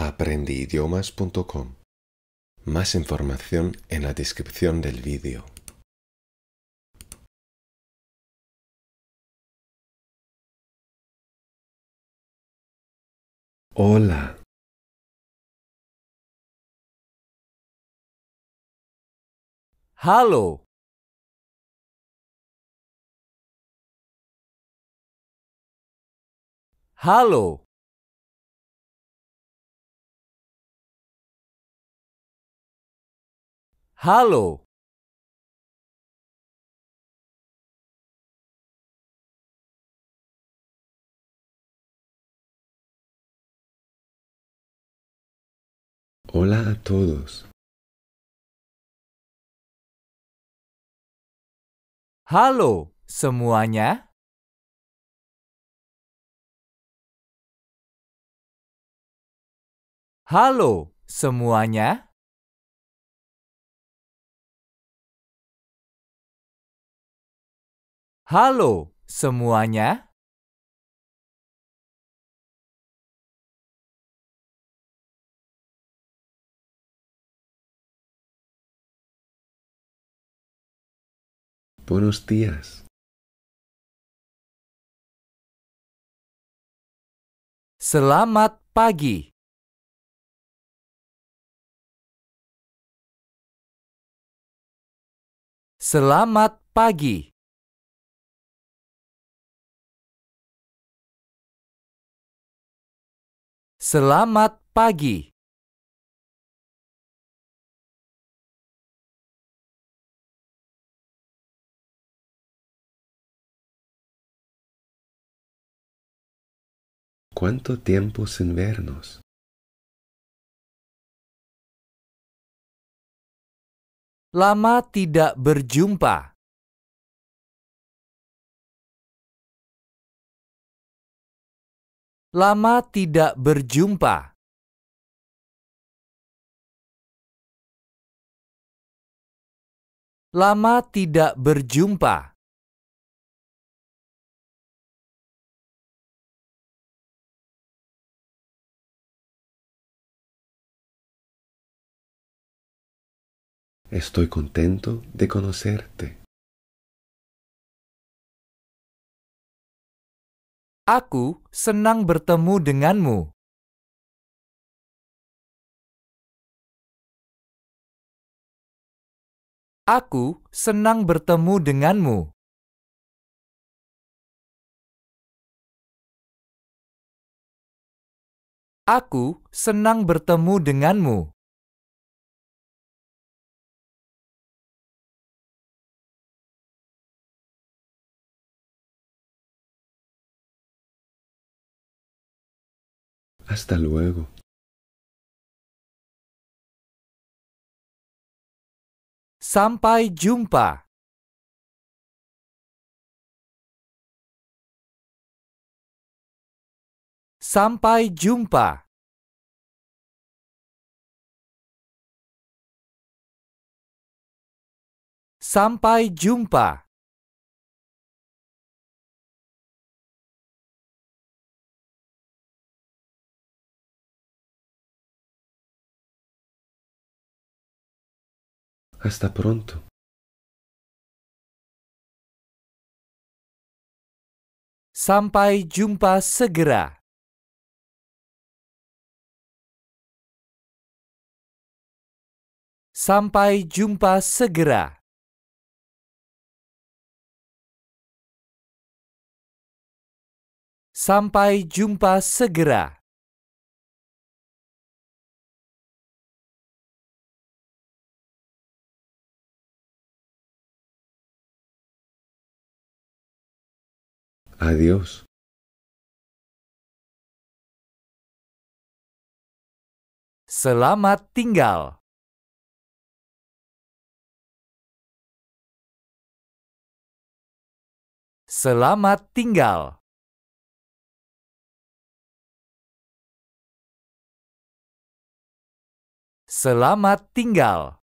aprendiidiomas.com. Más información en la descripción del vídeo. Hola. Halo, halo, halo, Hola a todos. halo semuanya. Halo semuanya. Halo semuanya. Buenos días. Selamat pagi. Selamat pagi. Selamat pagi. ¿Cuánto tiempo sin vernos? Lama tidak berjumpa. Lama tidak berjumpa. Lama tidak berjumpa. Estoy contento de conocerte. Aku senang bertemu denganmu. Aku senang bertemu denganmu. Aku senang bertemu denganmu. Hasta luego. Sampai jumpa. Sampai jumpa. Sampai jumpa. Hasta pronto. Sampai jumpa segera. Sampai jumpa segera. Sampai jumpa segera. Adiós. Selamat tinggal. Selamat tinggal. Selamat tinggal.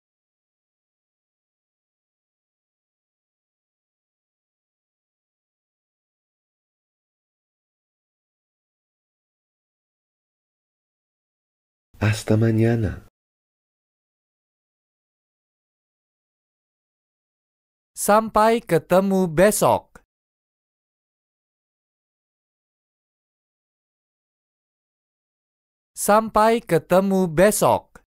Hasta mañana. Sampai ketemu besok. Sampai ketemu besok.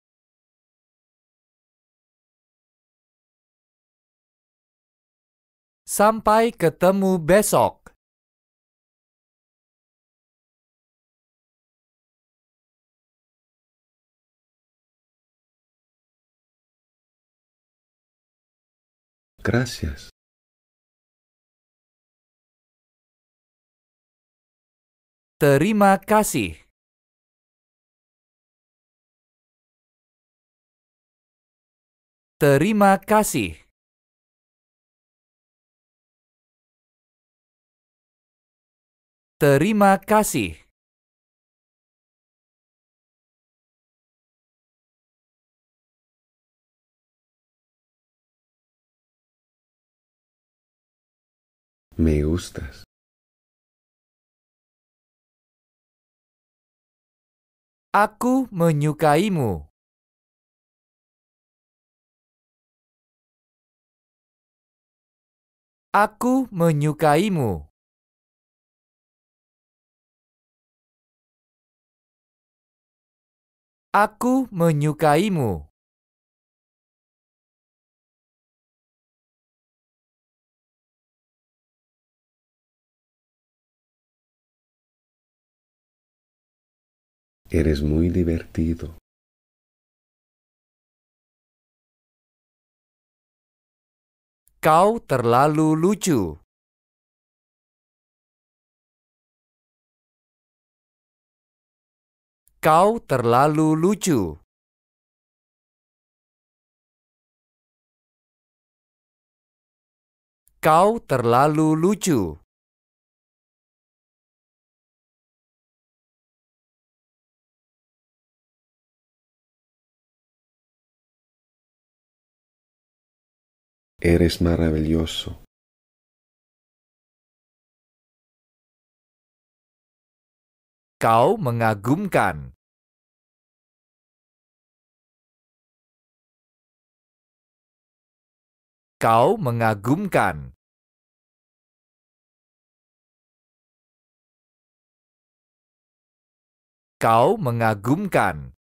Sampai ketemu besok. Gracias. Terima kasih. Terima kasih. Terima kasih. Me gustas. Aku menyukaimu. Aku menyukaimu. Aku menyukaimu. Eres muy divertido. Kau terlalu lucu. Kau terlalu lucu. Kau terlalu lucu. Eres maravilloso. Kau mengagumkan. Kau mengagumkan. Kau mengagumkan.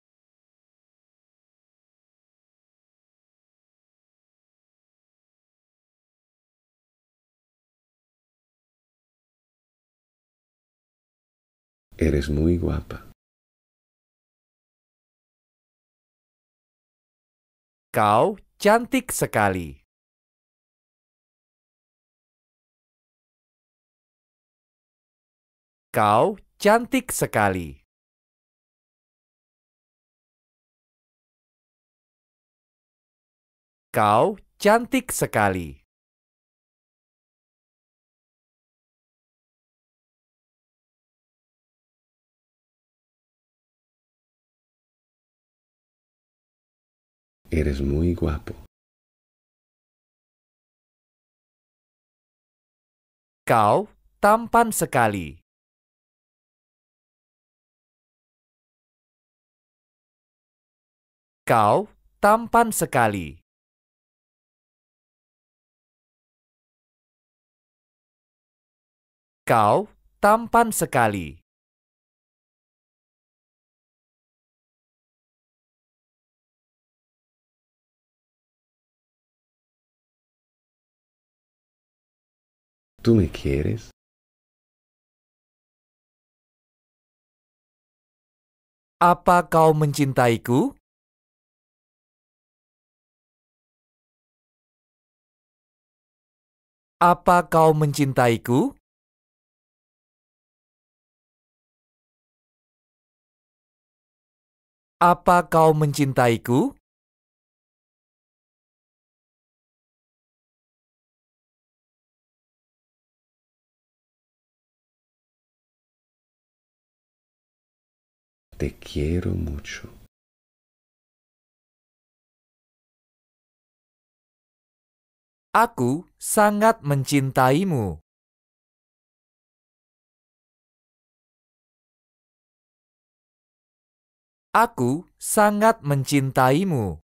Eres muy guapa. Kau cantik sekali. Kau cantik sekali. Kau cantik sekali. Eres muy guapo. Kau tampan sekali. Kau tampan sekali. Kau tampan sekali. ¿Tú me quieres? Apa kau mencintaiku? Apa kau mencintaiku? Apa kau mencintaiku? Te quiero mucho. Aku sangat mencintaimu. Aku sangat mencintaimu.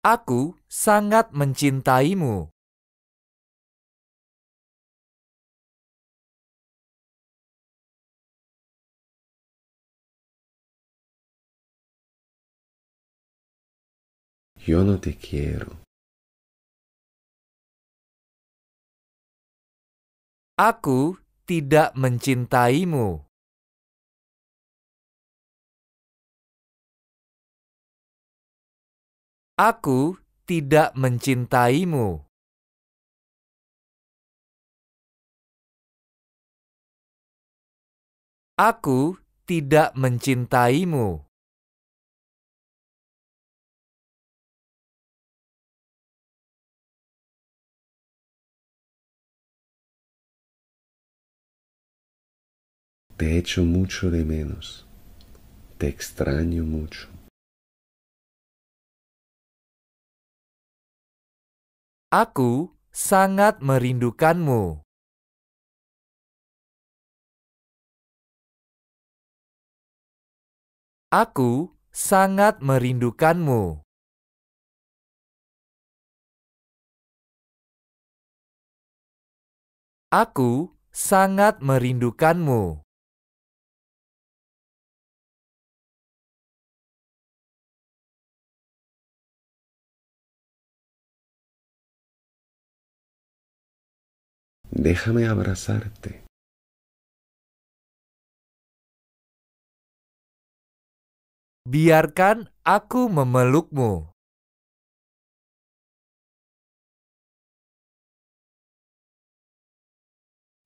Aku sangat mencintaimu. Yo no te quiero. Aku tidak mencintaimu. Aku tidak mencintaimu. Aku tidak mencintaimu. Te echo mucho de menos. Te extraño mucho. Aku sangat merindukanmu. Aku sangat merindukanmu. Aku sangat merindukanmu. Déjame abrazarte. Biarkan aku memelukmu.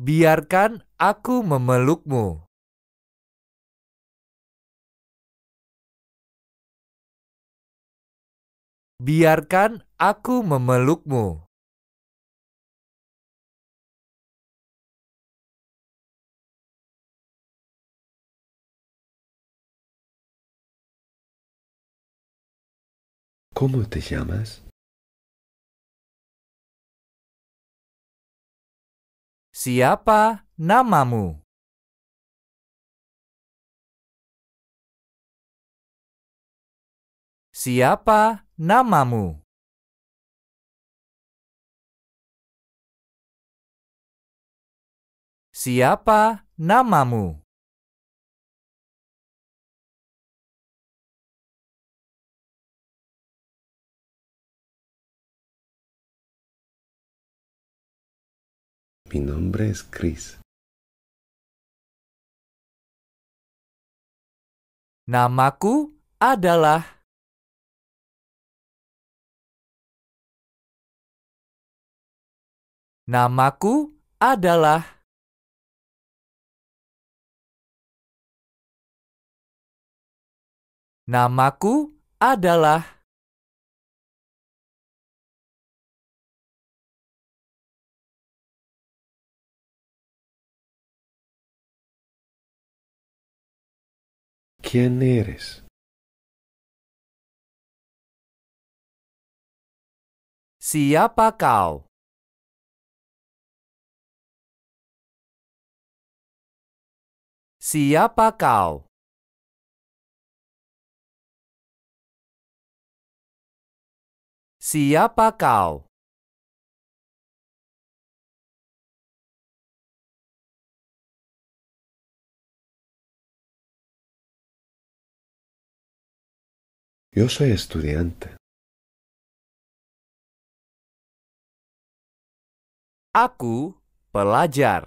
Biarkan aku memelukmu. Biarkan aku memelukmu. ¿Cómo te llamas? Siapa namamu? Siapa namamu? Siapa namamu? Mi nombre es Chris. Namaku adalah Namaku adalah Namaku adalah ¿Quién eres? Siapa kau? Siapa kau? Siapa kau? Yo soy estudiante. Aku pelajar.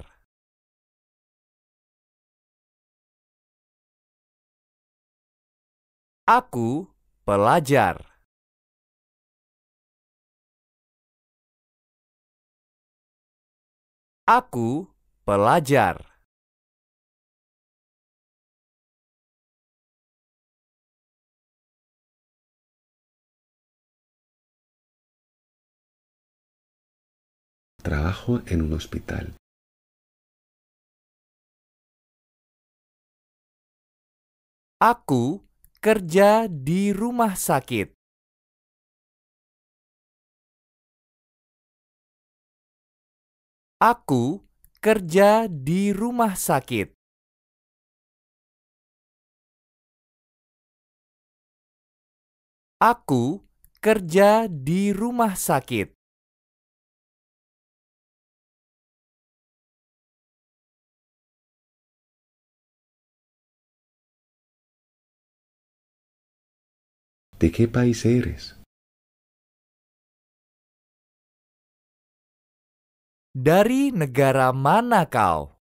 Aku pelajar. Aku pelajar. Trabajo en un hospital. Aku kerja di rumah sakit. Aku kerja di rumah sakit. Aku kerja di rumah sakit. ¿De qué país eres? Dari negara mana kau?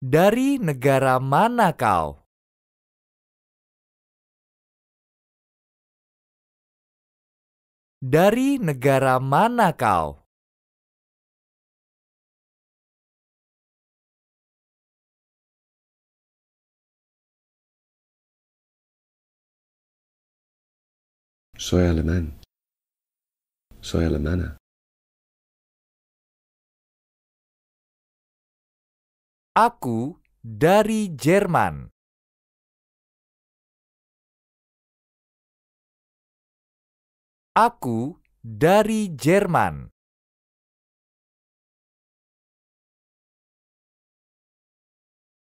Dari negara mana kau? Dari negara mana kau? Soy alemán. Soy alemana. Aku dari Jerman. Aku dari Jerman.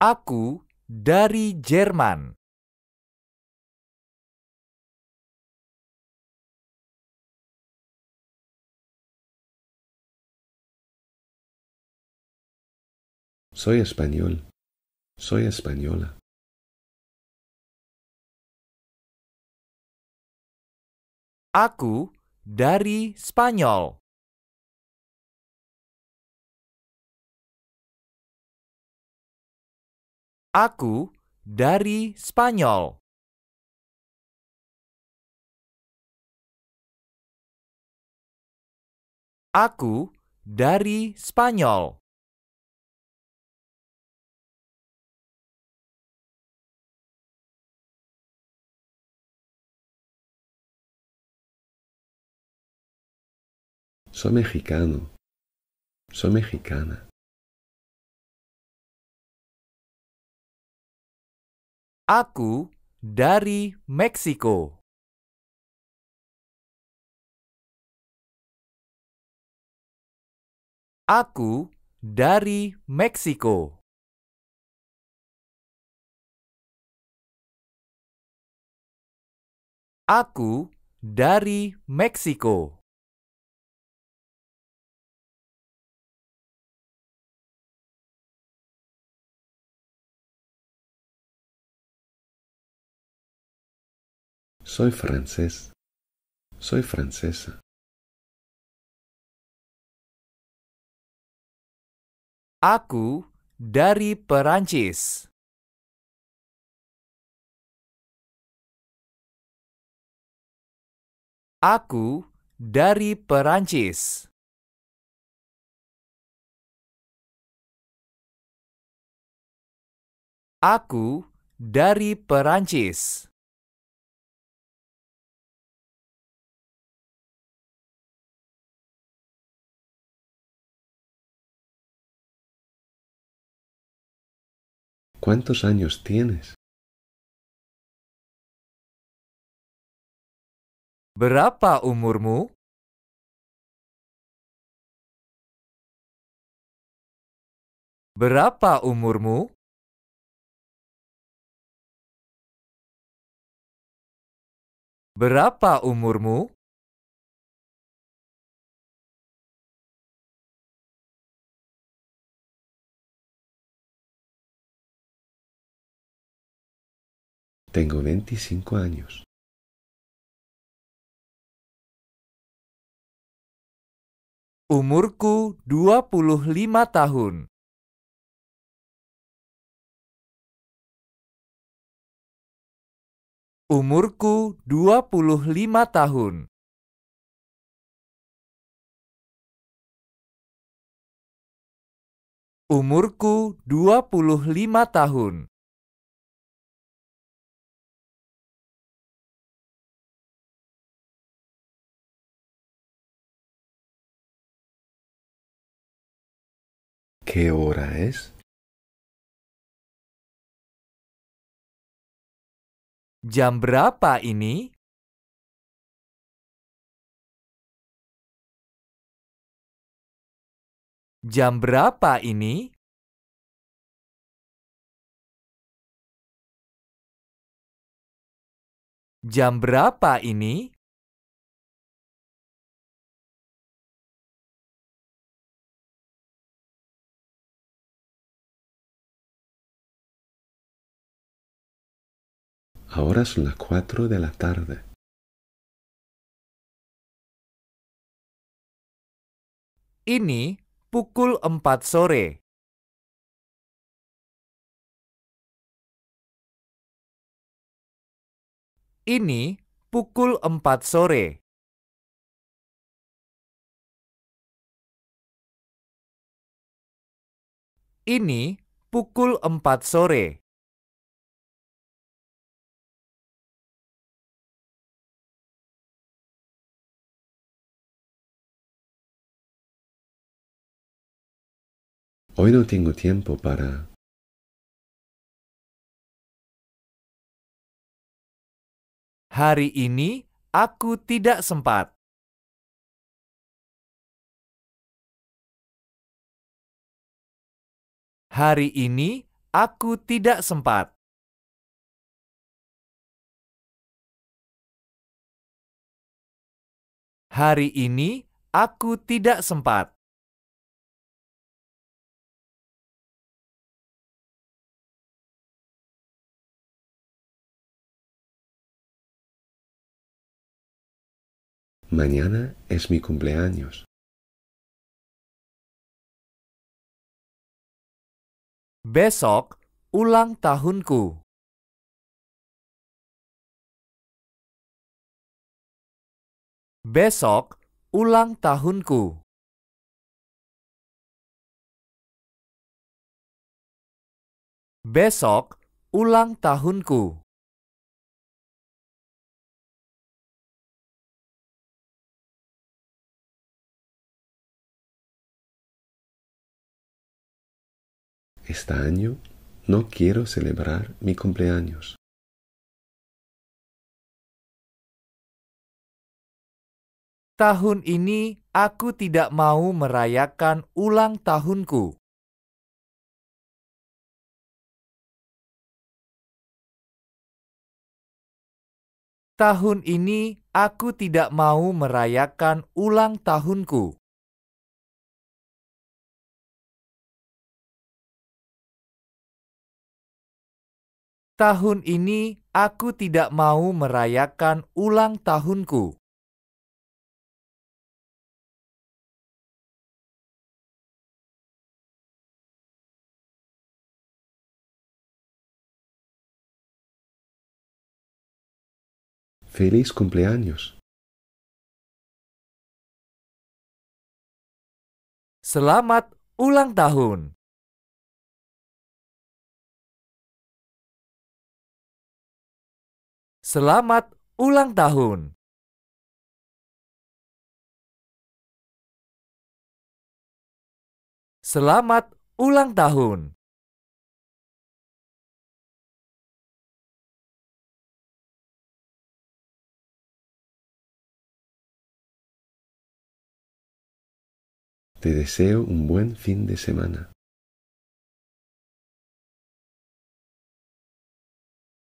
Aku dari Jerman. Soy español. Soy española. Aku dari Spanyol. Aku dari Spanyol. Aku dari Spanyol. Soy mexicano. Soy mexicana. Aku dari Meksiko. Aku dari Meksiko. Aku dari Meksiko. Soy francés. Soy francesa. Aku dari Perancis. Aku dari Perancis. Aku dari Perancis. ¿Cuántos años tienes? Berapa umurmu? Berapa umurmu? Berapa umurmu? Tengo 25 años. Umurku 25 tahun. Umurku 25 tahun. Umurku 25 tahun. ¿Qué hora es? Jam berapa ini? Jam berapa ini? Jam berapa ini? Ahora son las cuatro de la tarde. Ini pukul empat sore. Ini pukul empat sore. Ini pukul empat sore. Hoy no tengo tiempo para... Hari ini aku tidak sempat. Hari ini aku tidak sempat. Hari ini aku tidak sempat. Mañana es mi cumpleaños. Besok ulang tahunku. Besok ulang tahunku. Besok ulang tahunku. Este año no quiero celebrar mi cumpleaños. Tahun ini aku tidak mau merayakan ulang tahunku. Tahun ini aku tidak mau merayakan ulang tahunku. Tahun ini aku tidak mau merayakan ulang tahunku. ¡Feliz cumpleaños! Selamat ulang tahun. Selamat ulang tahun. Selamat ulang tahun. Te deseo un buen fin de semana.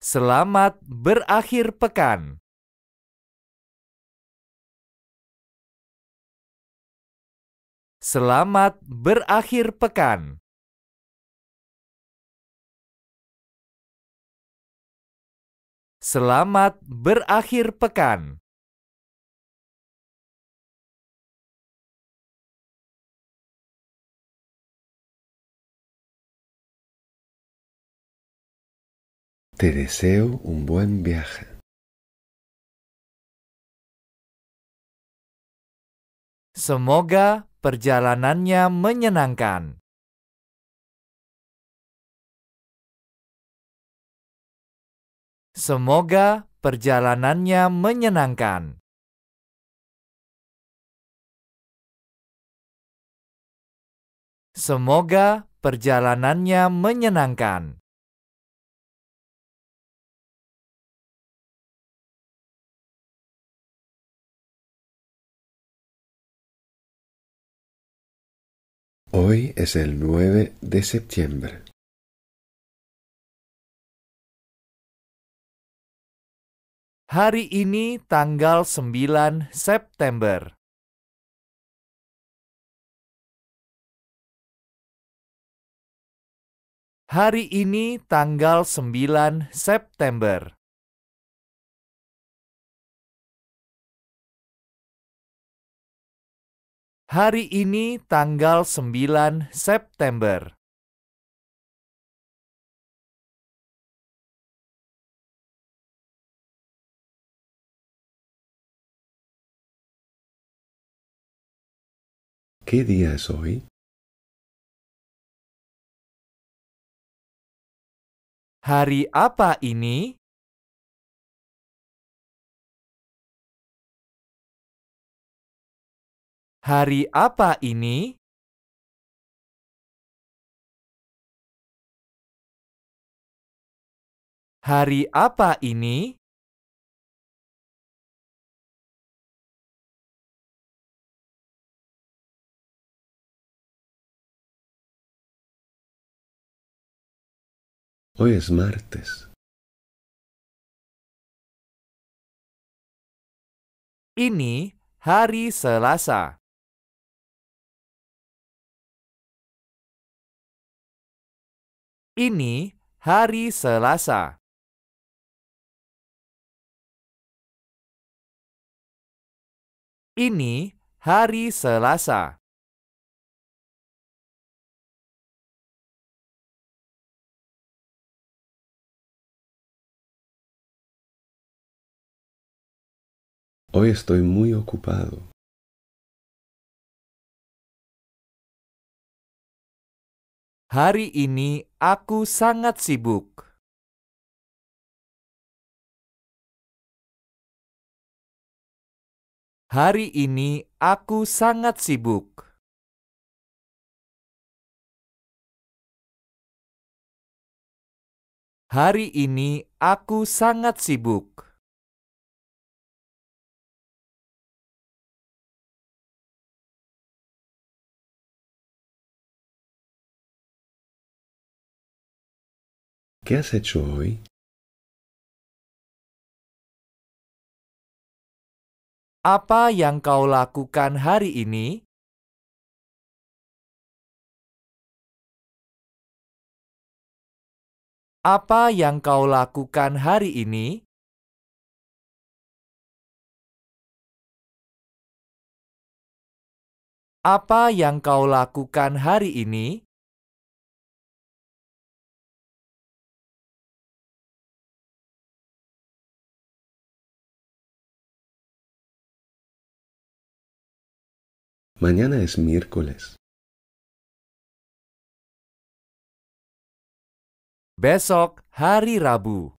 Selamat berakhir pekan. Selamat berakhir pekan. Selamat berakhir pekan. Te deseo un buen viaje. Semoga perjalanannya menyenangkan. Semoga perjalanannya menyenangkan. Semoga perjalanannya menyenangkan. Hoy es el 9 de septiembre. Hari ini tanggal 9 September. Hari ini tanggal 9 September. Hari ini tanggal 9 September. ¿Qué día es hoy? Hari apa ini? Hari apa ini? Hari apa ini? Hoy es martes. Ini hari Selasa. Ini hari Selasa. Ini hari Selasa. Hoy estoy muy ocupado. Hari ini aku sangat sibuk. Hari ini aku sangat sibuk. Hari ini aku sangat sibuk. ¿Qué has hecho hoy? Apa yang kau lakukan hari ini? Apa yang kau lakukan hari ini? Apa yang kau lakukan hari ini? Mañana es miércoles. Besok hari Rabu.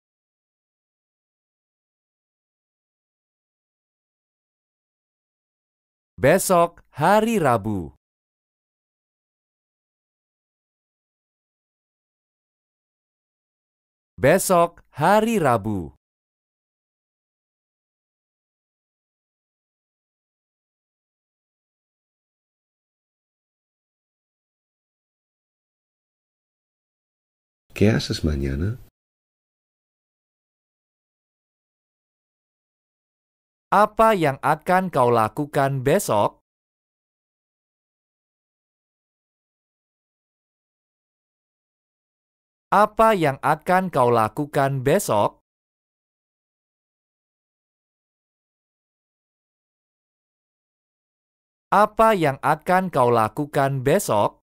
Besok hari Rabu. Besok hari Rabu. ¿Qué haces mañana? Apa yang akan kau lakukan besok? Apa yang akan kau lakukan besok? Apa yang akan kau lakukan besok?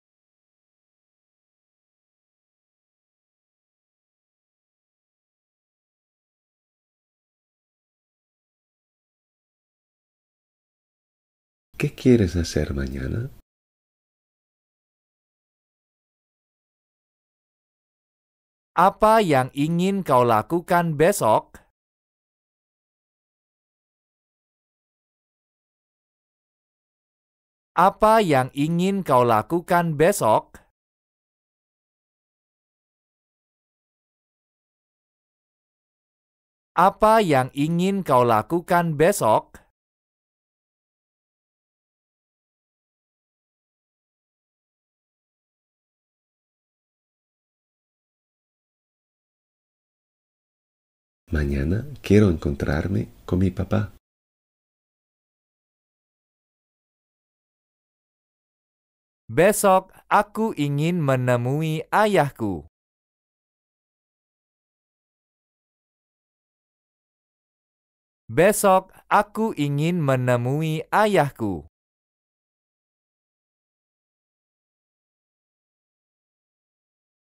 ¿Qué quieres hacer mañana? Apa yang ingin kau lakukan besok? Apa yang ingin kau lakukan besok? Apa yang ingin kau lakukan besok? Mañana quiero encontrarme con mi papá. Besok aku ingin menemui ayahku. Besok aku ingin menemui ayahku.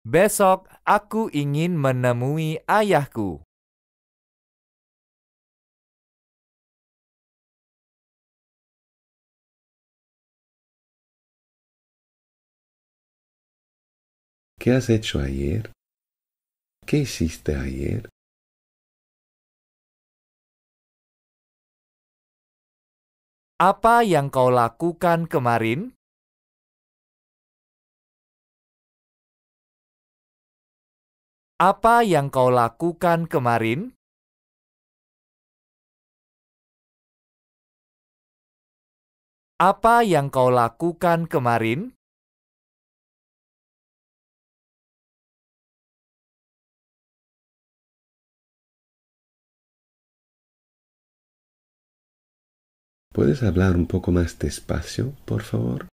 Besok aku ingin menemui ayahku. ¿Qué has hecho ayer? ¿Qué hiciste ayer? Apa yang kau lakukan kemarin? Apa yang kau lakukan kemarin? Apa yang kau lakukan kemarin? ¿Puedes hablar un poco más despacio, por favor?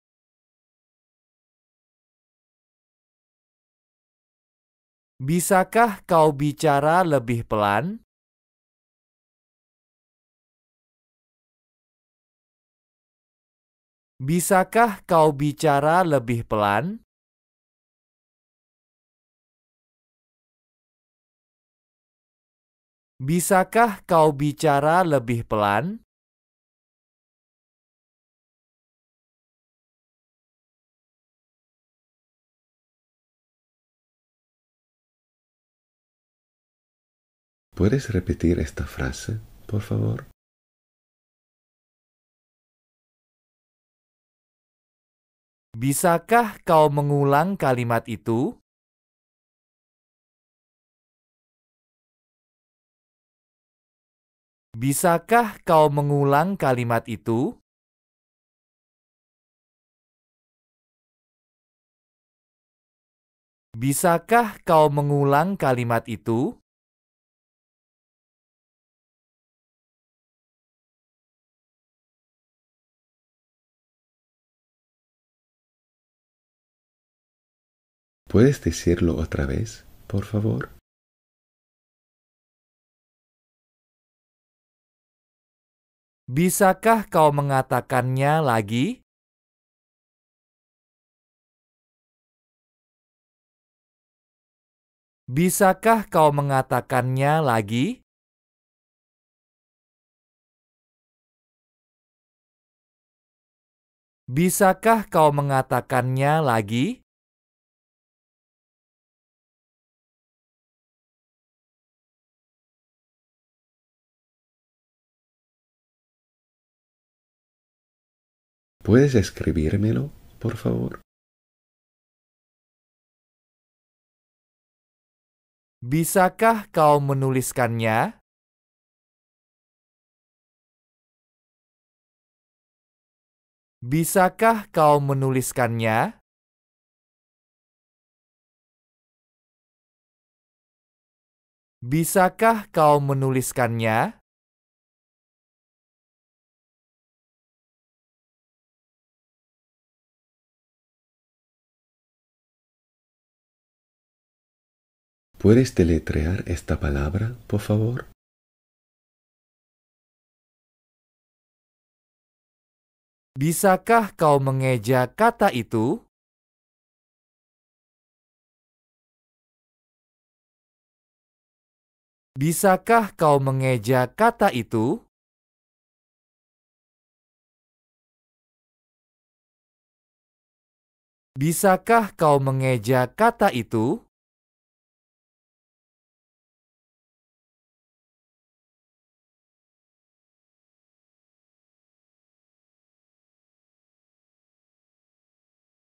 Bisakah kau bicara lebih pelan? Bisakah kau bicara lebih pelan? Bisakah kau bicara lebih pelan? ¿Puedes repetir esta frase, por favor? Bisakah kau mengulang kalimat itu? Bisakah kau mengulang kalimat itu? Bisakah kau mengulang kalimat itu? ¿Puedes decirlo otra vez, por favor? Bisakah kau mengatakannya lagi? Bisakah kau mengatakannya lagi? Bisakah kau mengatakannya lagi? ¿Puedes escribírmelo, por favor? Bisakah kau menuliskannya? Bisakah kau menuliskannya? Bisakah kau menuliskannya? ¿Puedes deletrear esta palabra, por favor? Bisakah kau mengeja kata itu? Bisakah kau mengeja kata itu? Bisakah kau mengeja kata itu?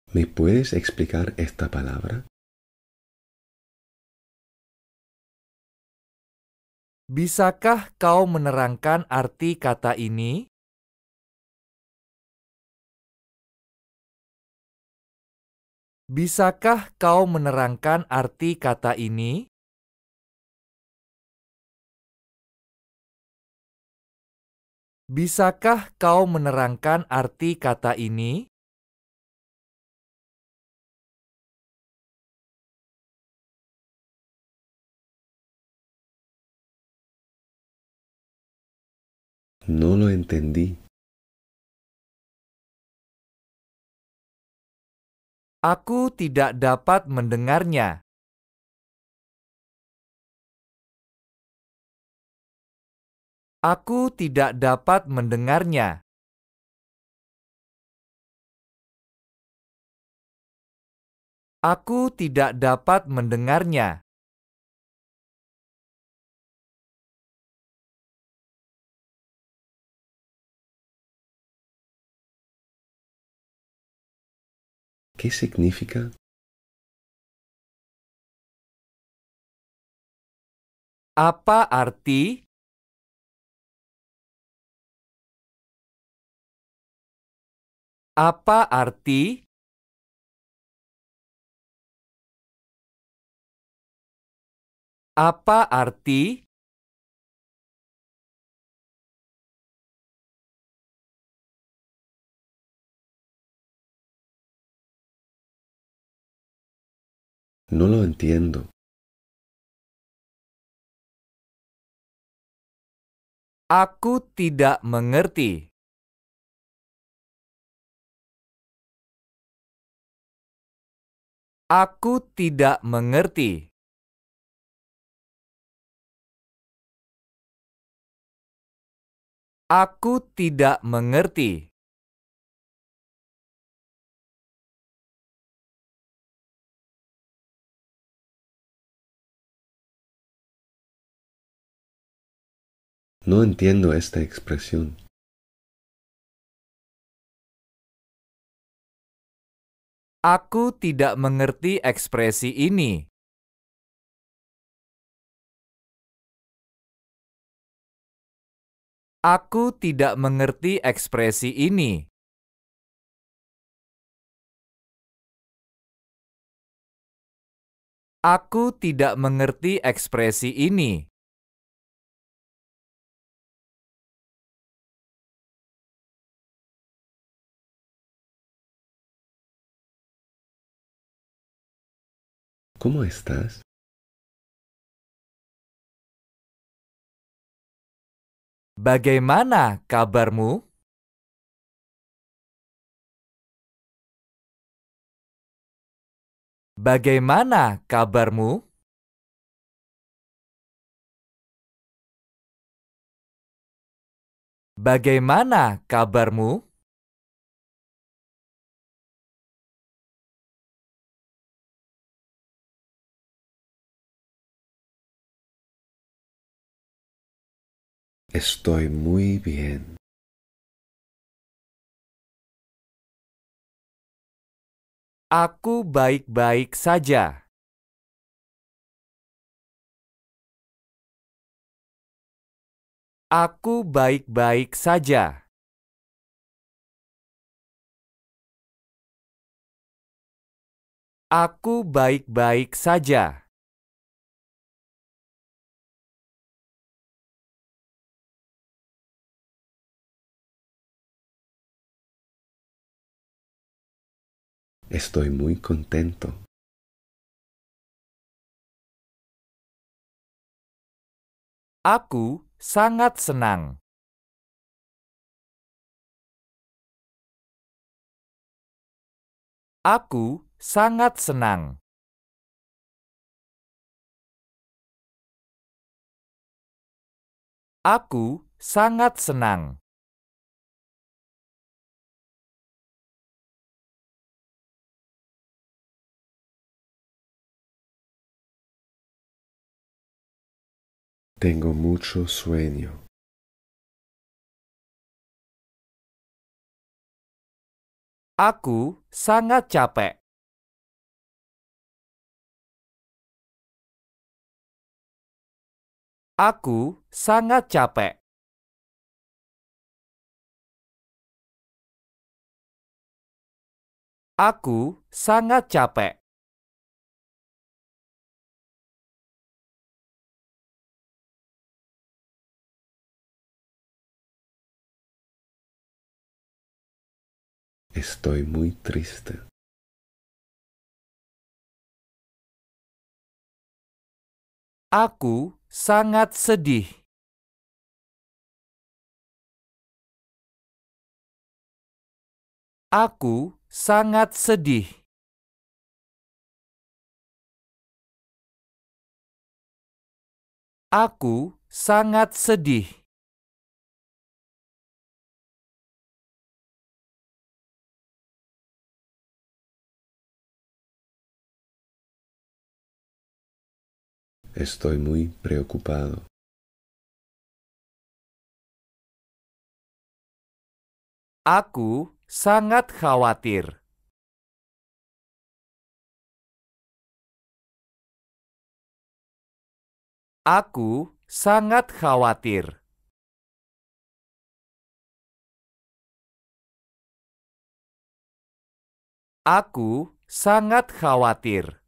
¿Me puedes explicar esta palabra? Bisakah kau menerangkan arti kata ini? Bisakah kau menerangkan arti kata ini? Bisakah kau menerangkan arti kata ini? No lo entendí. Aku tidak dapat mendengarnya. Aku tidak dapat mendengarnya. Aku tidak dapat mendengarnya. ¿Qué significa? Apa arti? Apa arti? Apa arti? No lo entiendo. Aku tidak mengerti. Aku tidak mengerti. Aku tidak mengerti. No entiendo esta expresión. Aku tidak mengerti ekspresi ini. Aku tidak mengerti ekspresi ini. Aku tidak mengerti ekspresi ini. ¿Cómo estás? Bagaimana kabarmu? Bagaimana kabarmu? Bagaimana kabarmu? Estoy muy bien. Aku baik-baik saja. Aku baik-baik saja. Aku baik-baik saja. Estoy muy contento. Aku sangat senang. Aku sangat senang. Aku sangat senang. Tengo mucho sueño. Aku sangat capek. Aku sangat capek. Aku sangat capek. Estoy muy triste. Aku sangat sedih. Aku sangat sedih. Aku sangat sedih. Estoy muy preocupado. Aku sangat khawatir. Aku sangat khawatir. Aku sangat khawatir.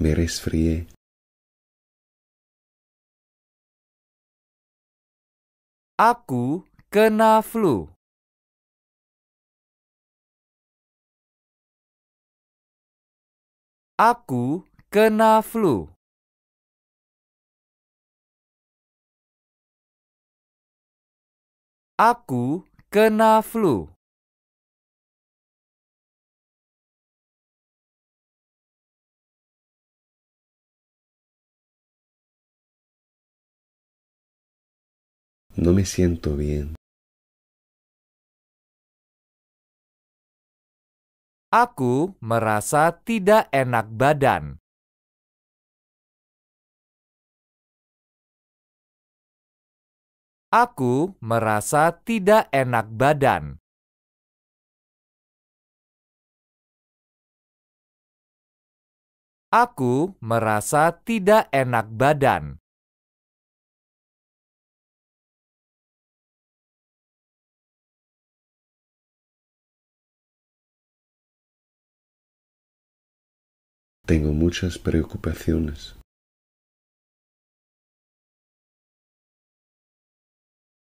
Me resfrié. Aku kena flu. Aku kena flu. Aku kena flu. No me siento bien. Aku merasa tidak enak badan. Aku merasa tidak enak badan. Aku merasa tidak enak badan. Tengo muchas preocupaciones.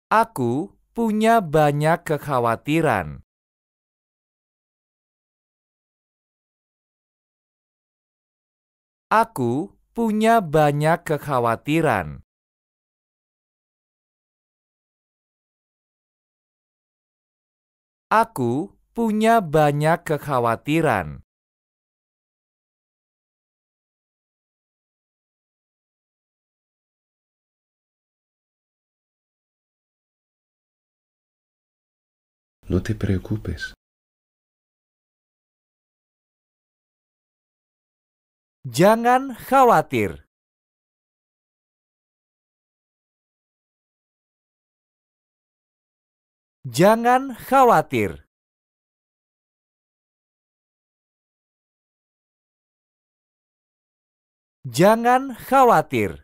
Aku punya banyak kekhawatiran. Aku punya banyak kekhawatiran. Aku punya banyak kekhawatiran. No te preocupes. Jangan khawatir. Jangan khawatir. Jangan khawatir.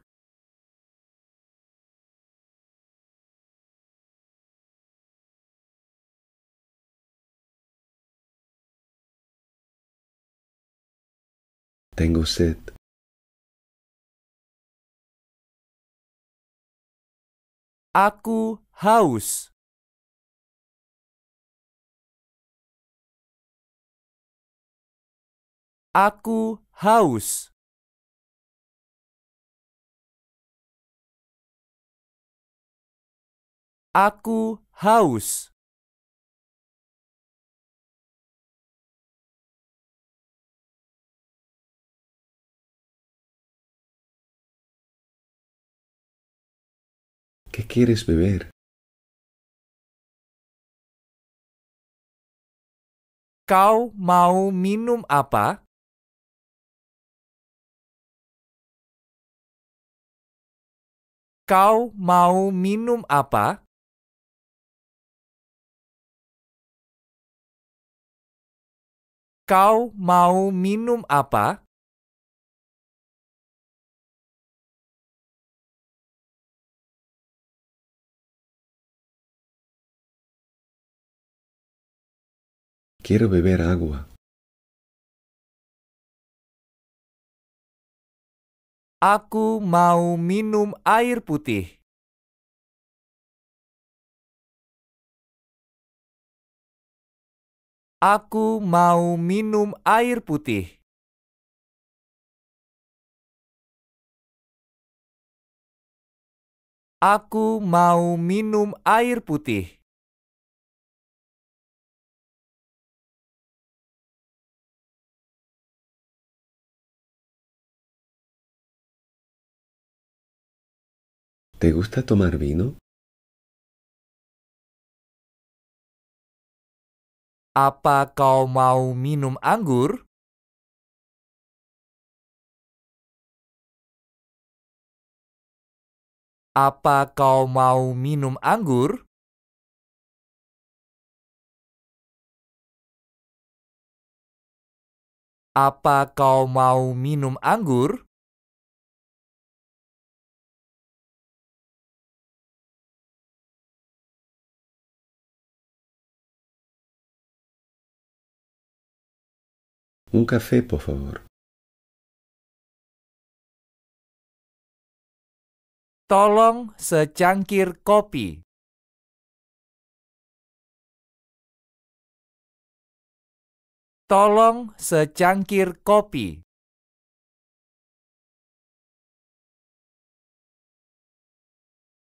Tengo sed. Aku haus. Aku haus. Aku haus. ¿Qué quieres beber? Kau mau minum apa? Kau mau minum apa? Kau mau minum apa? Quiero beber agua. Aku mau minum air putih. Aku mau minum air putih. Aku mau minum air putih. ¿Te gusta tomar vino? Apa kau mau minum anggur? Apa kau mau minum anggur? Apa kau mau minum anggur? Un café, por favor. Tolong secangkir kopi. Tolong secangkir kopi.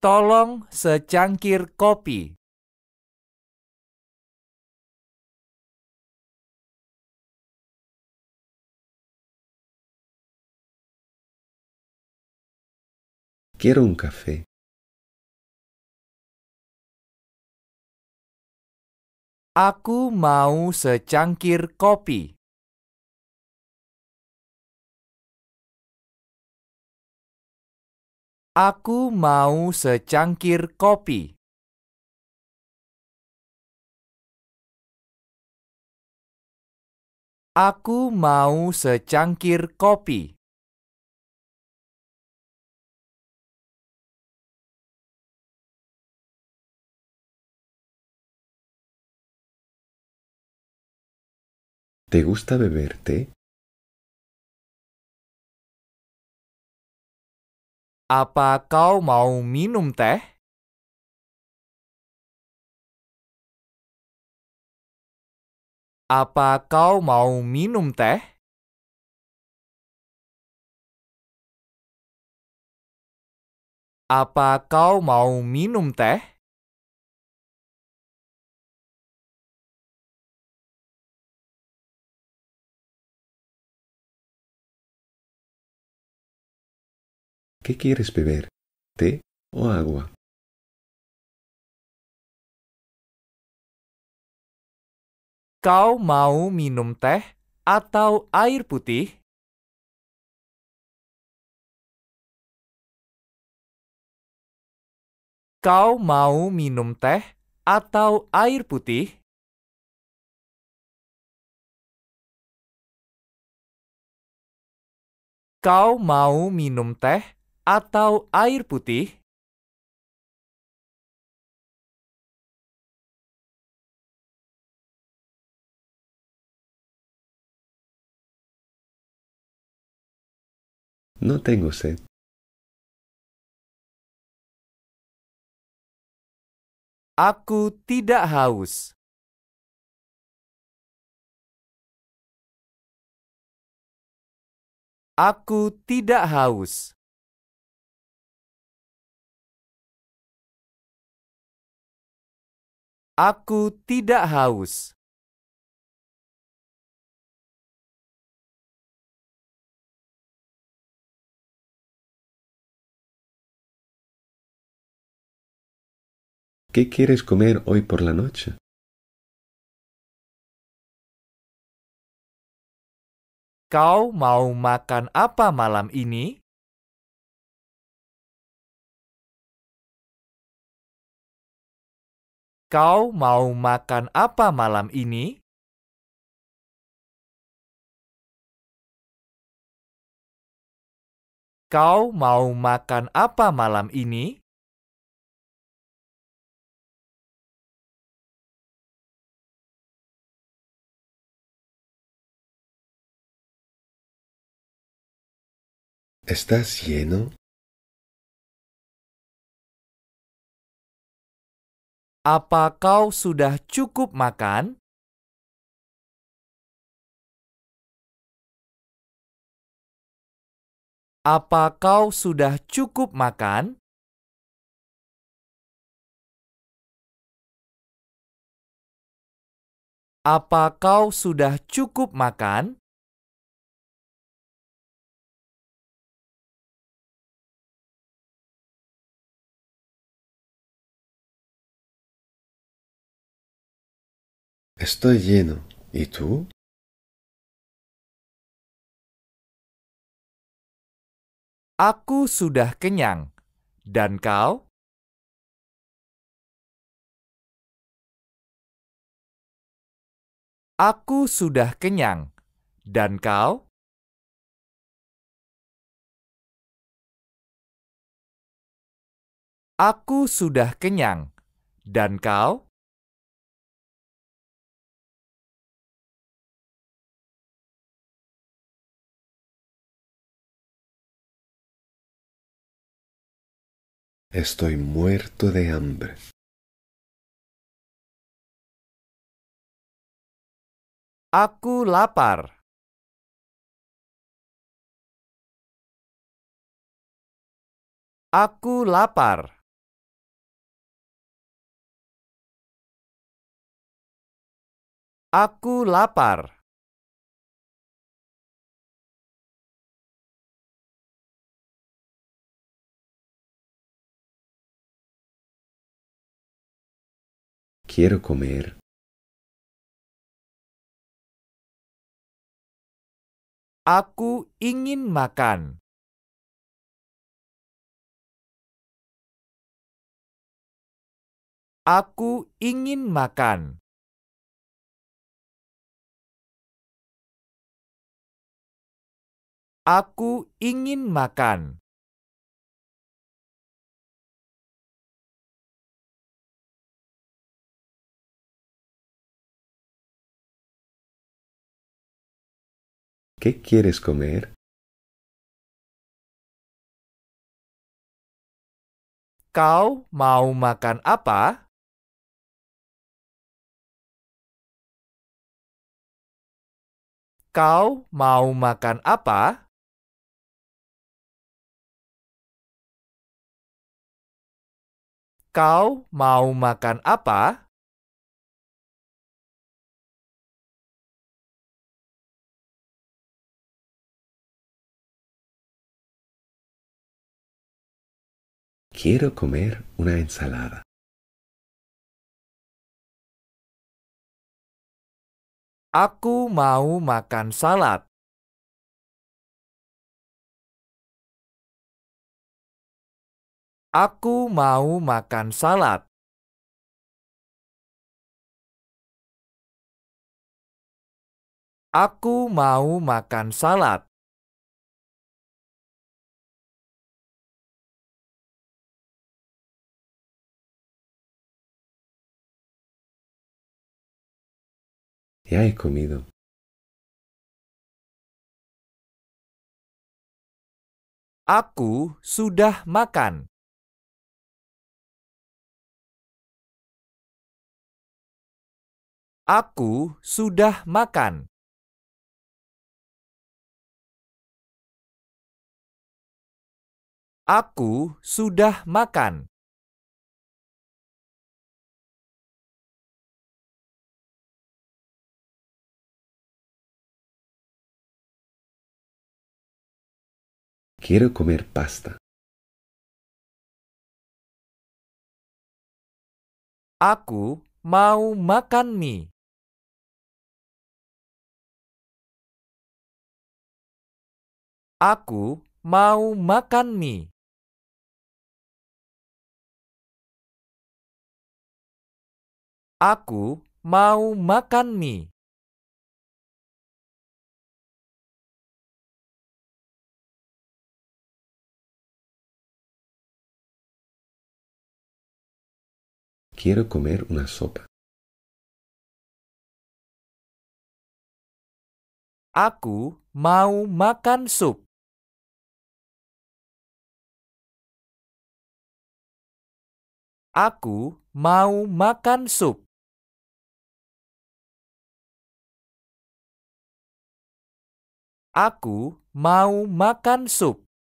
Tolong secangkir kopi. Quiero un café. Aku mau secangkir kopi. Aku mau secangkir kopi. Aku mau secangkir kopi. ¿Te gusta beber té? Apa kau mau minum teh? Apa kau mau minum teh? Apa kau mau minum teh? ¿Qué quieres beber? ¿Té o agua? Kau mau minum teh atau air putih? Kau mau minum teh atau air putih? Kau mau minum teh atau air putih? No tengo sed. Aku tidak haus. Aku tidak haus. Aku tidak haus. ¿Qué quieres comer hoy por la noche? Kau mau makan apa malam ini? Kau mau makan apa malam ini? Kau mau makan apa malam ini? ¿Estás lleno? Apa kau sudah cukup makan? Apa kau sudah cukup makan? Apa kau sudah cukup makan? Estoy lleno. ¿Y tú? Aku sudah kenyang. Dan kau? Aku sudah kenyang. Dan kau? Aku sudah kenyang. Dan kau? Estoy muerto de hambre. Aku lapar. Aku lapar. Aku lapar. Quiero comer. Aku ingin makan. Aku ingin makan. Aku ingin makan. ¿Qué quieres comer? Kau mau makan apa? Kau mau makan apa? Kau mau makan apa? Quiero comer una ensalada. Aku mau makan salad. Aku mau makan salad. Aku mau makan salad. Ya he comido. Aku sudah makan. Aku sudah makan. Aku sudah makan. Quiero comer pasta. Aku mau makan mie. Aku mau makan mie. Aku mau makan mie. Quiero comer una sopa. Aku mau makan sup. Aku mau makan sup. Aku mau makan sup.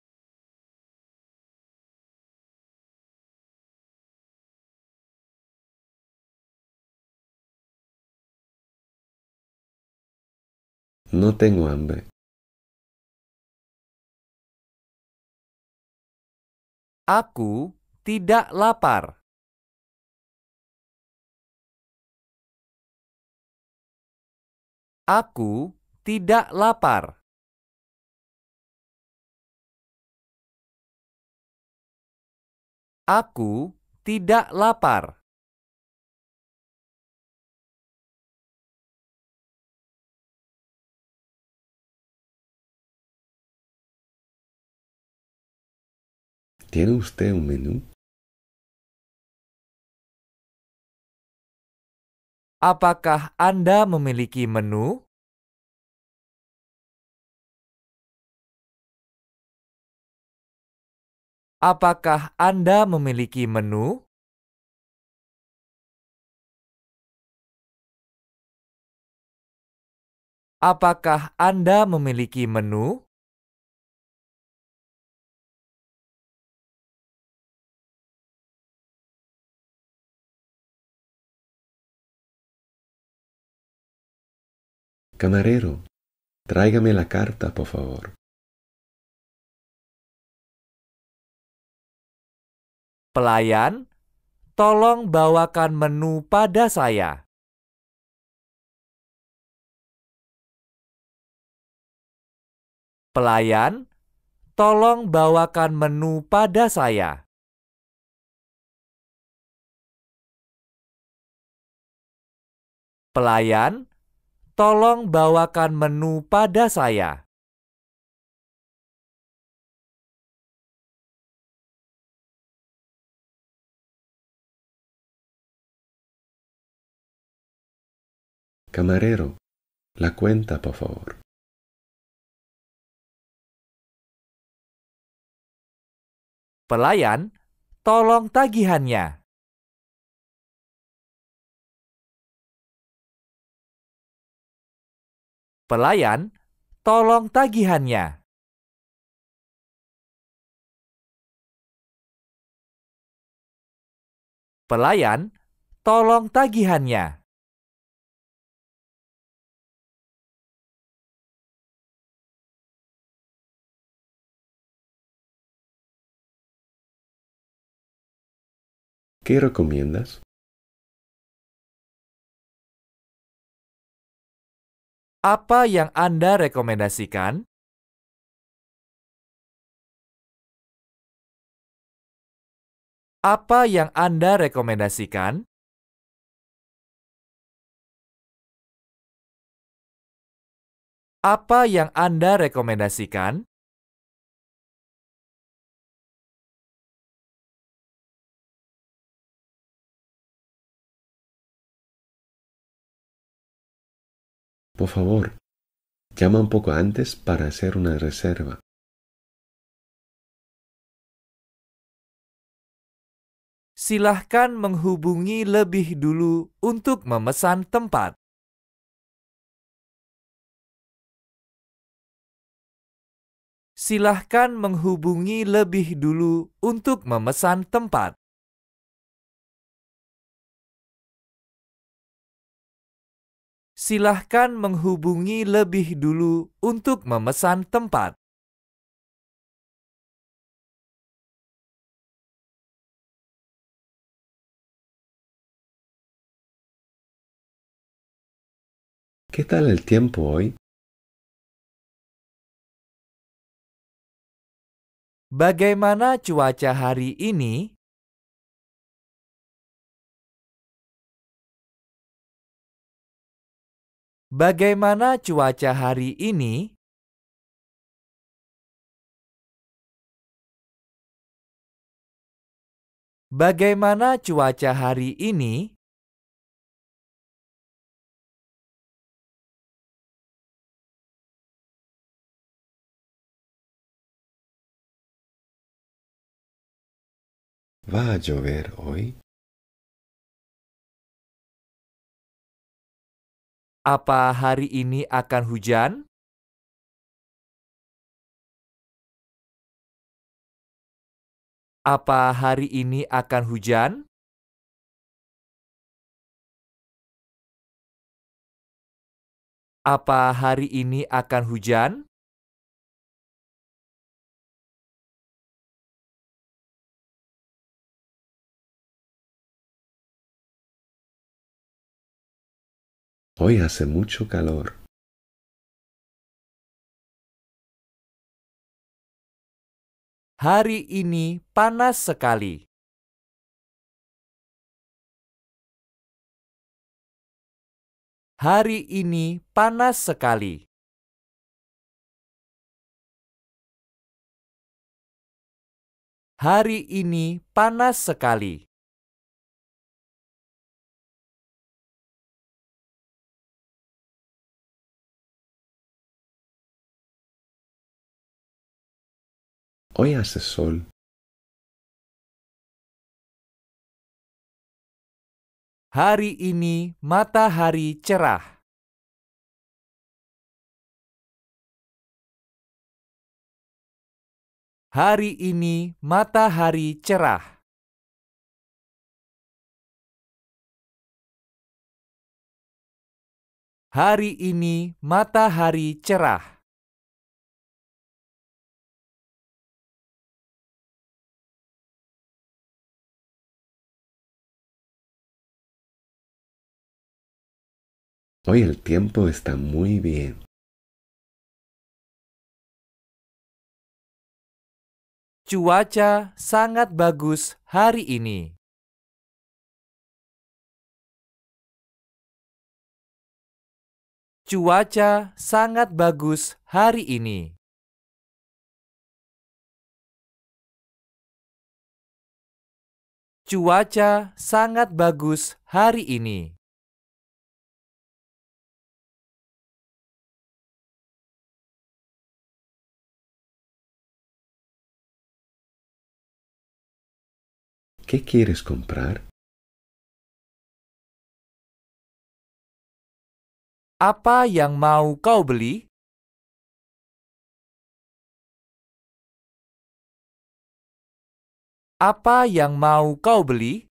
No tengo hambre. Aku tidak lapar. Aku tidak lapar. Aku tidak lapar. ¿Tiene usted un menú? Apakah Anda memiliki menu? Apakah Anda memiliki menu? Apakah Anda memiliki menu? Camarero, tráigame la carta, por favor. Pelayan, tolong bawakan menu pada saya. Pelayan, tolong bawakan menu pada saya. Pelayan, tolong bawakan menu pada saya. Camarero, la cuenta, por favor. Pelayan, tolong tagihannya. Pelayan, tolong tagihannya. Pelayan, tolong tagihannya. ¿Qué recomiendas? Apa yang Anda rekomendasikan? Apa yang Anda rekomendasikan? Apa yang Anda rekomendasikan? Por favor, llama un poco antes para hacer una reserva. Silahkan menghubungi lebih dulu untuk memesan tempat. Silahkan menghubungi lebih dulu untuk memesan tempat. Silahkan menghubungi lebih dulu untuk memesan tempat. ¿Qué tal el tiempo hoy? Bagaimana cuaca hari ini? Bagaimana cuaca hari ini? Bagaimana cuaca hari ini? ¿Va a llover hoy? Apa hari ini akan hujan? Apa hari ini akan hujan? Apa hari ini akan hujan? Hoy hace mucho calor. Hari ini panas sekali. Hari ini panas sekali. Hari ini panas sekali. Hoy hace sol. Hari ini matahari cerah. Hari ini matahari cerah. Hari ini matahari cerah. Hoy el tiempo está muy bien. Cuaca sangat bagus hari ini. Cuaca sangat bagus hari ini. Cuaca sangat bagus hari ini. ¿Qué quieres comprar? Apa yang mau kau beli? Apa yang mau kau beli?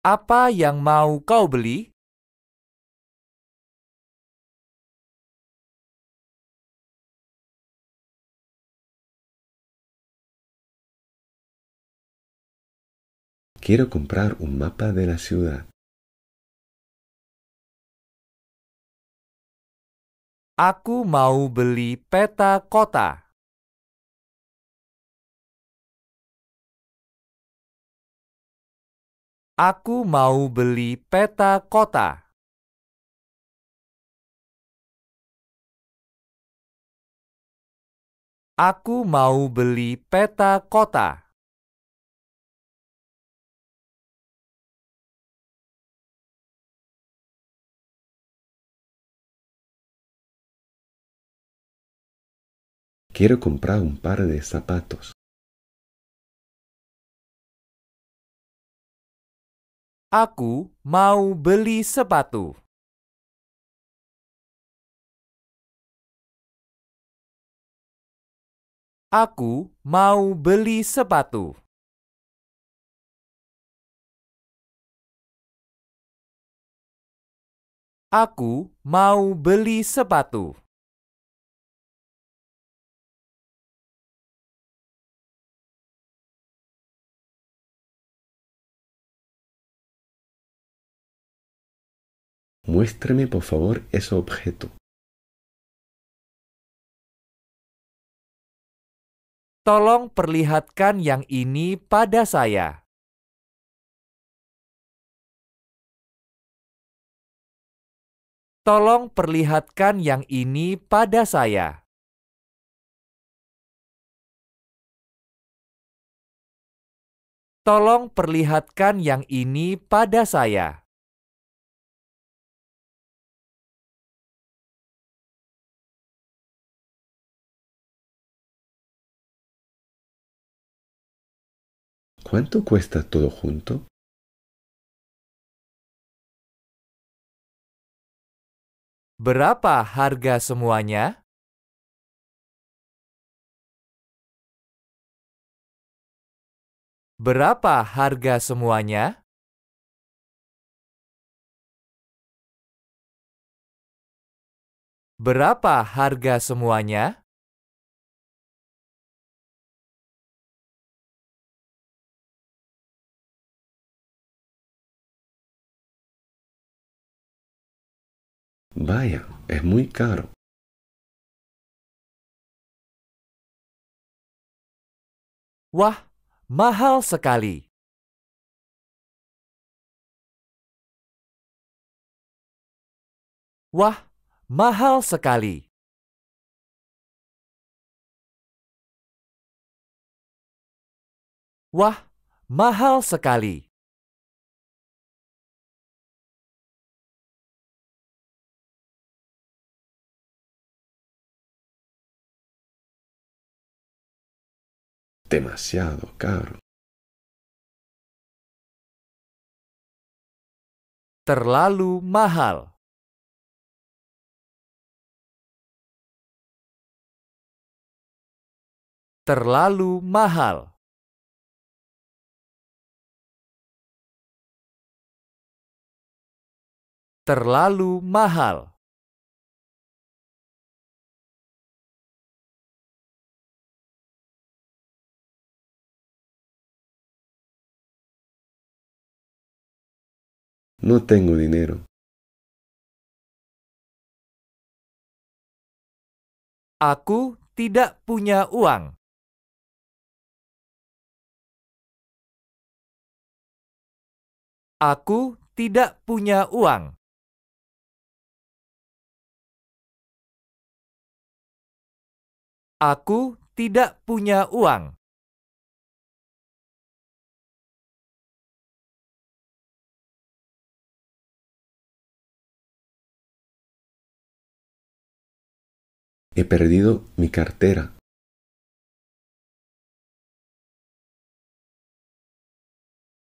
Apa yang mau kau beli? Quiero comprar un mapa de la ciudad. Aku mau beli peta kota. Aku mau beli peta kota. Aku mau beli peta kota. Quiero comprar un par de zapatos. Aku mau beli sepatu. Aku mau beli sepatu. Aku mau beli sepatu. Muéstrame por favor ese objeto. Tolong perlihatkan yang ini pada saya. Tolong perlihatkan yang ini pada saya. Tolong perlihatkan yang ini pada saya. ¿Cuánto cuesta todo junto? Berapa harga semuanya? Berapa harga semuanya? Berapa harga semuanya? Vaya, es muy caro. Wah, mahal sekali. Wah, mahal sekali. Wah, mahal sekali. Demasiado caro. Terlalu mahal. Terlalu mahal. Terlalu mahal. No tengo dinero. Aku tidak punya uang. Aku tidak punya uang. Aku tidak punya uang. He perdido mi cartera.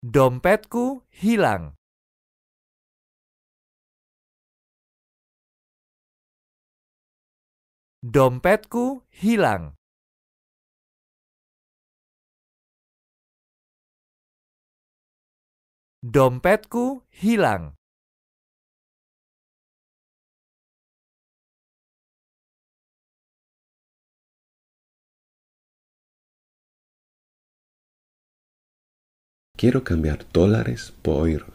Dompetku hilang. Dompetku hilang. Dompetku hilang. Quiero cambiar dólares por euros.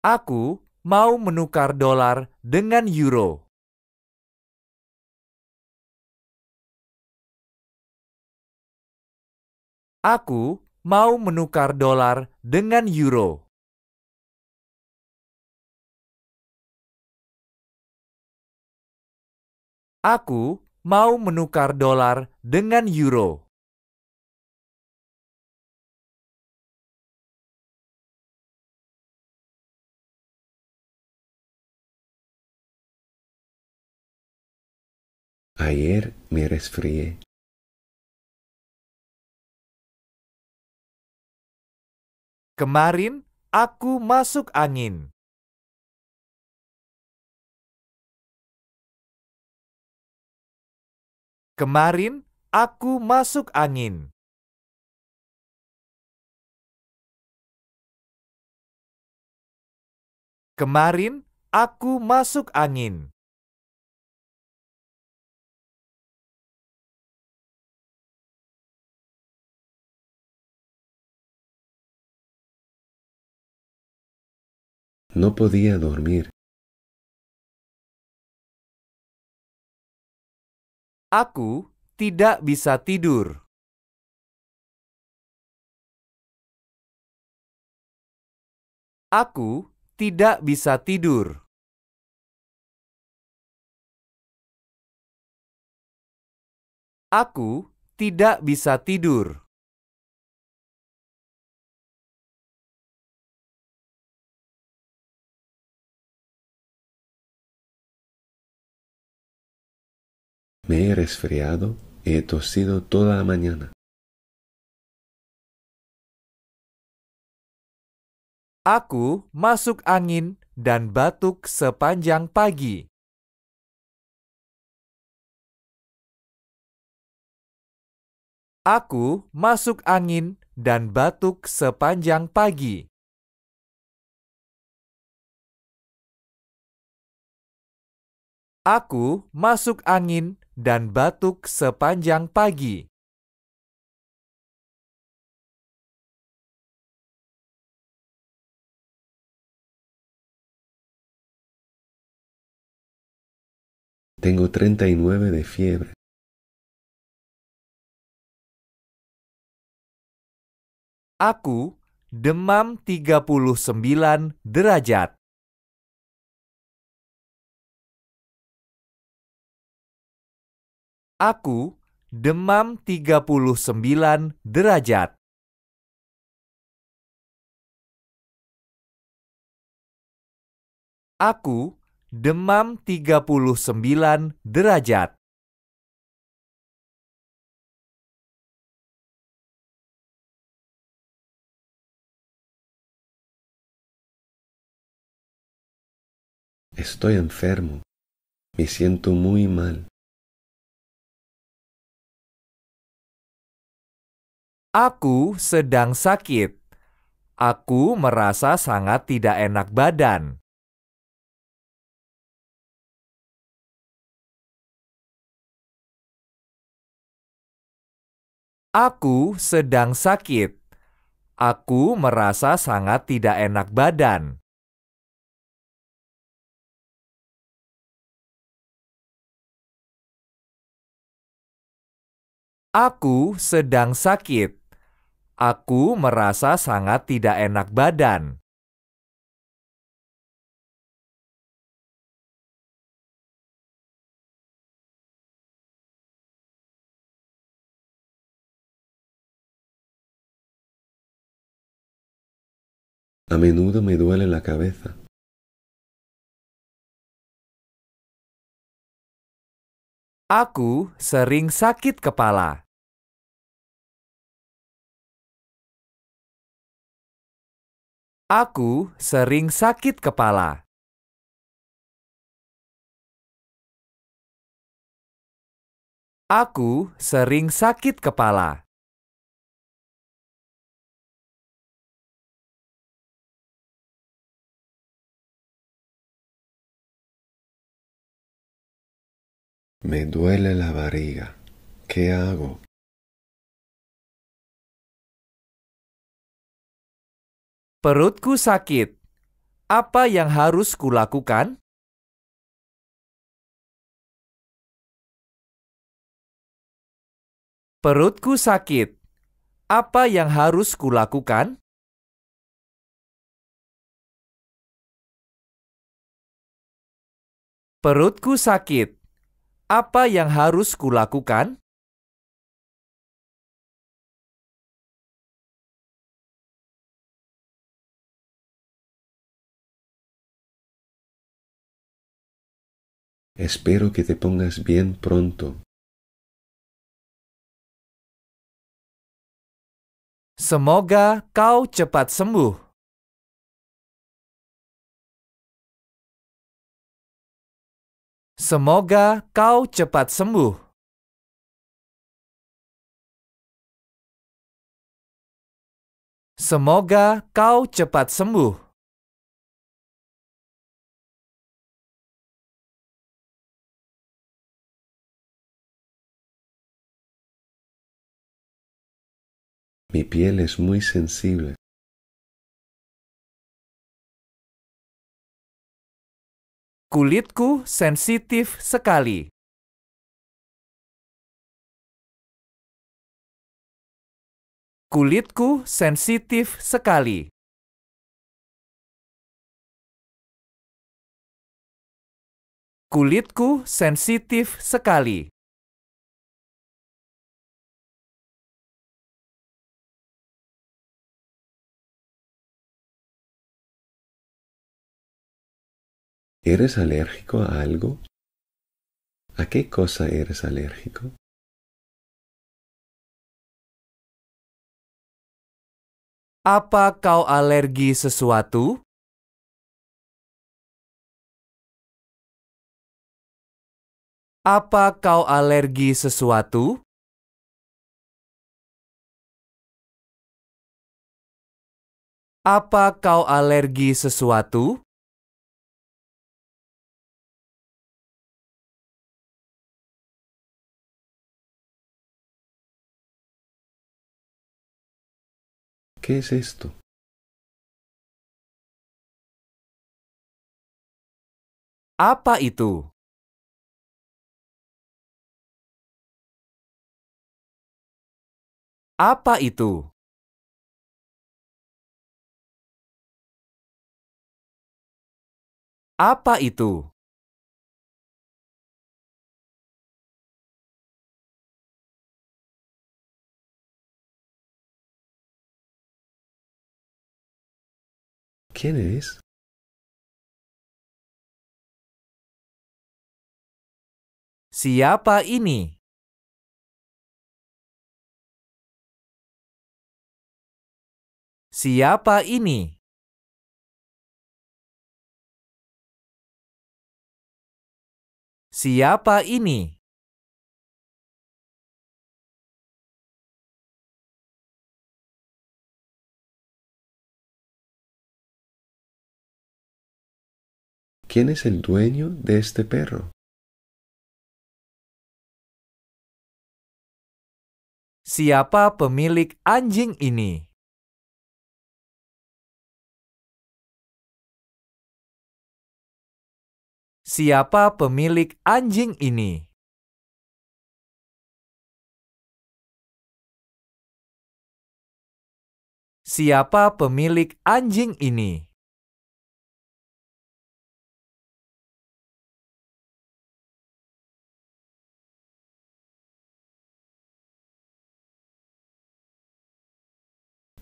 Aku mau menukar dolar dengan euro. Aku mau menukar dolar dengan euro. Aku mau menukar dolar dengan euro. Ayer me resfrié. Kemarin aku masuk angin. Kemarin aku masuk angin. Kemarin aku masuk angin. No podía dormir. Aku tidak bisa tidur. Aku tidak bisa tidur. Aku tidak bisa tidur. Me he resfriado He tosido toda la mañana. Aku masuk angin dan batuk sepanjang pagi. Aku masuk angin dan batuk sepanjang pagi. Aku masuk angin dan batuk sepanjang pagi. Tengo treinta y nueve de fiebre. Aku demam 39 derajat. Aku demam 39 derajat. Aku demam 39 derajat. Estoy enfermo. Me siento muy mal. Aku sedang sakit. Aku merasa sangat tidak enak badan. Aku sedang sakit. Aku merasa sangat tidak enak badan. Aku sedang sakit. Aku merasa sangat tidak enak badan. A menudo me duele la cabeza. Aku sering sakit kepala. Aku sering sakit kepala. Aku sering sakit kepala. Me duele la barriga. ¿Qué hago? Perutku sakit. Apa yang harus kulakukan? Perutku sakit. Apa yang harus kulakukan? Perutku sakit. Apa yang harus kulakukan? Espero que te pongas bien pronto. Semoga kau cepat sembuh. Semoga kau cepat sembuh. Semoga kau cepat sembuh. Mi piel es muy sensible. Kulitku sensitif sekali. Kulitku sensitif sekali. Kulitku sensitif sekali. ¿Eres alérgico a algo? ¿A qué cosa eres alérgico? Apa kau alergi sesuatu? Apa kau alergi sesuatu? Apa kau alergi sesuatu? ¿Qué es esto? Apa itu? Apa itu? Apa itu? ¿Quién es? Siapa ini? Siapa ini? Siapa ini? ¿Quién es el dueño de este perro? Siapa pemilik anjing ini? Siapa pemilik anjing ini? Siapa pemilik anjing ini?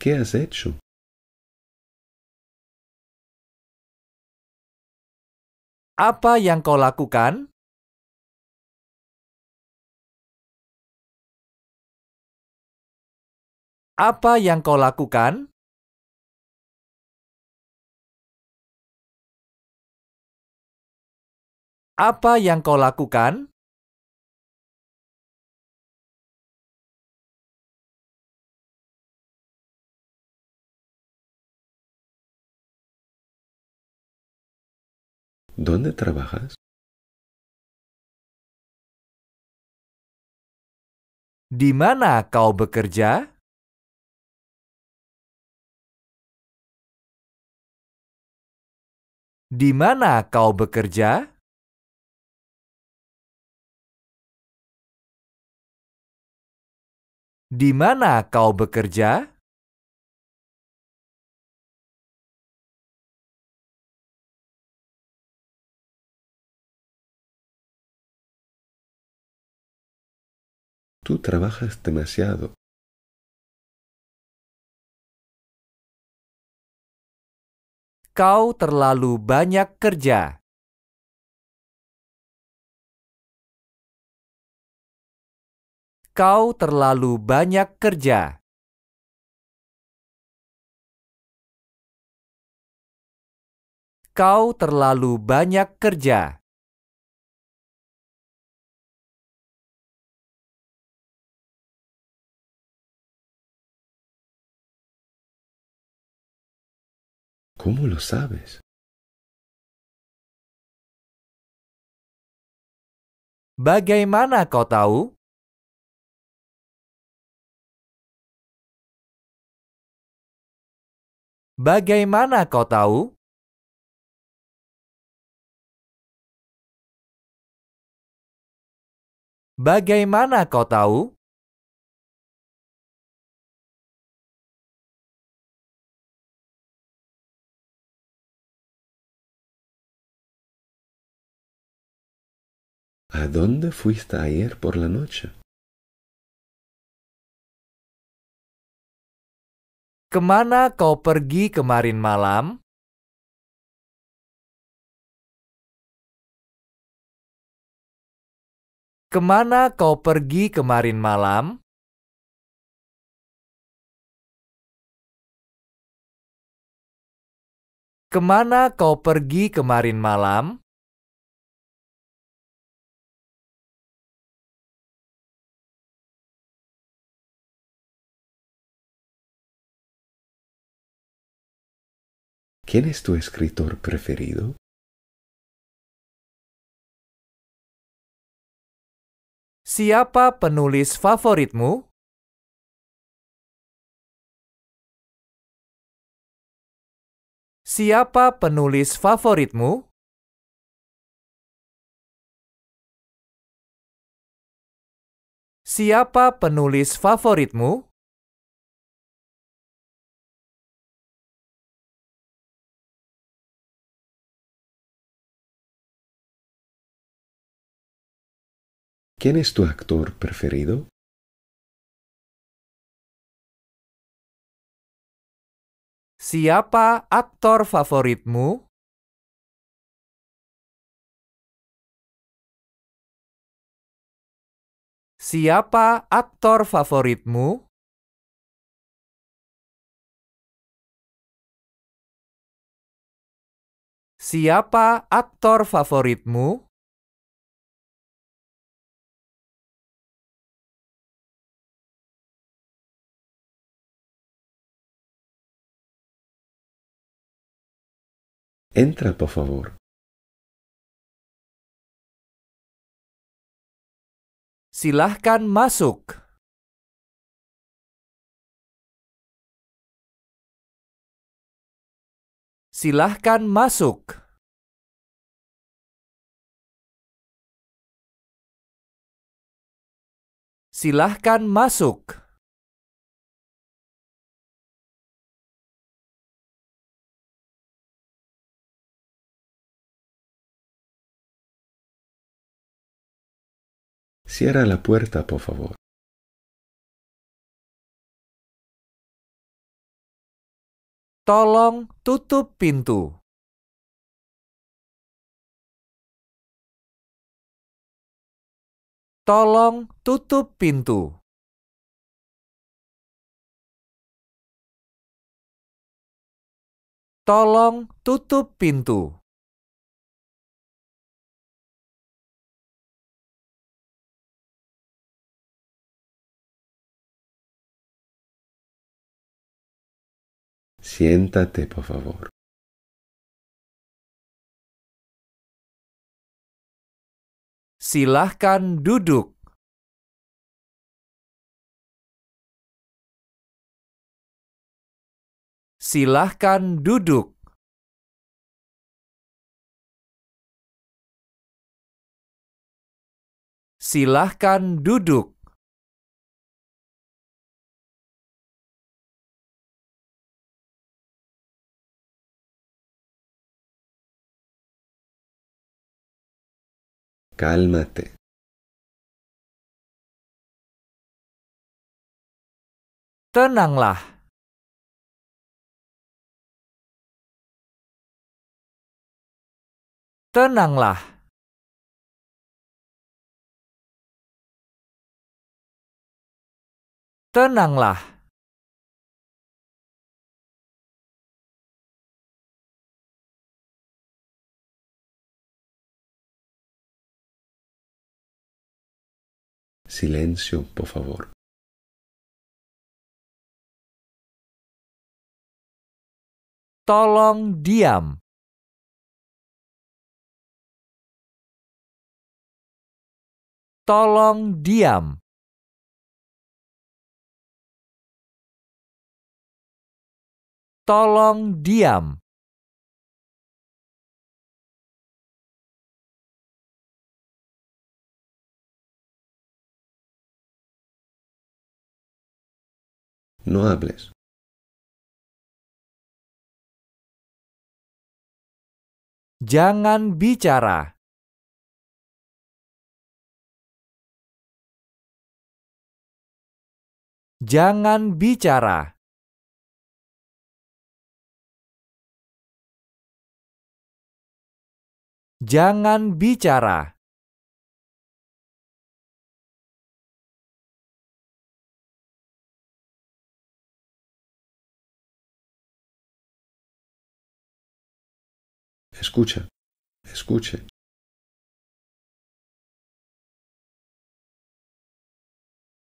¿Qué has hecho? Apa yang kau lakukan? Apa yang kau lakukan? Apa yang kau lakukan? ¿Dónde trabajas? Di mana kau bekerja? Di mana kau bekerja? Di mana kau bekerja? Trabajas demasiado. Kau terlalu banyak kerja. Kau terlalu banyak kerja. Kau terlalu banyak kerja. ¿Cómo lo sabes? Bagaimana kau tahu? Bagaimana kau tahu? Bagaimana kau tahu? ¿A dónde fuiste ayer por la noche? Ke mana kau pergi kemarin malam? Ke mana kau pergi kemarin malam? Ke mana kau pergi kemarin malam? ¿Quién es tu escritor preferido? Siapa penulis favoritmu? Siapa penulis favoritmu? Siapa penulis favoritmu? ¿Quién es tu actor preferido? Siapa aktor favoritmu? Siapa aktor favoritmu? Siapa aktor favoritmu? Entra, por favor. Silahkan masuk. Silahkan masuk. Silahkan masuk. Cierra la puerta, por favor. Tolong tutup pintu. Tolong tutup pintu. Tolong tutup pintu. Siéntate, por favor. Silahkan duduk. Silahkan duduk. Silahkan duduk. Cálmate. Tenanglah. Tenanglah. Tenanglah. Silencio, por favor. Tolong diam. Tolong diam. Tolong diam. No hables. Jangan bicara. Jangan bicara. Jangan bicara. Escucha, escuche.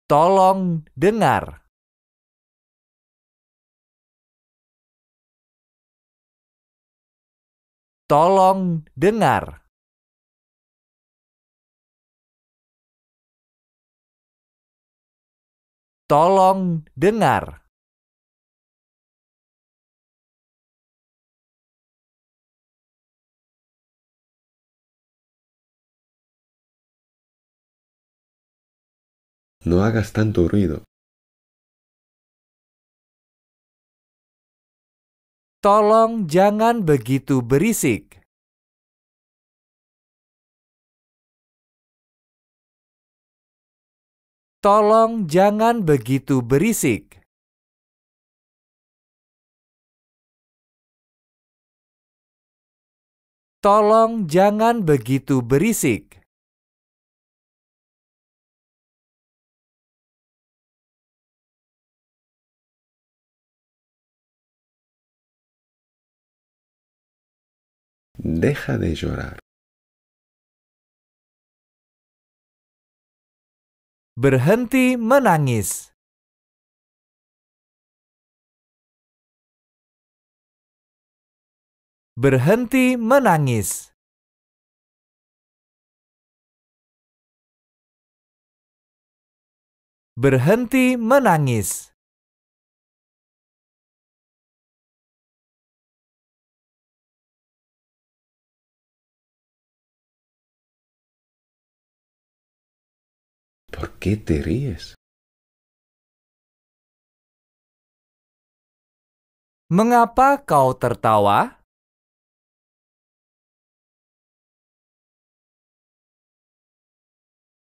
Tolong dengar. Tolong dengar. Tolong dengar. No hagas tanto ruido. Tolong jangan begitu berisik. Tolong jangan begitu berisik. Tolong jangan begitu berisik. Deja de llorar. Berhenti menangis. Berhenti menangis. Berhenti menangis. Qué te ríes? Mengapa kau tertawa?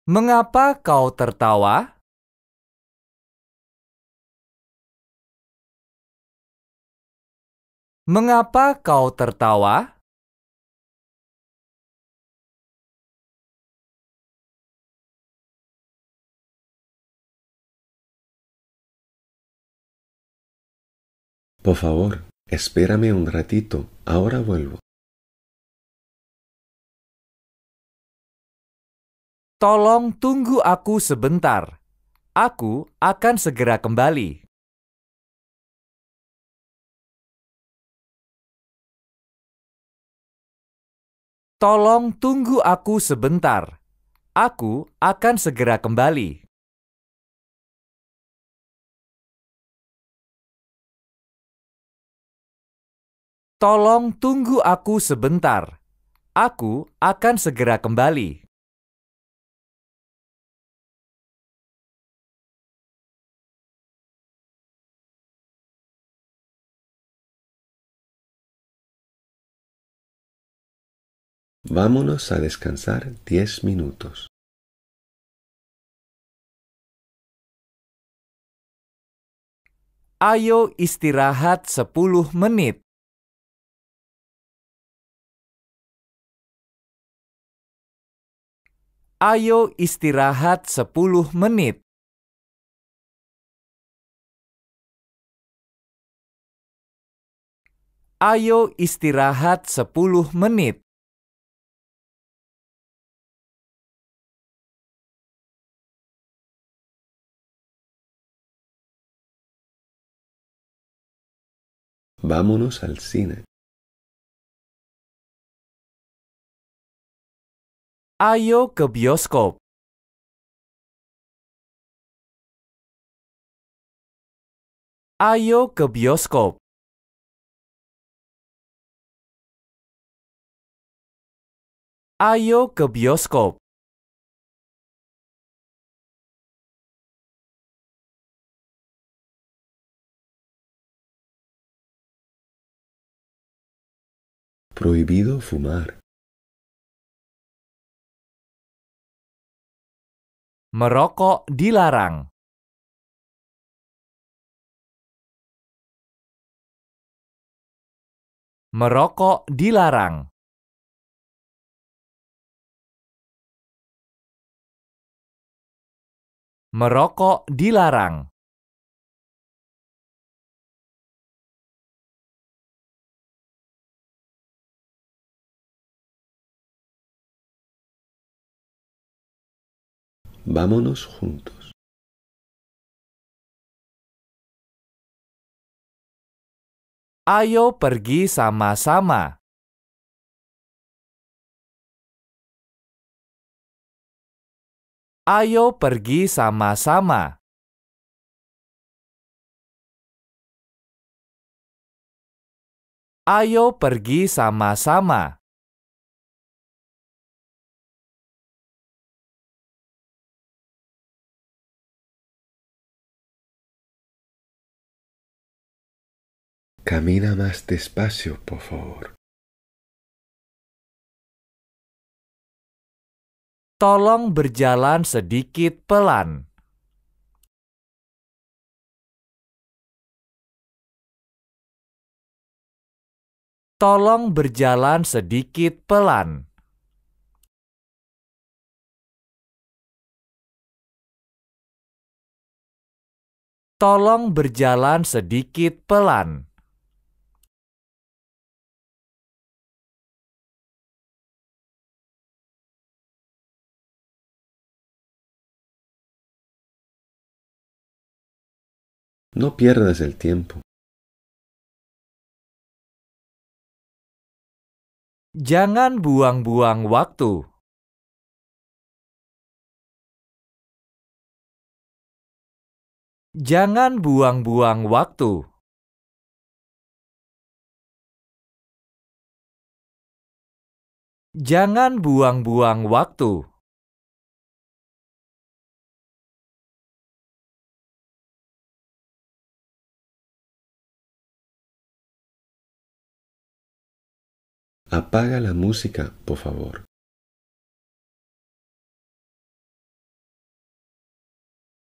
Mengapa kau tertawa? Mengapa kau tertawa? Por favor, espérame un ratito. Ahora vuelvo. Tolong tunggu aku sebentar. Aku akan segera kembali. Tolong tunggu aku sebentar. Aku akan segera kembali. Tolong tunggu aku sebentar. Aku akan segera kembali. Vámonos a descansar diez minutos. Ayo istirahat 10 menit. Ayo istirahat 10 menit. Ayo istirahat 10 menit. Vámonos al cine. Ayo ke bioskop. Ayo ke bioskop. Ayo ke bioskop. Prohibido fumar. Merokok dilarang. Merokok dilarang. Merokok dilarang. Vámonos juntos. Ayo pergi sama-sama. Ayo pergi sama-sama. Ayo pergi sama-sama. Camina más despacio, por favor. Tolong berjalan sedikit pelan. Tolong berjalan sedikit pelan. Tolong berjalan sedikit pelan. No pierdas el tiempo. Jangan buang-buang waktu. Jangan buang-buang waktu. Jangan buang-buang waktu. Apaga la música, por favor.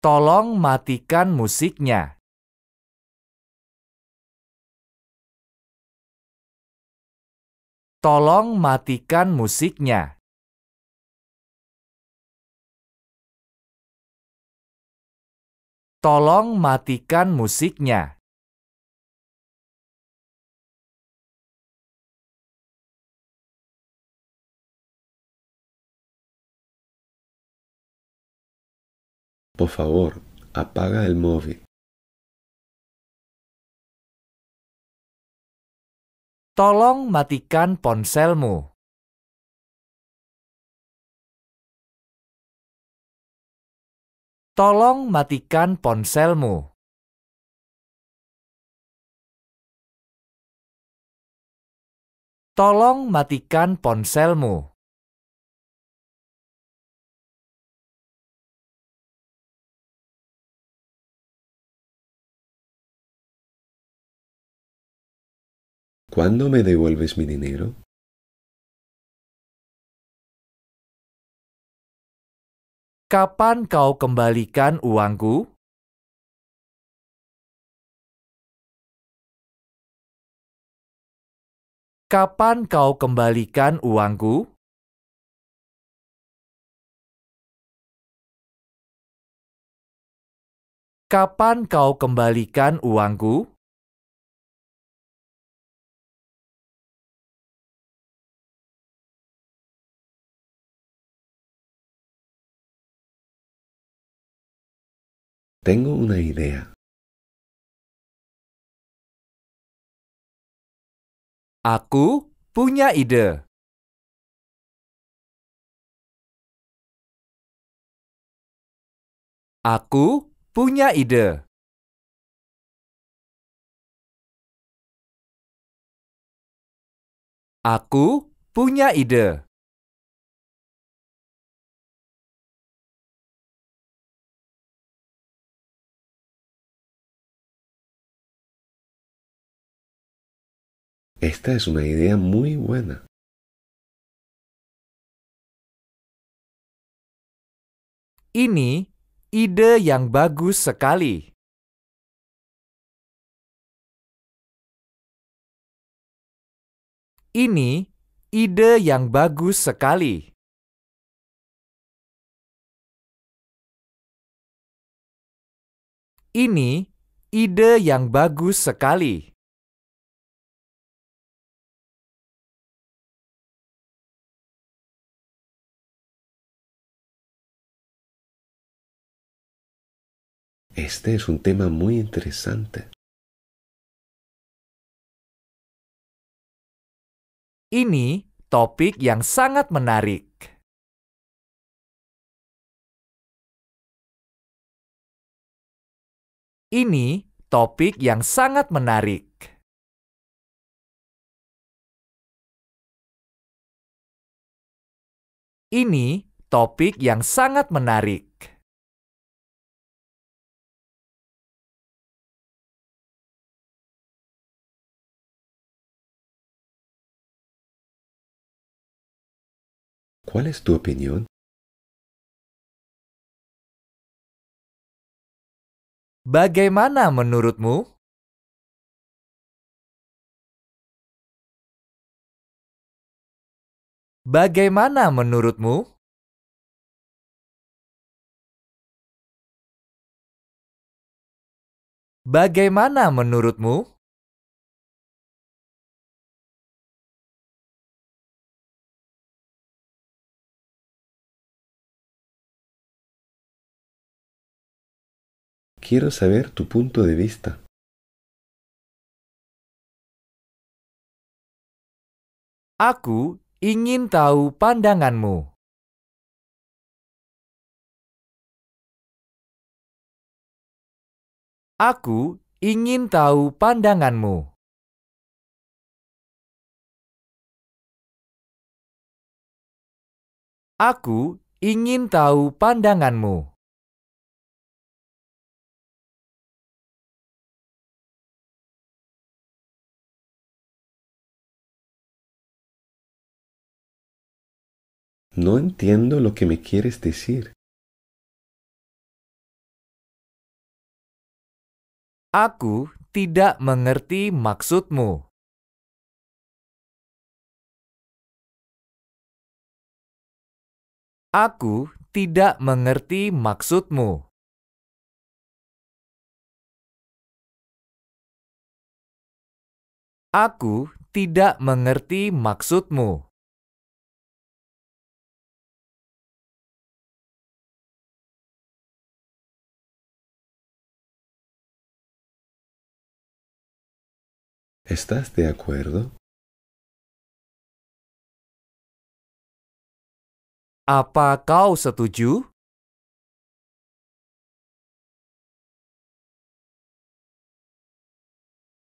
Tolong matikan musiknya. Tolong matikan musiknya. Tolong matikan musiknya. Por favor, apaga el móvil. Tolong matikan ponselmu. Tolong matikan ponselmu. Tolong matikan ponselmu. ¿Cuándo me devuelves mi dinero? Kapan kau kembalikan uangku? Kapan kau kembalikan uangku? Kapan kau kembalikan uangku? Tengo una idea. Aku punya ide. Aku punya ide. Aku punya ide. Esta es una idea muy buena. Ini ide yang bagus sekali. Ini ide yang bagus sekali. Ini ide yang bagus sekali. Este es un tema muy interesante. Ini topik yang sangat menarik. Ini topik yang sangat menarik. Ini topik yang sangat menarik. ¿Cuál es tu opinión? Bagaimana menurutmu? Bagaimana menurutmu? Bagaimana menurutmu? Quiero saber tu punto de vista. Aku ingin tahu pandanganmu. Aku ingin tahu pandanganmu. Aku ingin tahu pandanganmu. No entiendo lo que me quieres decir. Aku tidak mengerti maksudmu. Aku tidak mengerti maksudmu. Aku tidak mengerti maksudmu. ¿Estás de acuerdo? Apa kau setuju?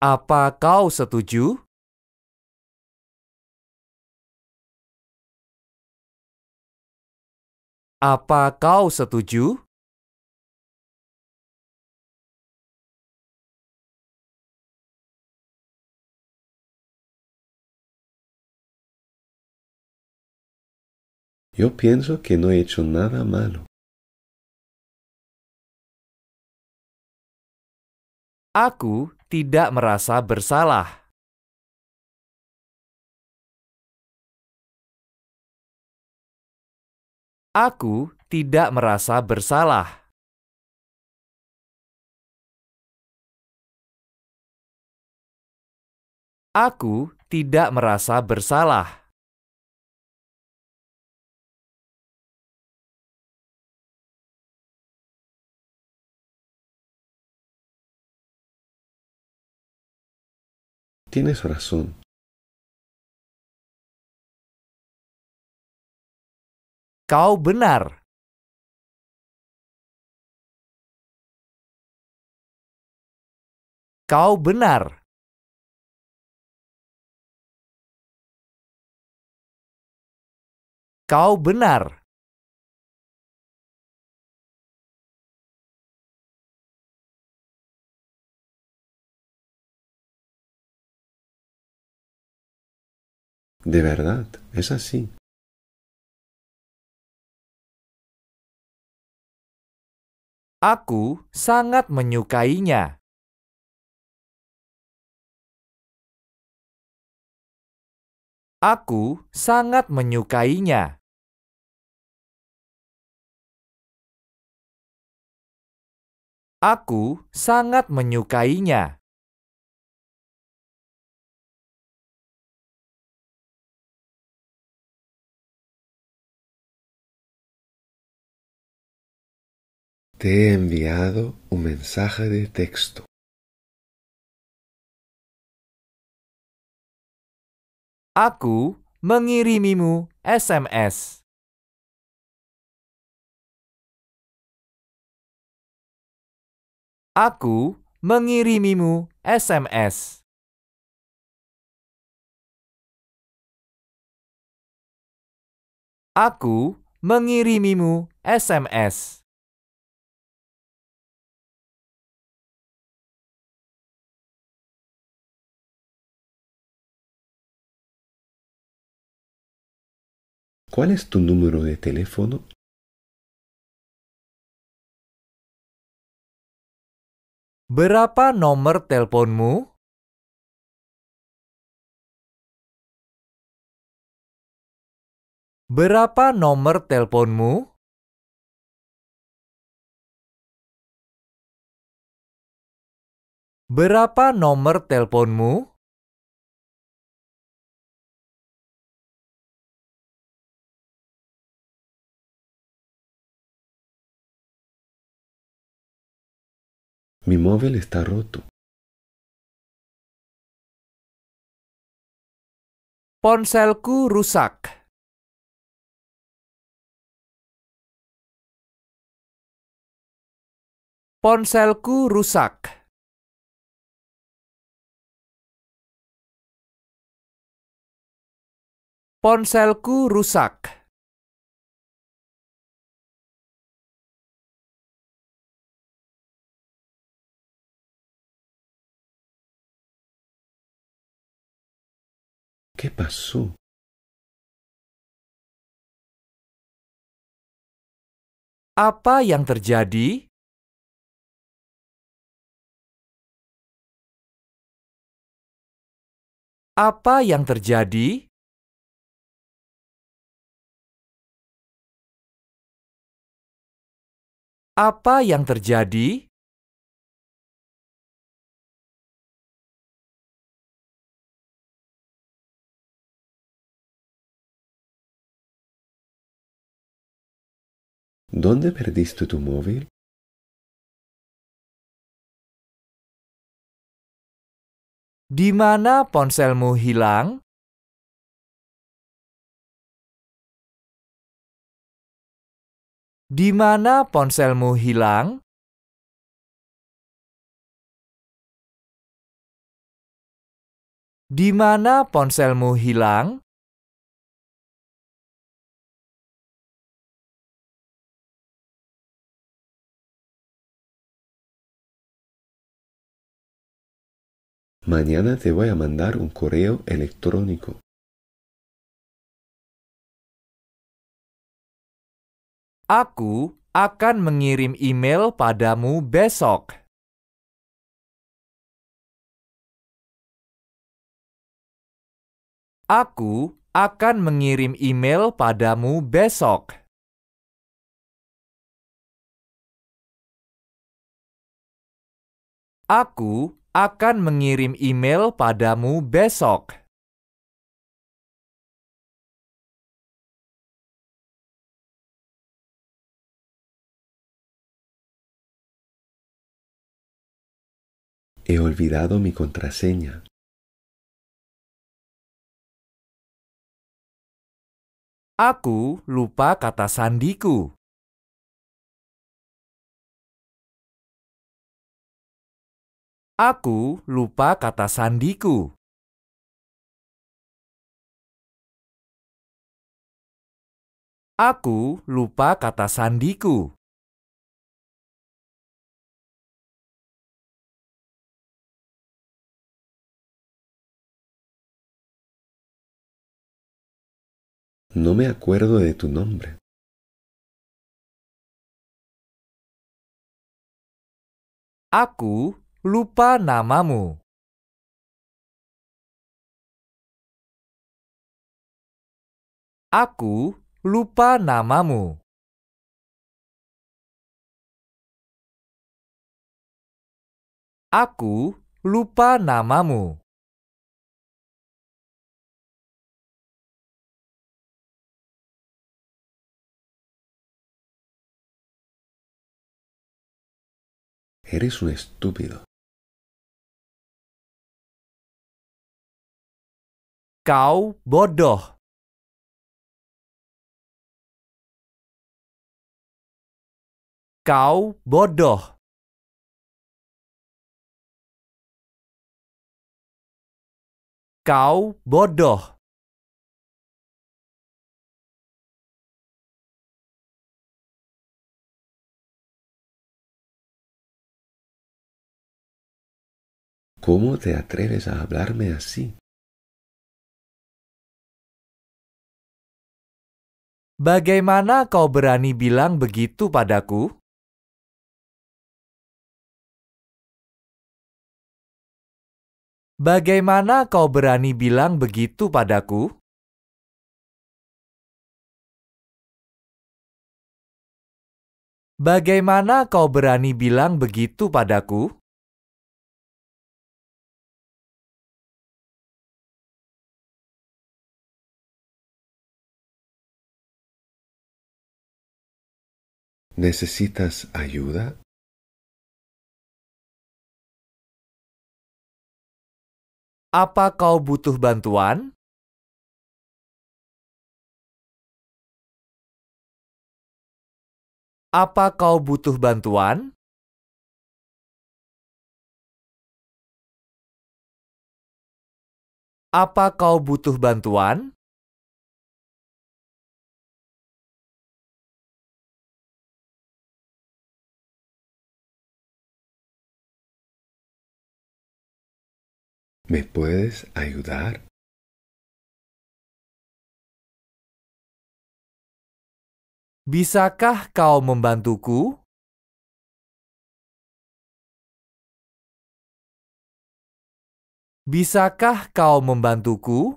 Apa kau setuju? Apa kau setuju? Yo pienso que no he hecho nada malo. Aku tidak merasa bersalah. Aku tidak merasa bersalah. Aku tidak merasa bersalah. Tienes razón. Kau benar. Kau benar. Kau benar. De verdad, es así. Aku sangat menyukainya. Aku sangat menyukainya. Aku sangat menyukainya. Te he enviado un mensaje de texto. Aku mengirimimu SMS. Aku mengirimimu SMS. Aku mengirimimu SMS. ¿Cuál es tu número de teléfono? Berapa nomor teleponmu? Berapa nomor teleponmu? Berapa nomor teleponmu? Mi móvil está roto. Ponselku rusak. Ponselku rusak. Ponselku rusak. ¿Qué pasó? Apa yang terjadi? Apa yang terjadi? Apa yang terjadi? ¿Dónde perdiste tu móvil? Di mana ponselmu hilang? Di mana ponselmu hilang? Di mana ponselmu hilang? Mañana te voy a mandar un correo electrónico. Aku akan mengirim email padamu besok. Aku akan mengirim email padamu besok. Aku akan mengirim email padamu besok. He olvidado mi contraseña. Aku lupa kata sandiku. Aku lupa kata sandiku. Aku lupa kata sandiku. No me acuerdo de tu nombre. Aku lupa namamu. Aku lupa namamu. Aku lupa namamu. Eres un estúpido. Kau bodoh. Kau bodoh. Kau bodoh. ¿Cómo te atreves a hablarme así? Bagaimana kau berani bilang begitu padaku? Bagaimana kau berani bilang begitu padaku? Bagaimana kau berani bilang begitu padaku? ¿Necesitas ayuda? Apa kau butuh bantuan? Apa kau butuh bantuan? Apa kau butuh bantuan? ¿Me puedes ayudar? Bisakah kau membantuku? Bisakah kau membantuku?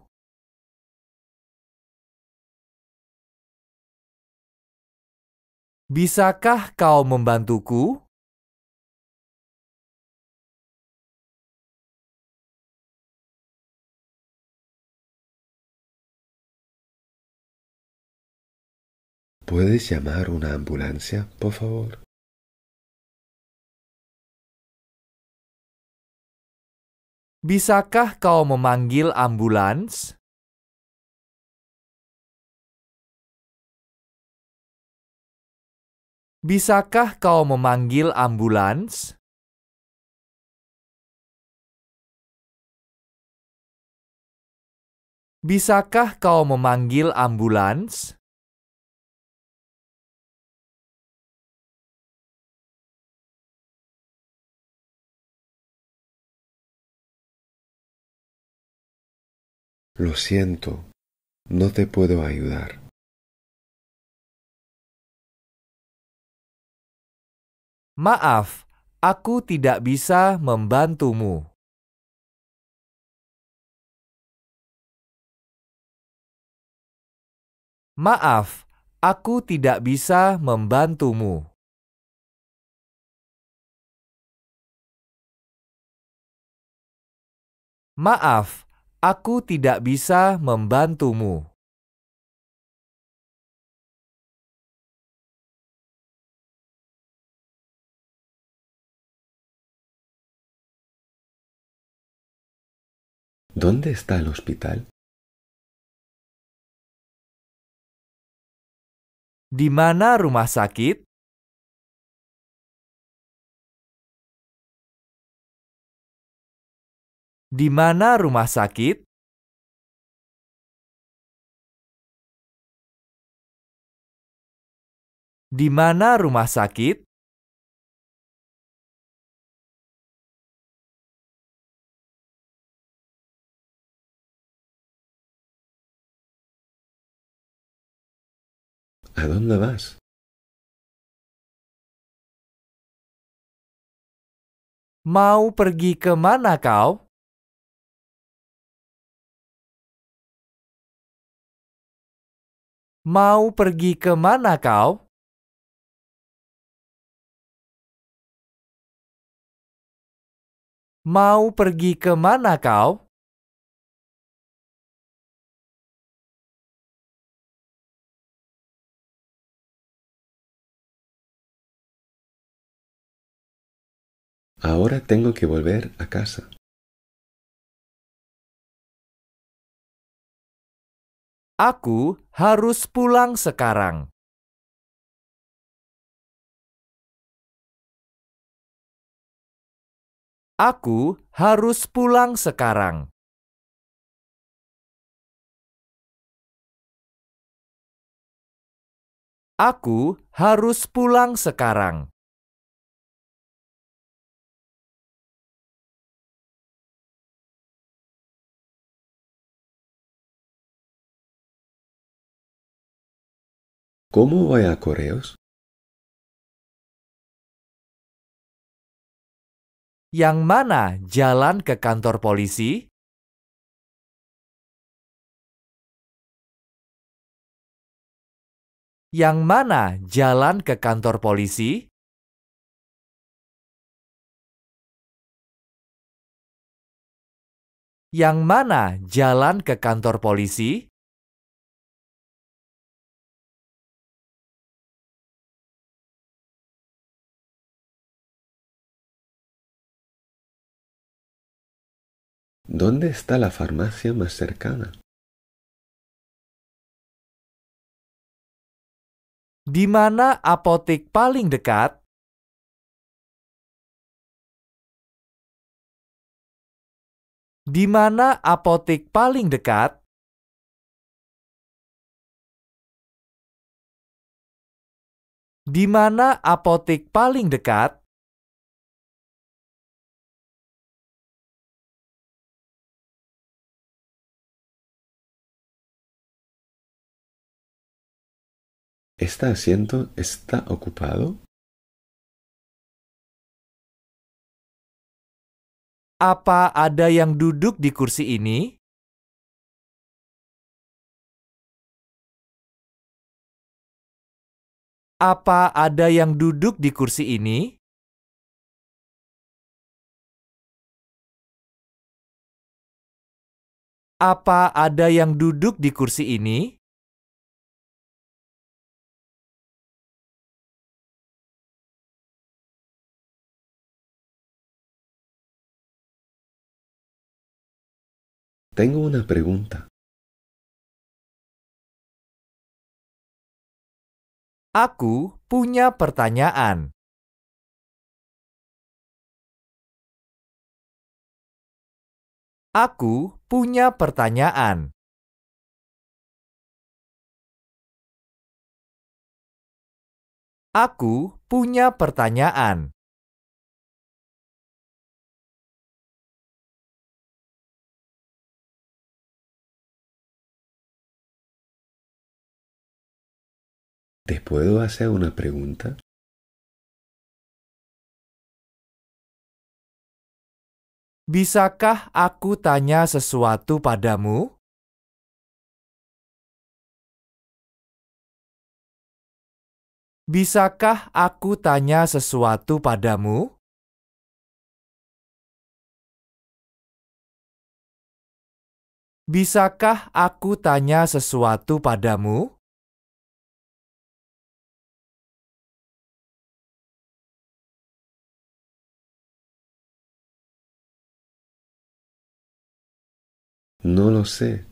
Bisakah kau membantuku? ¿Puedes llamar una ambulancia, por favor? Bisakah kau memanggil ambulans? Bisakah kau memanggil ambulans? Bisakah kau memanggil ambulans? Lo siento, no te puedo ayudar. Maaf, aku tidak bisa membantumu. Maaf, aku tidak bisa membantumu. Maaf, aku tidak bisa membantumu. ¿Dónde está el hospital? Di mana rumah sakit? Di mana rumah sakit? Di mana rumah sakit? ¿A dónde vas? Mau pergi ke mana kau? Mau pergi ke mana kau? Mau pergi ke? Ahora tengo que volver a casa. Aku harus pulang sekarang. Aku harus pulang sekarang. Aku harus pulang sekarang. ¿Cómo voy a correos? Yang mana jalan ke kantor polisi? Yang mana jalan ke kantor polisi? Yang mana jalan ke kantor polisi? ¿Dónde está la farmacia más cercana? Di mana apotek paling dekat? Di mana apotek paling dekat? Di mana apotek paling dekat? ¿Este asiento está ocupado? Apa ada yang duduk di kursi ini? Apa ada yang duduk di kursi ini? Apa ada yang duduk di kursi ini? Tengo una pregunta. Aku punya pertanyaan. Aku punya pertanyaan. Aku punya pertanyaan. ¿Te puedo hacer una pregunta? Bisakah aku tanya sesuatu padamu? Bisakah aku tanya sesuatu padamu? Bisakah aku tanya sesuatu padamu? No lo sé.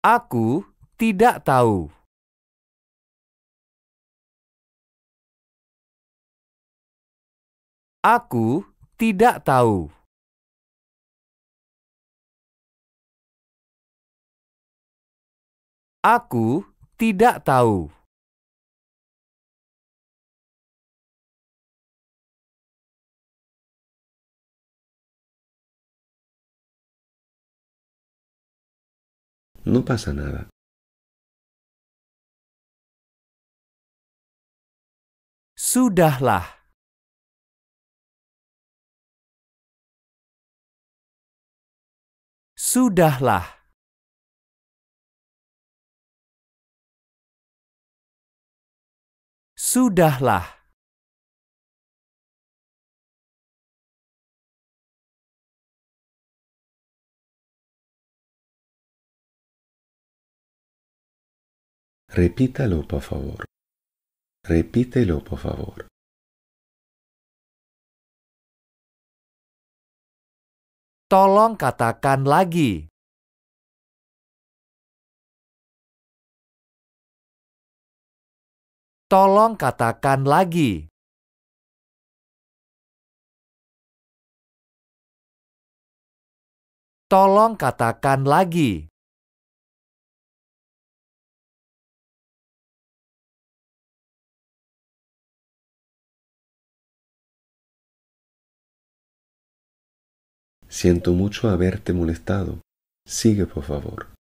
Aku tidak tahu. Aku tidak tahu. Aku tidak tahu. No pasa nada. Sudahlah. Sudahlah. Sudahlah. Repítalo, por favor. Repítelo, por favor. Tolong katakan lagi. Tolong katakan lagi. Tolong katakan lagi. Siento mucho haberte molestado. Sigue, por favor.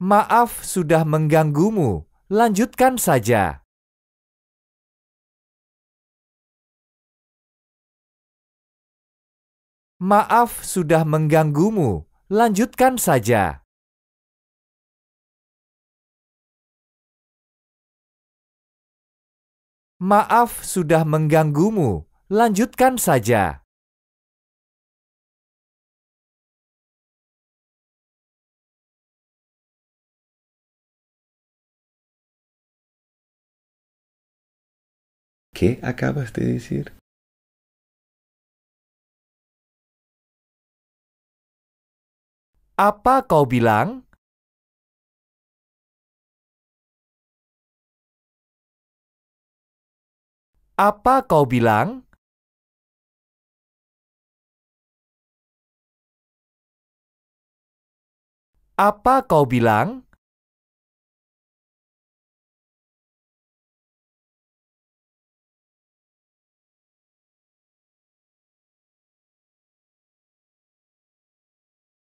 Maaf sudah mengganggumu. Lanjutkan saja. Maaf sudah mengganggumu. Lanjutkan saja. Maaf sudah mengganggumu. Lanjutkan saja. ¿Qué acabas de decir? Apa kau bilang? Apa kau bilang? Apa kau bilang?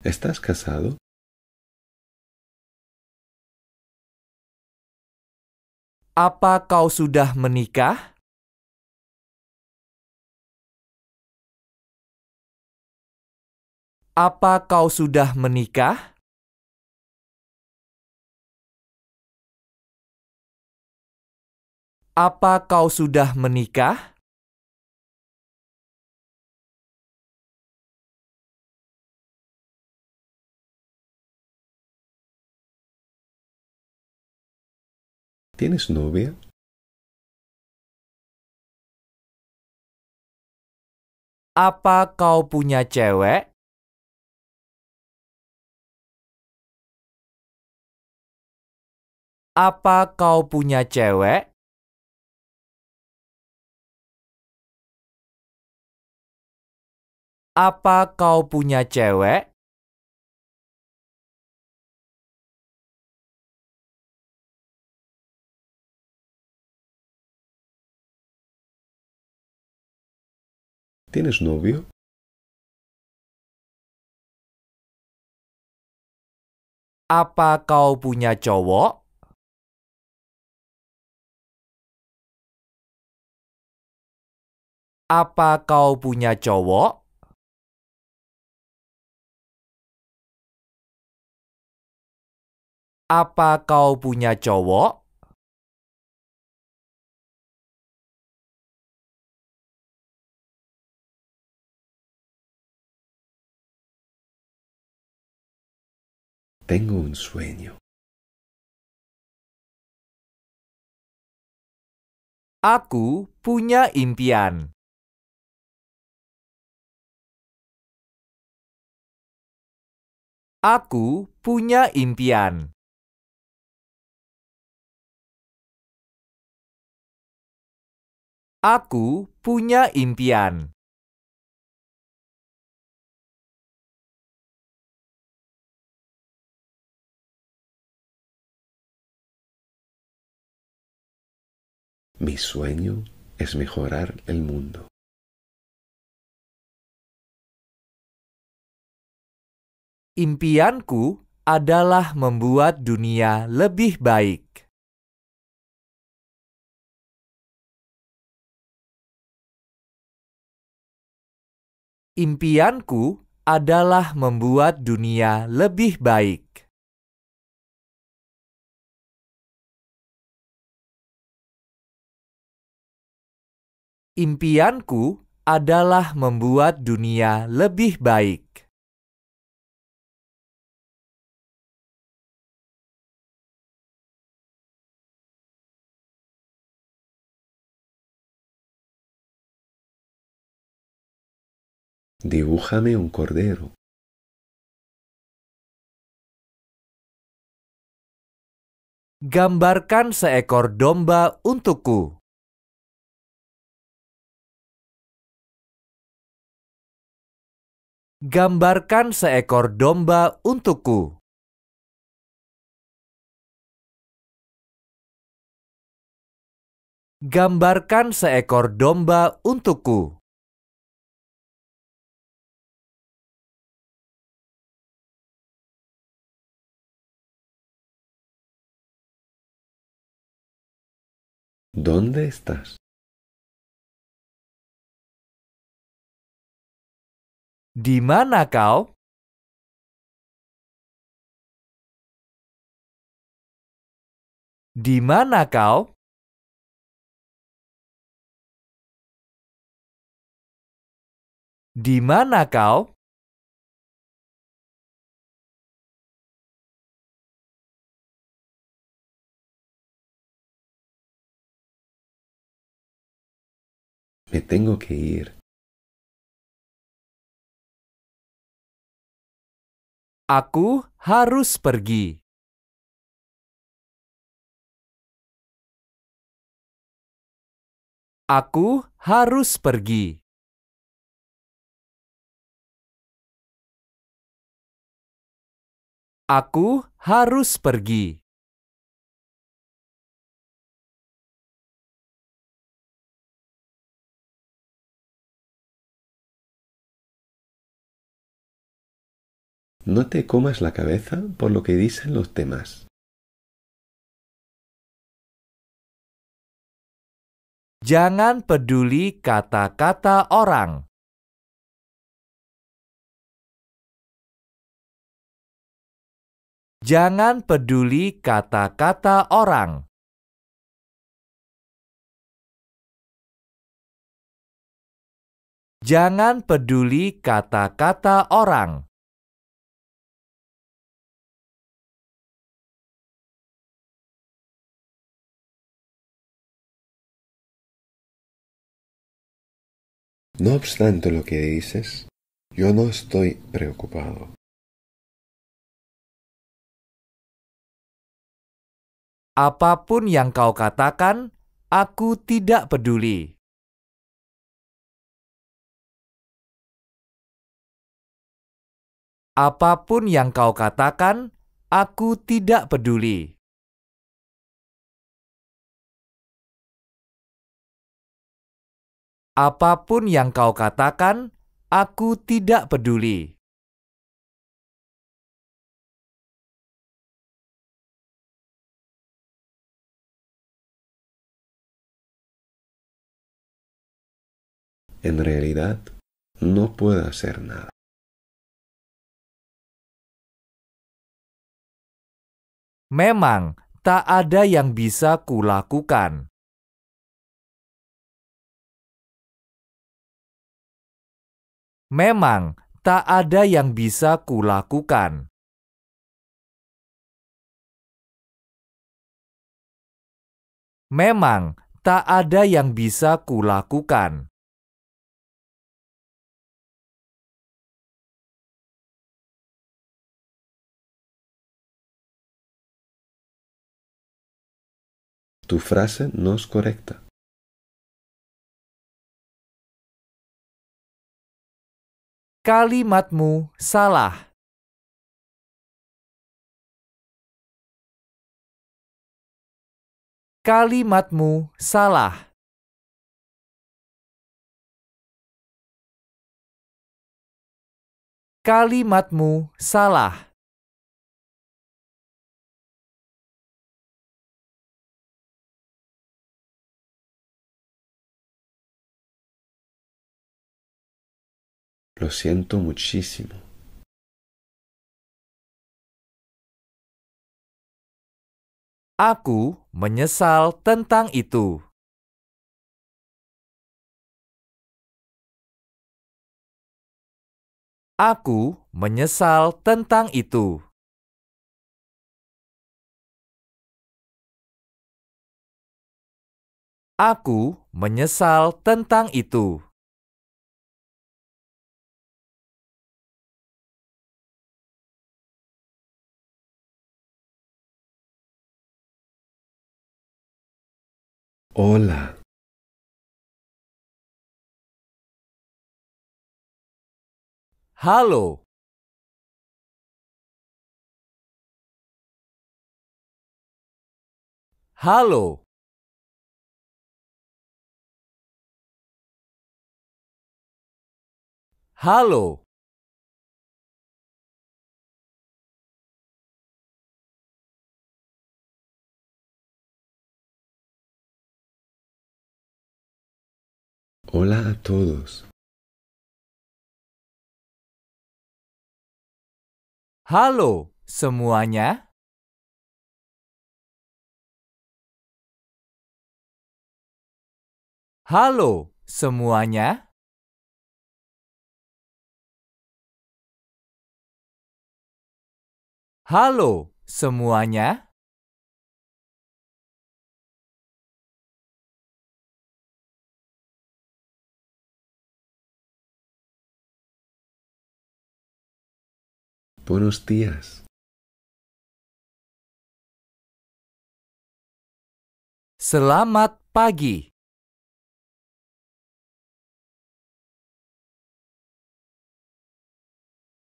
¿Estás casado? Apa kau sudah menikah? Apa kau sudah menikah? Apa kau sudah menikah? ¿Tienes novia? Apa kau punya cewek? Apa kau punya cewek? Apa kau punya cewek? ¿Tienes novio? Apa kau punya cowok? Apa kau punya cowok? Apa kau punya cowok? Tengo un sueño. Aku punya impian. Aku punya impian. Aku punya impian. Mi sueño es mejorar el mundo. Impianku adalah membuat dunia lebih baik. Impianku adalah membuat dunia lebih baik. Impianku adalah membuat dunia lebih baik. Dibújame un cordero. Gambarkan seekor domba untukku. Gambarkan seekor domba untukku. Gambarkan seekor domba untukku. ¿Dónde estás? Di mana kau? Di mana kau? Di mana kau? Me tengo que ir. Aku harus pergi. Aku harus pergi. Aku harus pergi. No te comas la cabeza por lo que dicen los demás. Jangan peduli kata-kata orang. Jangan peduli kata-kata orang. Jangan peduli kata-kata orang. No obstante lo que dices, yo no estoy preocupado. Apa pun yang kau katakan, aku tidak peduli. Apa pun yang kau katakan, aku tidak peduli. Apa pun yang kau katakan, aku tidak peduli. En realidad, no puedo hacer nada. Memang tak ada yang bisa kulakukan. Memang tak ada yang bisa kulakukan. Memang tak ada yang bisa kulakukan. Tu frase no es correcta. Kalimatmu salah. Kalimatmu salah. Kalimatmu salah. Lo siento muchísimo. Aku menyesal tentang itu. Aku menyesal tentang itu. Aku menyesal tentang itu. Hola. Halo. Halo. Halo. Hola a todos. Halo semuanya. Halo semuanya. Halo semuanya. Buenos días. Selamat pagi.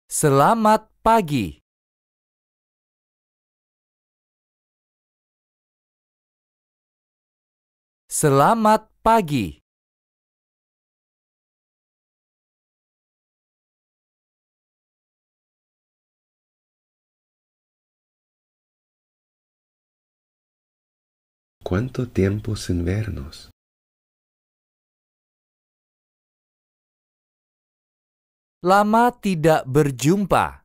Selamat pagi. Selamat pagi. ¿Cuánto tiempo sin vernos? Lama tidak berjumpa.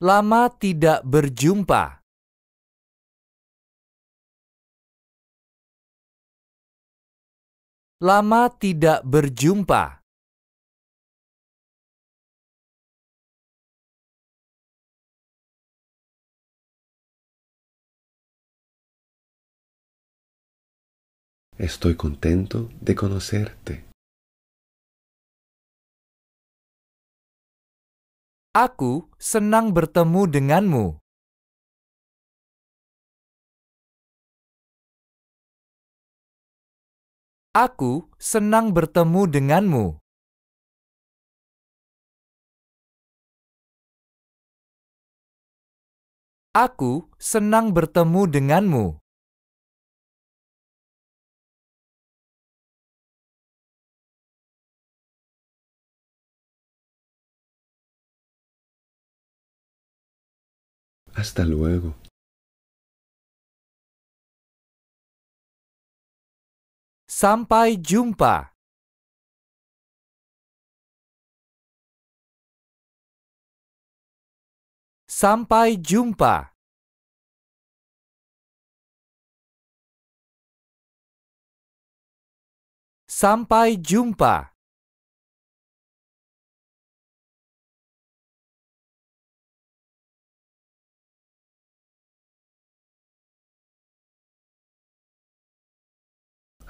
Lama tidak berjumpa. Lama tidak berjumpa. Estoy contento de conocerte. Aku senang bertemu denganmu. Aku senang bertemu denganmu. Aku senang bertemu denganmu. Hasta luego. Sampai jumpa. Sampai jumpa. Sampai jumpa.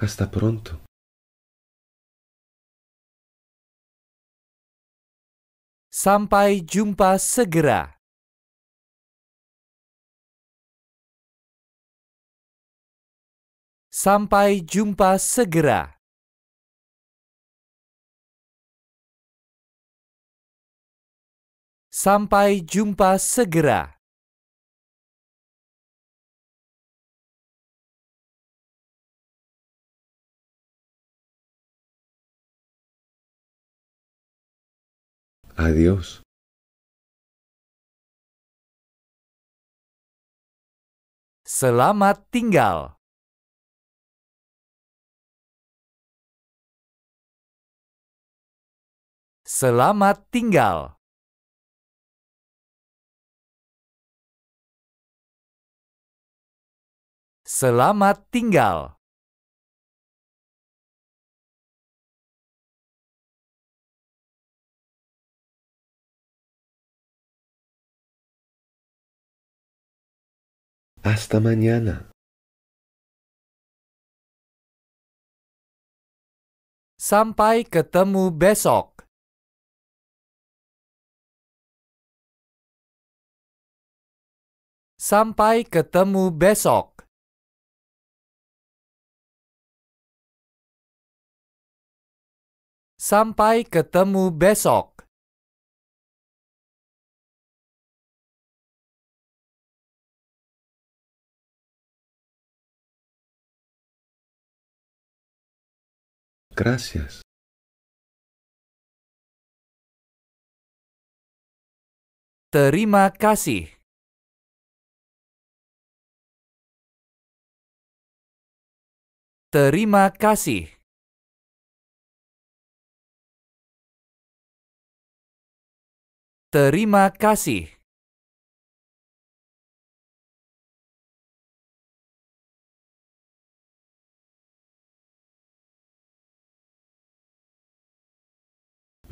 Hasta pronto. Sampai jumpa segera. Sampai jumpa segera. Sampai jumpa segera. Adiós. Selamat tinggal. Selamat tinggal. Selamat tinggal. Hasta mañana. Sampai ketemu besok. Sampai ketemu besok. Sampai ketemu besok. Gracias. Terima kasih. Terima kasih. Terima kasih.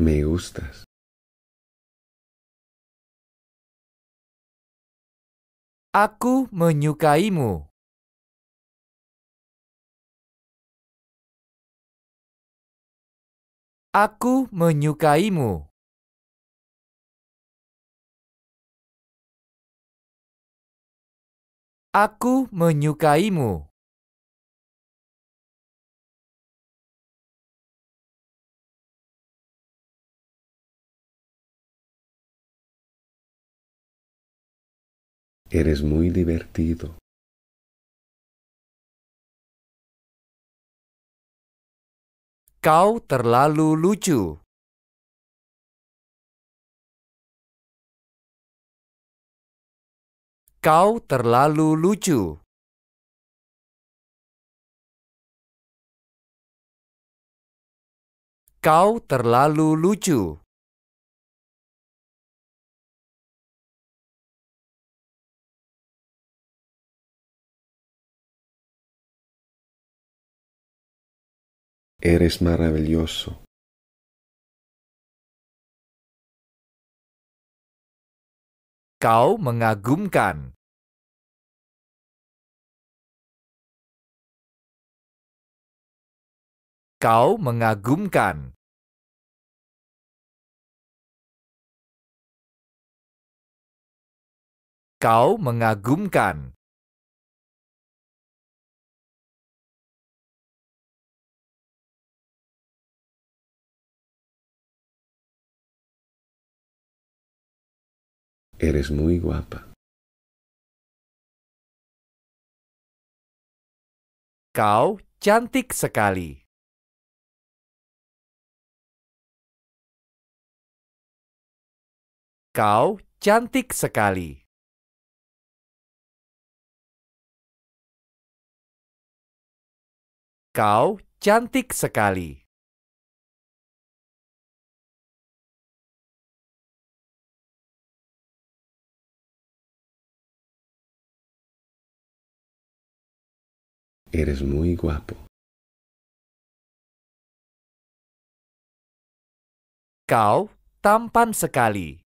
Me gustas. Aku menyukaimu. Aku menyukaimu. Aku menyukaimu. Eres muy divertido. Kau terlalu lucu. Kau terlalu lucu. Kau terlalu lucu. Eres maravilloso. Kau mengagumkan. Kau mengagumkan. Kau mengagumkan. Eres muy guapa. Kau cantik sekali. Kau cantik sekali. Kau cantik sekali. Eres muy guapo. Kau tampan sekali.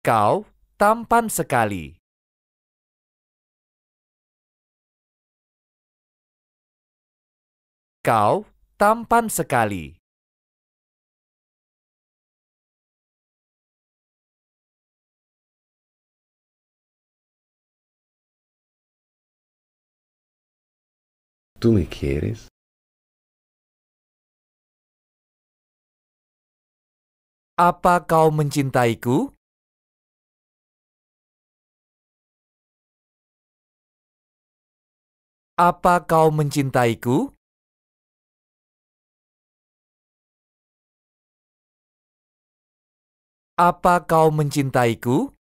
Kau tampan sekali. Kau tampan sekali. ¿Tú me quieres? Apa kau mencintaiku? Apa kau mencintaiku? Apa kau mencintaiku?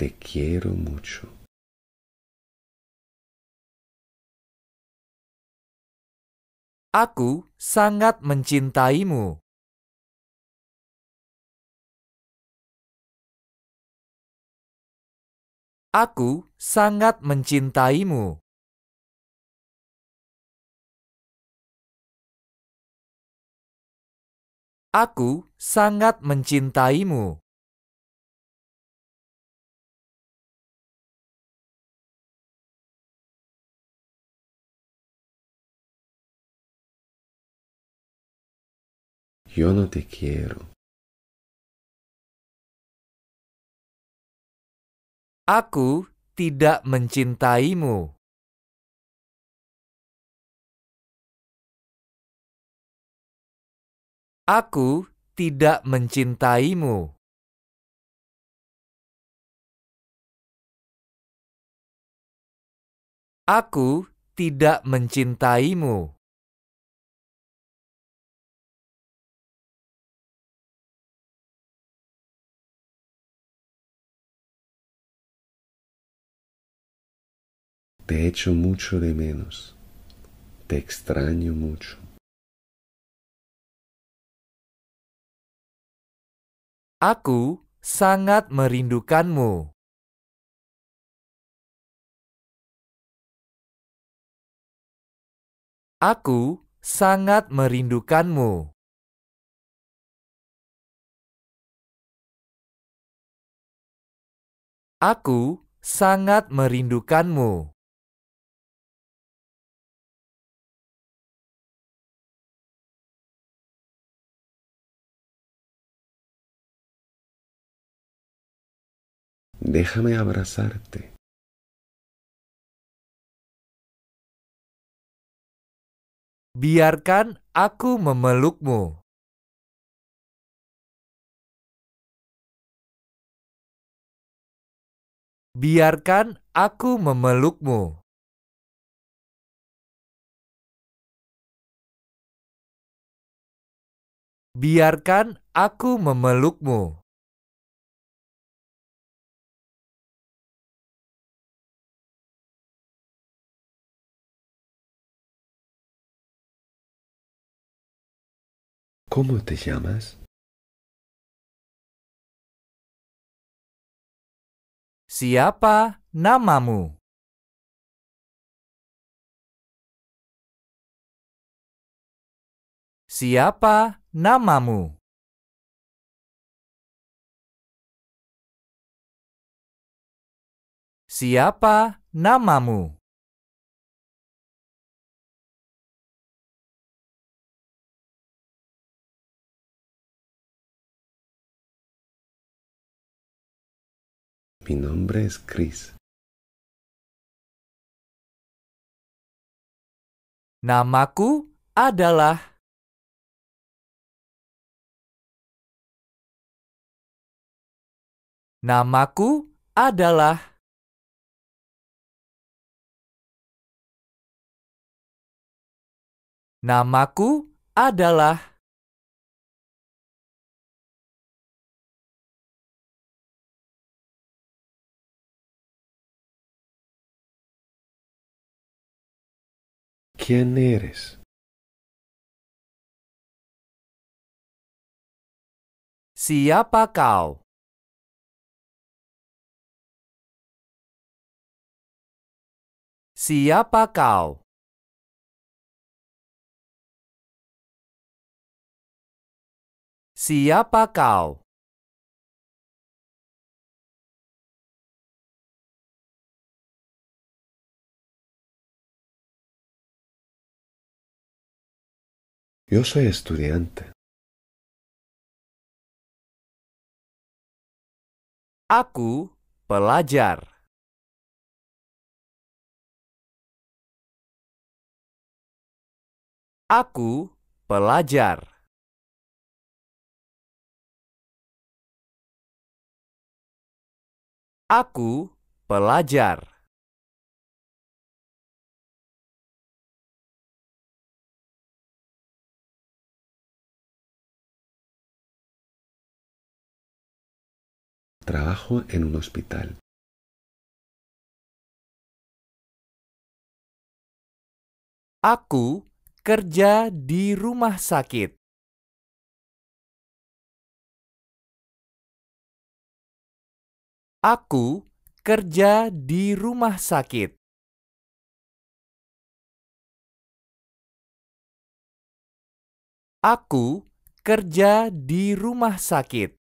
Te quiero mucho. Aku sangat mencintaimu. Aku sangat mencintaimu. Aku sangat mencintaimu. Yo no te quiero. Aku tidak mencintaimu. Aku tidak mencintaimu. Aku tidak mencintaimu. Te echo mucho de menos. Te extraño mucho. Aku sangat merindukanmu. Aku sangat merindukanmu. Aku sangat merindukanmu. Déjame abrazarte. Biarkan aku memelukmu. Biarkan aku memelukmu. Biarkan aku memelukmu. ¿Cómo te llamas? Siapa namamu? Siapa namamu? Siapa namamu? Mi nombre es Chris. Namaku adalah Namaku adalah Namaku adalah ¿Quién eres? Siapa kau? Siapa kau? Siapa kau? Yo soy estudiante. Aku pelajar. Aku pelajar. Aku pelajar. Trabajo en un hospital. Aku kerja di rumah sakit. Aku kerja di rumah sakit. Aku kerja di rumah sakit.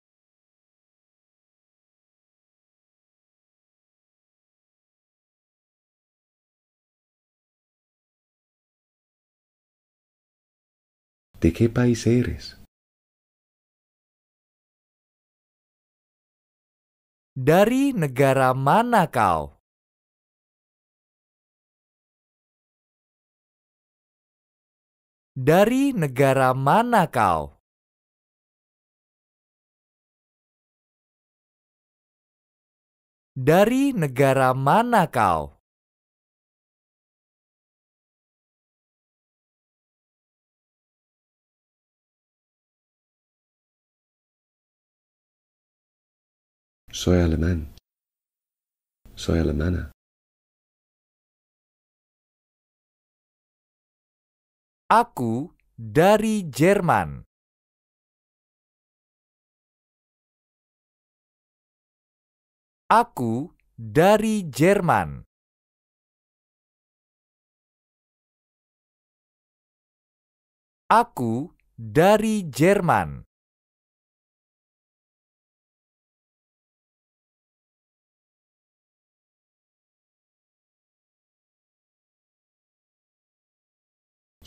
¿De qué país eres? Dari negara mana kau? Dari negara mana kau? Dari negara mana kau? Soy alemán. Soy alemana. Aku dari Jerman. Aku dari Jerman. Aku dari Jerman.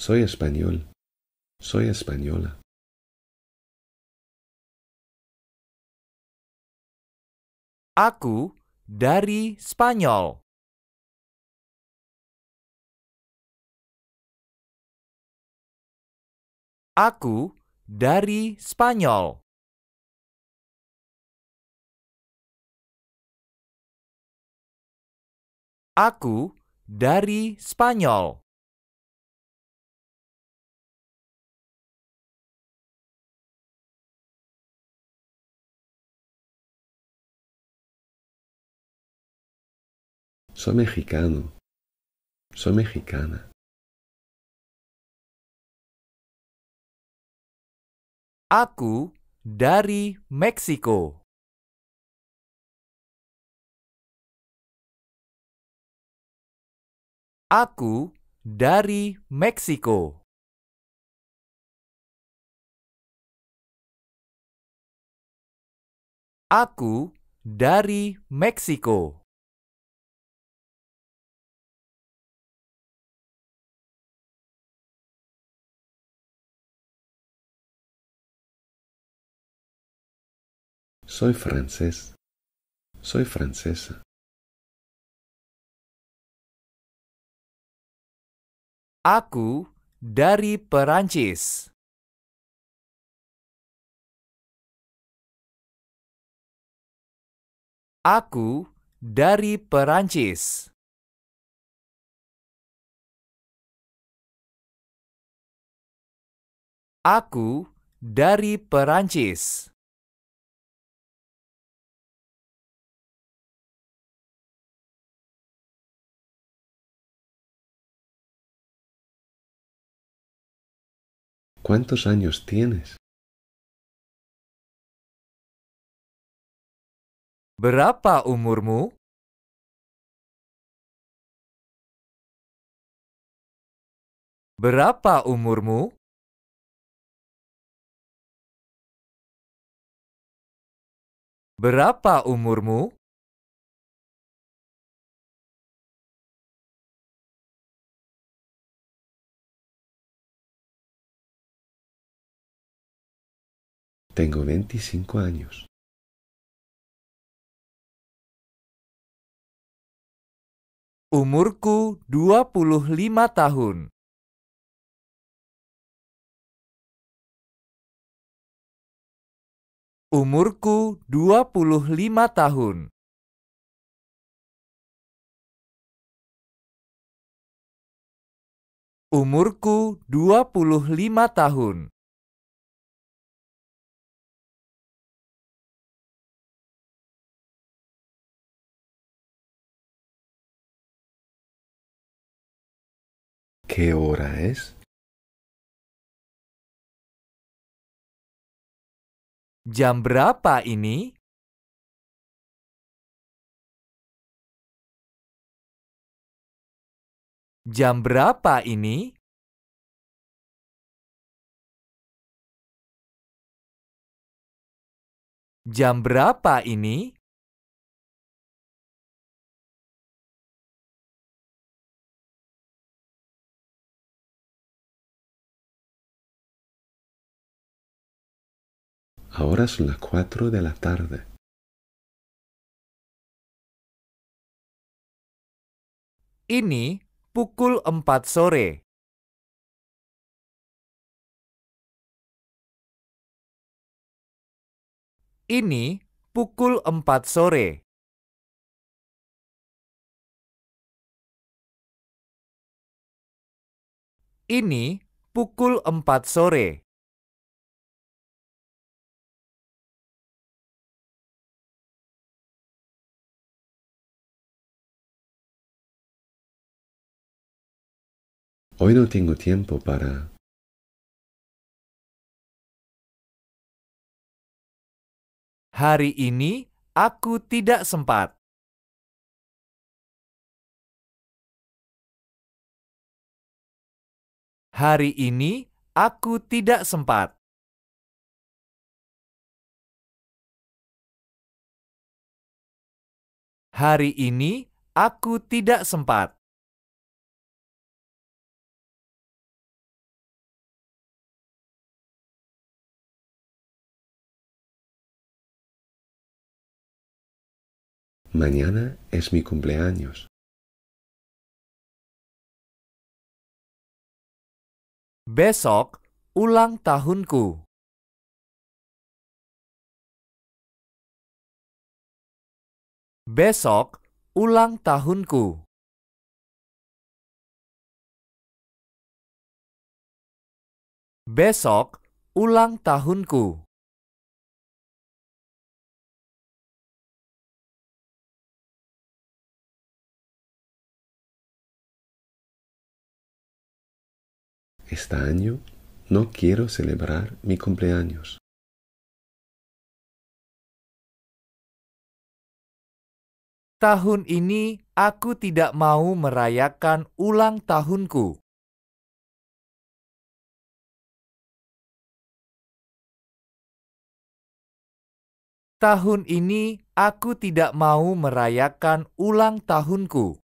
Soy español. Soy española. Aku dari Spanyol. Aku dari Spanyol. Aku dari Spanyol. Soy mexicano. Soy mexicana. Aku dari Meksiko. Aku dari Meksiko. Aku dari Meksiko. Soy francés. Soy francesa. Aku dari Perancis. Aku dari Perancis. Aku dari Perancis. ¿Cuántos años tienes? Berapa umurmu? Berapa umurmu? Berapa umurmu? Tengo 25 años. Umurku 25 tahun. Umurku 25 tahun. Umurku 25 tahun. ¿Qué hora es? Jam berapa ini? Jam berapa ini? Jam berapa ini? Ahora son las de la tarde. Ini pukul empat sore. Ini pukul empat sore. Ini pukul empat sore. Hoy no tengo tiempo para... Hari ini aku tidak sempat. Hari ini aku tidak sempat. Hari ini aku tidak sempat. Mañana es mi cumpleaños. Besok ulang tahunku. Besok ulang tahunku. Besok ulang tahunku. Este año no quiero celebrar mi cumpleaños. Tahun ini aku tidak mau merayakan ulang tahunku. Tahun ini aku tidak mau merayakan ulang tahunku.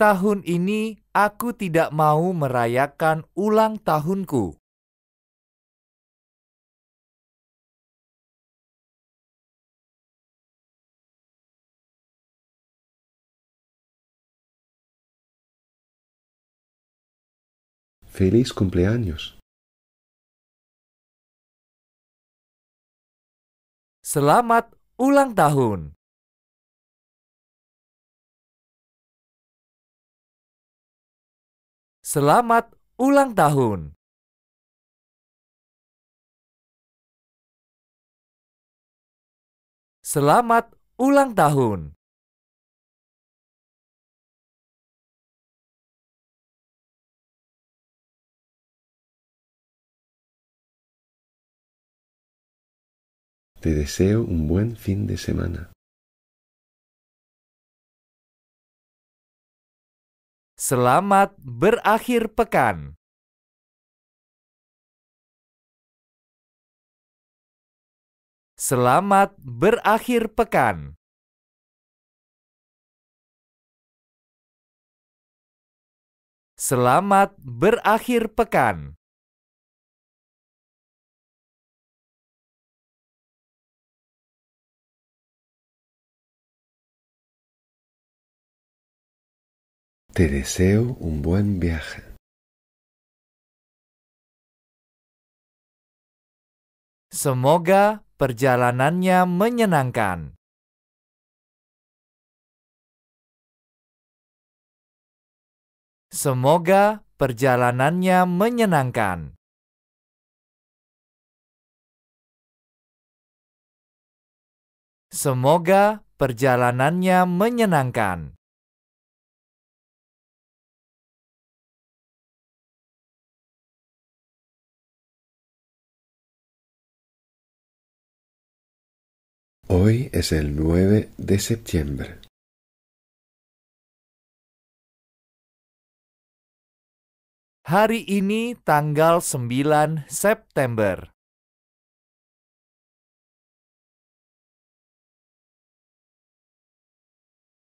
Tahun ini aku tidak mau merayakan ulang tahunku. Feliz cumpleaños. Selamat ulang tahun. Selamat ulang tahun. Selamat ulang tahun. Te deseo un buen fin de semana. Selamat berakhir pekan. Selamat berakhir pekan. Selamat berakhir pekan. Te deseo un buen viaje. Semoga perjalanannya menyenangkan. Semoga perjalanannya menyenangkan. Semoga perjalanannya menyenangkan. Hoy es el 9 de septiembre. Hari ini tanggal 9 September.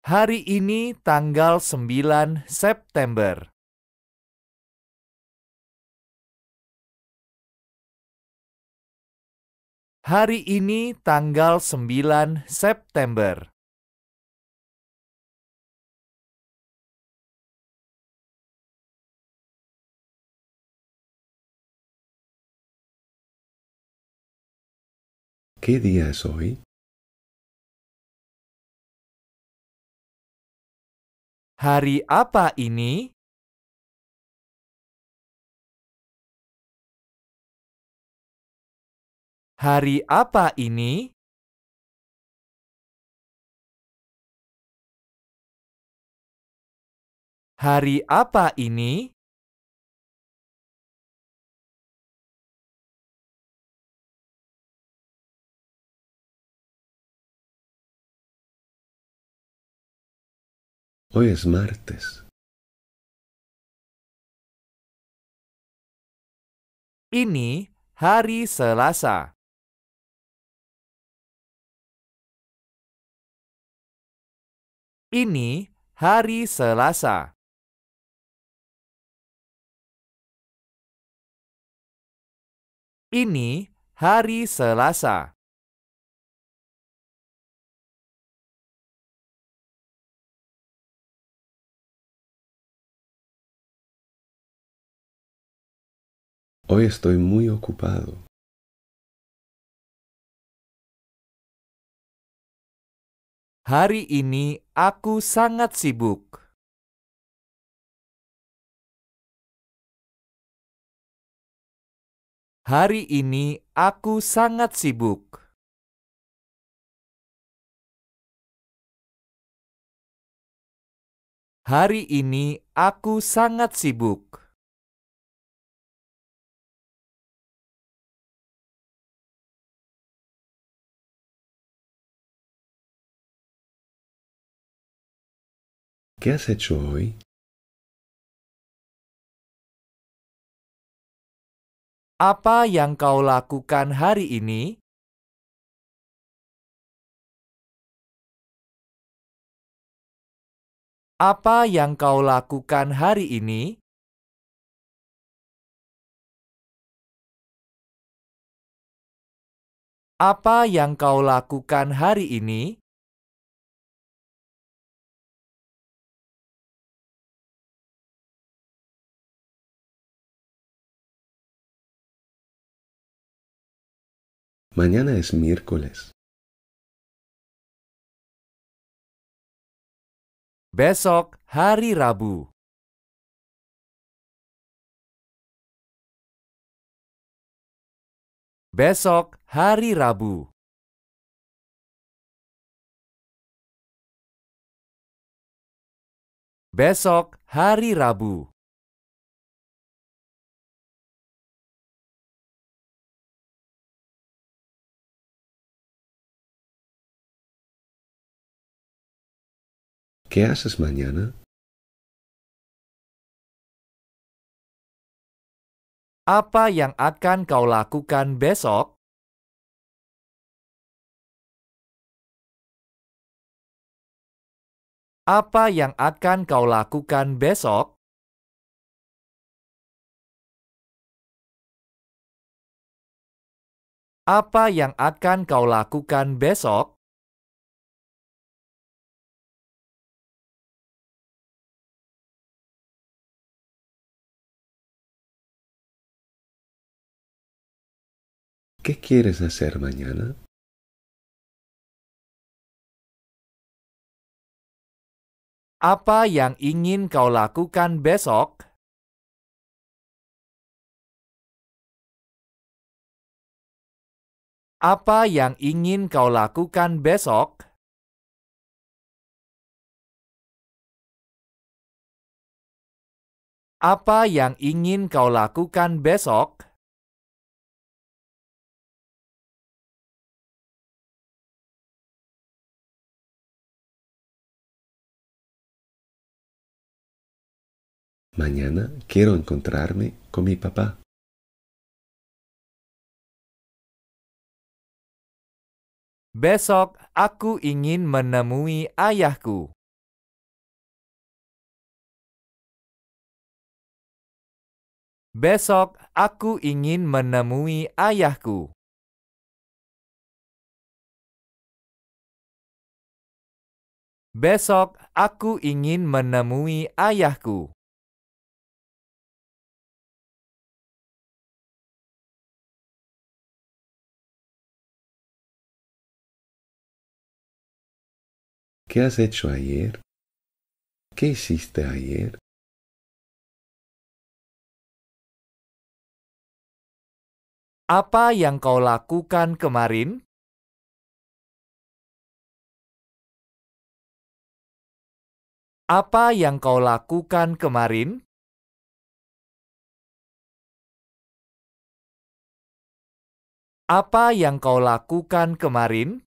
Hari ini tanggal 9 September. Hari ini tanggal 9 September. ¿Qué día es hoy? Hari apa ini? Hari apa ini? Hari apa ini? Hoy es martes. Ini hari Selasa. Ini hari Selasa. Ini hari Selasa. Hoy estoy muy ocupado. Hari ini aku sangat sibuk. Hari ini aku sangat sibuk. Hari ini aku sangat sibuk. ¿Qué has hecho hoy? Apa yang kau lakukan hari ini? Apa yang kau lakukan hari ini? Apa yang kau lakukan hari ini? Mañana es miércoles. Besok hari Rabu. Besok hari Rabu. Besok hari Rabu. ¿Qué haces mañana? Apa yang akan kau lakukan besok? Apa yang akan kau lakukan besok? Apa yang akan kau lakukan besok? ¿Qué quieres hacer mañana? Apa yang ingin kau lakukan besok? Apa yang ingin kau lakukan besok? Apa yang ingin kau lakukan besok? Mañana quiero encontrarme con mi papá. Besok aku ingin menemui ayahku. Besok aku ingin menemui ayahku. Besok aku ingin menemui ayahku. ¿Qué has hecho ayer? ¿Qué hiciste ayer? Apa yang kau lakukan kemarin? Apa yang kau lakukan kemarin? Apa yang kau lakukan kemarin?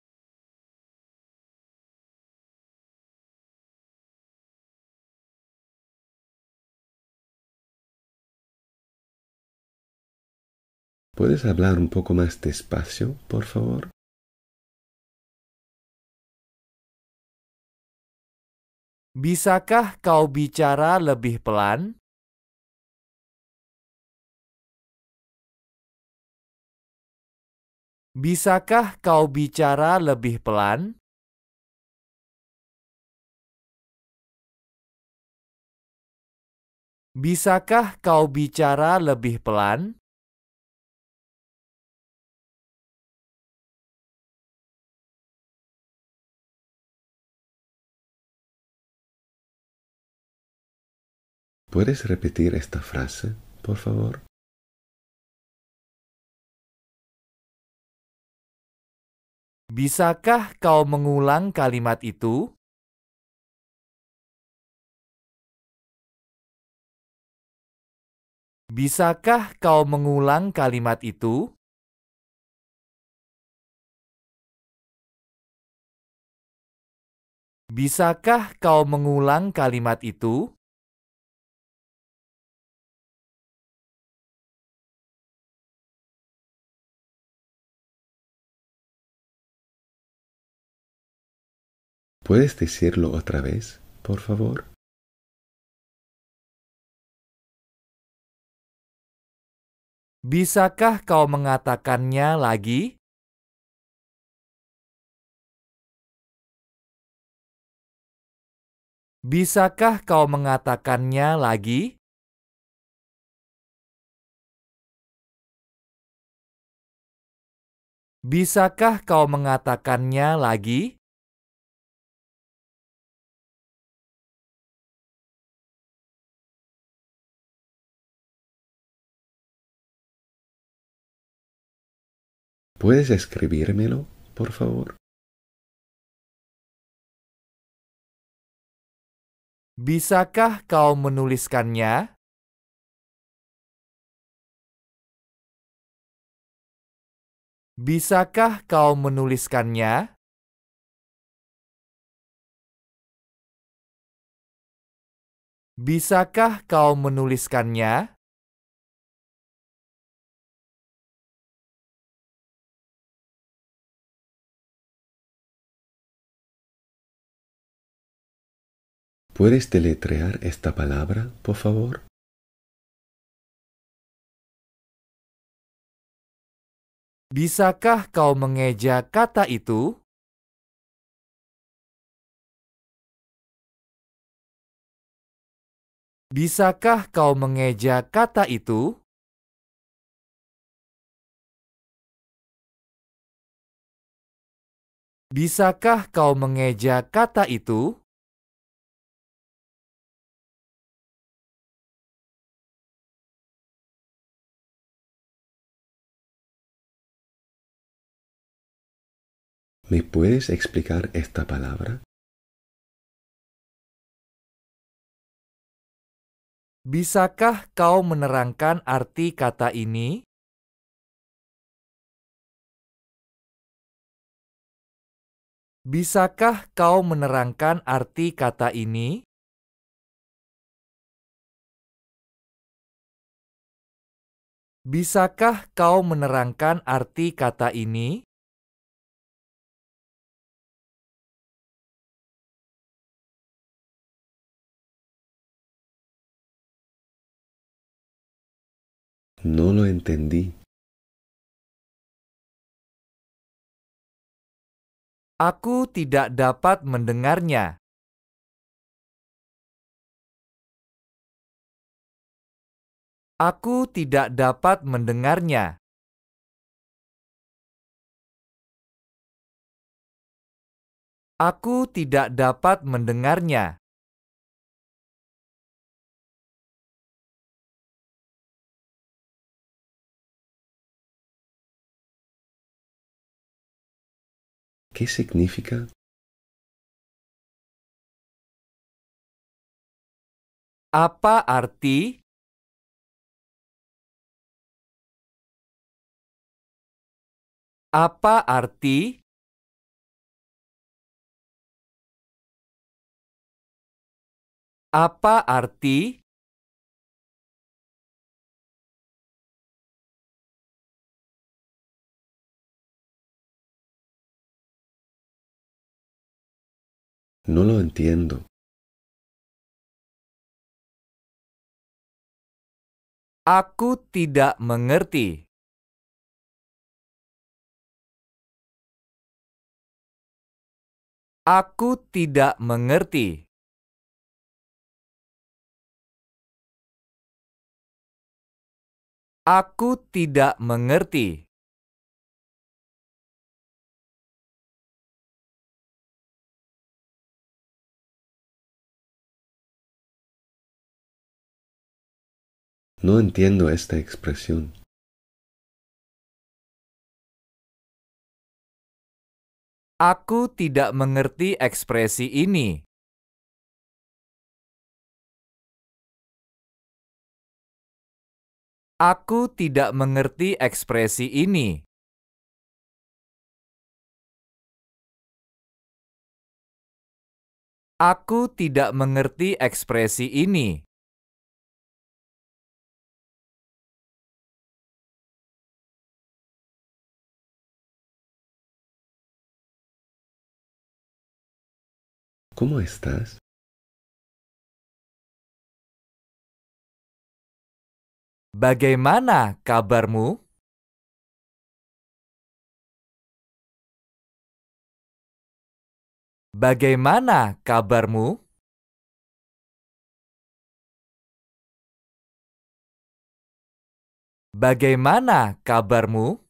¿Puedes hablar un poco más despacio, por favor? Bisakah kau bicara lebih pelan? Bisakah kau bicara lebih pelan? Bisakah kau bicara lebih pelan? ¿Puedes repetir esta frase, por favor? Bisakah kau mengulang kalimat itu? Bisakah kau mengulang kalimat itu? Bisakah kau mengulang kalimat itu? ¿Puedes decirlo otra vez, por favor? Bisakah kau mengatakannya lagi? Bisakah kau mengatakannya lagi? Bisakah kau mengatakannya lagi? ¿Puedes escribírmelo, por favor? Bisakah kau menuliskannya? Bisakah kau menuliskannya? Bisakah kau menuliskannya? ¿Puedes deletrear esta palabra, por favor? Bisakah kau mengeja kata itu? Bisakah kau mengeja kata itu? Bisakah kau mengeja kata itu? ¿Me puedes explicar esta palabra? Bisakah kau menerangkan arti kata ini? Bisakah kau menerangkan arti kata ini? Bisakah kau menerangkan arti kata ini? No lo entendí. Aku tidak dapat mendengarnya. Aku tidak dapat mendengarnya. Aku tidak dapat mendengarnya. ¿Qué significa? Apa arti? Apa arti? Apa arti? No lo entiendo. Aku tidak mengerti. Aku tidak mengerti. Aku tidak mengerti. No entiendo esta expresión. Aku tidak mengerti ekspresi ini. Aku tidak mengerti ekspresi ini. Aku tidak mengerti ekspresi ini. ¿Cómo estás? Bagaimana kabarmu? Bagaimana kabarmu? Bagaimana kabarmu?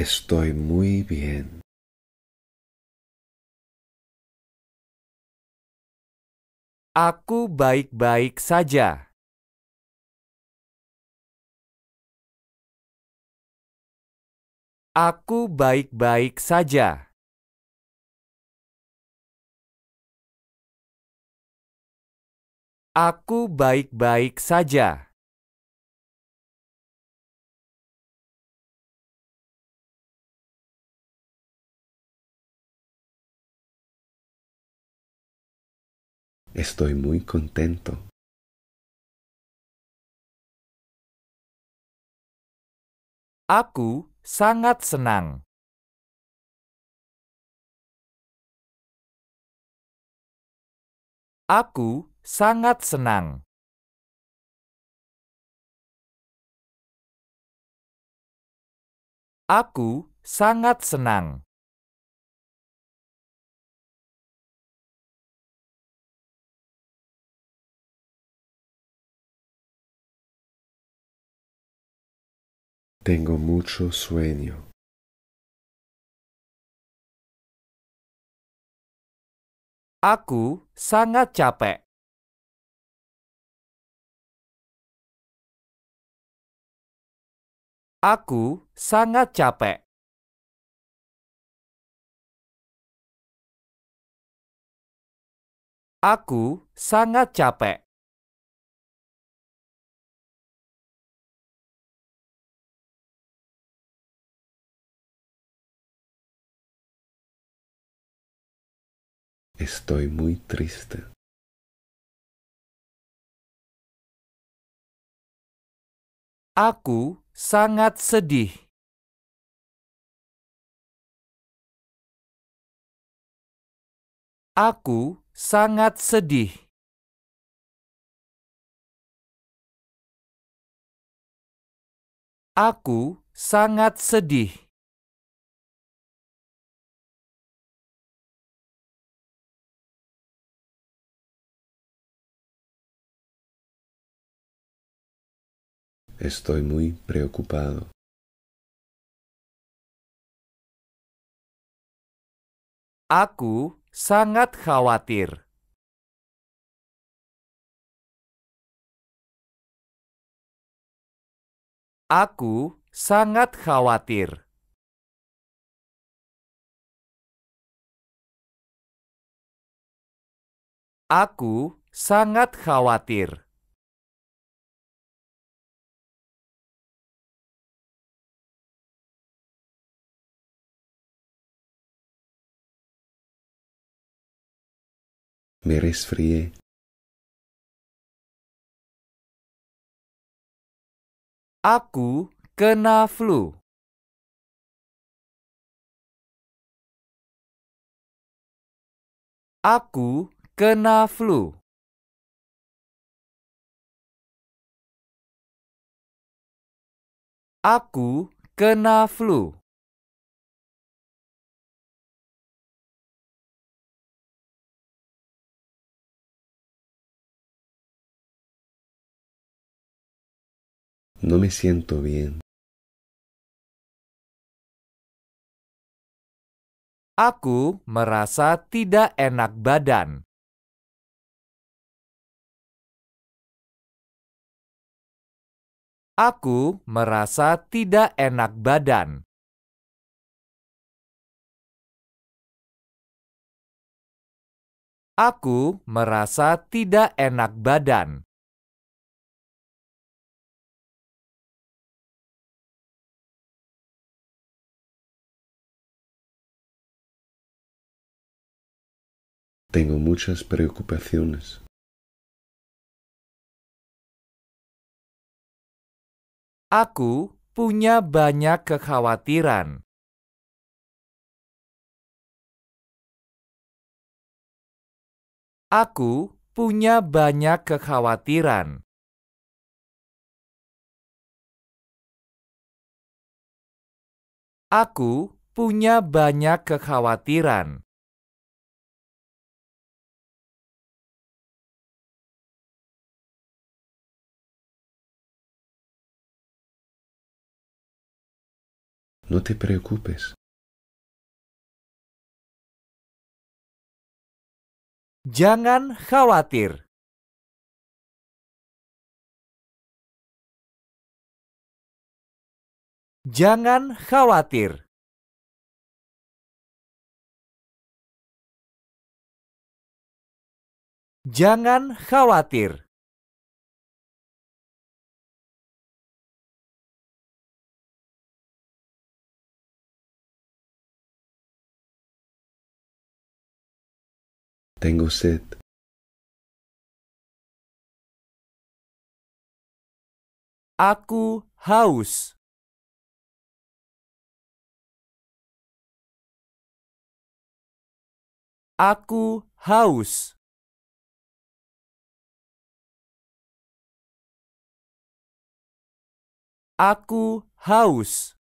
Estoy muy bien. Aku baik-baik saja. Aku baik-baik saja. Aku baik-baik saja. Estoy muy contento. Aku sangat senang. Aku sangat senang. Aku sangat senang. Tengo mucho sueño. Aku sangat capek. Aku sangat capek. Aku sangat capek. Estoy muy triste. Aku sangat sedih. Aku sangat sedih. Aku sangat sedih. Estoy muy preocupado. Aku sangat khawatir. Aku sangat khawatir. Aku sangat khawatir. Me resfrié. Aku kena flu. Aku kena flu. Aku kena flu. No me siento bien. Aku merasa tidak enak badan. Aku merasa tidak enak badan. Aku merasa tidak enak badan. Tengo muchas preocupaciones. Aku punya banyak kekhawatiran. Aku punya banyak kekhawatiran. Aku punya banyak kekhawatiran. No te preocupes. Jangan khawatir. Jangan khawatir. Jangan khawatir. Tengo sed. Aku haus. Aku haus. Aku haus.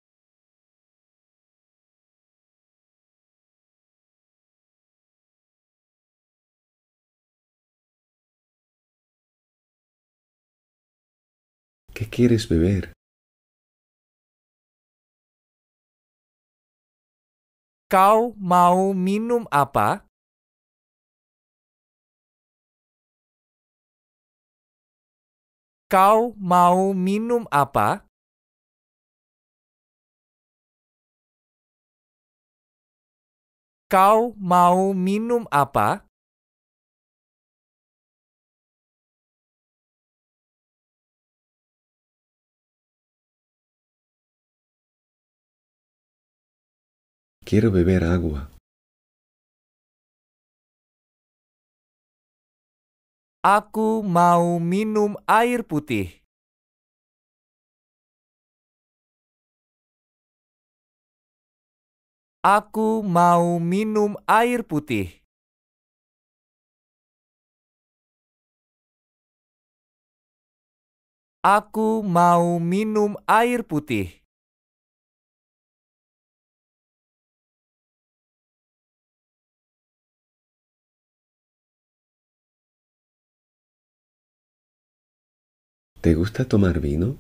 ¿Qué quieres beber? Kau mau minum apa? Kau mau minum apa? Kau mau minum apa? Quiero beber agua. Aku mau minum air putih. Aku mau minum air putih. Aku mau minum air putih. ¿Te gusta tomar vino?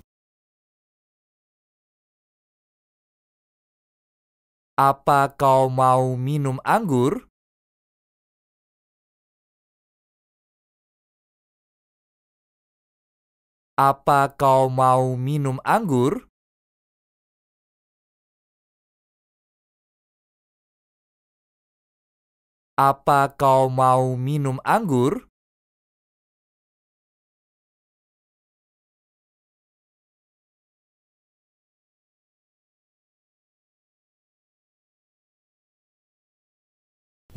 Apa kau mau minum anggur? Apa kau mau minum anggur? Apa kau mau minum anggur?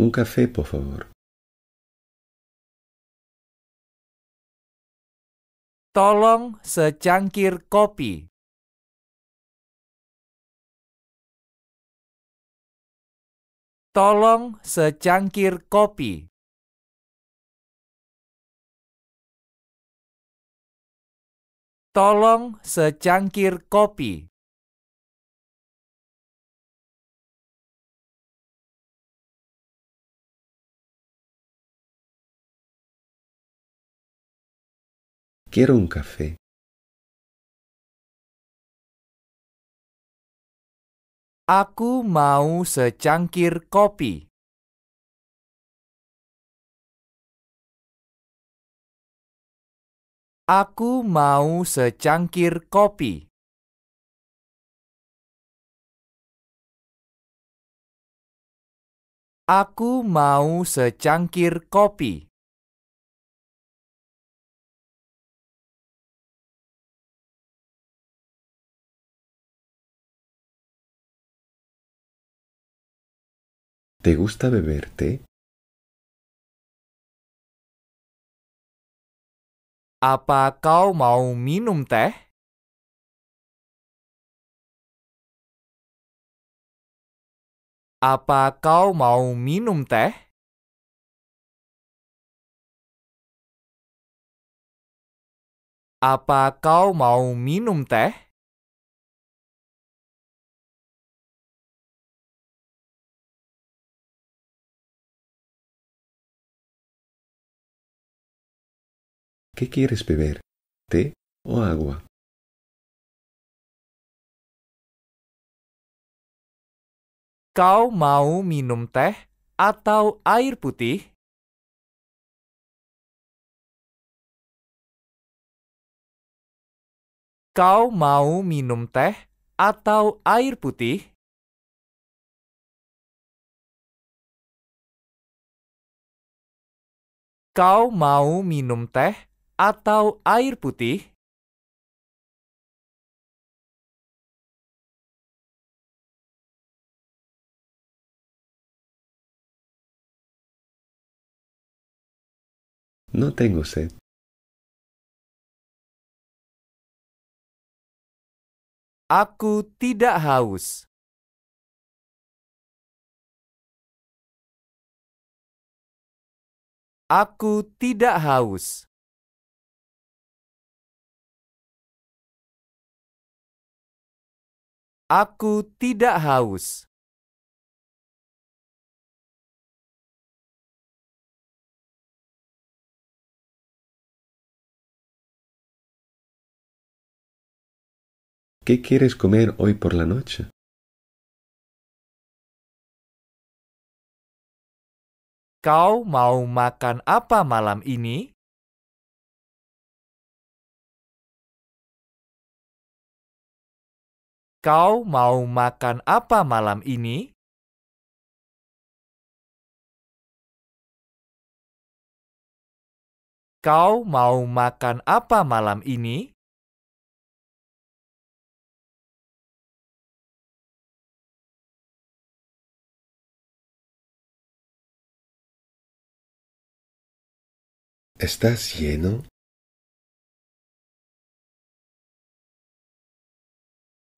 Un café, por favor. Tolong secangkir kopi. Tolong secangkir kopi. Tolong secangkir kopi. Quiero un café. Aku mau secangkir kopi. Aku mau secangkir kopi. Aku mau secangkir kopi. ¿Te gusta beber té? Apa kau mau minum teh? Apa kau mau minum teh? Apa kau mau minum teh? ¿Qué quieres beber? ¿Té o agua? Kau mau minum teh atau air putih? Kau mau minum teh atau air putih? Kau mau minum teh atau air putih? No tengo sed. Aku tidak haus. Aku tidak haus. Aku tidak haus. ¿Qué quieres comer hoy por la noche? Kau mau makan apa malam ini? Kau mau makan apa malam ini? Kau mau makan apa malam ini? ¿Estás lleno?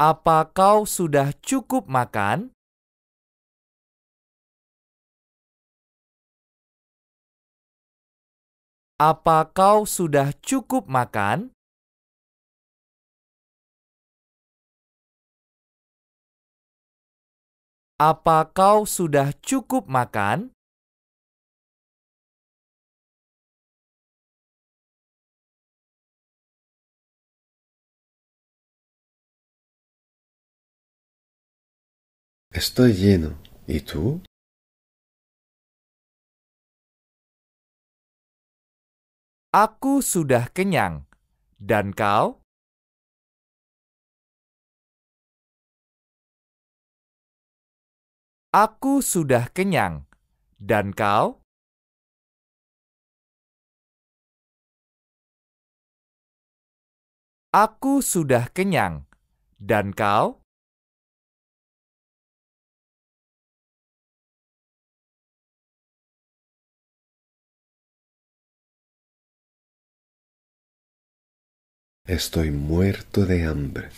Apa kau sudah cukup makan? Apa kau sudah cukup makan? Apa kau sudah cukup makan? Estoy lleno. ¿Y tú? Aku sudah kenyang. Dan kau? Aku sudah kenyang. Dan kau? Aku sudah kenyang. Dan kau? Estoy muerto de hambre.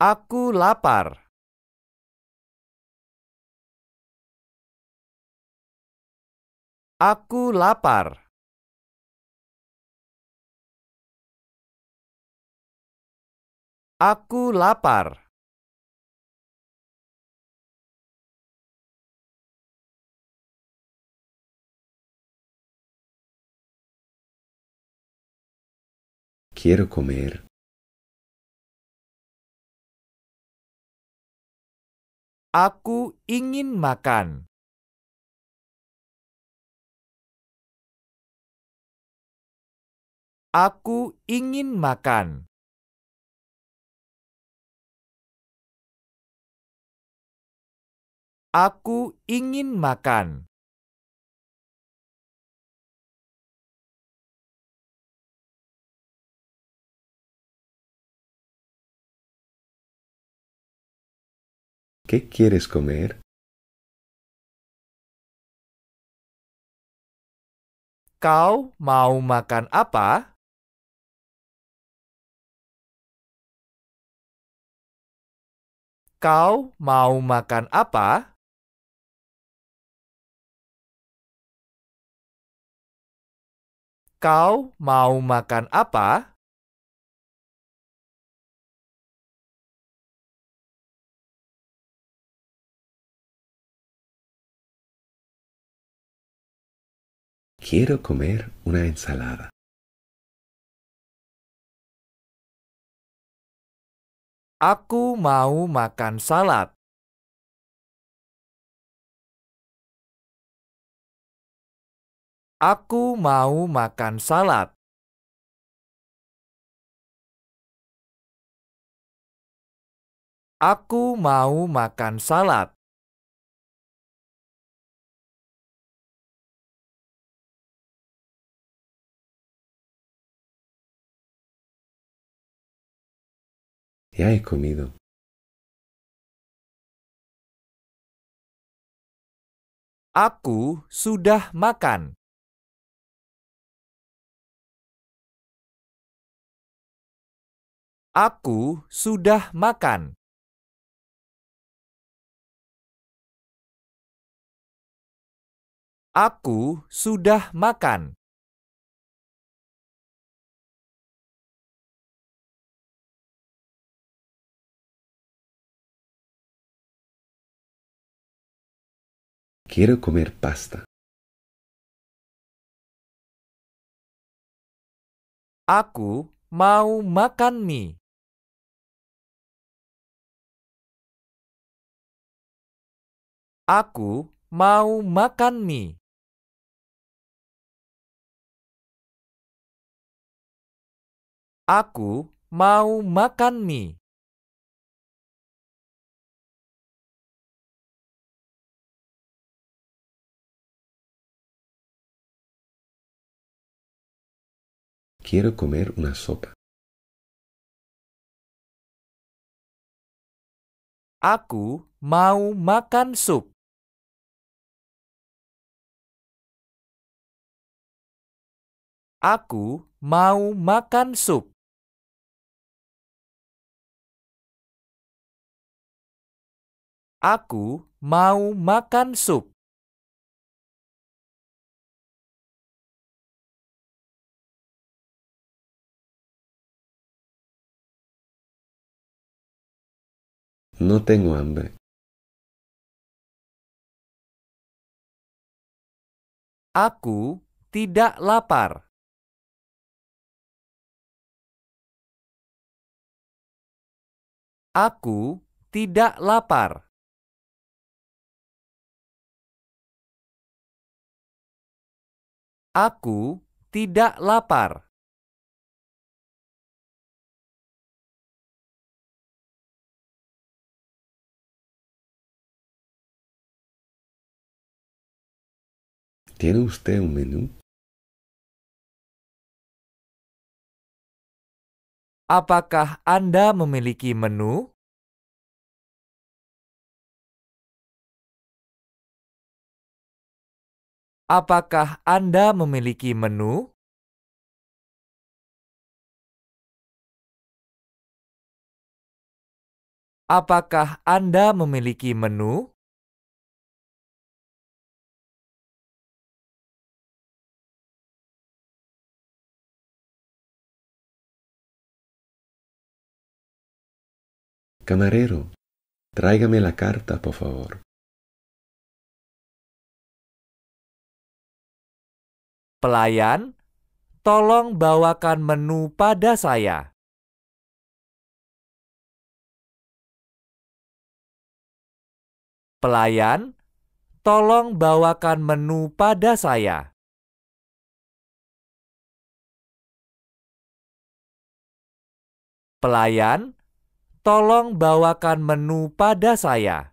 Aku lapar. Aku lapar. Aku lapar. Quiero comer. Aku ingin makan. Aku ingin makan. Aku ingin makan. ¿Qué quieres comer? Kau mau makan apa? Kau mau makan apa? Kau mau makan apa? Quiero comer una ensalada. Aku mau makan salad. Aku mau makan salad. Aku mau makan salad. Ya he comido. Aku sudah makan. Aku sudah makan. Aku sudah makan. Quiero comer pasta. Aku mau makan mie. Aku mau makan mie. Aku mau makan mie. Quiero comer una sopa. Aku mau makan sup. Aku mau makan sup. Aku mau makan sup. No tengo hambre. Aku tidak lapar. Aku tidak lapar. Aku tidak lapar. ¿Tiene usted un menú? Apakah Anda memiliki menu? Apakah Anda memiliki menu? Apakah Anda memiliki menu? Camarero, tráigame la carta, por favor. Pelayan, tolong bawakan menu pada saya. Pelayan, tolong bawakan menu pada saya. Pelayan, tolong bawakan menu pada saya.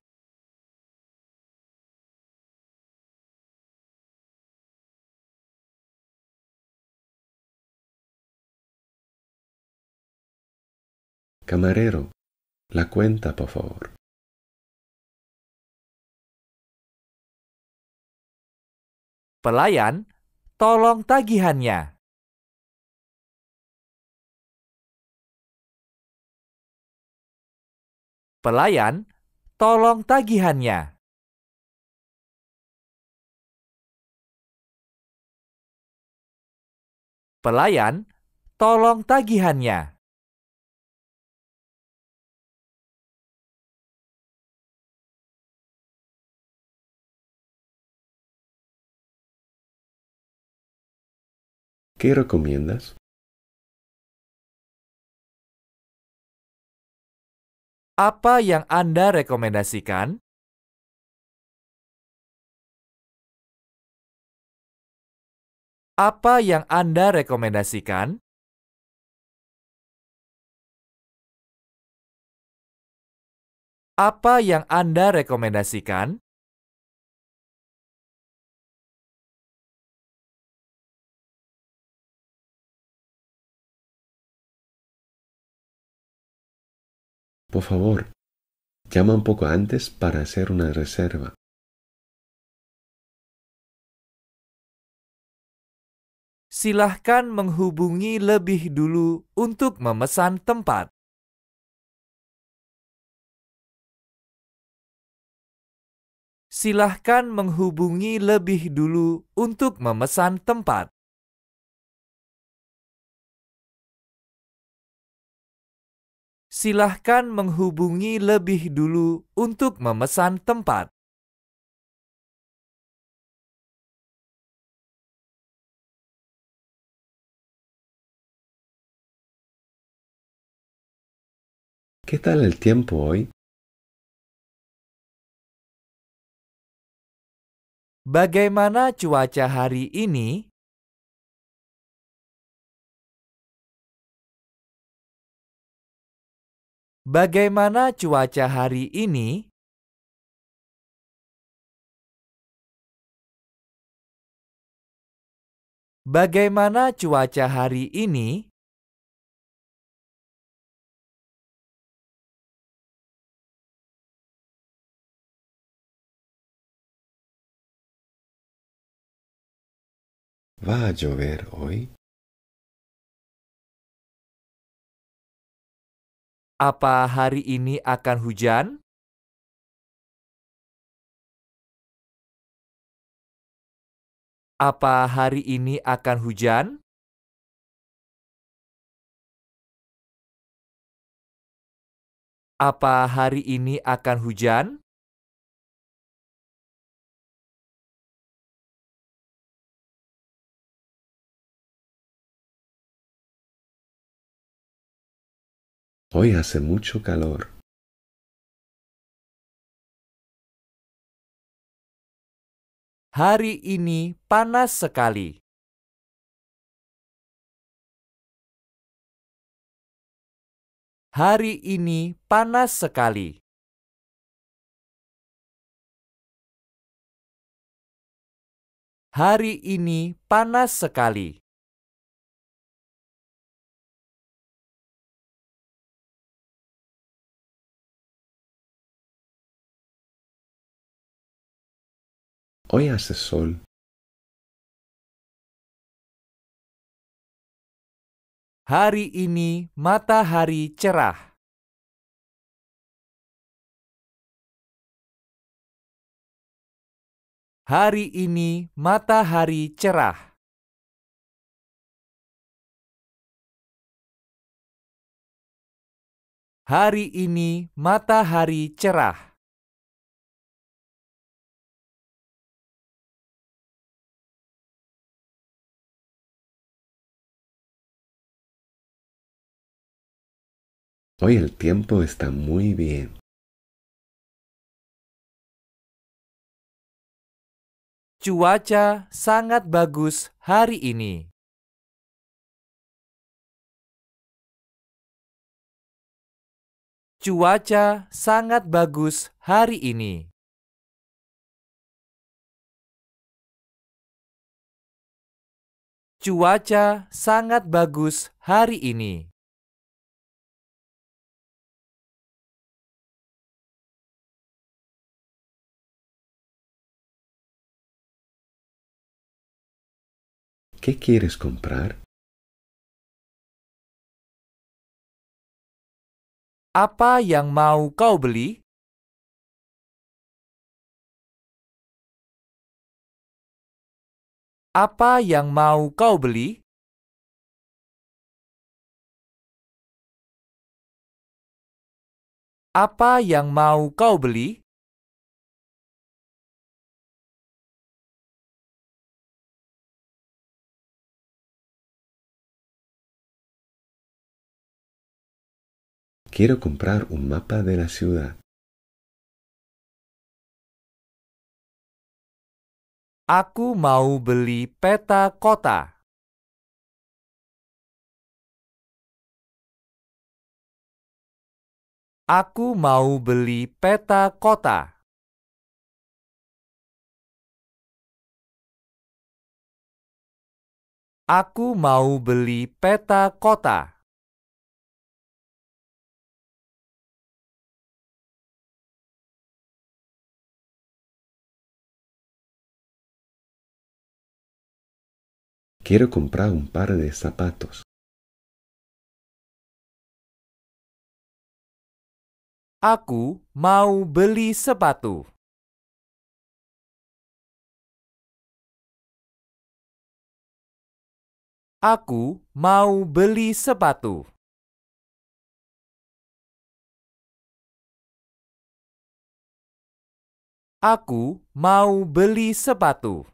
Camarero, la cuenta, por favor. Pelayan, tolong tagihannya. Pelayan, tolong tagihannya. Pelayan, tolong tagihannya. ¿Qué recomiendas? Apa yang Anda rekomendasikan? Apa yang Anda rekomendasikan? Apa yang Anda rekomendasikan? Por favor, llama un poco antes para hacer una reserva. Silahkan menghubungi lebih dulu untuk memesan tempat. Silahkan menghubungi lebih dulu untuk memesan tempat. Silahkan menghubungi lebih dulu untuk memesan tempat. ¿Qué tal el tiempo hoy? Bagaimana cuaca hari ini? Bagaimana cuaca hari ini? Bagaimana cuaca hari ini? ¿Va a llover hoy? Apa hari ini akan hujan? Apa hari ini akan hujan? Apa hari ini akan hujan? Hoy hace mucho calor. Hari ini panas sekali. Hari ini panas sekali. Hari ini panas sekali. Hace sol. Hari ini matahari cerah. Hari ini matahari cerah. Hari ini matahari cerah. Hoy el tiempo está muy bien. Cuaca sangat bagus hari ini. Cuaca sangat bagus hari ini. Cuaca sangat bagus hari ini. ¿Qué quieres comprar? Apa yang mau kau beli? Apa yang mau kau beli? Apa yang mau kau beli? Quiero comprar un mapa de la ciudad. Aku mau beli peta kota. Aku mau beli peta kota. Aku mau beli peta kota. Quiero comprar un par de zapatos. Aku mau beli sepatu. Aku mau beli sepatu. Aku mau beli sepatu.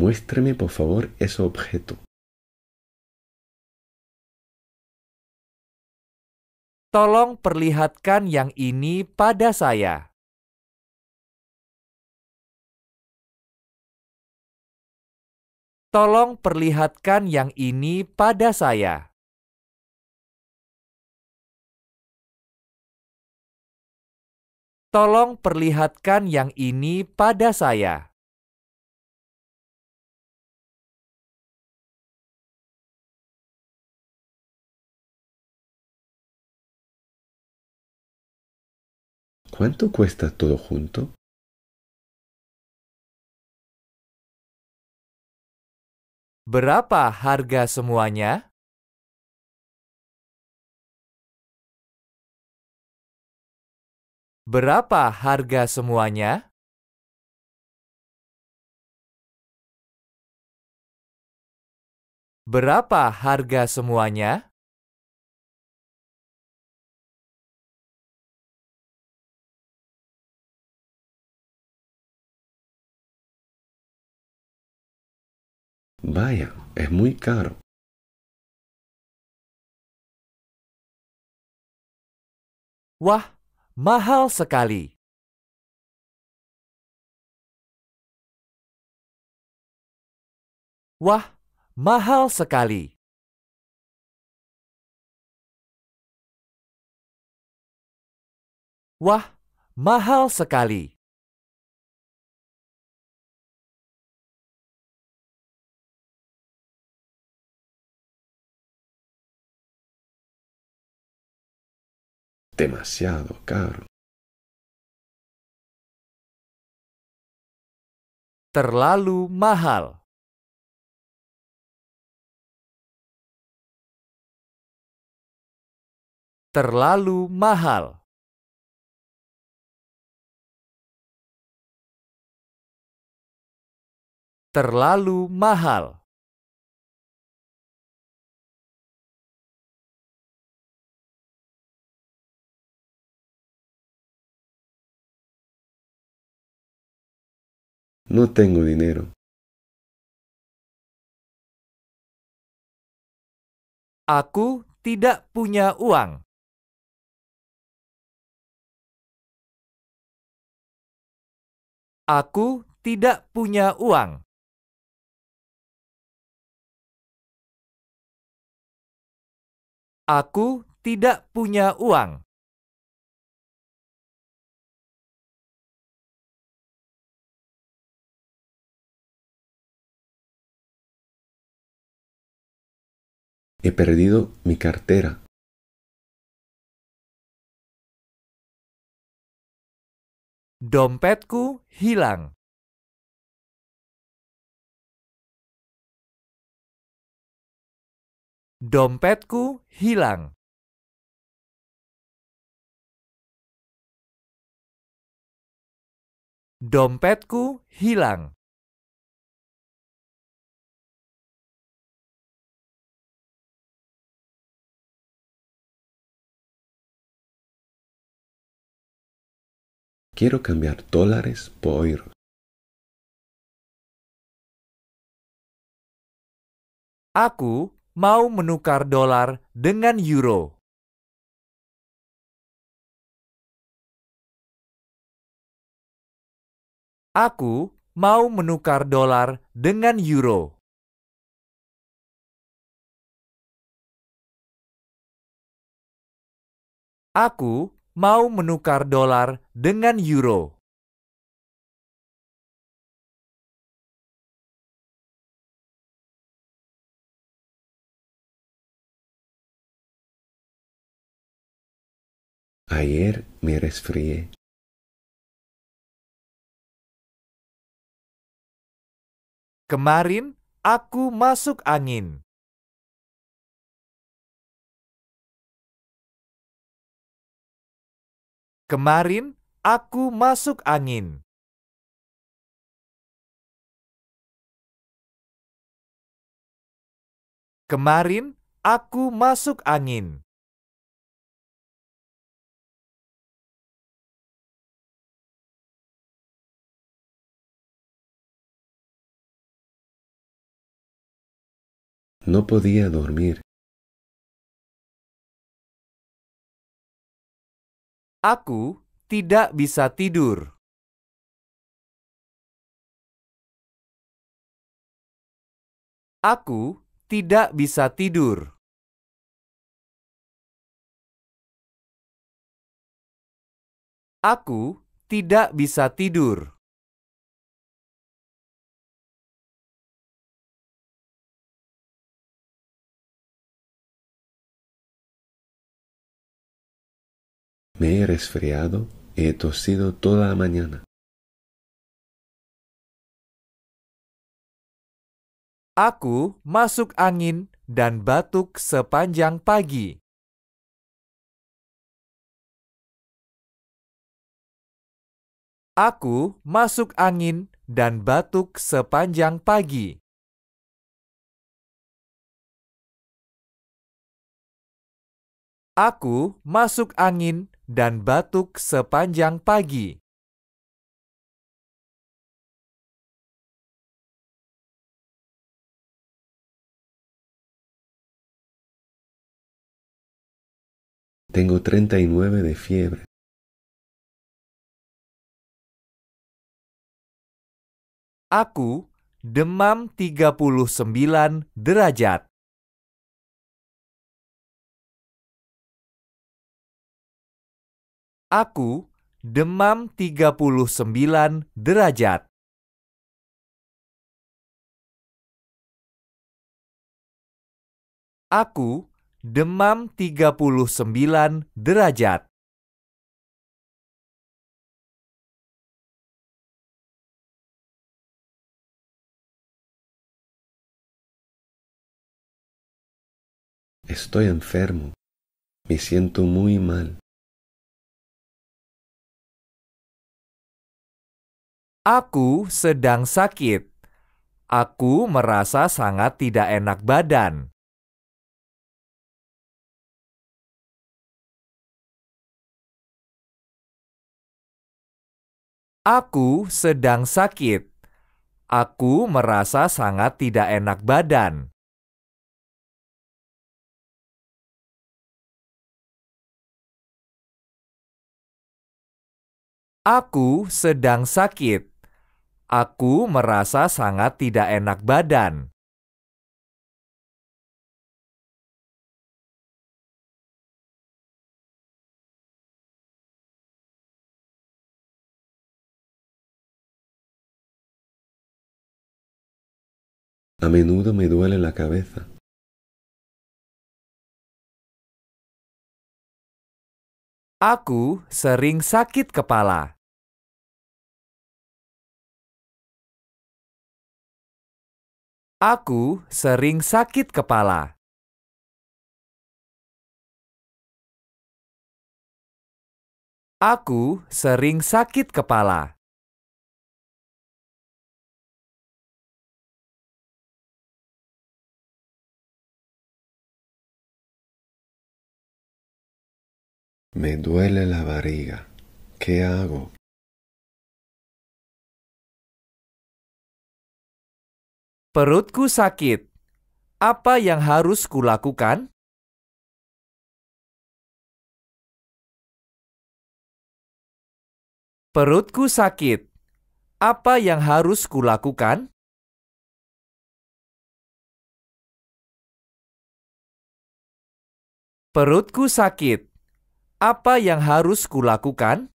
Muéstrame por favor ese objeto. Tolong perlihatkan yang ini pada saya. Tolong perlihatkan yang ini pada saya. Tolong perlihatkan yang ini pada saya. ¿Cuánto cuesta todo junto? Berapa harga semuanya? Berapa harga semuanya? Berapa harga semuanya? Vaya, es eh, muy caro. Wah, mahal sekali. Wah, mahal sekali. Wah, mahal sekali. Demasiado caro. Terlalu mahal. Terlalu mahal. Terlalu mahal. No tengo dinero. Aku tidak punya uang. Aku tidak punya uang. Aku tidak punya uang. He perdido mi cartera. Dompetku hilang. Dompetku hilang. Dompetku hilang. Quiero cambiar dólares por euros. Aku mau menukar dolar dengan euro. Aku mau menukar dolar dengan euro. Aku mau menukar dolar dengan euro. Ayer me resfrié. Kemarin aku masuk angin. Kemarin aku masuk angin. Kemarin aku masuk angin. No podía dormir. Aku tidak bisa tidur. Aku tidak bisa tidur. Aku tidak bisa tidur. Me he resfriado y he tosido toda la mañana. Aku masuk angin dan batuk sepanjang pagi. Aku masuk angin dan batuk sepanjang pagi. Aku masuk angin dan batuk sepanjang pagi. Tengo treinta y nueve de fiebre. Aku demam 39 derajat. Aku demam 39 derajat. Aku demam 39 derajat. Estoy enfermo. Me siento muy mal. Aku sedang sakit. Aku merasa sangat tidak enak badan. Aku sedang sakit. Aku merasa sangat tidak enak badan. Aku sedang sakit. Aku merasa sangat tidak enak badan. A menudo me duele la cabeza. Aku sering sakit kepala. Aku sering sakit kepala. Aku sering sakit kepala. Me duele la barriga. ¿Qué hago? Perutku sakit. Apa yang harus kulakukan? Perutku sakit. Apa yang harus kulakukan? Perutku sakit. Apa yang harus kulakukan?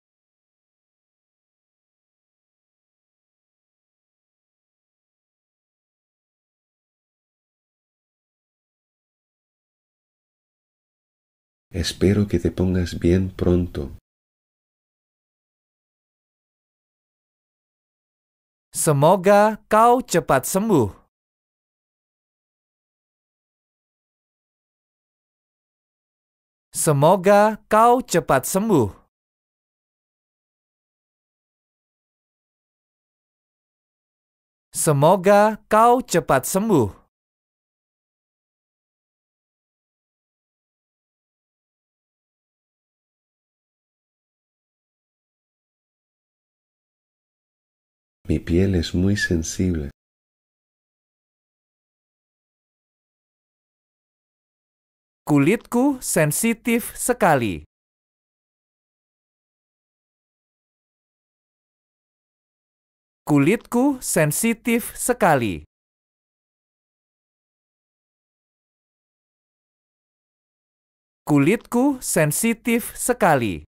Espero que te pongas bien pronto. Semoga kau cepat sembuh. Semoga kau cepat sembuh. Semoga kau cepat sembuh. Mi piel es muy sensible. Kulitku sensitif sekali. Kulitku sensitif sekali. Kulitku sensitif sekali.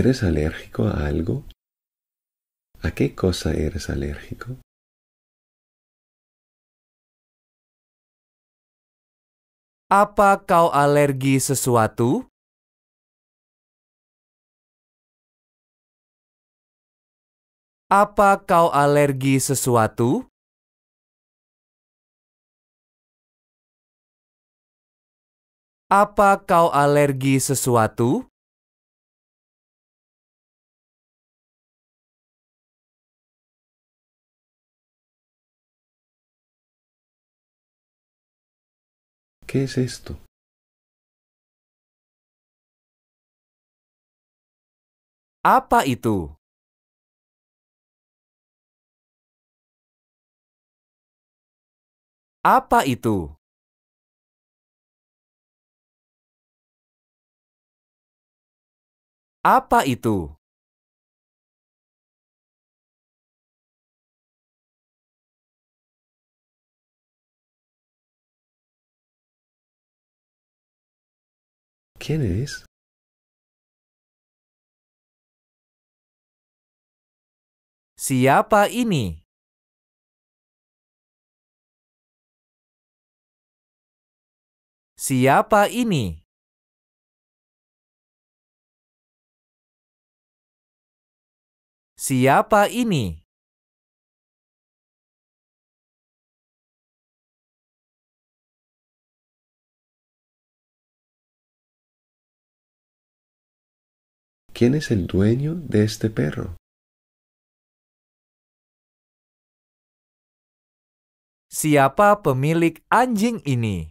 ¿Eres alérgico a algo? ¿A qué cosa eres alérgico? Apa kau alergi sesuatu? Apa kau alergi sesuatu? Apa kau alergi sesuatu? ¿Qué es esto? Apa itu? Apa itu? Apa itu? ¿Quién es? Siapa ini? Siapa ini? Siapa ini? ¿Quién es el dueño de este perro? Siapa pemilik anjing ini?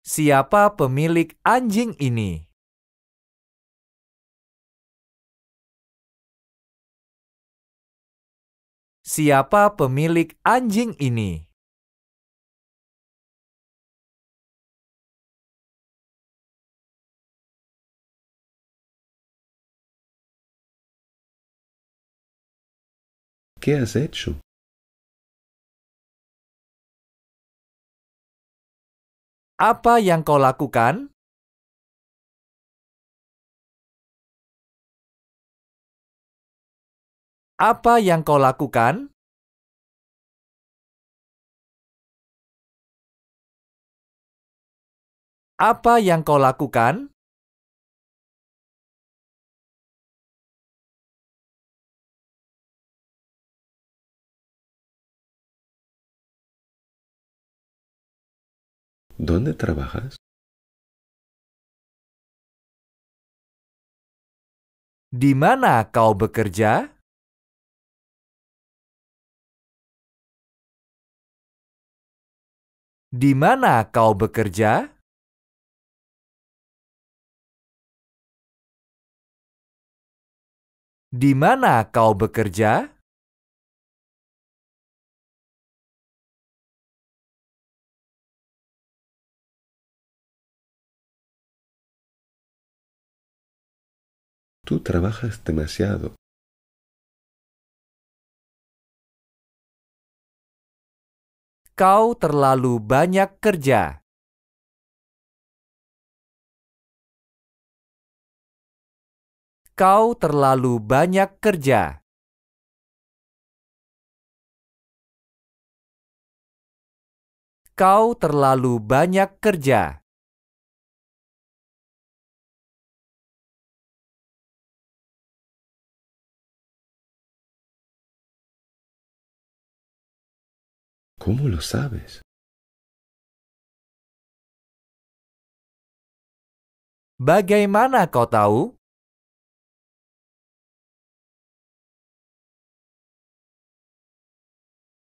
Siapa pemilik anjing ini? Siapa pemilik anjing ini? ¿Qué has hecho? Apa yang kau lakukan? Apa yang kau lakukan? Apa yang kau lakukan? ¿Dónde trabajas? Di mana kau bekerja? Di mana kau bekerja? Di mana kau bekerja? Tú trabajas demasiado. Kau terlalu banyak kerja. Kau terlalu banyak kerja. Kau terlalu banyak kerja. ¿Cómo lo sabes? Bagaimana kau tahu?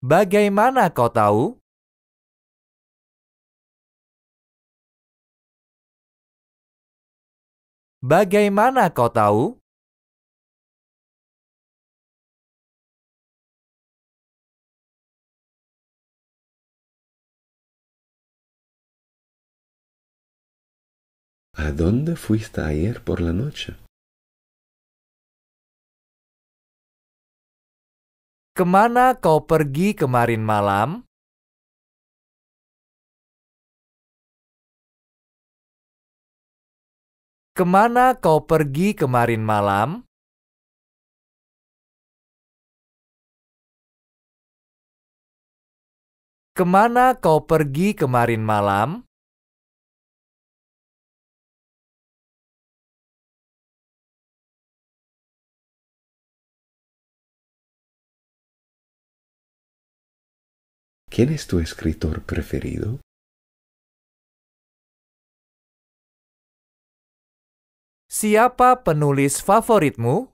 Bagaimana kau tahu? Bagaimana kau tahu? ¿A dónde fuiste ayer por la noche? Ke mana kau pergi kemarin malam? Ke mana kau pergi kemarin malam? Ke mana kau pergi kemarin malam? ¿Quién es tu escritor preferido? Siapa penulis favoritmu?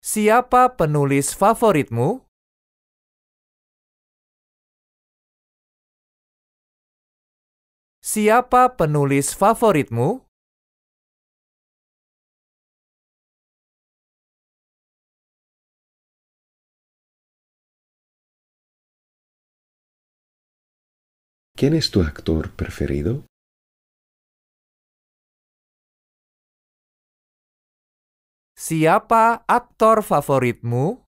Siapa penulis favoritmu? Siapa penulis favoritmu? ¿Quién es tu actor preferido? Siapa aktor favoritmu?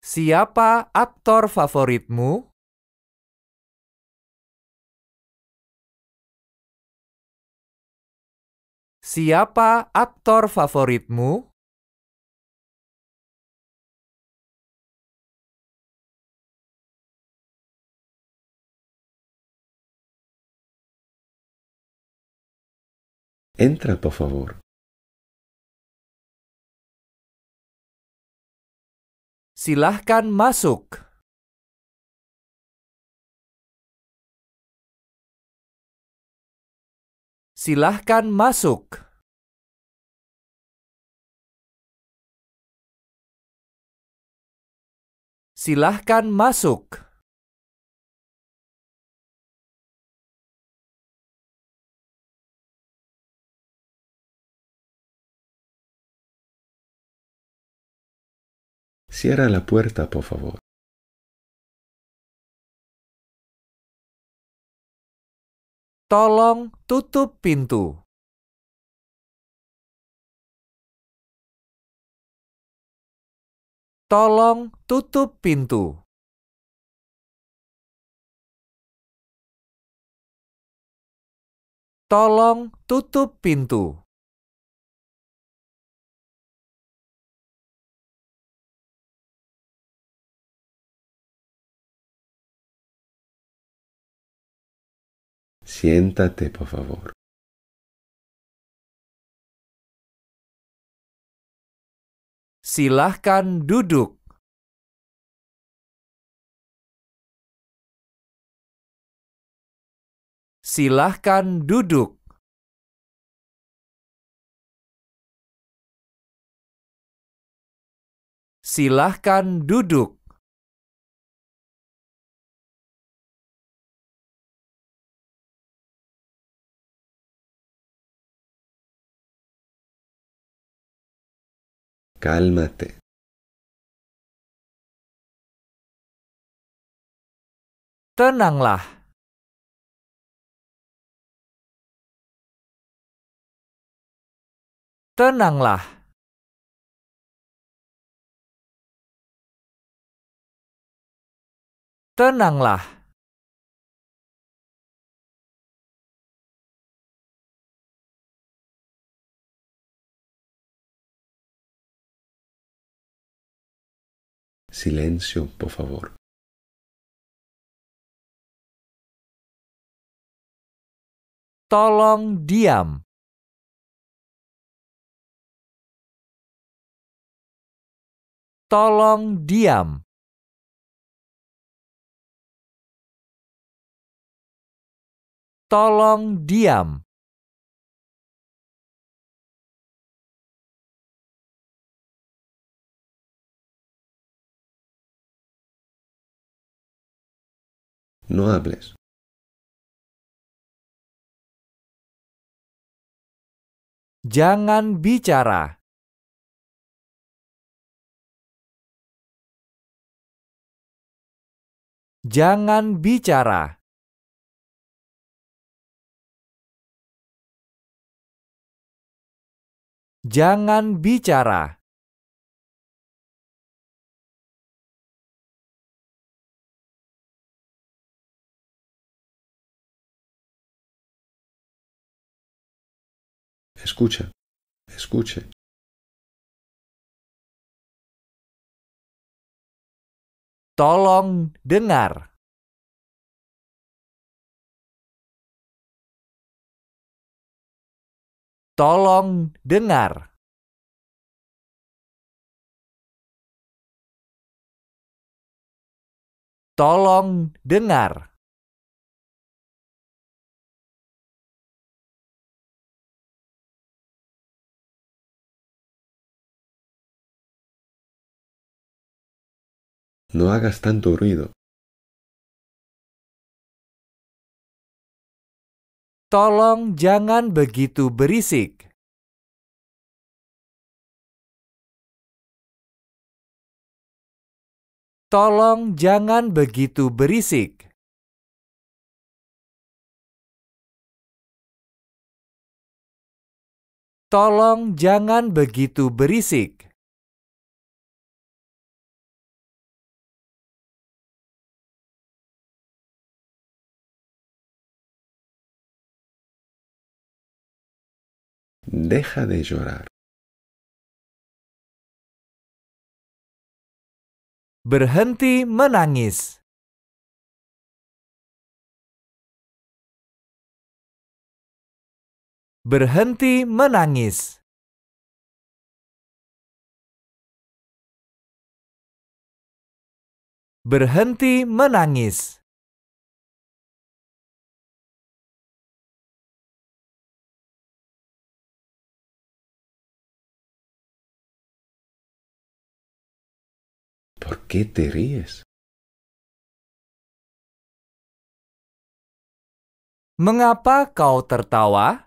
Siapa aktor favoritmu? Siapa aktor favoritmu? Entra, por favor. Silahkan masuk. Silahkan masuk. Silahkan masuk. Cierra la puerta, por favor. Tolong tutup pintu. Tolong tutup pintu. Tolong tutup pintu. Siéntate, por favor. Silahkan duduk. Silahkan duduk. Silahkan duduk. Cálmate. Tenanglah. Tenanglah. Tenanglah. Silencio, por favor. Tolong diam. Tolong diam. Tolong diam. No hables. Jangan bicara. Jangan bicara. Jangan bicara. Escucha. Escuche. Tolong dengar. Tolong dengar. Tolong dengar. No hagas tanto ruido. Tolong jangan begitu berisik. Tolong jangan begitu berisik. Tolong jangan begitu berisik. Deja de llorar. Berhenti menangis. Berhenti menangis. Berhenti menangis. ¿Por qué te ríes? Mengapa kau tertawa?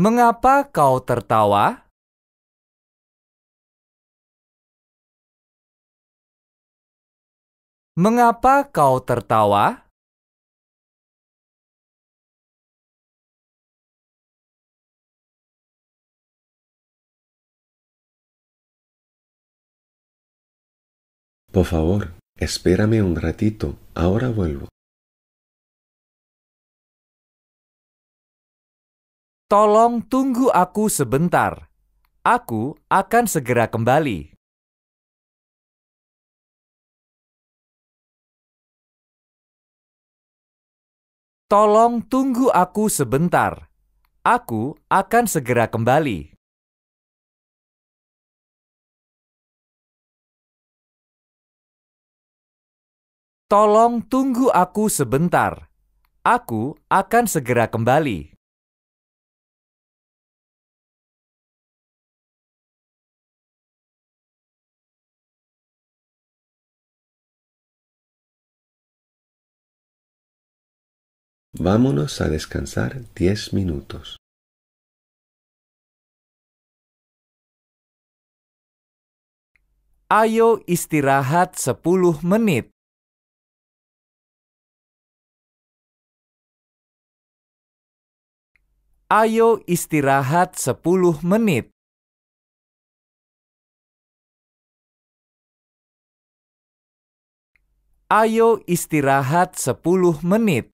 Mengapa kau tertawa? Mengapa kau tertawa? Por favor, espérame un ratito. Ahora vuelvo. Tolong tunggu aku sebentar. Aku akan segera kembali. Tolong tunggu aku sebentar. Aku akan segera kembali. Tolong tunggu aku sebentar. Aku akan segera kembali. Vámonos a descansar diez minutos. Ayo istirahat 10 menit. Ayo istirahat 10 menit. Ayo istirahat 10 menit.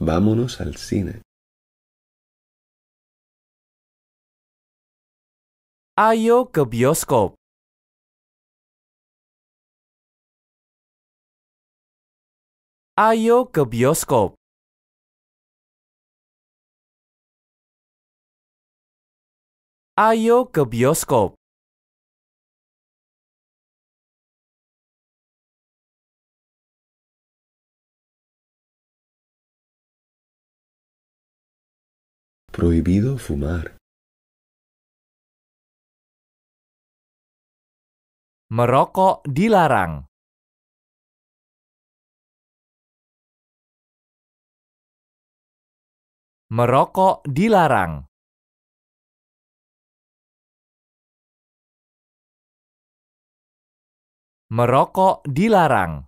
Vámonos al cine. Ayo ke bioskop. Ayo ke bioskop. Ayo ke bioskop. Prohibido fumar. Merokok dilarang. Merokok dilarang. Merokok dilarang.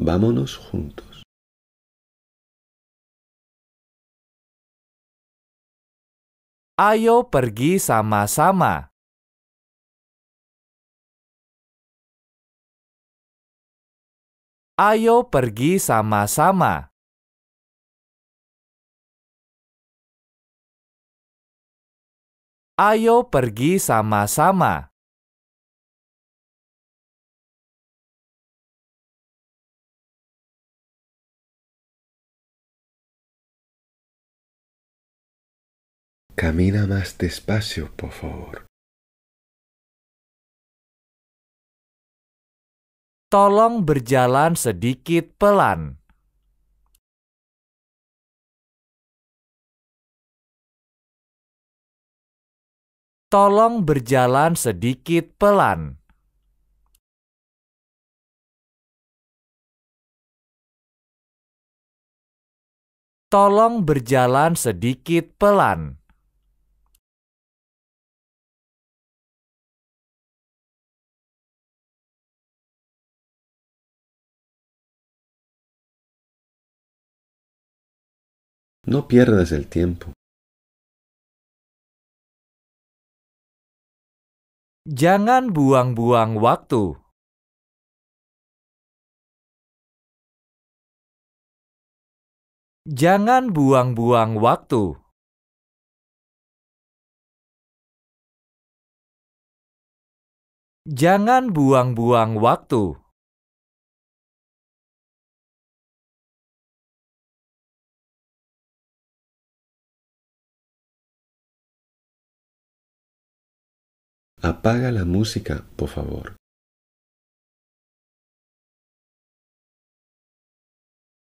Vámonos juntos. Ayo pergi sama-sama. Ayo pergi sama-sama. Ayo pergi sama-sama. Camina más despacio, por favor. Tolong berjalan sedikit pelan. Tolong berjalan sedikit pelan. Tolong berjalan sedikit pelan. No pierdas el tiempo. Jangan buang-buang waktu. Jangan buang-buang waktu. Jangan buang-buang waktu. Apaga la música, por favor.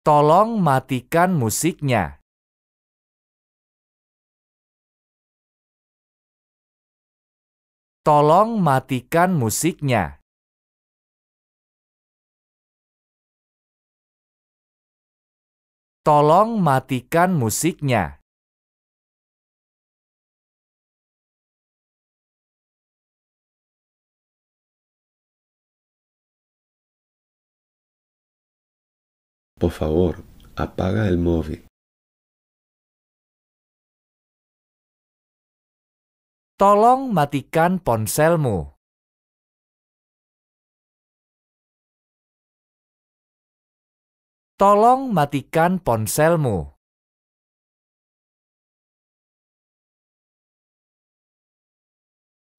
Tolong matikan musiknya. Tolong matikan musiknya. Tolong matikan musiknya. Por favor, apaga el móvil. Tolong matikan ponselmu. Tolong matikan ponselmu.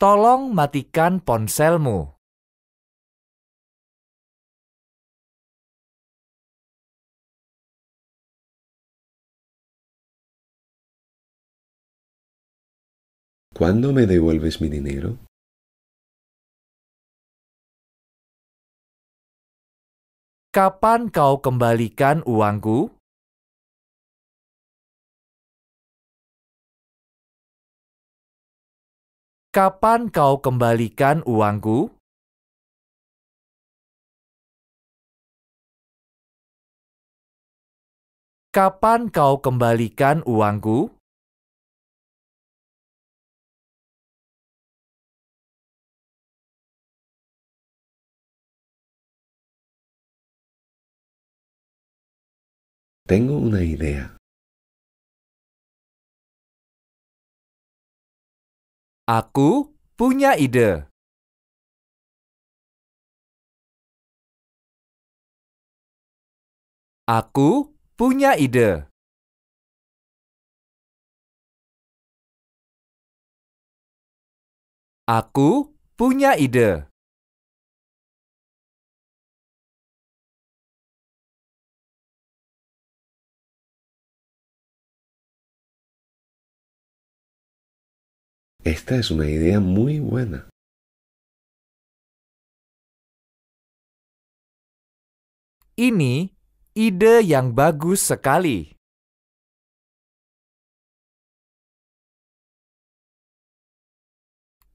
Tolong matikan ponselmu. ¿Cuándo me devuelves mi dinero? Kapan kau kembalikan uangku? Kapan kau kembalikan uangku? Kapan kau kembalikan uangku? Tengo una idea. Aku punya ide. Aku punya ide. Aku punya ide. Esta es una idea muy buena. Ini ide yang bagus sekali.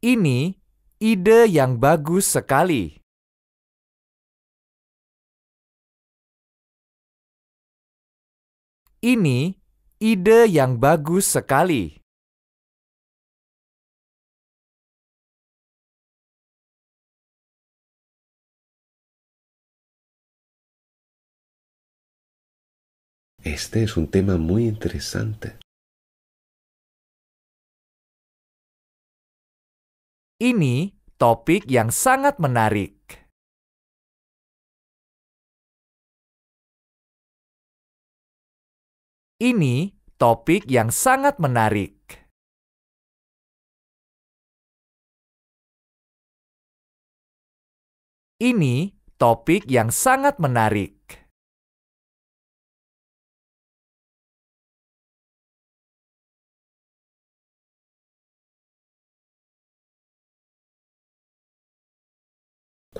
Ini ide yang bagus sekali. Ini ide yang bagus sekali. Este es un tema muy interesante. Ini topik yang sangat menarik. Ini topik yang sangat menarik. Ini topik yang sangat menarik.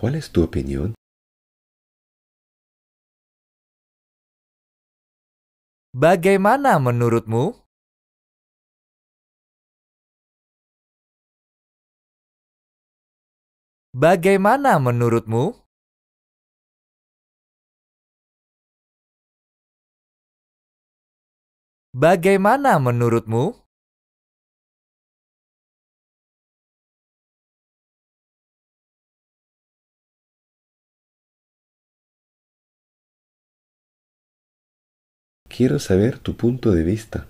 ¿Cuál es tu opinión? Bagaimana menurutmu? Bagaimana menurutmu? Bagaimana menurutmu? Quiero saber tu punto de vista.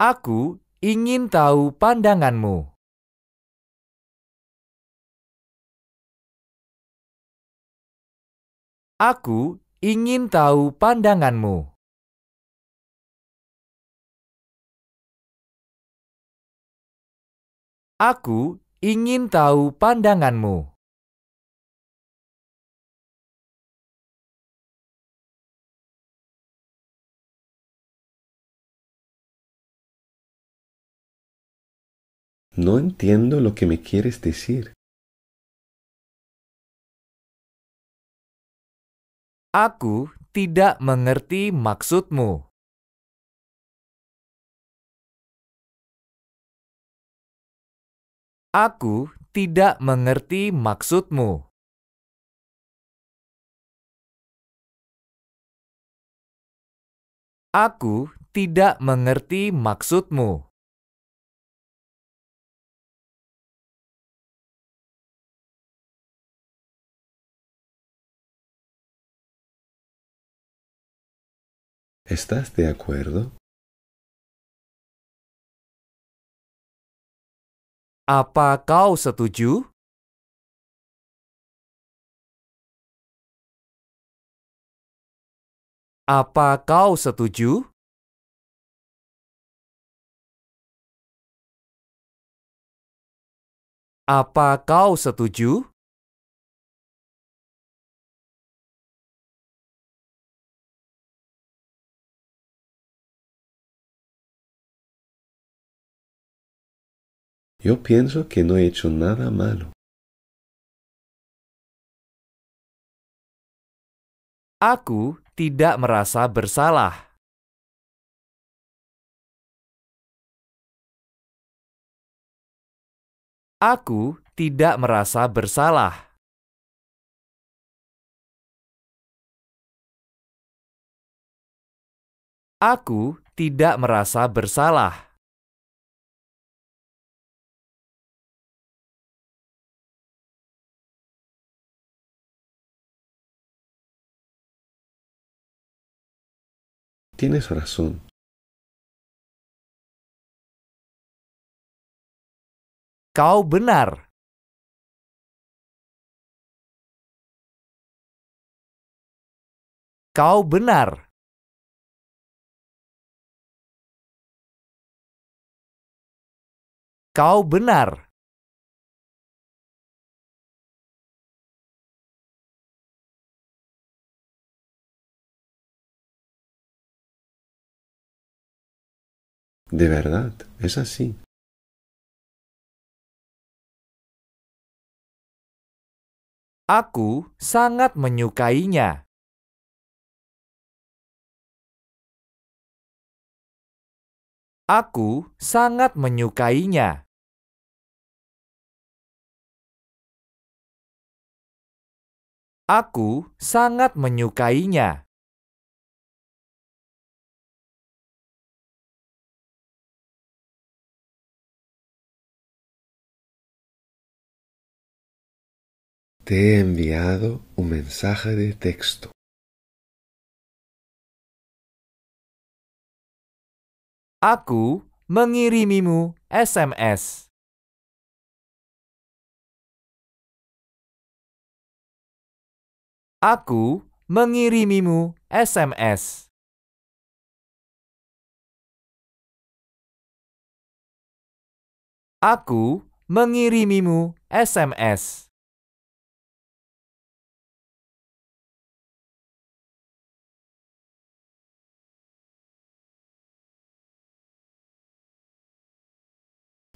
Aku ingin tahu pandanganmu. Aku ingin tahu pandanganmu. Aku ingin tahu pandanganmu. No entiendo lo que me quieres decir. Aku tidak mengerti maksudmu. Aku tidak mengerti maksudmu. Aku tidak mengerti maksudmu. ¿Estás de acuerdo? Apa kau setuju? Apa kau setuju? Apa kau setuju? Yo pienso que no he hecho nada malo. Aku tidak merasa bersalah. Aku tidak merasa bersalah. Aku tidak merasa bersalah. Tienes razón. Kau benar. Kau benar. Kau benar. De verdad, es así. Aku sangat menyukainya. Aku sangat menyukainya. Aku sangat menyukainya. Te he enviado un mensaje de texto. Aku mengirimimu SMS. Aku mengirimimu SMS. Aku mengirimimu SMS.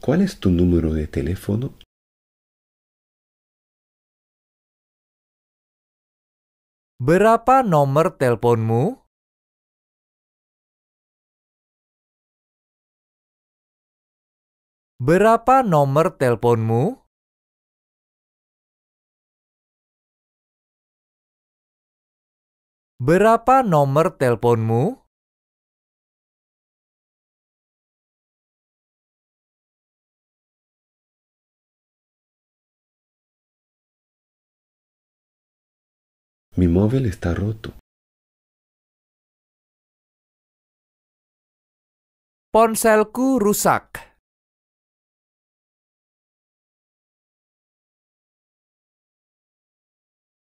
¿Cuál es tu número de teléfono? Berapa nomor teleponmu? Berapa nomor teleponmu? Berapa nomor teleponmu? Mi móvil está roto. Ponselku rusak.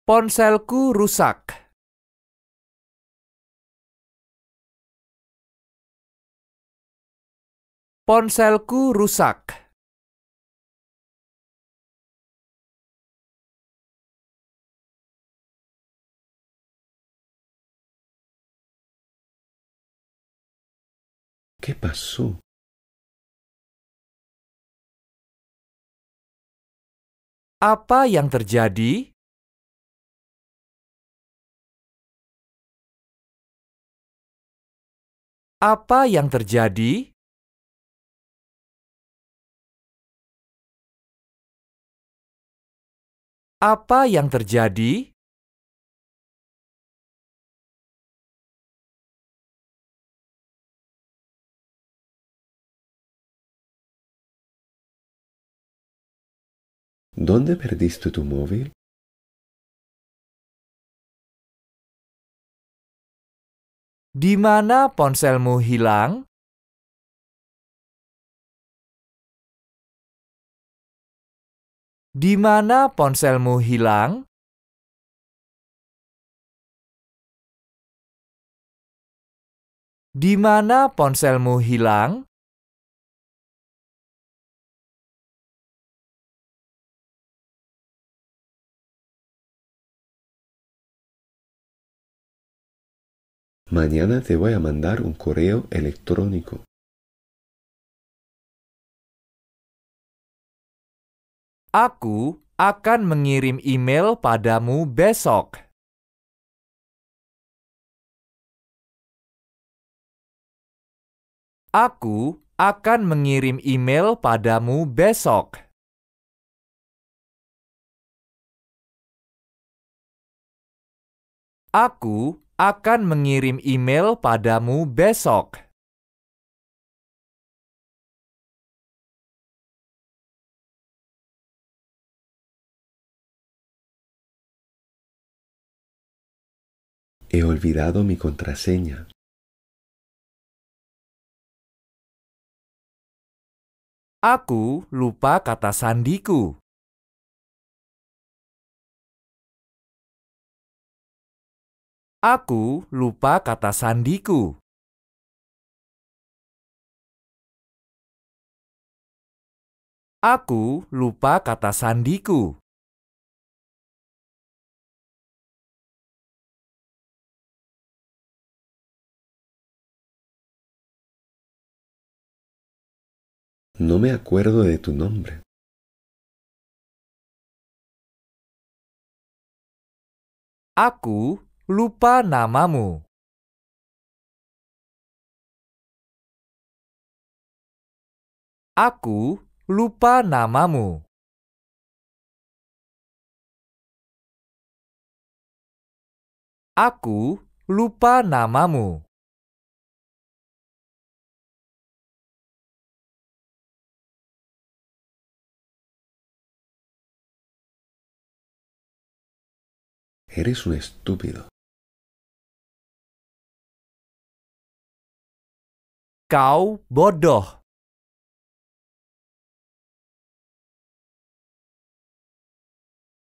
Ponselku rusak. Ponselku rusak. ¿Qué pasó? Apa yang terjadi? Apa yang terjadi? Apa yang terjadi? ¿Dónde perdiste tu móvil? Di mana ponselmu hilang? Di mana ponselmu hilang? Di mana ponselmu hilang? Mañana te voy a mandar un correo electrónico. Aku akan mengirim email padamu besok. Aku akan mengirim email padamu besok. Aku akan mengirim email padamu besok. He olvidado mi contraseña. Aku lupa kata sandiku. Aku lupa kata sandiku. Aku lupa kata sandiku. No me acuerdo de tu nombre. Aku lupa namamu. Aku lupa namamu. Aku lupa namamu. Eres un estúpido. Kau bodoh.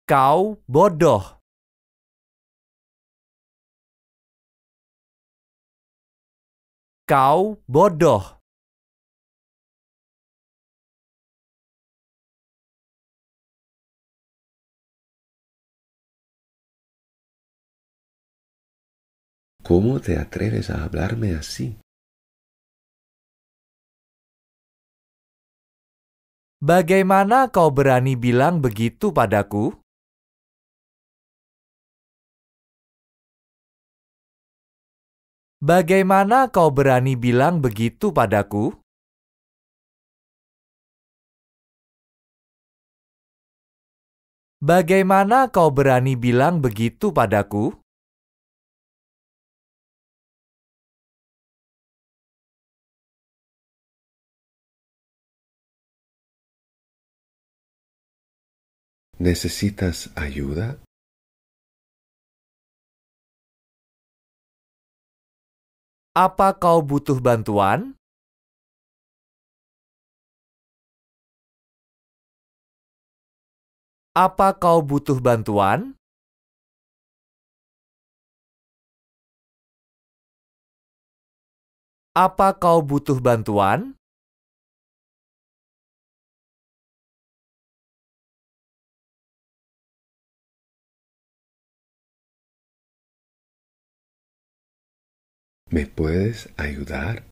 Kau bodoh. Kau bodoh. ¿Cómo te atreves a hablarme así? Bagaimana kau berani bilang begitu padaku? Bagaimana kau berani bilang begitu padaku? Bagaimana kau berani bilang begitu padaku? ¿Necesitas ayuda? Apa kau butuh bantuan? Apa kau butuh bantuan? Apa kau butuh bantuan? ¿Me puedes ayudar?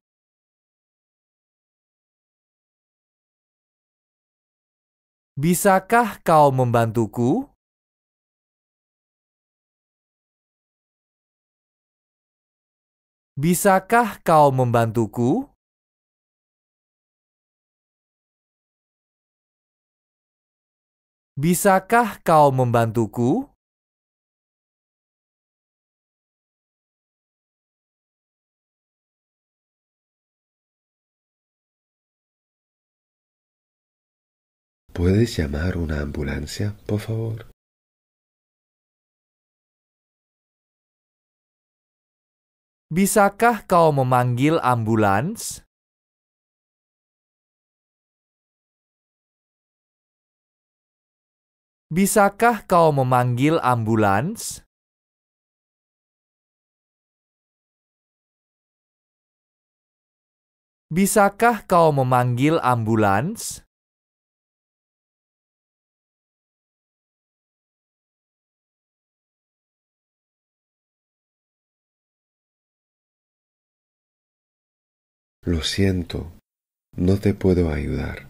Bisakah kau membantuku? Bisakah kau membantuku? Bisakah kau membantuku? ¿Puedes llamar una ambulancia, por favor? Bisakah kau memanggil ambulans? Bisakah kau memanggil ambulans? Bisakah kau memanggil ambulans? Lo siento, no te puedo ayudar.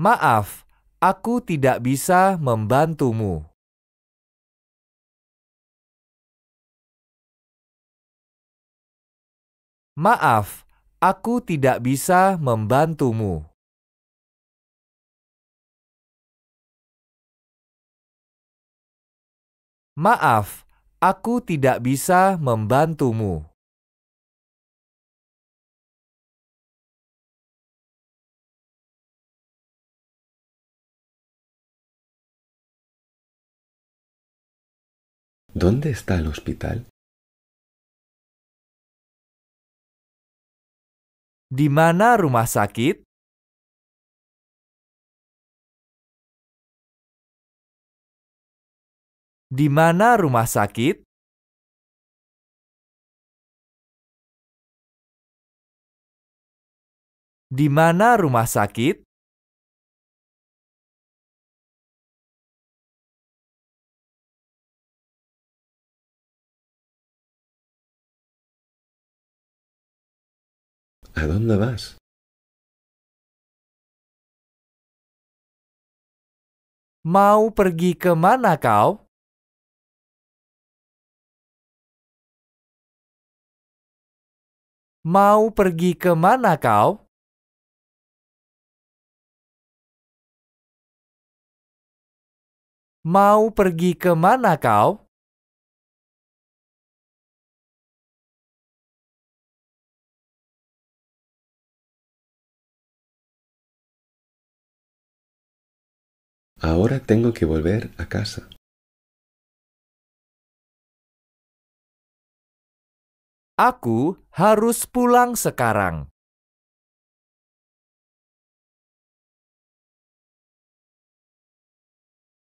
Maaf, aku tidak bisa membantumu. Maaf, aku tidak bisa membantumu. Maaf, aku tidak bisa membantumu. ¿Dónde está el hospital? Di mana rumah sakit? Di mana rumah sakit? Di mana rumah sakit? ¿A dónde vas? Mau pergi ke mana kau? Mau pergi ke mana kau? Mau pergi ke mana kau? Ahora tengo que volver a casa. Aku harus pulang sekarang.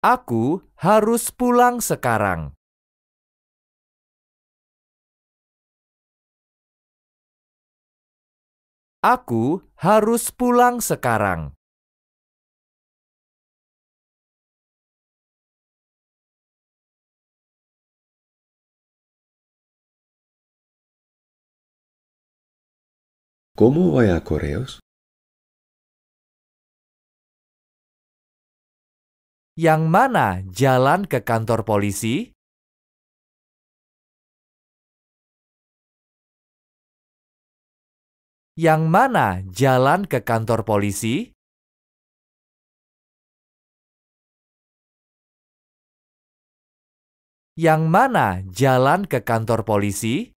Aku harus pulang sekarang. Aku harus pulang sekarang. ¿Cómo voy a correos? Yang mana jalan ke kantor polisi? Yang mana jalan ke kantor polisi? Yang mana jalan ke kantor polisi?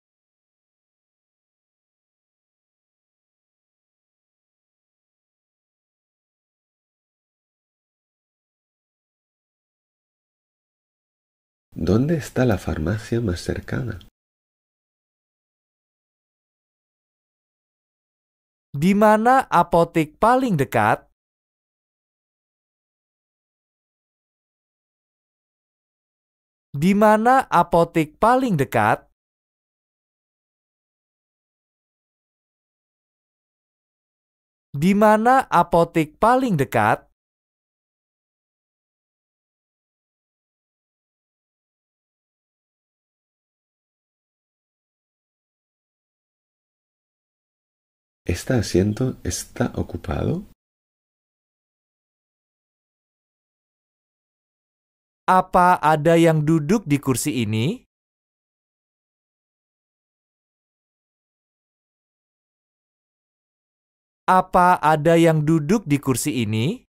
¿Dónde está la farmacia más cercana? Di mana apotek paling dekat? Di mana apotek paling dekat? Di mana apotek paling dekat? ¿Este asiento está ocupado? Apa ada yang duduk di kursi ini? Apa ada yang duduk di kursi ini?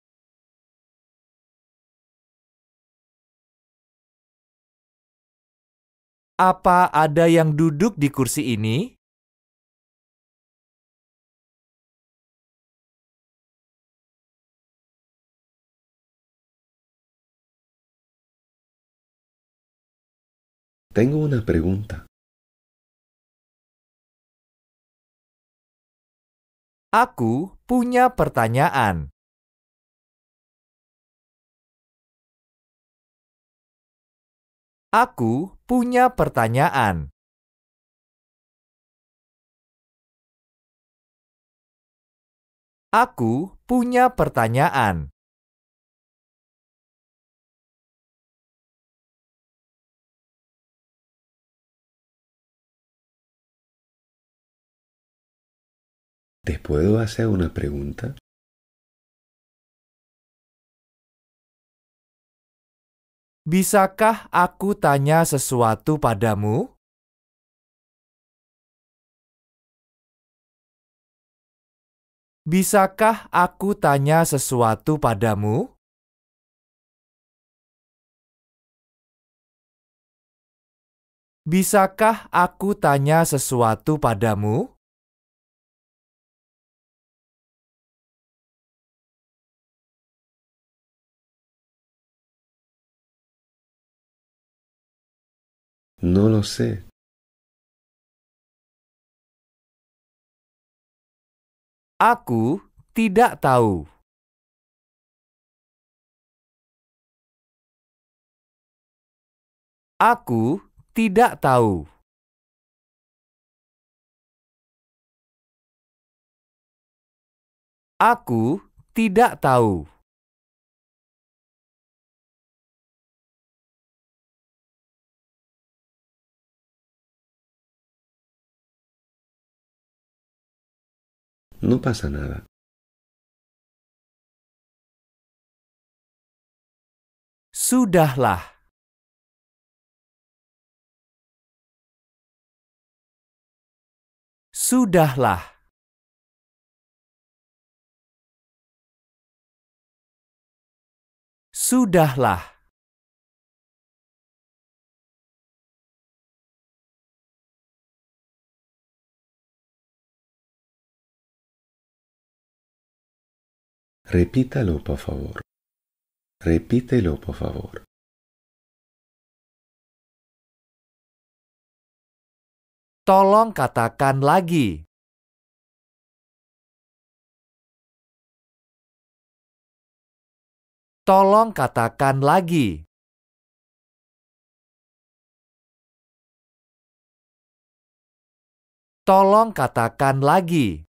Apa ada yang duduk di kursi ini? Tengo una pregunta. Aku punya pertanyaan. Aku punya pertanyaan. Aku punya pertanyaan. ¿Te puedo hacer una pregunta? Bisakah aku tanya sesuatu padamu? Bisakah aku tanya sesuatu padamu? Bisakah aku tanya sesuatu padamu? No lo sé. Aku tidak tahu. Aku tidak tahu. Aku tidak tahu. No pasa nada. Sudahlah. Sudahlah. Sudahlah. Repítalo, por favor. Repítelo, por favor. Tolong katakan lagi. Tolong katakan lagi. Tolong katakan lagi.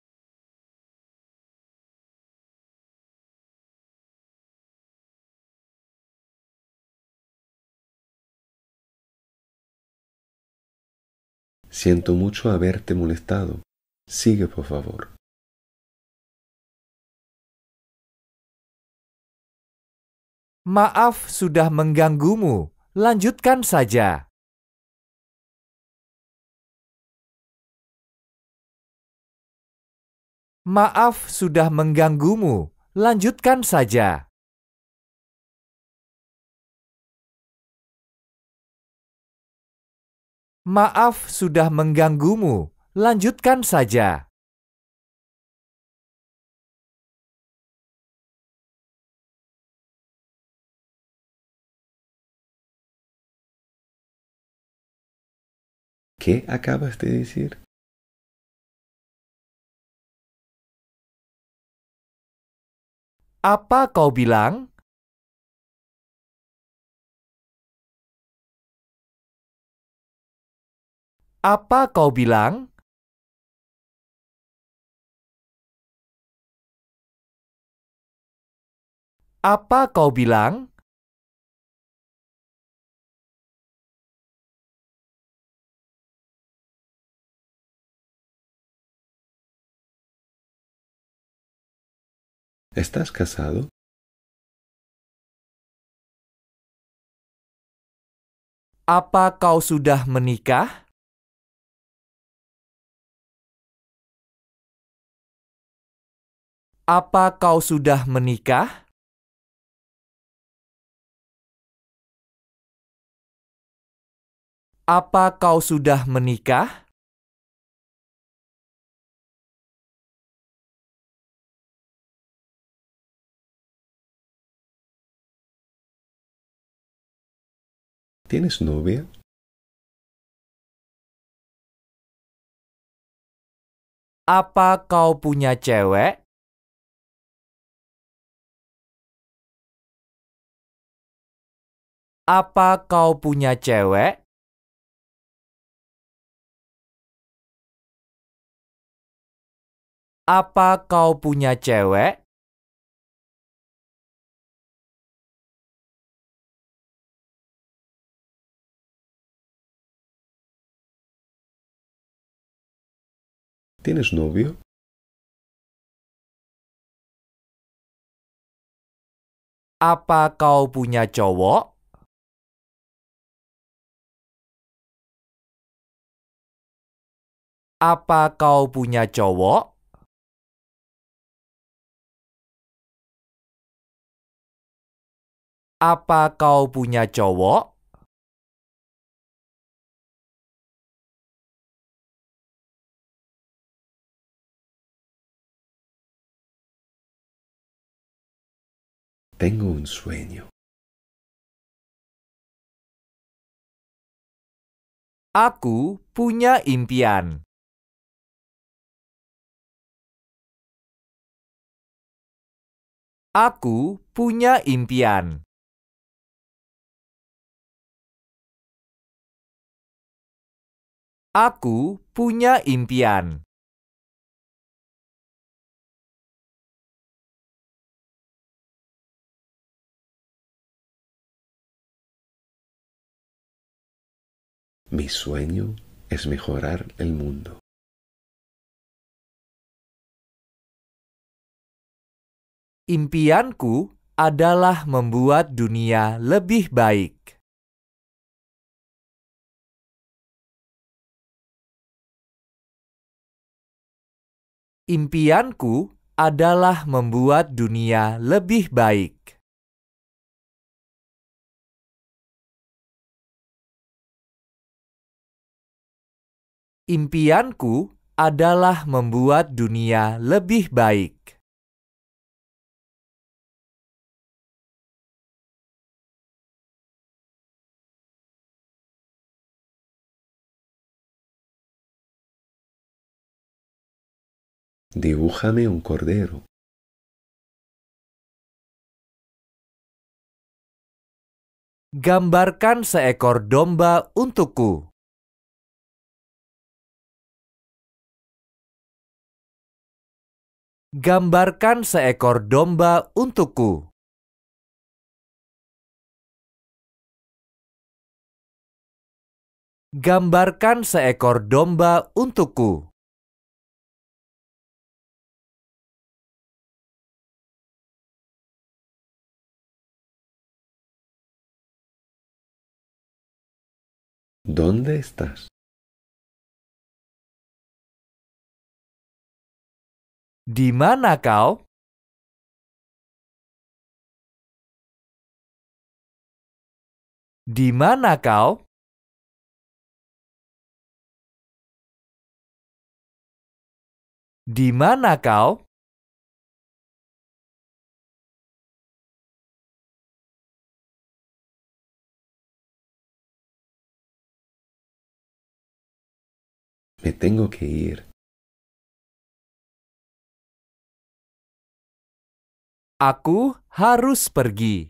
Siento mucho haberte molestado. Sigue, por favor. Maaf sudah mengganggumu. Lanjutkan saja. Maaf sudah mengganggumu. Lanjutkan saja. Maaf sudah mengganggumu. Lanjutkan saja. ¿Qué acabas de decir? Apa kau bilang? Apa kau bilang? Apa kau bilang? ¿Estás casado? Apa kau sudah menikah? Apa kau sudah menikah? Apa kau sudah menikah? ¿Tienes novia? Apa kau punya cewek? Apa kau punya cewek? Apa kau punya cewek? ¿Tienes novio? Apa kau punya cowok? Apa kau punya cowok? Apa kau punya cowok? Tengo un sueño. Aku punya impian. Aku punya impian. Aku punya impian. Mi sueño es mejorar el mundo. Impianku adalah membuat dunia lebih baik. Impianku adalah membuat dunia lebih baik. Impianku adalah membuat dunia lebih baik. Dibújame un cordero. Gambarkan seekor domba untukku. Gambarkan seekor domba untukku. Gambarkan seekor domba untukku. ¿Dónde estás? Di mana kau? Di mana kau? Di mana kau? Me tengo que ir. Aku harus pergi.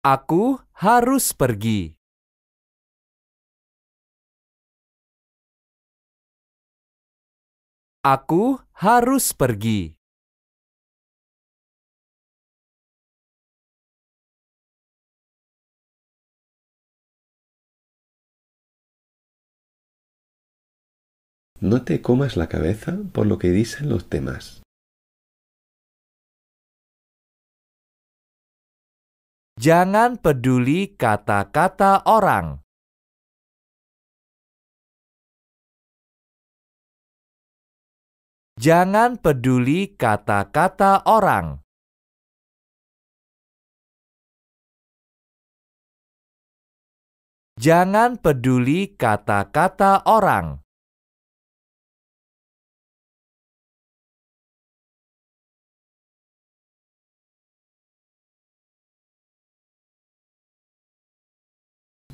Aku harus pergi. Aku harus pergi. No te comas la cabeza por lo que dicen los demás. Jangan peduli kata-kata orang. Jangan peduli kata-kata orang. Jangan peduli kata-kata orang.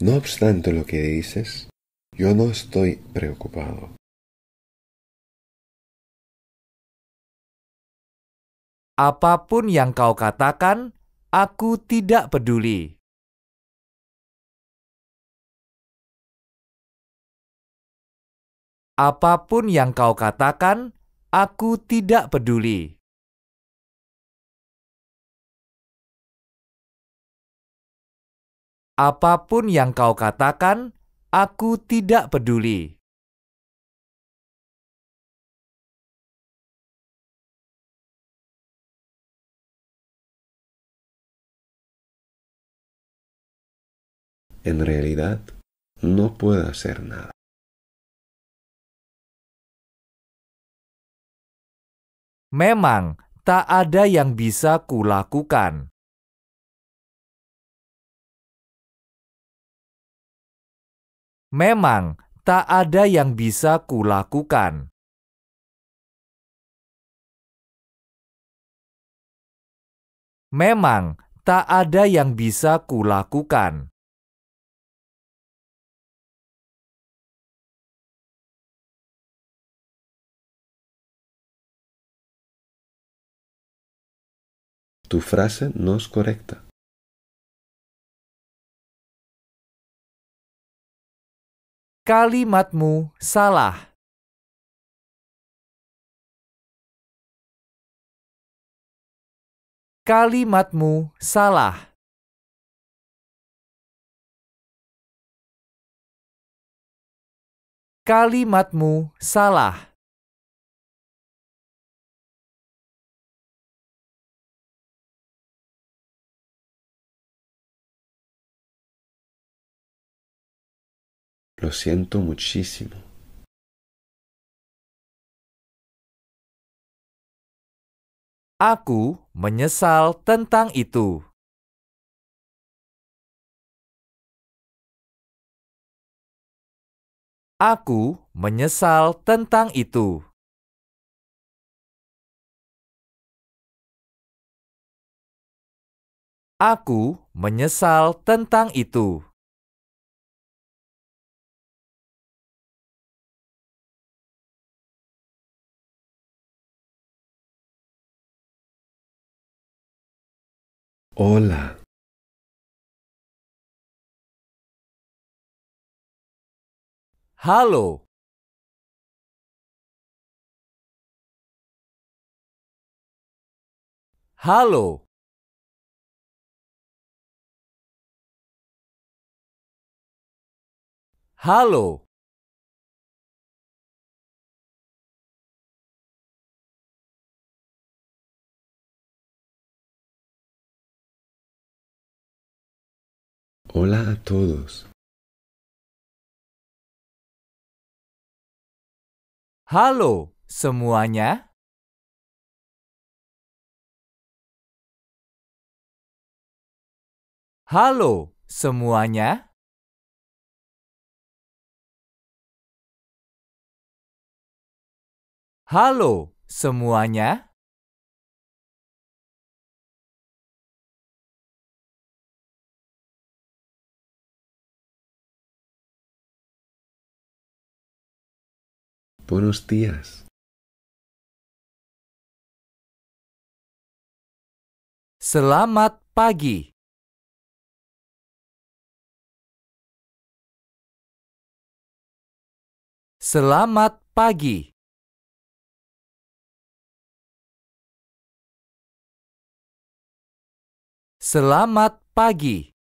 No obstante lo que dices, yo no estoy preocupado. Apa pun yang kau katakan, aku tidak peduli. Apa pun yang kau katakan, aku tidak peduli. Apa pun yang kau katakan, aku tidak peduli. En realidad, no puedo hacer nada. Memang tak ada yang bisa kulakukan. Memang tak ada yang bisa kulakukan. Memang tak ada yang bisa kulakukan. Tu frase no correcta. Kalimatmu salah. Kalimatmu salah. Kalimatmu salah. Lo siento muchísimo. Aku menyesal tentang itu. Aku menyesal tentang itu. Aku menyesal tentang itu. Hola. Halo. Halo. Halo. Hola a todos. Halo semuanya. Halo semuanya. Halo semuanya. Buenos días. Selamat pagi. Selamat pagi. Selamat pagi.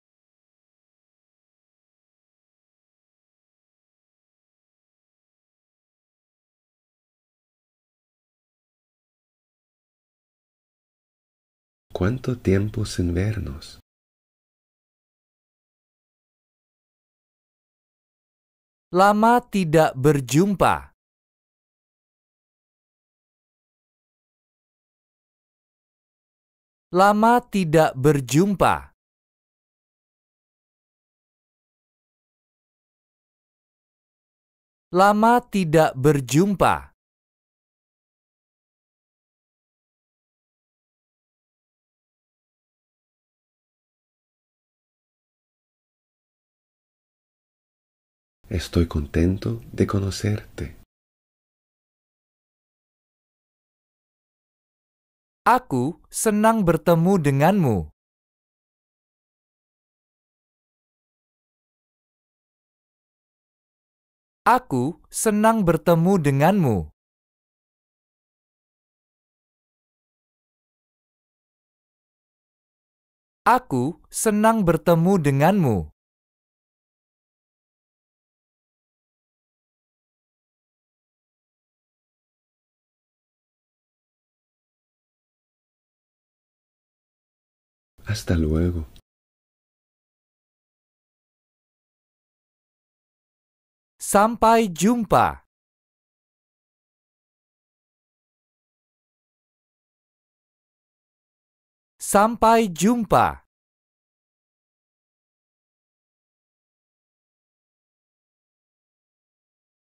¿Cuánto tiempo sin vernos? Lama tidak berjumpa. Lama tidak berjumpa. Lama tidak berjumpa. Estoy contento de conocerte. Aku senang bertemu denganmu. Aku senang bertemu denganmu. Aku senang bertemu denganmu. Hasta luego. Sampai jumpa. Sampai jumpa.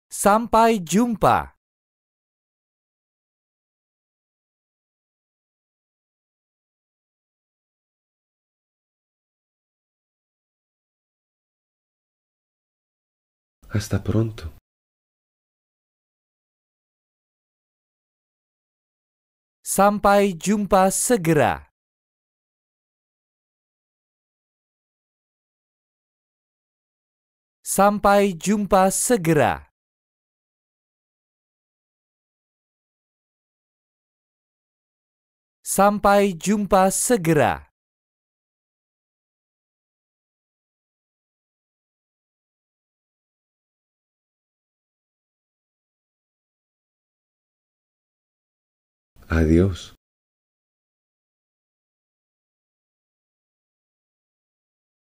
Sampai jumpa. Hasta pronto. Sampai jumpa segera. Sampai jumpa segera. Sampai jumpa segera. Adiós.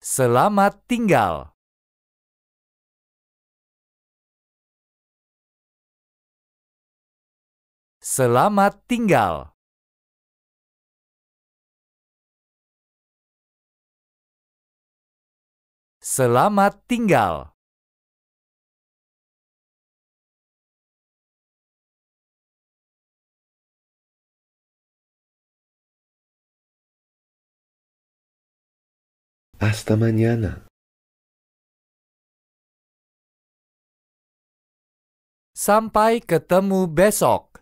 Selamat tinggal. Selamat tinggal. Selamat tinggal. Hasta mañana. Sampai ketemu besok.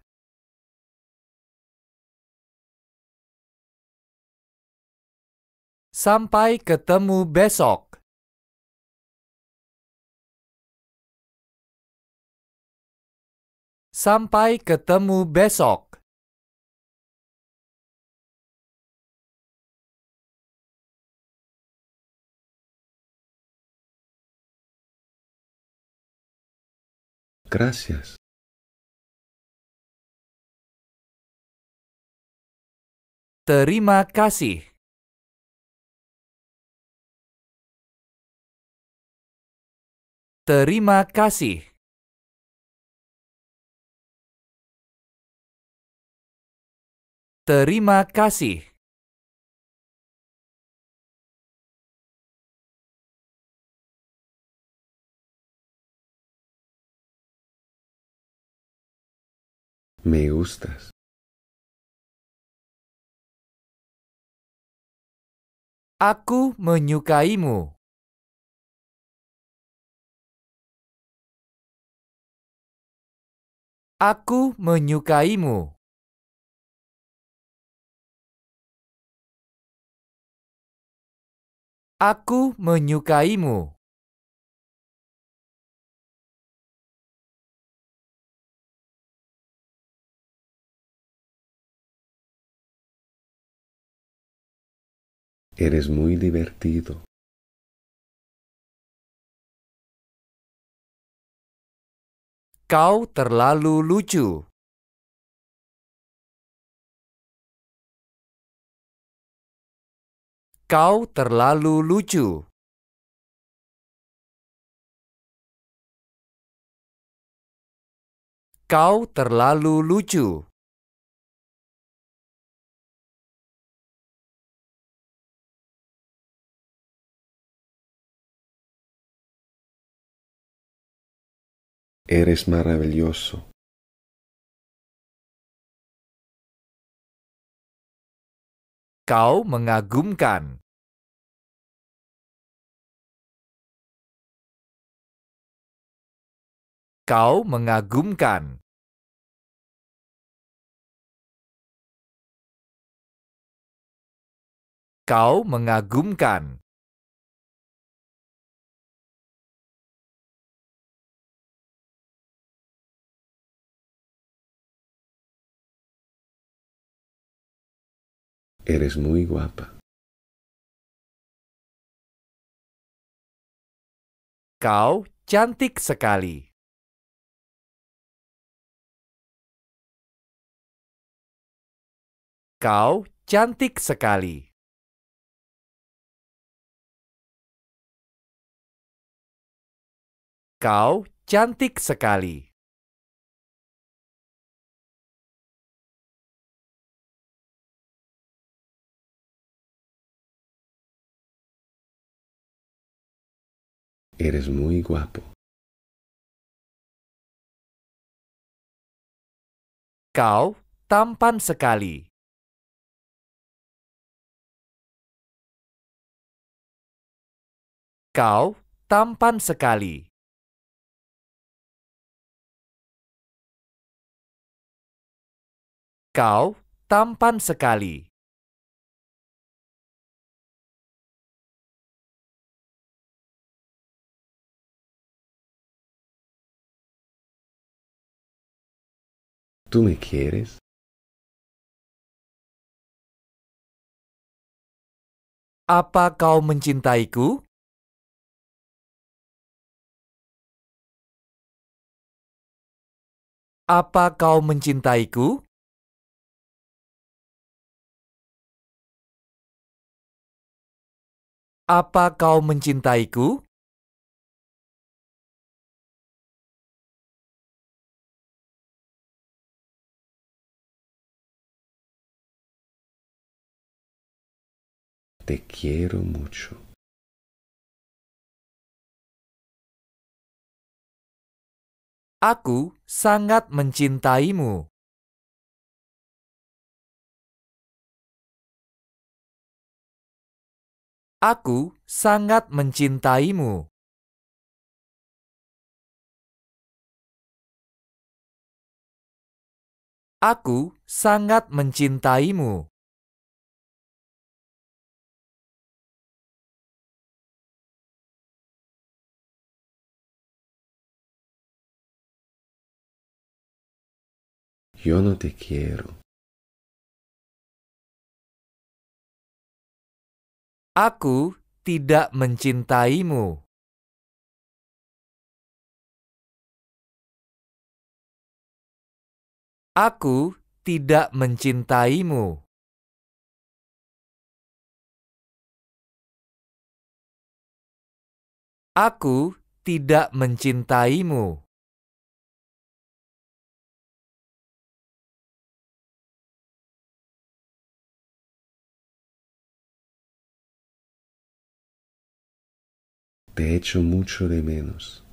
Sampai ketemu besok. Sampai ketemu besok. gracias Terima kasih. Terima kasih. Terima kasih. Me gustas. Aku menyukaimu. Aku menyukaimu. Aku menyukaimu. Eres muy divertido. Kau terlalu lucu. Kau terlalu lucu. Kau terlalu lucu. Eres maravilloso. Kau mengagumkan. Kau mengagumkan. Kau mengagumkan. Eres muy guapa. Kau cantik sekali. Kau cantik sekali. Kau cantik sekali. Eres muy guapo. Kau tampan sekali. Kau tampan sekali. Kau tampan sekali. ¿Tú me quieres? Apa kau mencintaiku? Apa kau mencintaiku? Apa kau mencintaiku? Te quiero mucho. Aku sangat mencintaimu. Aku sangat mencintaimu. Aku sangat mencintaimu. Yo no te quiero. Aku tidak mencintaimu. Aku tidak mencintaimu. Aku tidak mencintaimu. Te echo mucho de menos.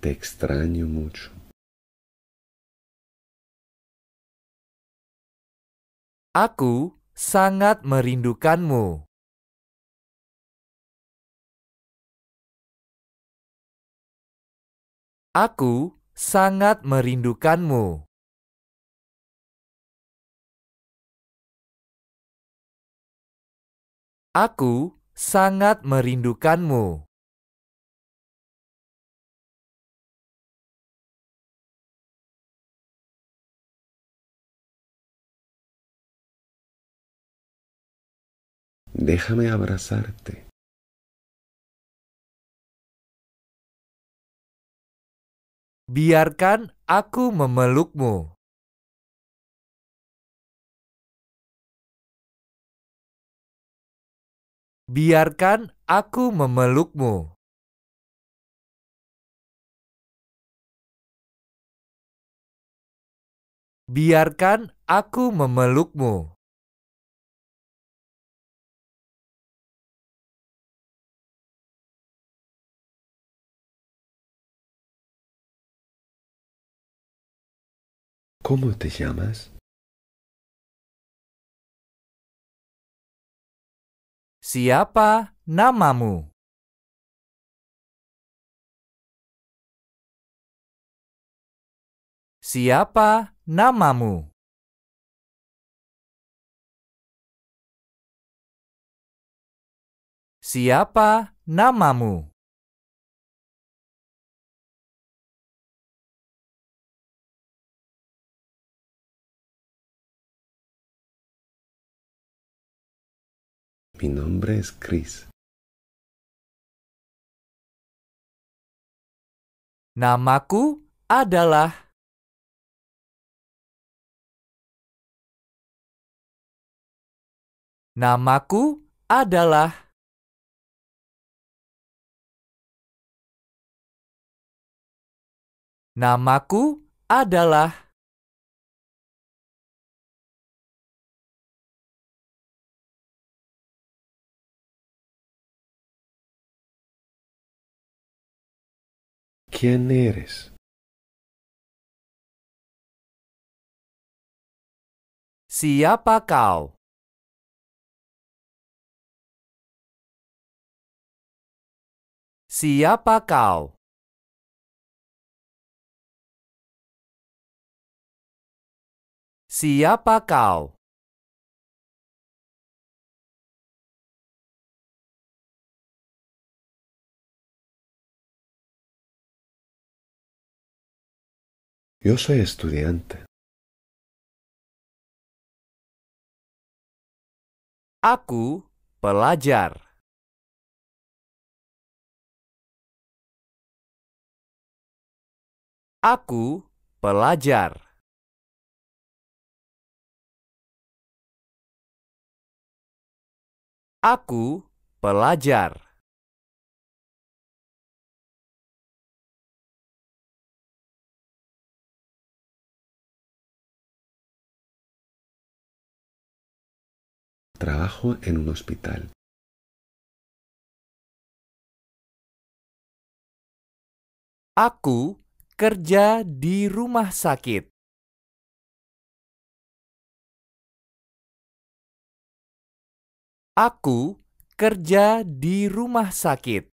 Te extraño mucho. Aku sangat merindukanmu. Aku sangat merindukanmu. Aku sangat merindukanmu. Déjame abrazarte. Biarkan aku memelukmu. Biarkan aku memelukmu. Biarkan aku memelukmu. ¿Cómo te llamas? Siapa namamu? Siapa namamu? Siapa namamu? Mi nombre es Chris. Namaku adalah Namaku adalah Namaku adalah ¿Quién eres? Siapa kau? Siapa kau? Siapa kau? Yo soy estudiante. Aku pelajar. Aku pelajar. Aku pelajar. Trabajo en un hospital. Aku kerja di rumah sakit. Aku kerja di rumah sakit.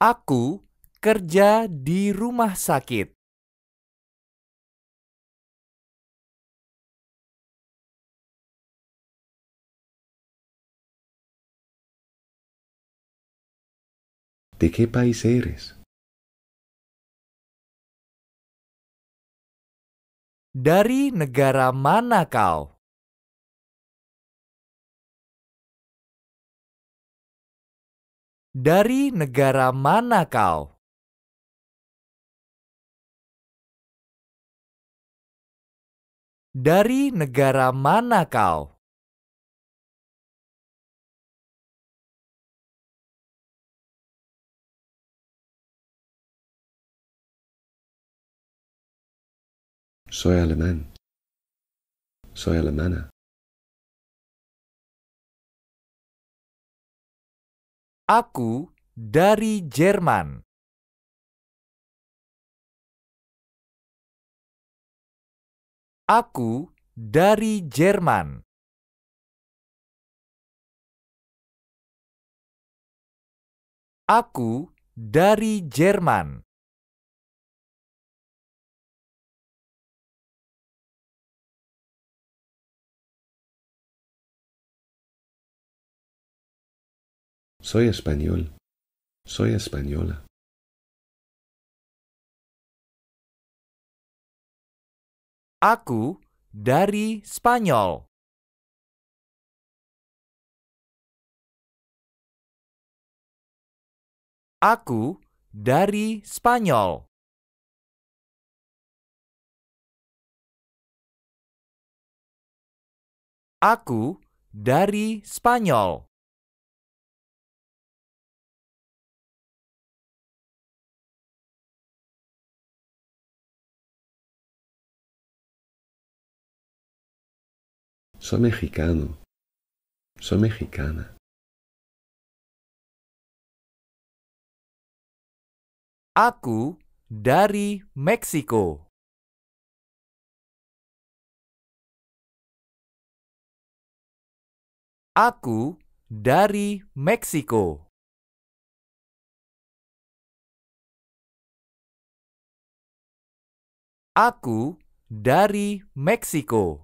Aku kerja di rumah sakit. ¿De qué país eres? Dari negara mana kau? Dari negara mana kau? Dari negara mana kau? Soy alemán. Soy alemana. Aku dari Jerman. Aku dari Jerman. Aku dari Jerman. Soy español. Soy española. Aku dari Spanyol. Aku dari Spanyol. Aku dari Spanyol. Soy mexicano. Soy mexicana. Aku dari Meksiko. Aku dari Meksiko. Aku dari Meksiko.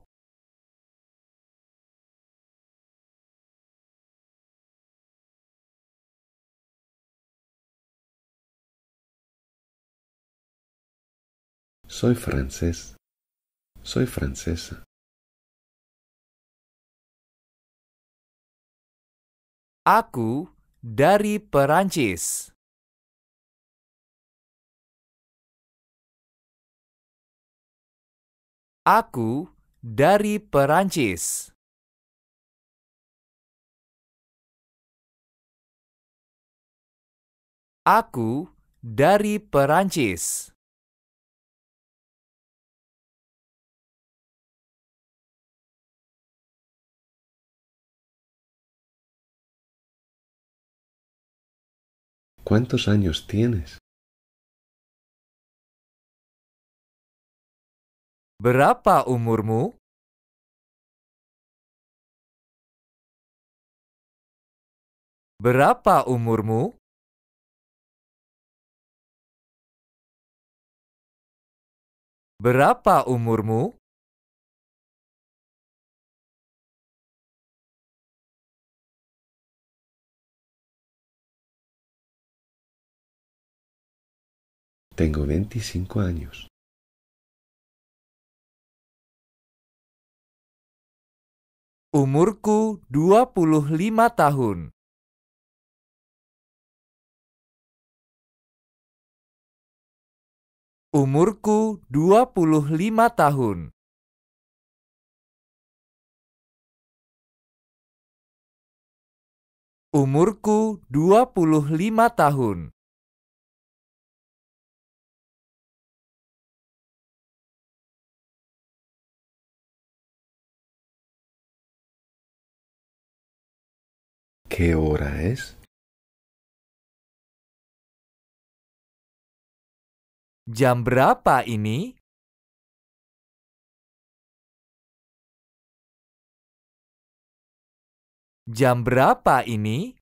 Soy francés. Soy francesa. Aku dari Perancis. Aku dari Perancis. Aku dari Perancis. ¿Cuántos años tienes? Berapa umurmu? Berapa umurmu? Berapa umurmu? Tengo 25 años. Umurku 25 tahun. Umurku 25 tahun. Umurku 25 tahun. ¿Qué hora es? Jam berapa ini? Jam berapa ini?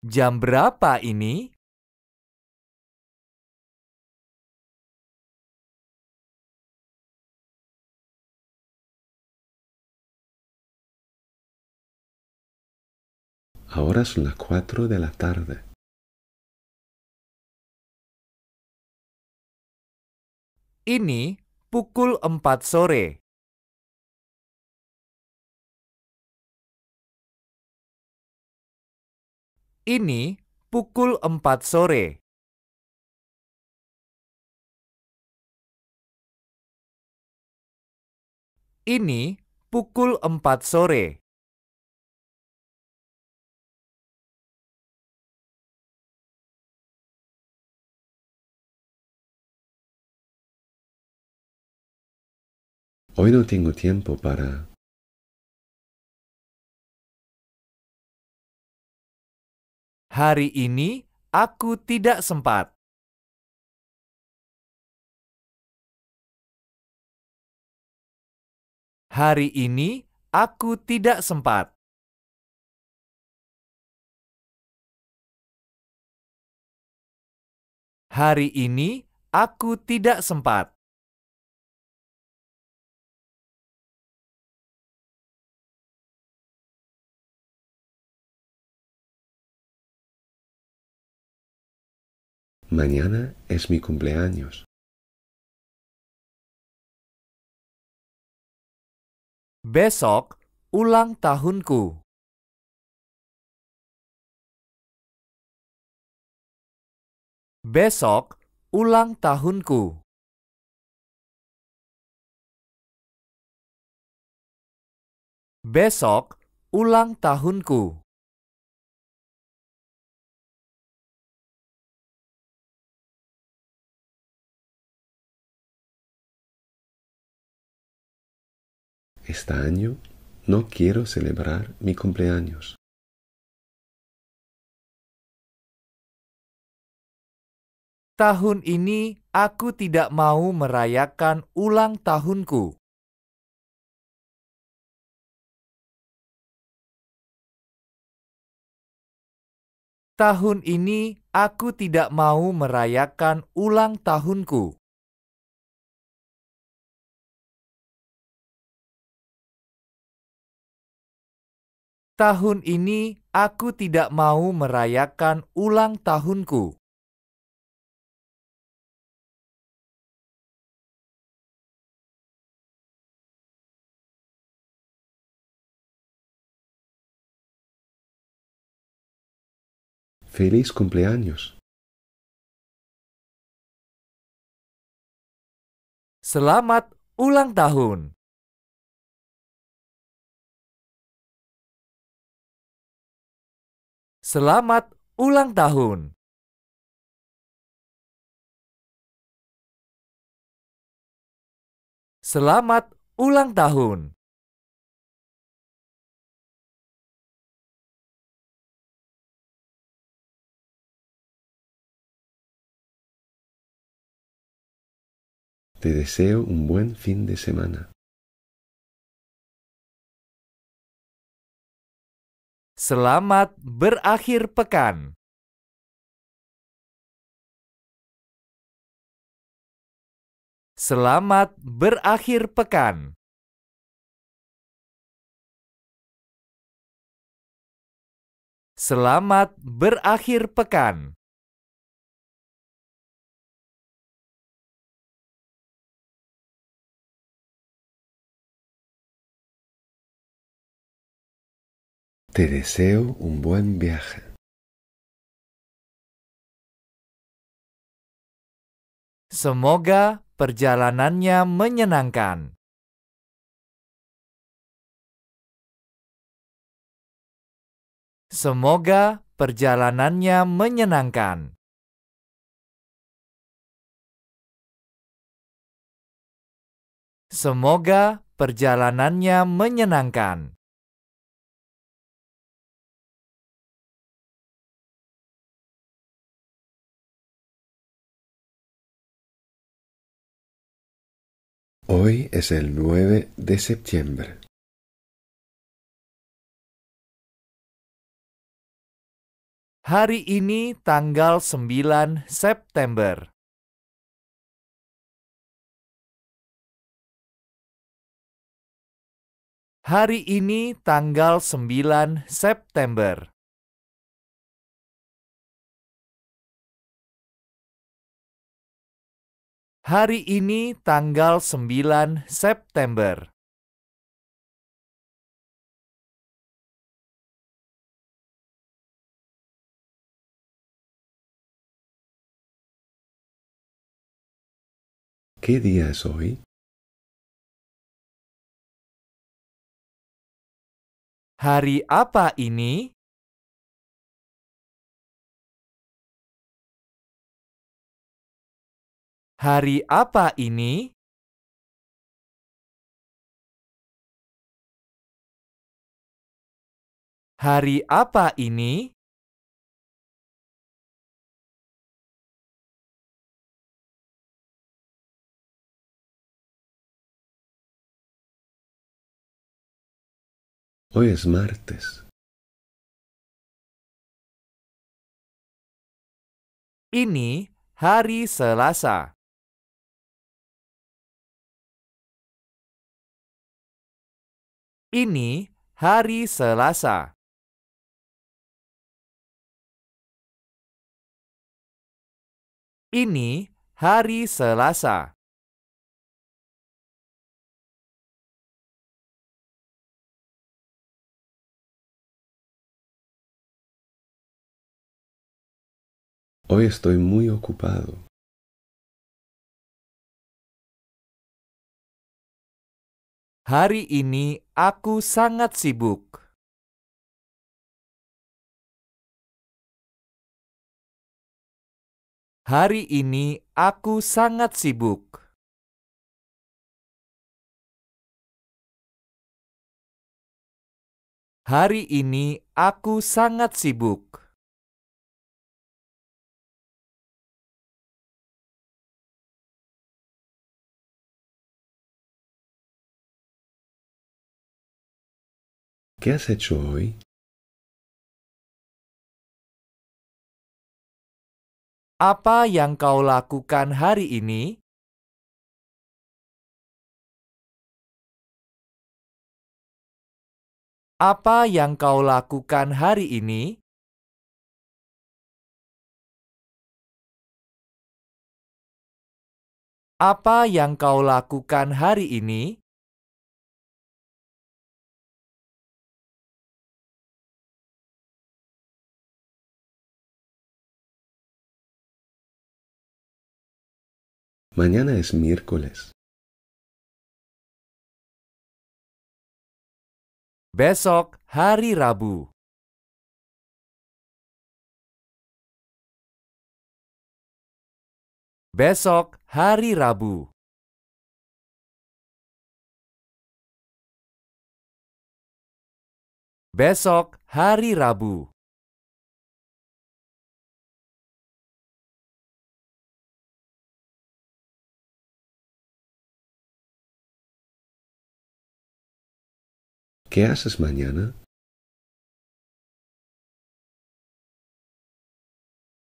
Jam berapa ini? Ahora son las 4 de la tarde. Ini pukul 4 sore. Ini pukul 4 sore. Ini pukul 4 sore. Hoy no tengo tiempo para... Hari ini aku tidak sempat. Hari ini aku tidak sempat. Hari ini aku tidak sempat. Mañana es mi cumpleaños. Besok ulang tahunku. Besok ulang tahunku. Besok ulang tahunku. Este año no quiero celebrar mi cumpleaños. Tahun ini aku tidak mau merayakan ulang tahunku. Tahun ini aku tidak mau merayakan ulang tahunku. Tahun ini aku tidak mau merayakan ulang tahunku. Feliz cumpleaños. Selamat ulang tahun. Selamat ulang tahun. Selamat ulang tahun. Te deseo un buen fin de semana. Selamat berakhir pekan. Selamat berakhir pekan. Selamat berakhir pekan. Te deseo un buen viaje. Semoga perjalanannya menyenangkan. Semoga perjalanannya menyenangkan. Semoga perjalanannya menyenangkan. Hoy es el 9 de septiembre. Hari ini tanggal 9 September. Hari ini tanggal 9 September. Hari ini tanggal 9 September. ¿Qué día es hoy? Hari apa ini? Hari apa ini? Hari apa ini? Hoy es martes. Ini hari Selasa. Ini hari Selasa. Ini hari Selasa. Hoy estoy muy ocupado. Hari ini aku sangat sibuk. Hari ini aku sangat sibuk. Hari ini aku sangat sibuk. ¿Qué has hecho hoy? Apa yang kau lakukan hari ini? Apa yang kau lakukan hari ini? Apa yang kau lakukan hari ini? Mañana es miércoles. Besok hari Rabu. Besok hari Rabu. Besok hari Rabu. ¿Qué haces mañana?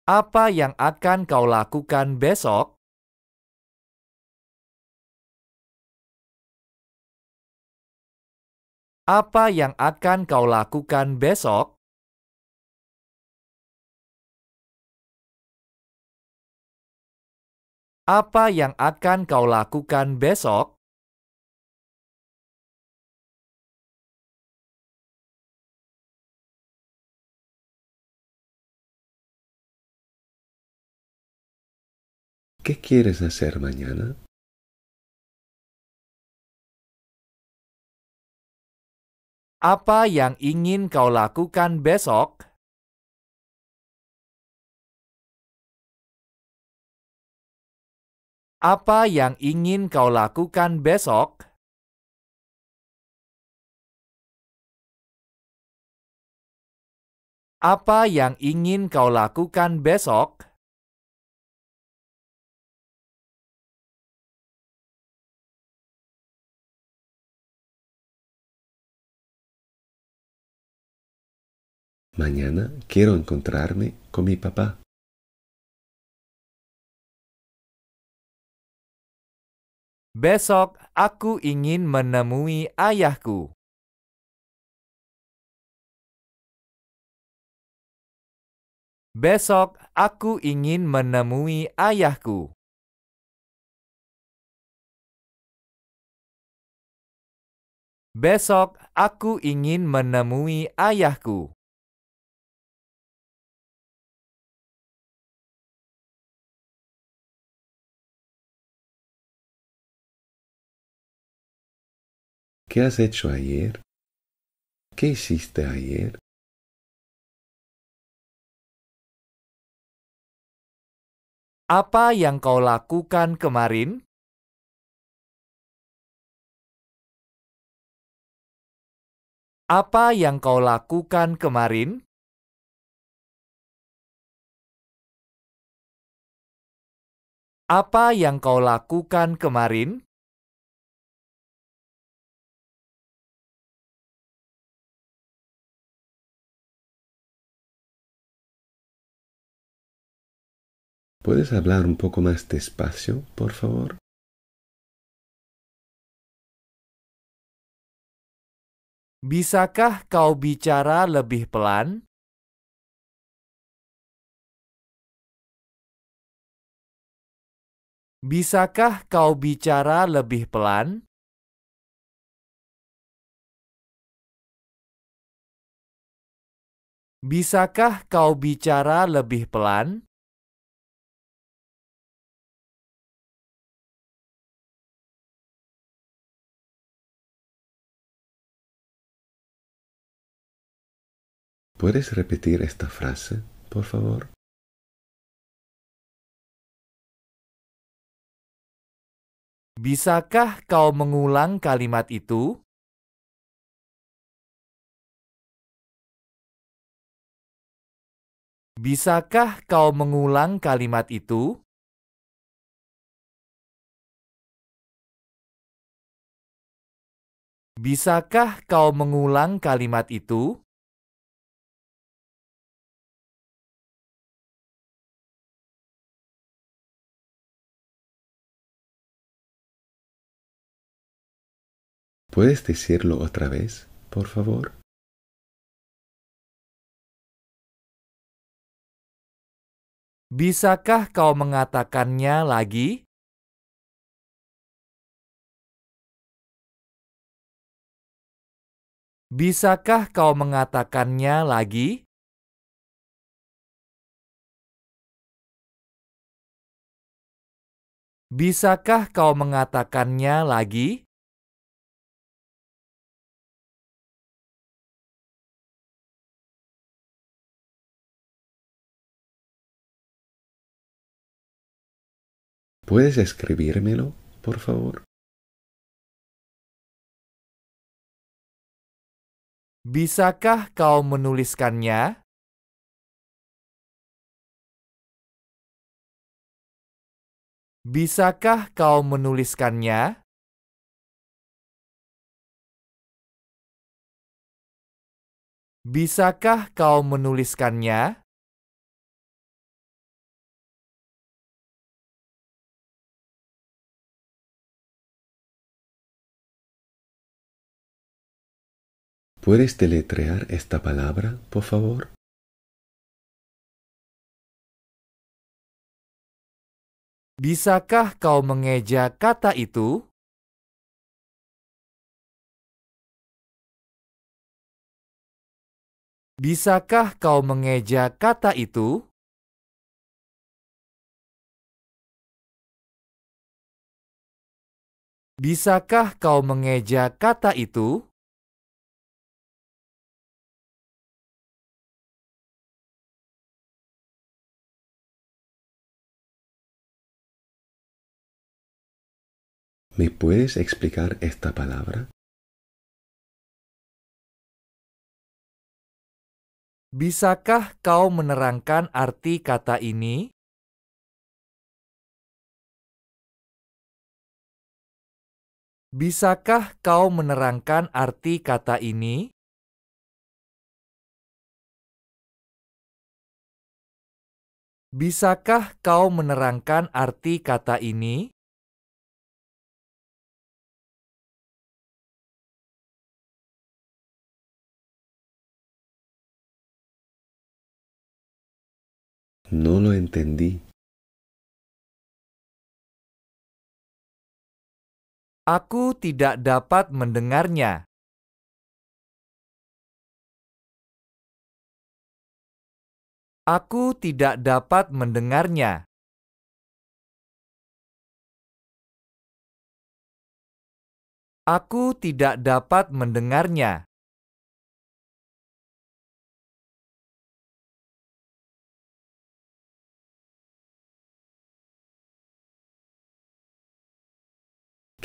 Apa yang akan kau lakukan besok? Apa yang akan kau lakukan besok? Apa yang akan kau lakukan besok? ¿Qué quieres hacer mañana? Apa yang ingin kau lakukan besok? Apa yang ingin kau lakukan besok? Apa yang ingin kau lakukan besok? Mañana quiero encontrarme con mi papá. Besok aku ingin menemui ayahku. Besok aku ingin menemui ayahku. Besok aku ingin menemui ayahku. ¿Qué has hecho ayer? ¿Qué hiciste ayer? Apa yang kau lakukan kemarin? Apa yang kau lakukan kemarin? Apa yang kau lakukan kemarin? ¿Puedes hablar un poco más despacio, por favor? Bisakah kau bicara lebih pelan? Bisakah kau bicara lebih pelan? Bisakah kau bicara lebih pelan? ¿Puedes repetir esta frase, por favor? Bisakah kau mengulang kalimat itu? Bisakah kau mengulang kalimat itu? Bisakah kau mengulang kalimat itu? ¿Puedes decirlo otra vez, por favor? Bisakah kau mengatakannya lagi? Bisakah kau mengatakannya lagi? Bisakah kau mengatakannya lagi? ¿Puedes escribírmelo, por favor? Bisakah kau menuliskannya? Bisakah kau menuliskannya? Bisakah kau menuliskannya? ¿Puedes deletrear esta palabra, por favor? Bisakah kau mengeja kata itu? Bisakah kau mengeja kata itu? Bisakah kau mengeja kata itu? ¿Me puedes explicar esta palabra? Bisakah kau menerangkan arti kata ini? Bisakah kau menerangkan arti kata ini? Bisakah kau menerangkan arti kata ini? No lo entendí. Aku tidak dapat mendengarnya. Aku tidak dapat mendengarnya. Aku tidak dapat mendengarnya.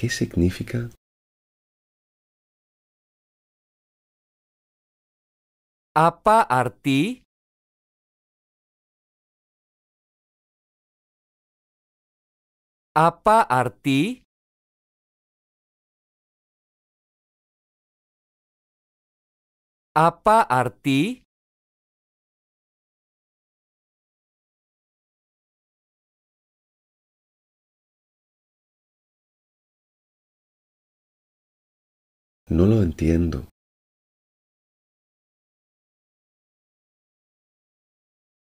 ¿Qué significa? Apa arti Apa arti Apa arti No lo entiendo.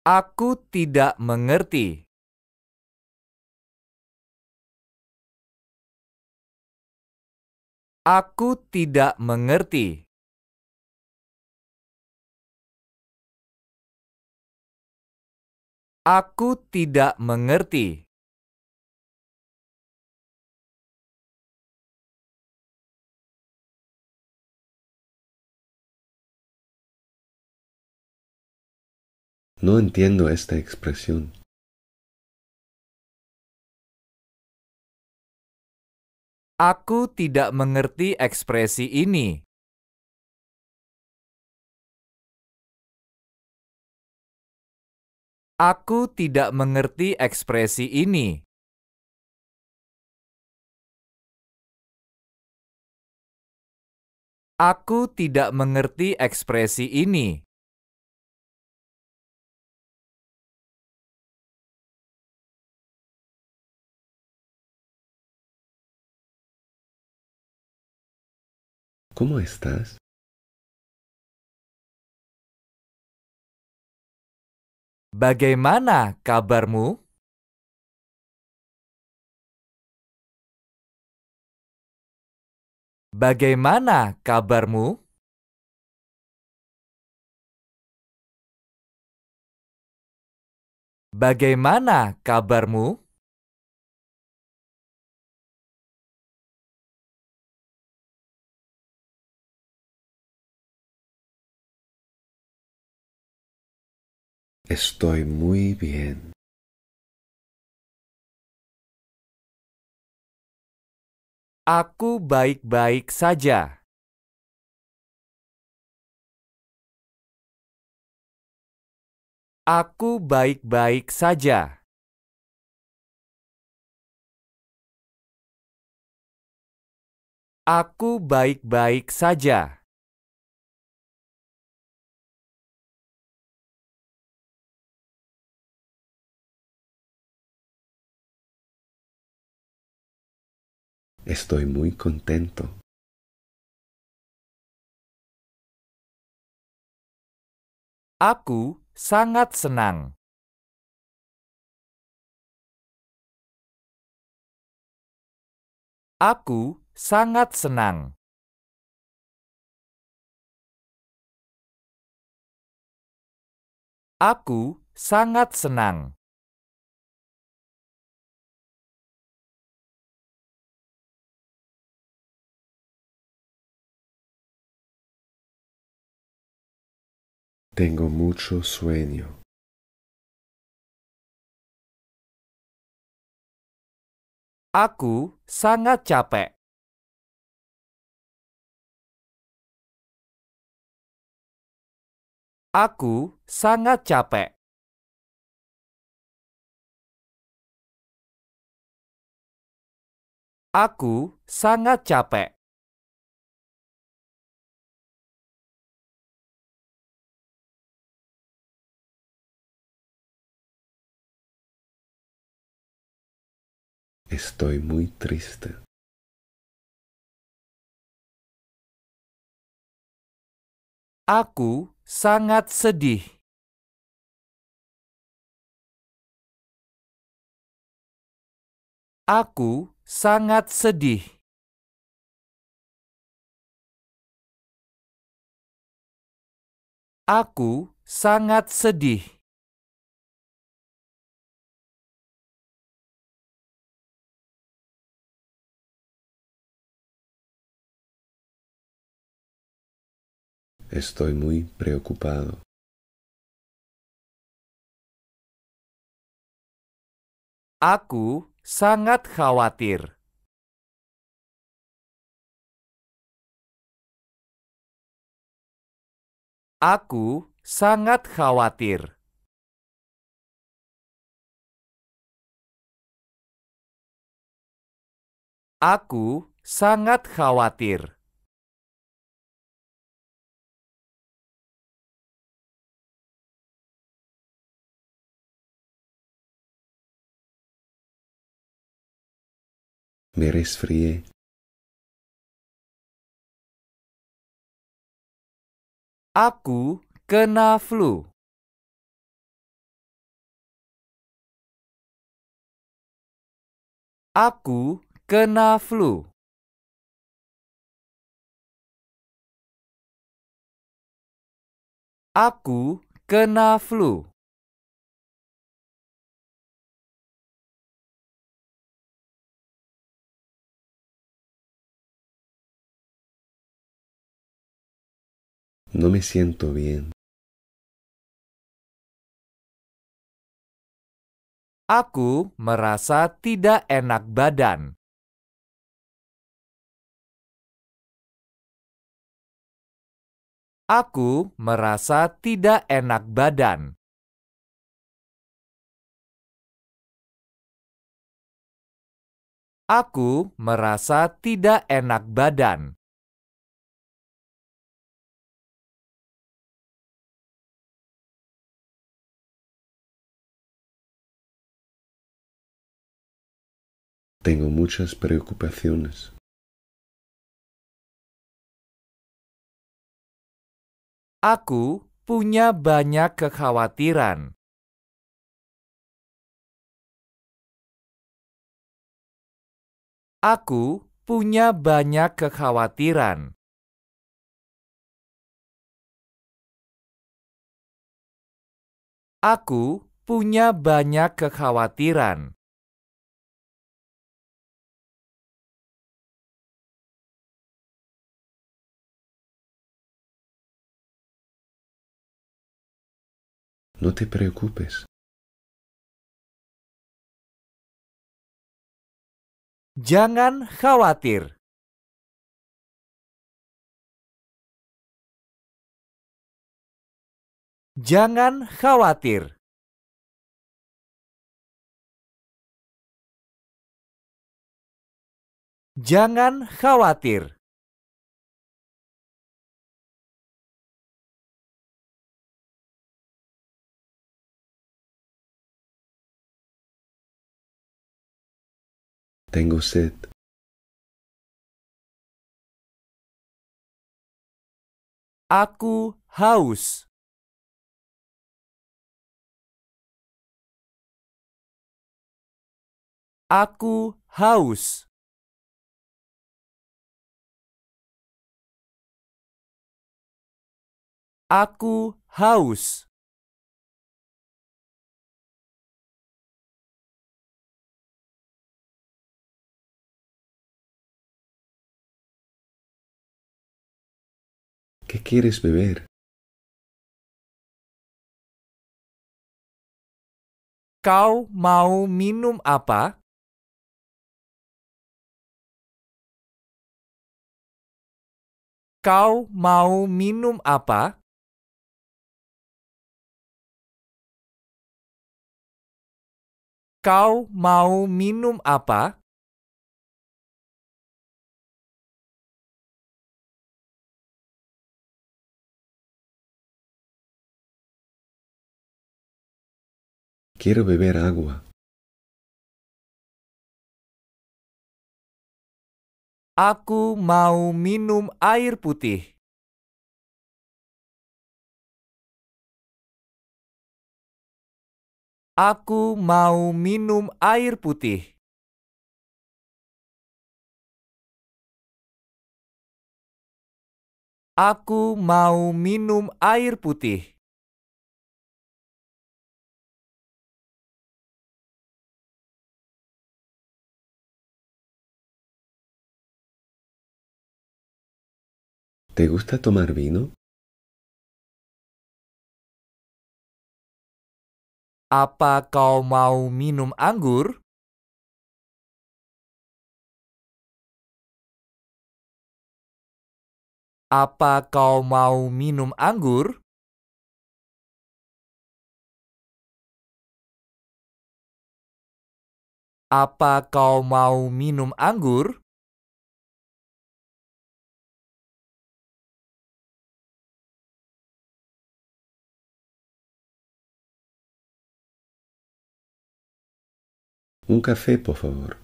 Aku tidak mengerti. Aku tidak mengerti. Aku tidak mengerti. No entiendo esta expresión. Aku tidak mengerti ekspresi ini. Aku tidak mengerti ekspresi ini. Aku tidak mengerti ekspresi ini. ¿Cómo estás? Bagaimana kabarmu? Bagaimana kabarmu? Bagaimana kabarmu? Estoy muy bien. Aku baik-baik saja. Aku baik-baik saja. Aku baik-baik saja. Estoy muy contento. Aku sangat senang. Aku sangat senang. Aku sangat senang. Tengo mucho sueño. Aku sangat capek. Aku sangat capek. Aku sangat capek. Estoy muy triste. Aku sangat sedih. Aku sangat sedih. Aku sangat sedih. Estoy muy preocupado. Aku sangat khawatir. Aku sangat khawatir. Aku sangat khawatir. Me resfrié. Aku kena flu. Aku kena flu. Aku kena flu. No me siento bien. Aku merasa tidak enak badan. Aku merasa tidak enak badan. Aku merasa tidak enak badan. Tengo muchas preocupaciones. Aku punya banyak kekhawatiran. Aku punya banyak kekhawatiran. Aku punya banyak kekhawatiran. No te preocupes. Jangan khawatir. Jangan khawatir. Jangan khawatir. Tengo sed. Aku haus. Aku haus. Aku haus. ¿Qué quieres beber? Kau mau minum apa? Kau mau minum apa? Kau mau minum apa? Quiero beber agua. Aku mau minum air putih. Aku mau minum air putih. Aku mau minum air putih. ¿Te gusta tomar vino? Apa kau mau minum anggur? Apa kau mau minum anggur? Apa kau mau minum anggur? Un café, por favor.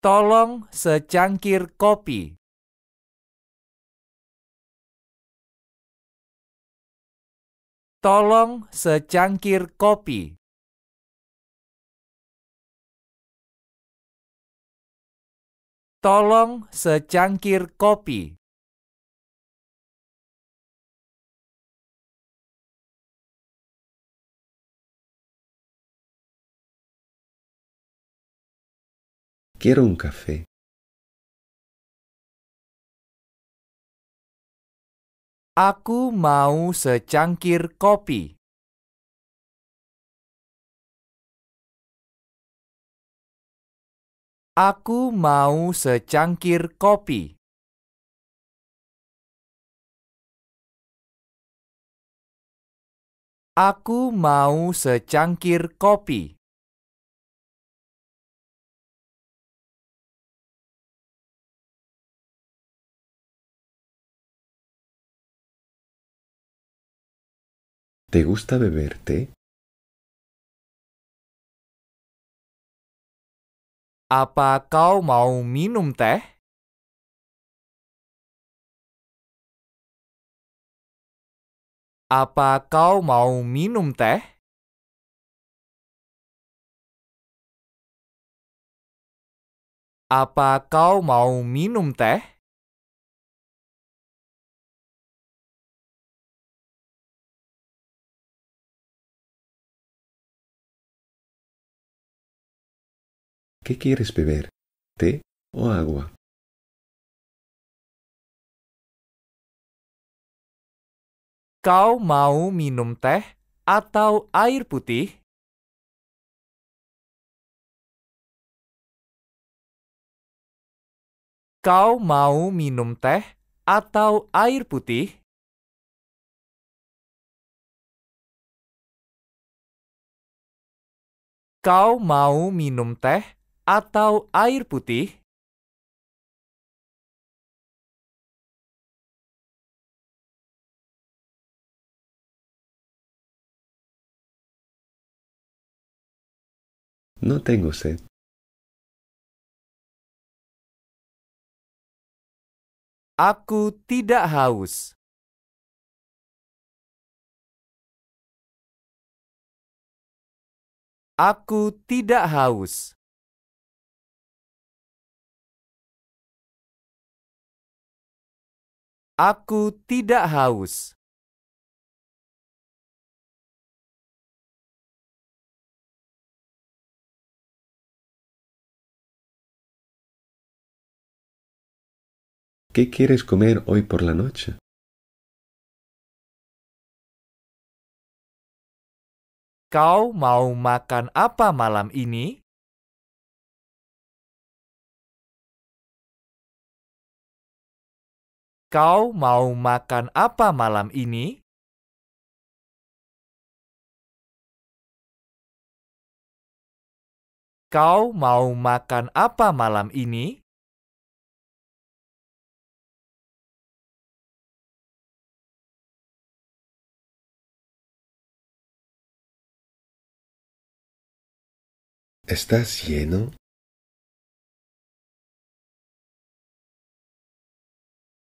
Tolong secangkir kopi. Tolong secangkir kopi. Tolong secangkir kopi. Quiero un café. Aku mau secangkir kopi. Aku mau secangkir kopi. Aku mau secangkir kopi. ¿Te gusta beber té? Apa kau mau minum teh? Apa kau mau minum teh? Apa kau mau minum teh? ¿Qué quieres beber? ¿Té o agua? Kau mau minum teh atau air putih? Kau mau minum teh atau air putih? Kau mau minum teh atau air putih? No tengo sed. Aku tidak haus. Aku tidak haus. Aku tidak haus. ¿Qué quieres comer hoy por la noche? Kau mau makan apa malam ini? Kau mau makan apa malam ini? Kau mau makan apa malam ini? ¿Estás lleno?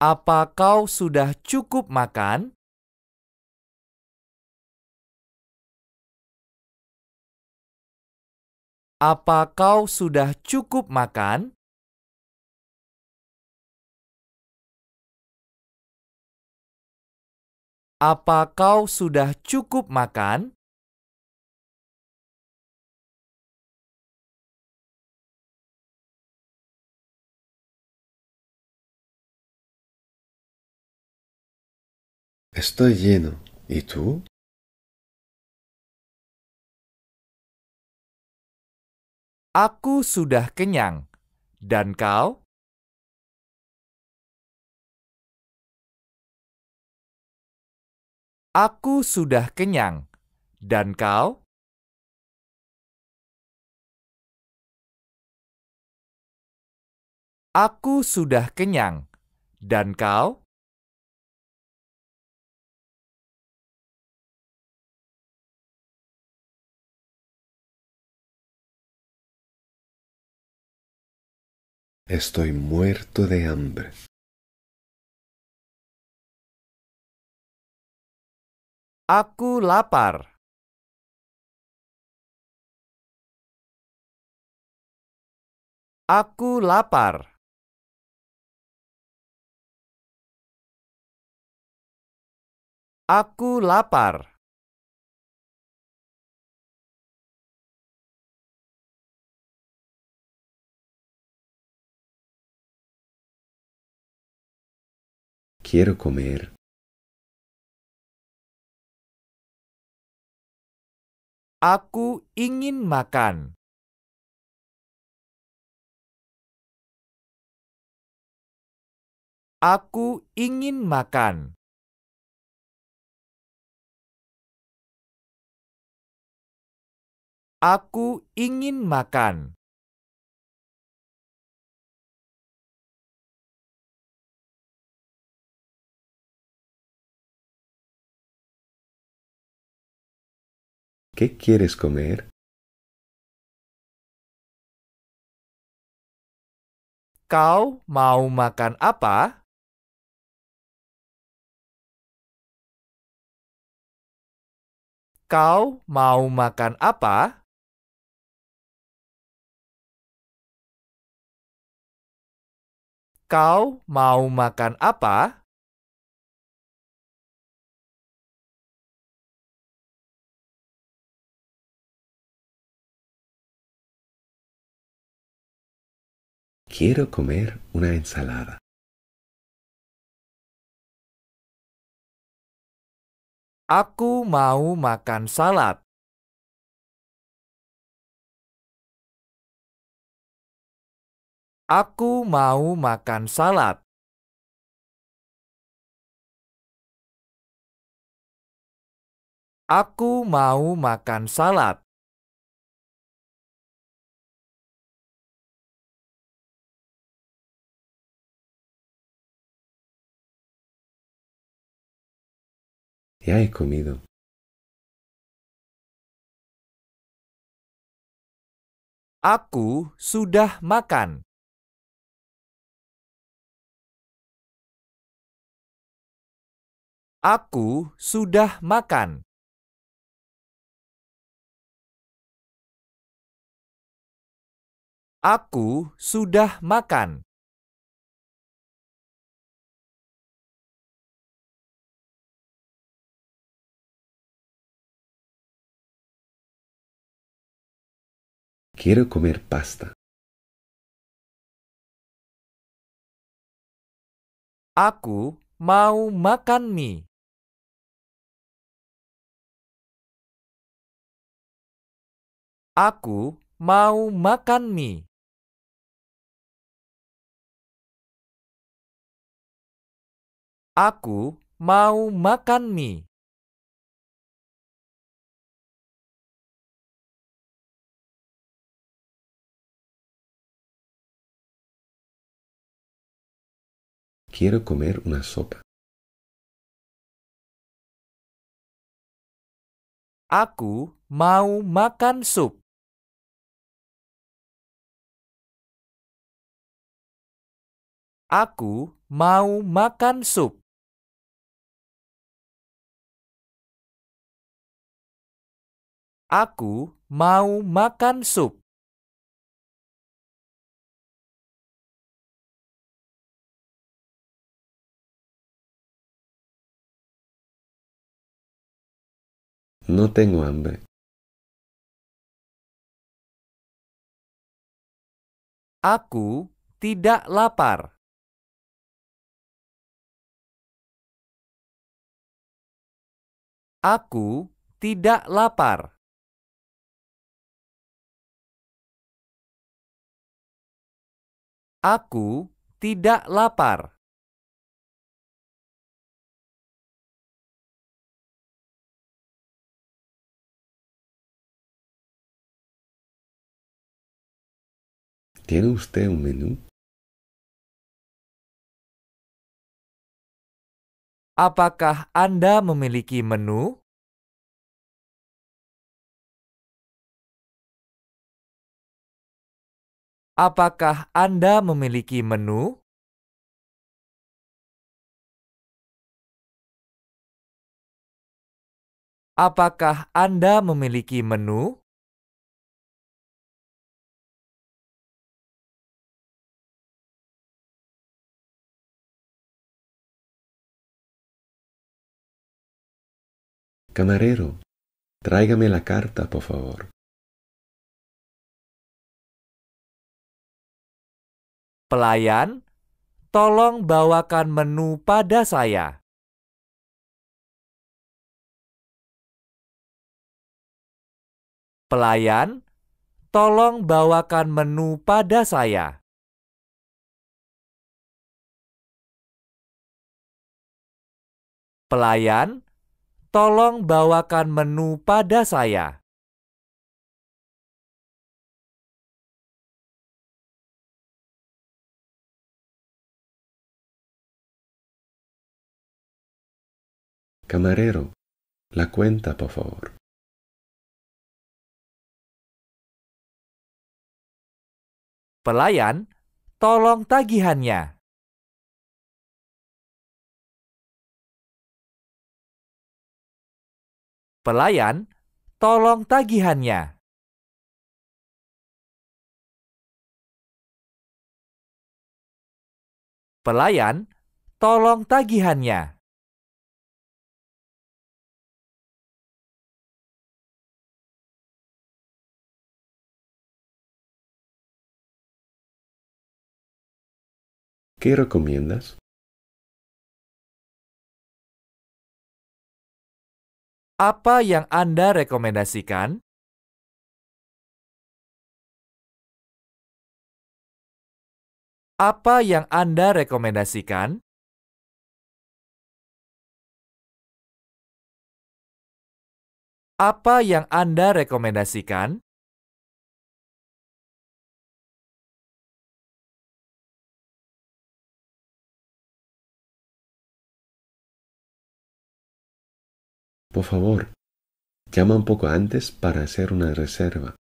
Apa kau sudah cukup makan? Apa kau sudah cukup makan? Apa kau sudah cukup makan? Estoy lleno. ¿Y tú? Aku sudah kenyang. Dan kau? Aku sudah kenyang. Dan kau? Aku sudah kenyang. Dan kau? Estoy muerto de hambre. Aku lapar. Aku lapar. Aku lapar. Quiero comer. Aku ingin makan. Aku ingin makan. Aku ingin makan. ¿Qué quieres comer? Kau mau makan apa? Kau mau makan apa? Kau mau makan apa? Quiero comer una ensalada. Aku mau makan salad. Aku mau makan salad. Aku mau makan salad. Ya he comido. Aku sudah makan. Aku sudah makan. Aku sudah makan. Quiero comer pasta. Aku mau makan mie. Aku mau makan mie. Aku mau makan mie. Quiero comer una sopa. Aku mau makan sup. Aku mau makan sup. Aku mau makan sup. No tengo hambre. Aku tidak lapar. Aku tidak lapar. Aku tidak lapar. ¿Tiene usted un menú? Apakah Anda memiliki menu? Apakah Anda memiliki menu? Apakah Anda memiliki menu? Camarero, tráigame la carta, por favor. Pelayan, tolong bawakan menu pada saya. Pelayan, tolong bawakan menu pada saya. Pelayan, tolong bawakan menu pada saya. Camarero, la cuenta, por favor. Pelayan, tolong tagihannya. Pelayan, tolong tagihannya. Pelayan, tolong tagihannya. ¿Qué recomiendas? Apa yang Anda rekomendasikan? Apa yang Anda rekomendasikan? Apa yang Anda rekomendasikan? Por favor, llama un poco antes para hacer una reserva.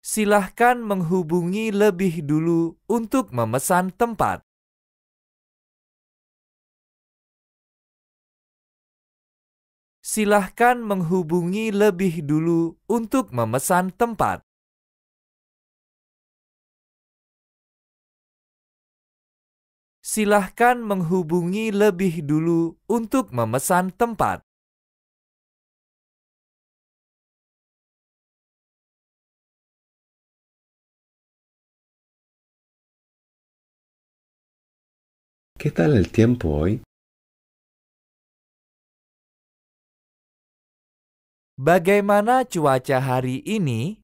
Silahkan menghubungi lebih dulu untuk memesan tempat. Silahkan menghubungi lebih dulu untuk memesan tempat. Silahkan menghubungi lebih dulu untuk memesan tempat. ¿Qué tal el tiempo hoy? Bagaimana cuaca hari ini?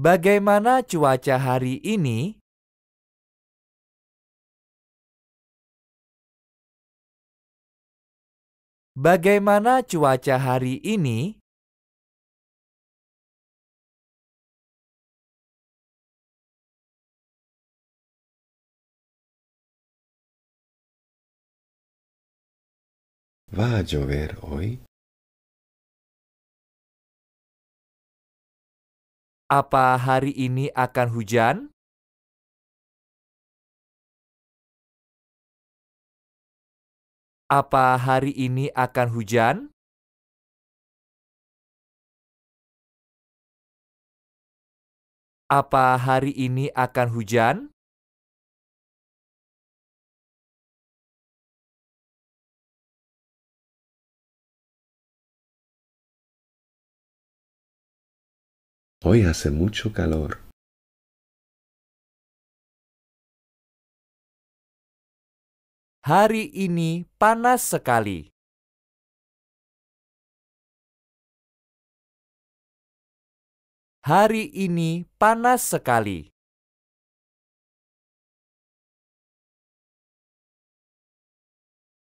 Bagaimana cuaca hari ini? Bagaimana cuaca hari ini? ¿Va a llover hoy? Apa hari ini akan hujan? Apa hari ini akan hujan? Apa hari ini akan hujan? Hoy hace mucho calor. Hari ini panas sekali. Hari ini panas sekali.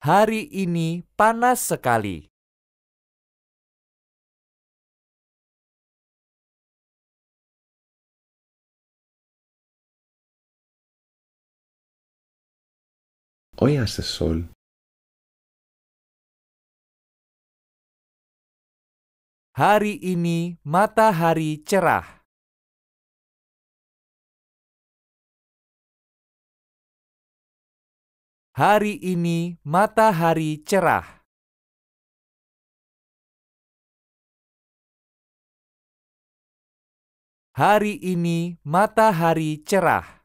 Hari ini panas sekali. Hoy hace sol. Hari ini matahari cerah. Hari ini matahari cerah. Hari ini matahari cerah.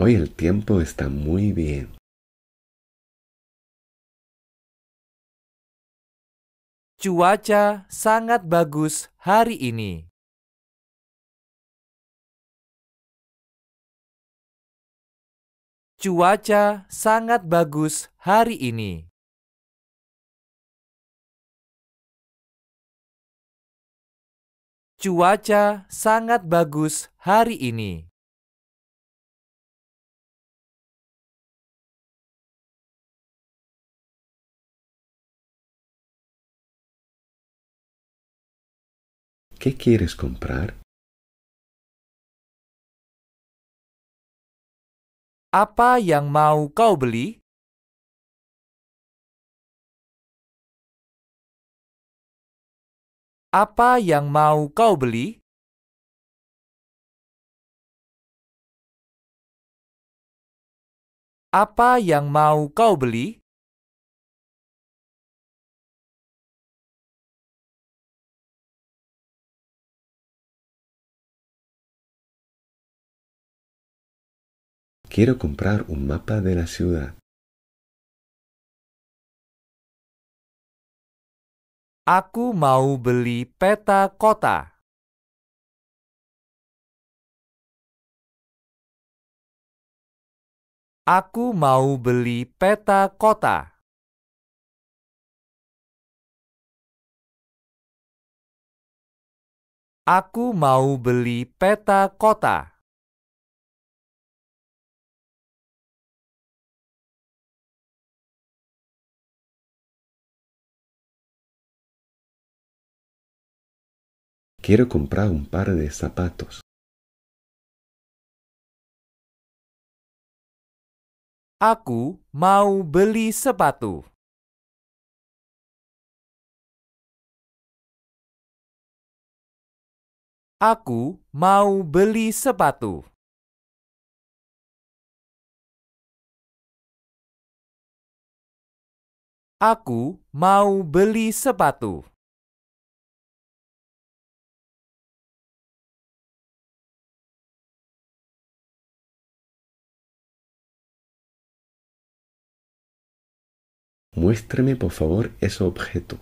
Hoy el tiempo está muy bien. Cuaca sangat bagus hari ini. Cuaca sangat bagus hari ini. Cuaca sangat bagus hari ini. ¿Qué quieres comprar? Apa yang mau kau beli? Apa yang mau kau beli? Apa yang mau kau beli? Quiero comprar un mapa de la ciudad. Aku mau beli peta kota. Aku mau beli peta kota. Aku mau beli peta kota. Quiero comprar un par de zapatos. Aku mau beli sepatu. Aku mau beli sepatu. Aku mau beli sepatu. Muéstrame por favor ese objeto.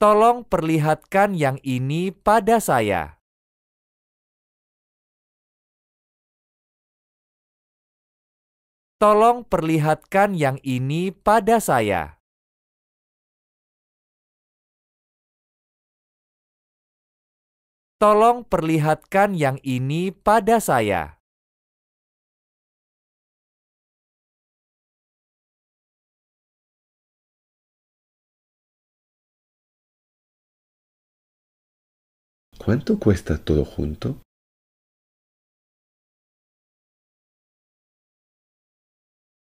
Tolong perlihatkan yang ini pada saya. Tolong perlihatkan yang ini pada saya. Tolong perlihatkan yang ini pada saya. ¿Cuánto cuesta todo junto?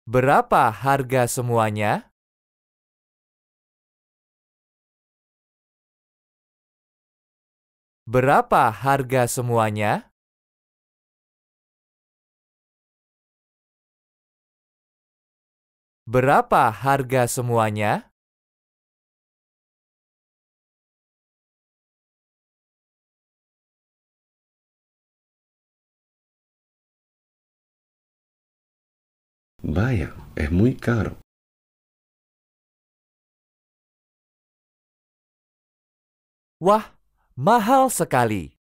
Berapa harga semuanya? Berapa harga semuanya? Berapa harga semuanya? Vaya, es muy caro. Wah, mahal sekali.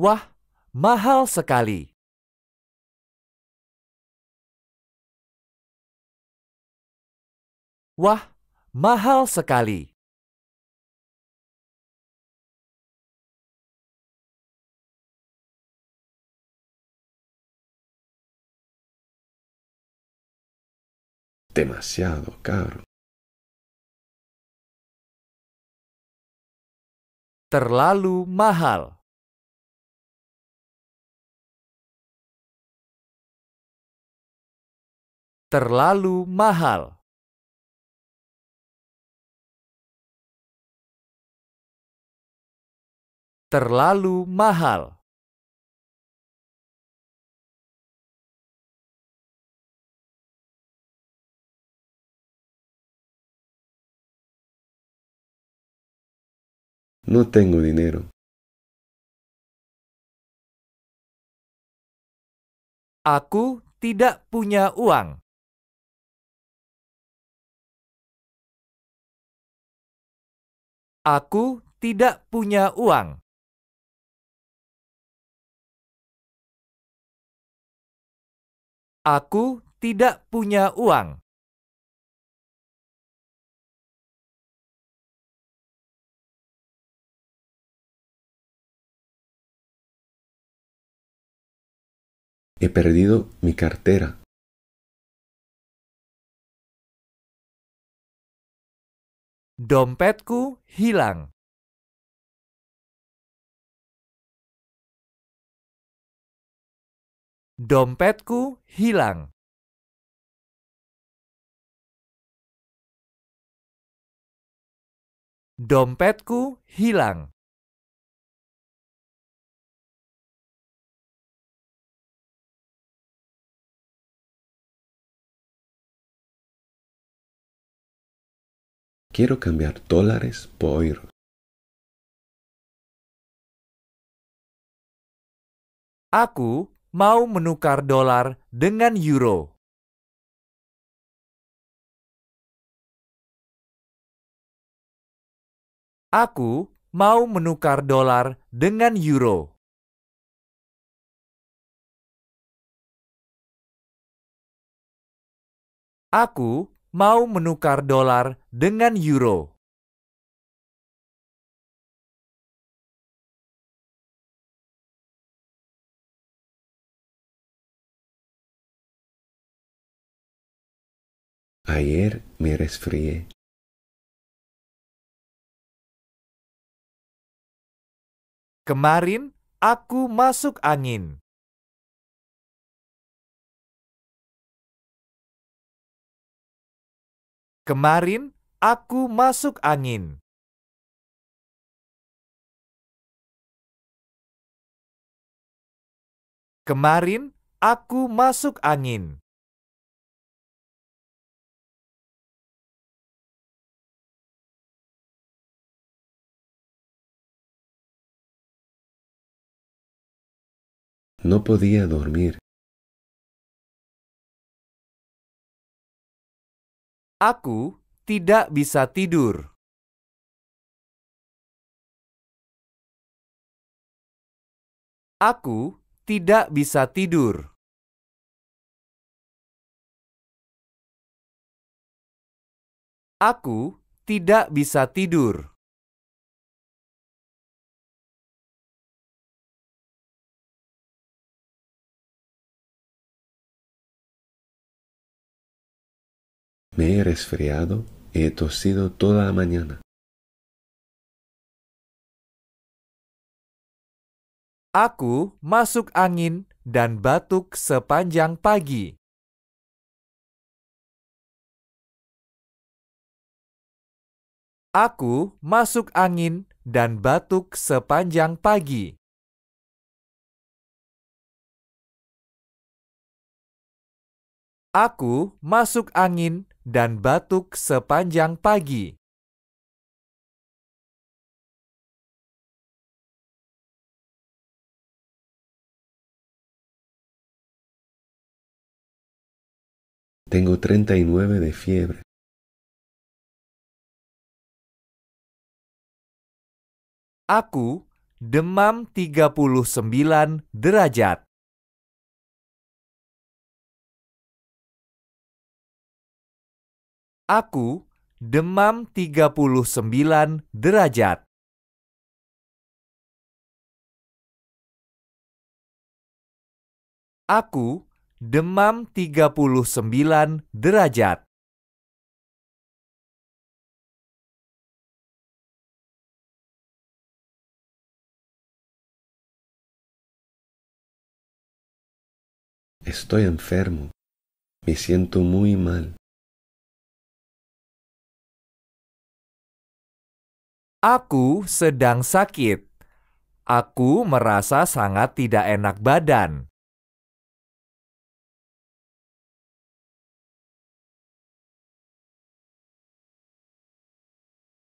Wah, mahal sekali. Wah, mahal sekali. Demasiado caro. Terlalu mahal. Terlalu mahal. Terlalu mahal. No tengo dinero. Aku tidak punya uang. Aku tidak punya uang. Aku tidak punya uang. He perdido mi cartera. Dompetku hilang. Dompetku hilang. Dompetku hilang. Quiero cambiar dólares por euros. Aku mau menukar dolar dengan euro. Aku mau menukar dolar dengan euro. Aku mau menukar dolar dengan euro. Ayer me resfrié. Kemarin aku masuk angin. Kemarin aku masuk angin. Kemarin aku masuk angin. No podía dormir. Aku tidak bisa tidur. Aku tidak bisa tidur. Aku tidak bisa tidur. Me he resfriado y he tosido toda la mañana. Aku masuk angin dan batuk sepanjang pagi. Aku masuk angin dan batuk sepanjang pagi. Aku masuk angin dan batuk sepanjang pagi. Tengo 39 de fiebre. Aku demam 39 derajat. Aku demam 39 derajat. Aku demam 39 derajat. Estoy enfermo. Me siento muy mal. Aku sedang sakit. Aku merasa sangat tidak enak badan.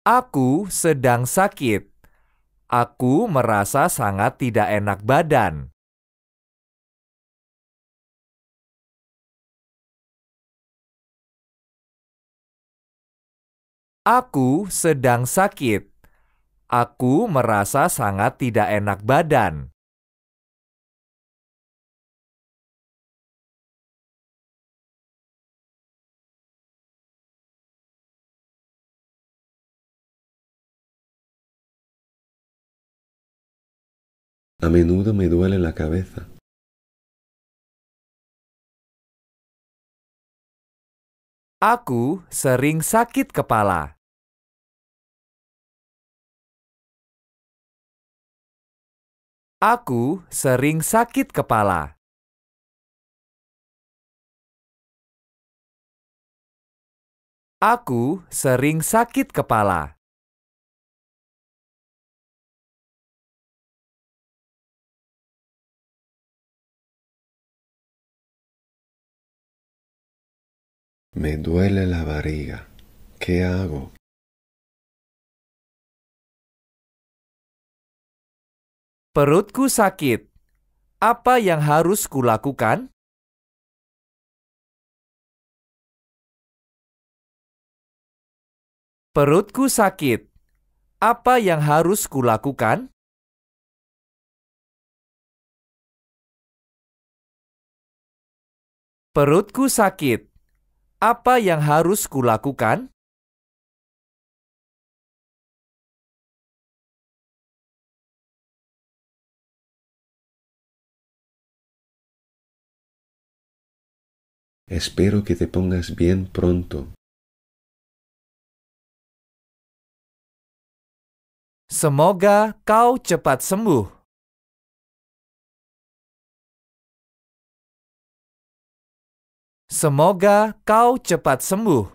Aku sedang sakit. Aku merasa sangat tidak enak badan. Aku sedang sakit. Aku merasa sangat tidak enak badan. A menudo me duele la cabeza. Aku sering sakit kepala. Aku sering sakit kepala. Aku sering sakit kepala. Me duele la barriga. ¿Qué hago? Perutku sakit. Apa yang harus kulakukan? Perutku sakit. Apa yang harus kulakukan? Perutku sakit. Apa yang harus kulakukan? Espero que te pongas bien pronto. Semoga kau cepat sembuh. Semoga kau cepat sembuh.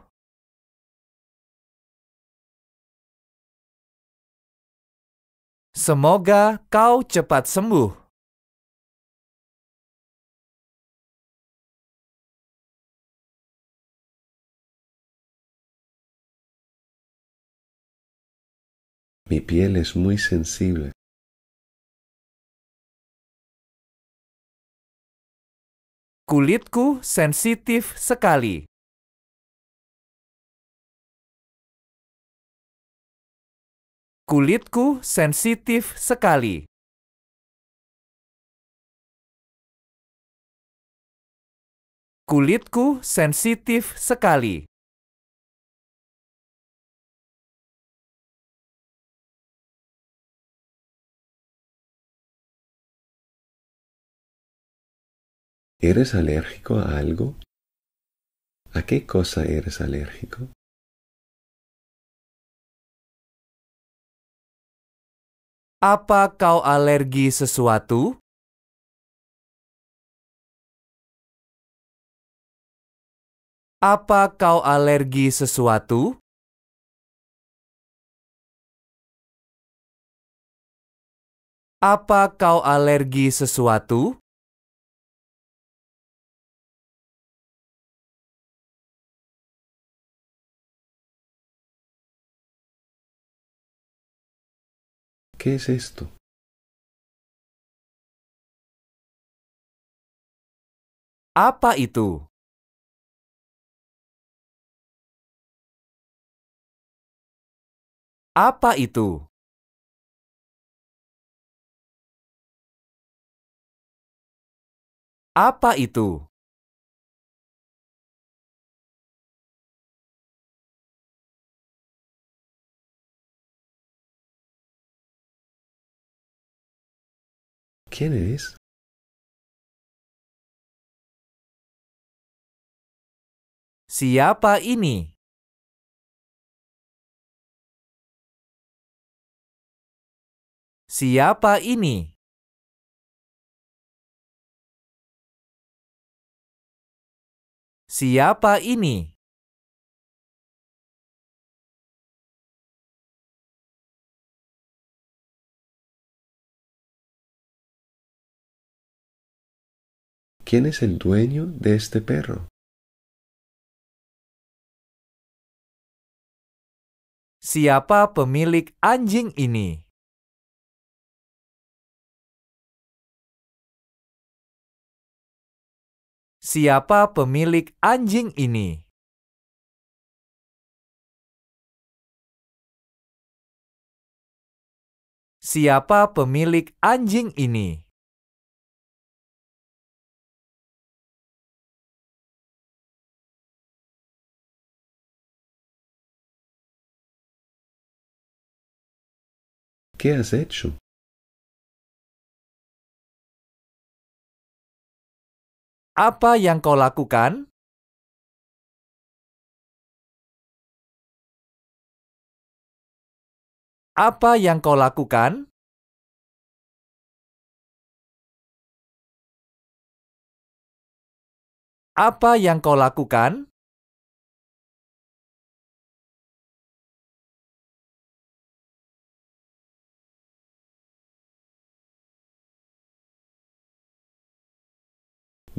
Semoga kau cepat sembuh. Mi piel es muy sensible. Kulitku sensitif sekali. Kulitku sensitif sekali. Kulitku sensitif sekali. ¿Eres alérgico a algo? ¿A qué cosa eres alérgico? Apa kau alergi sesuatu? Apa kau alergi sesuatu? Apa kau alergi sesuatu? ¿Qué es esto? Apa itu? Apa itu? Apa itu? ¿Quién es? Siapa ini? Siapa ini? Siapa ini? ¿Quién es el dueño de este perro? Siapa pemilik anjing ini? Siapa pemilik anjing ini? Siapa pemilik anjing ini? ¿Qué has hecho? Apa yang kau lakukan? Apa yang kau lakukan? Apa yang kau lakukan?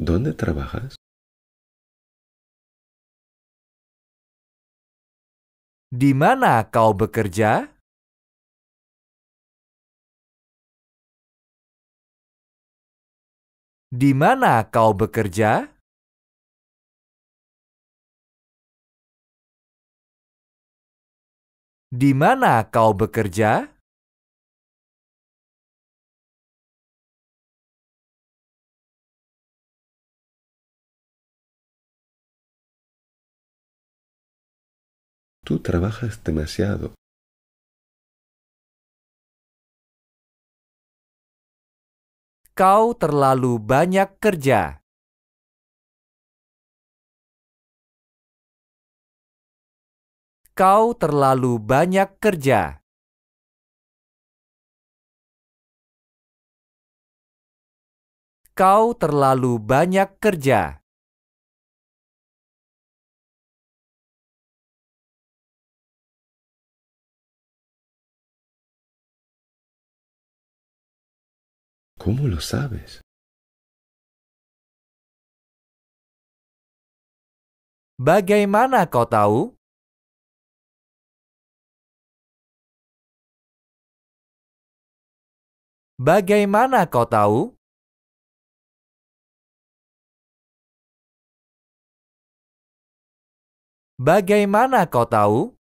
¿Dónde trabajas? Di mana kau bekerja? Di mana kau bekerja? Di mana kau bekerja? Tú trabajas demasiado. Kau terlalu banyak kerja. Kau terlalu banyak kerja. Kau terlalu banyak kerja. ¿Cómo lo sabes? Bagaimana kau tahu? Bagaimana kau tahu? Bagaimana kau tahu?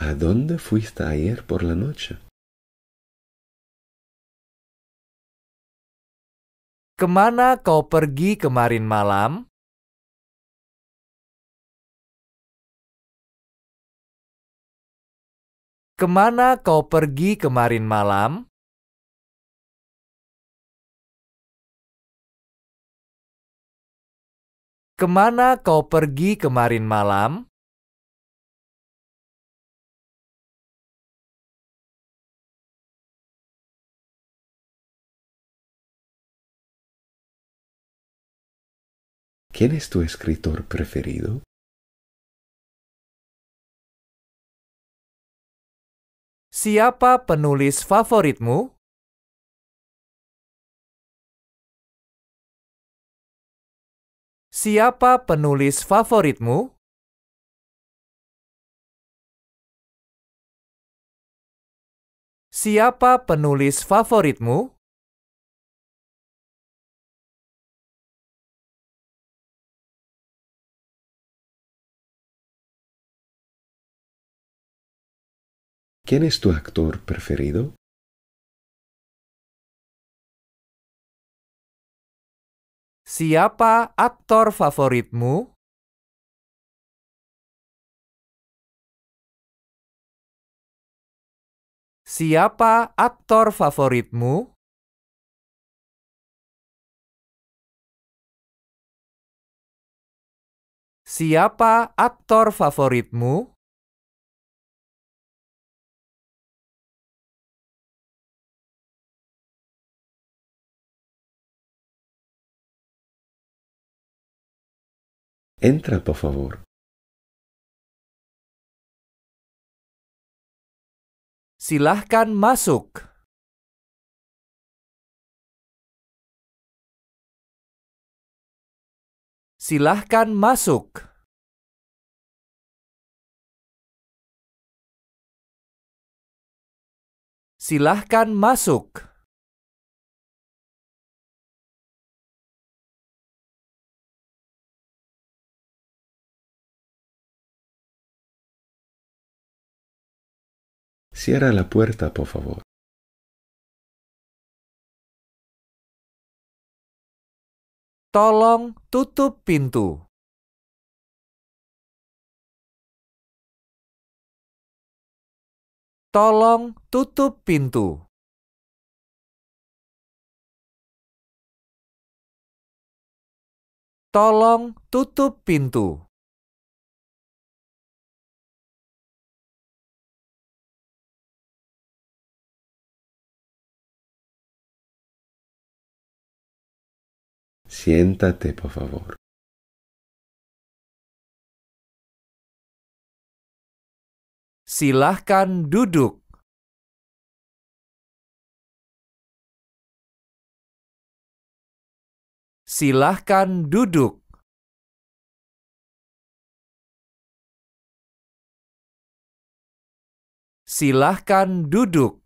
¿A dónde fuiste ayer por la noche? Ke mana kau pergi kemarin malam? Ke mana kau pergi kemarin malam? Ke mana kau pergi kemarin malam? ¿Quién es tu escritor preferido? Siapa penulis favoritmu? Siapa penulis favoritmu? Siapa penulis favoritmu? ¿Quién es tu actor preferido? Siapa aktor favoritmu? Siapa aktor favoritmu? Siapa aktor favoritmu? Entra, por favor. Silahkan masuk. Silahkan masuk. Silahkan masuk. Cierra la puerta, por favor. Tolong tutup pintu. Tolong tutup pintu. Tolong tutup pintu. Siéntate, por favor. Silahkan duduk. Silahkan duduk. Silahkan duduk.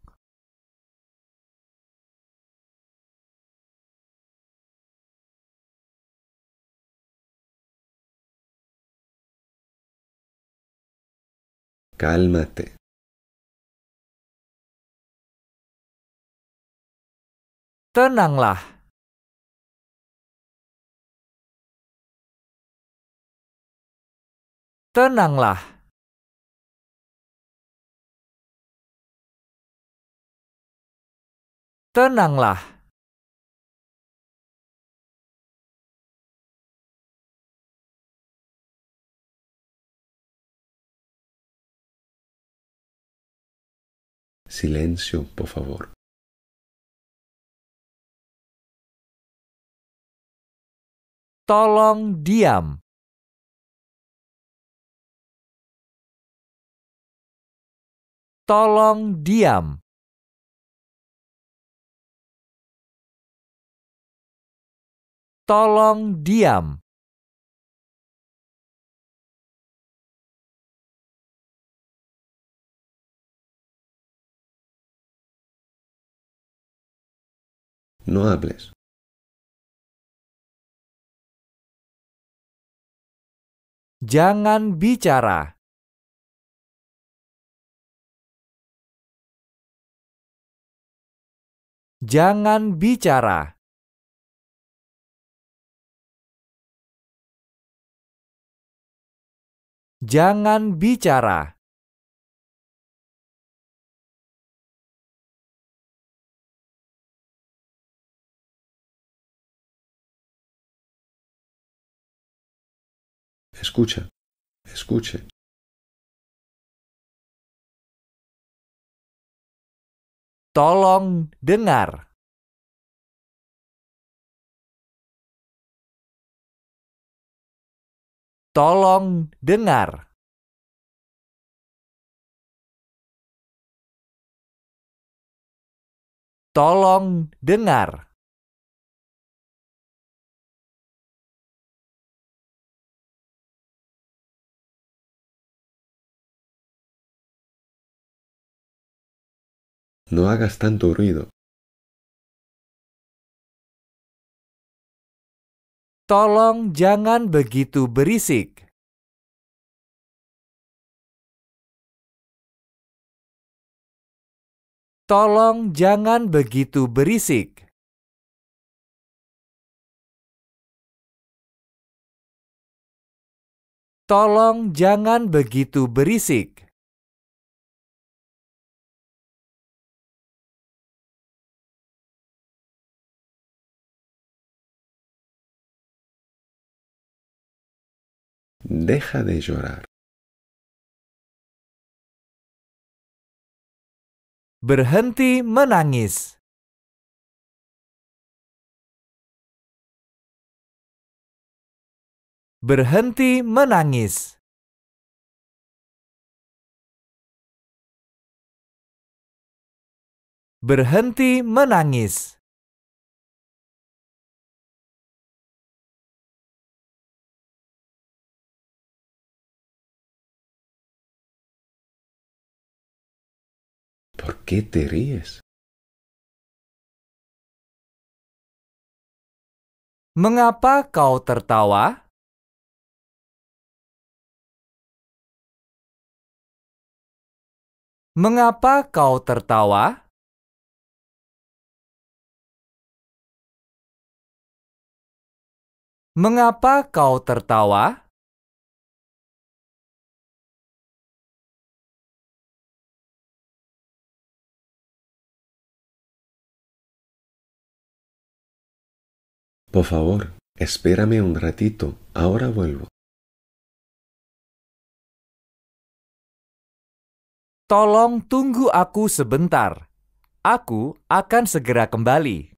Cálmate. Tenanglah. Tenanglah. Tenanglah. Silencio, por favor. Tolong diam. Tolong diam. Tolong diam. No hables. Jangan bicara. Jangan bicara. Jangan bicara. Escucha. Escuche. Tolong dengar. Tolong dengar. Tolong dengar. No hagas tanto ruido. Tolong jangan begitu berisik. Tolong jangan begitu berisik. Tolong jangan begitu berisik. Deja de llorar. Berhenti menangis. Berhenti menangis. Berhenti menangis. ¿Por qué te ríes? Mengapa kau tertawa? Mengapa kau tertawa? Mengapa kau tertawa? Por favor, espérame un ratito. Ahora vuelvo. Tolong tunggu aku sebentar. Aku akan segera kembali.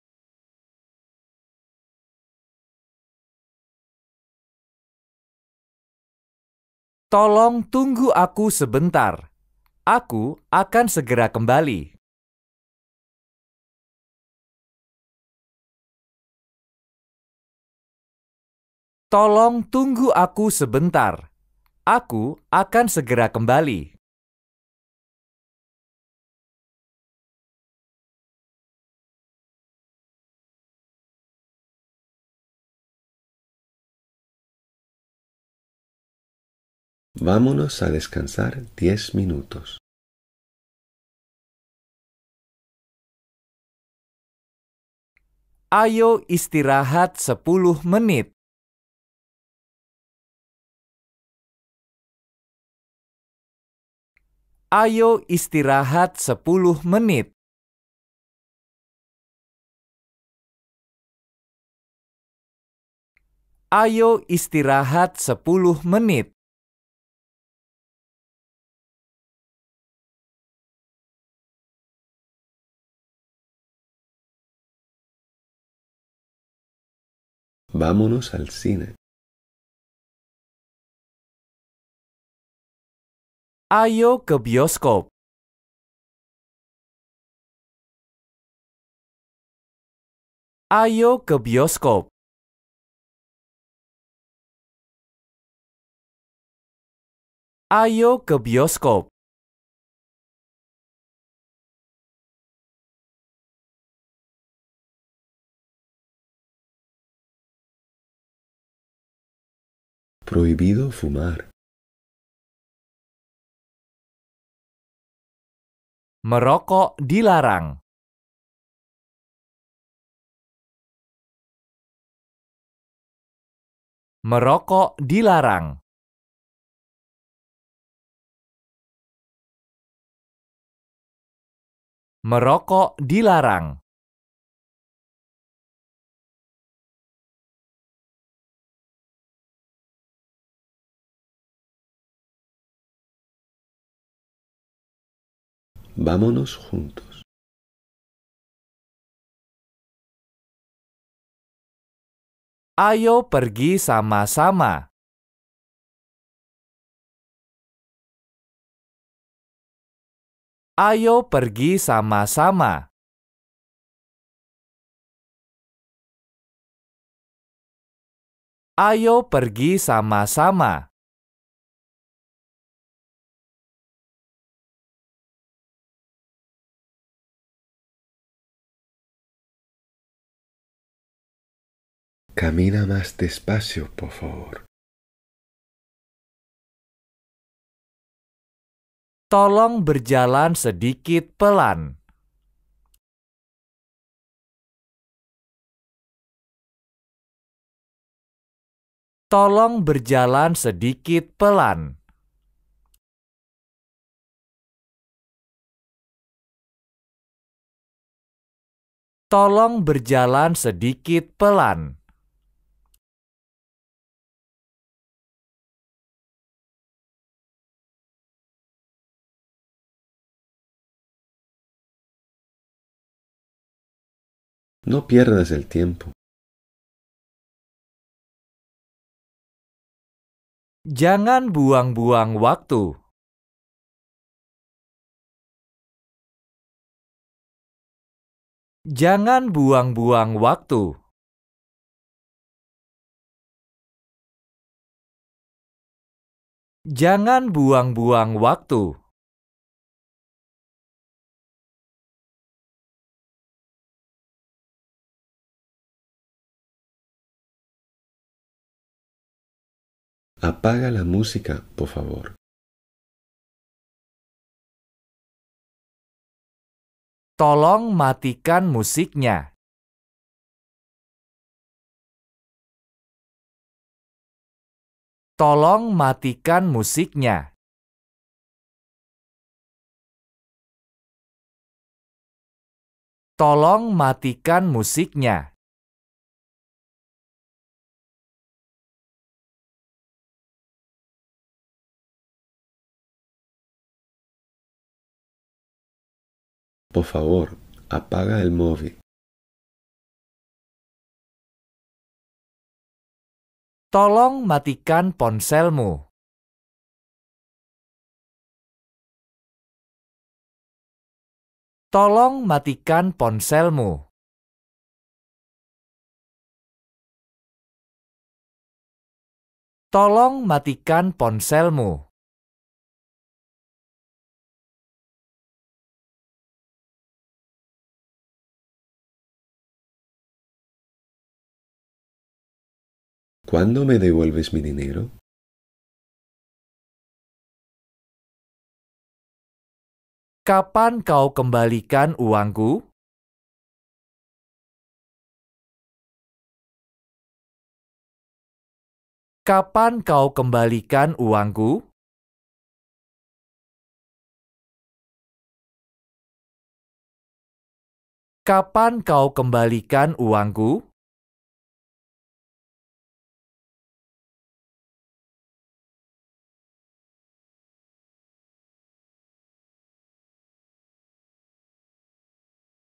Tolong tunggu aku sebentar. Aku akan segera kembali. Tolong tunggu aku sebentar. Aku akan segera kembali. Vámonos a descansar diez minutos. Ayo istirahat 10 menit. Ayo istirahat 10 menit. Ayo istirahat 10 menit. Vámonos al cine. Ayo ke bioskop. Ayo ke bioskop. Ayo ke bioskop. Prohibido fumar. Merokok dilarang. Merokok dilarang. Merokok dilarang. Vámonos juntos. Ayo pergi sama-sama. Ayo pergi sama-sama. Ayo pergi sama-sama. Camina más despacio, por favor. Tolong berjalan sedikit pelan. Tolong berjalan sedikit pelan. Tolong berjalan sedikit pelan. No pierdas el tiempo. Jangan buang-buang waktu. Jangan buang-buang waktu. Jangan buang-buang waktu. Apaga la música, por favor. Tolong matikan musiknya. Tolong matikan musiknya. Tolong matikan musiknya. Por favor, apaga el móvil. Tolong matikan ponselmu. Tolong matikan ponselmu. Tolong matikan ponselmu. ¿Cuándo me devuelves mi dinero? Kapan kau kembalikan uangku? Kapan kau kembalikan uangku? Kapan kau kembalikan uangku?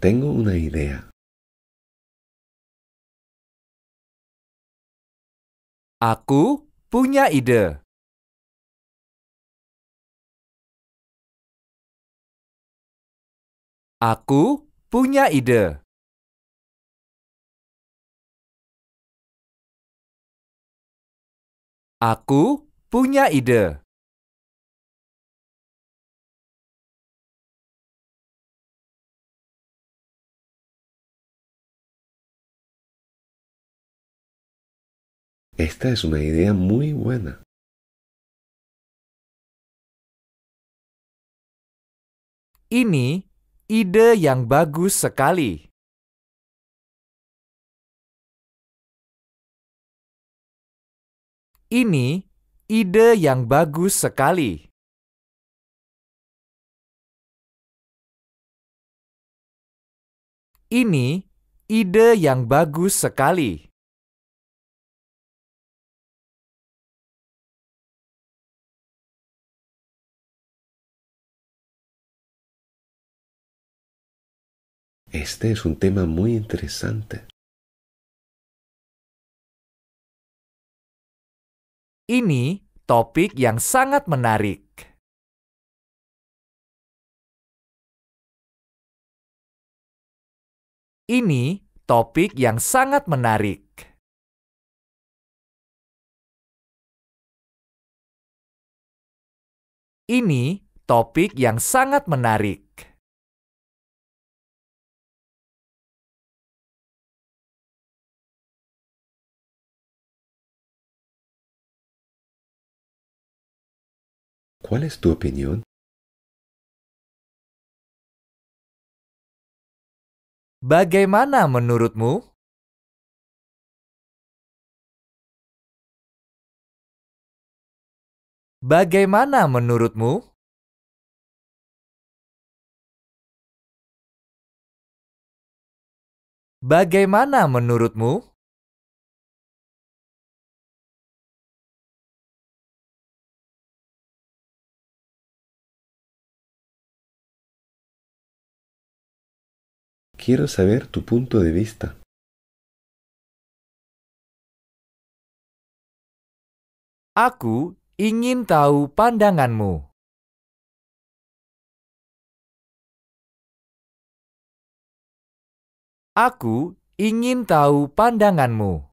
Tengo una idea. Aku punya ide. Aku punya ide. Aku punya ide. Esta es una idea muy buena. Ini ide yang bagus sekali. Ini ide yang bagus sekali. Ini ide yang bagus sekali. Este es un tema muy interesante. Ini topik yang sangat menarik. Ini topik yang sangat menarik. Ini topik yang sangat menarik. ¿Cuál es tu opinión? Bagaimana menurutmu? Bagaimana menurutmu? Bagaimana menurutmu? Quiero saber tu punto de vista. Aku ingin tahu pandanganmu. Aku ingin tahu pandanganmu.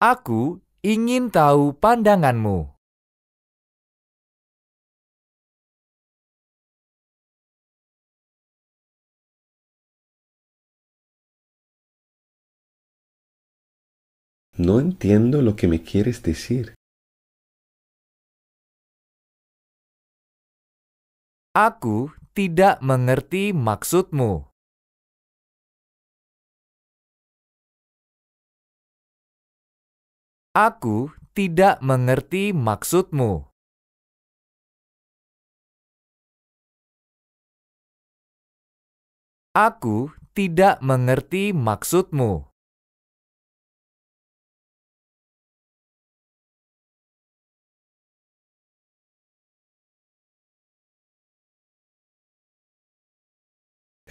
Aku ingin tahu pandanganmu. No entiendo lo que me quieres decir. Aku tidak mengerti maksudmu. Aku tidak mengerti maksudmu. Aku tidak mengerti maksudmu.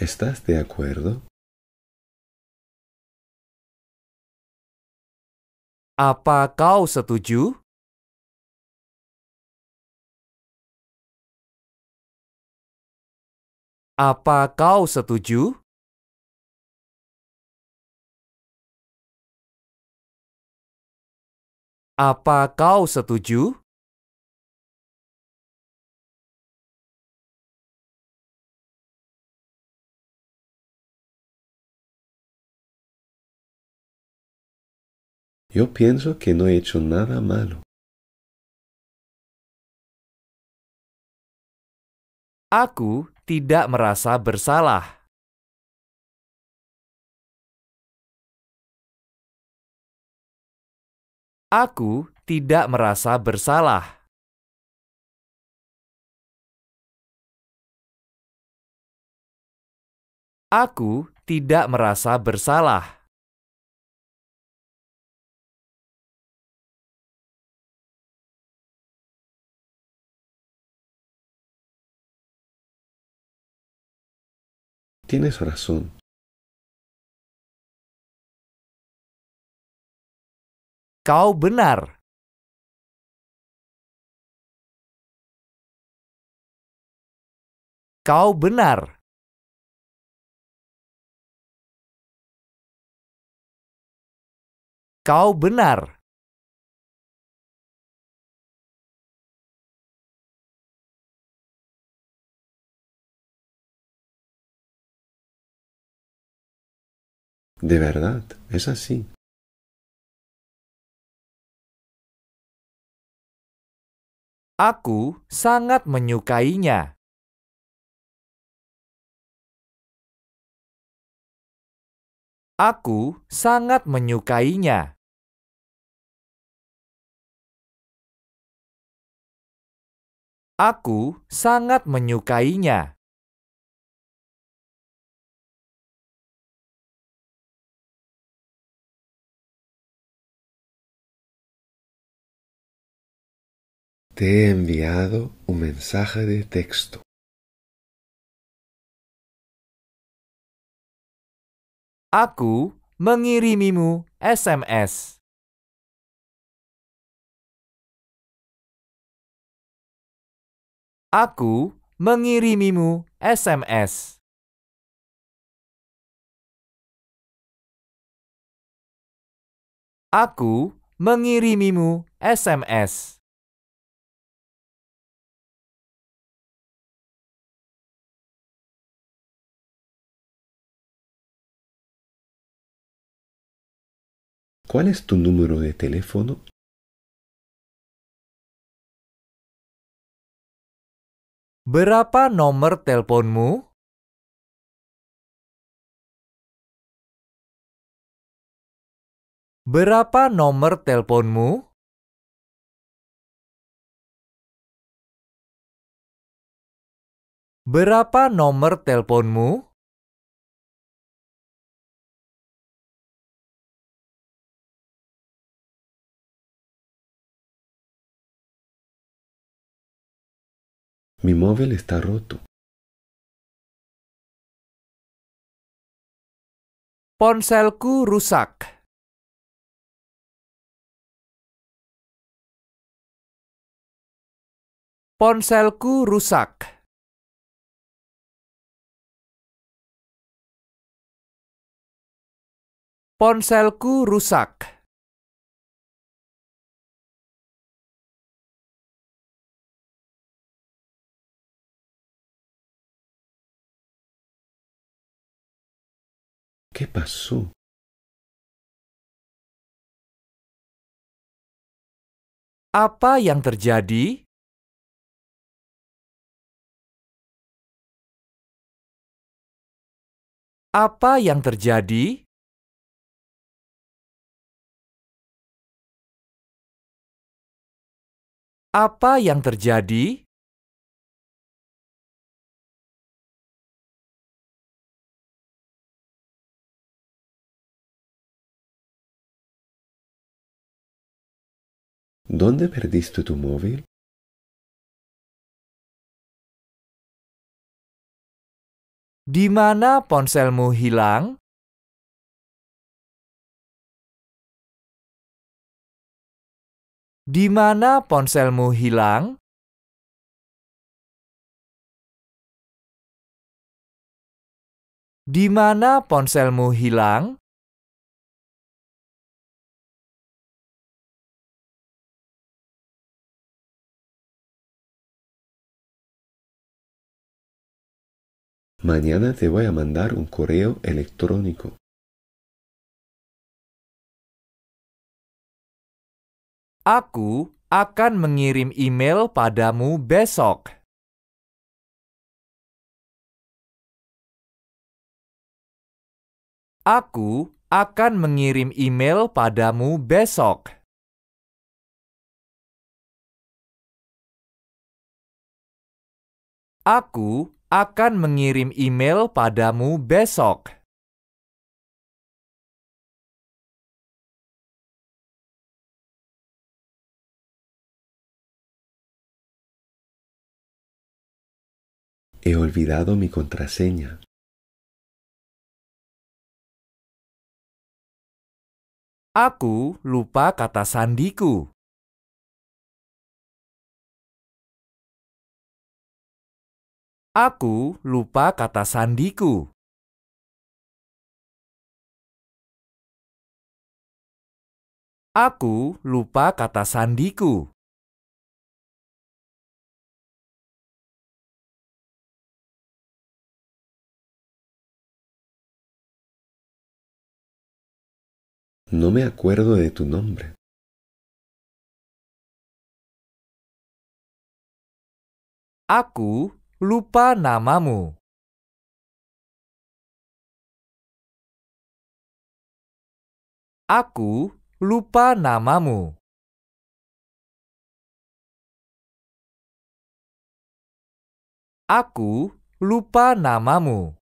¿Estás de acuerdo? Apa kau setuju? Apa kau setuju? Apa kau setuju? Yo pienso que no he hecho nada malo. Aku tidak merasa bersalah. Aku tidak merasa bersalah. Aku tidak merasa bersalah. Tienes razón. Kau benar. Kau benar. Kau benar. De verdad, es así. Aku sangat menyukainya. Aku sangat menyukainya. Aku sangat menyukainya. Te he enviado un mensaje de texto. Aku mengirimimu SMS. Aku mengirimimu SMS. Aku mengirimimu SMS. ¿Cuál es tu número de teléfono? Berapa nomor teleponmu? Berapa nomor teleponmu? Berapa nomor teleponmu? Mi móvil está roto. Ponselku rusak. Ponselku rusak. Ponselku rusak. ¿Qué pasó? Apa yang terjadi? Apa yang terjadi? Apa yang terjadi? ¿Dónde perdiste tu móvil? Di mana ponselmu hilang? Di mana ponselmu hilang? Di mana ponselmu hilang? Mañana te voy a mandar un correo electrónico. Aku akan mengirim email padamu besok. Aku akan mengirim email padamu besok. Aku akan mengirim email padamu besok. He olvidado mi contraseña. Aku lupa kata sandiku. Aku lupa kata sandiku. Aku lupa kata sandiku. No me acuerdo de tu nombre. Aku lupa namamu. Aku lupa namamu. Aku lupa namamu.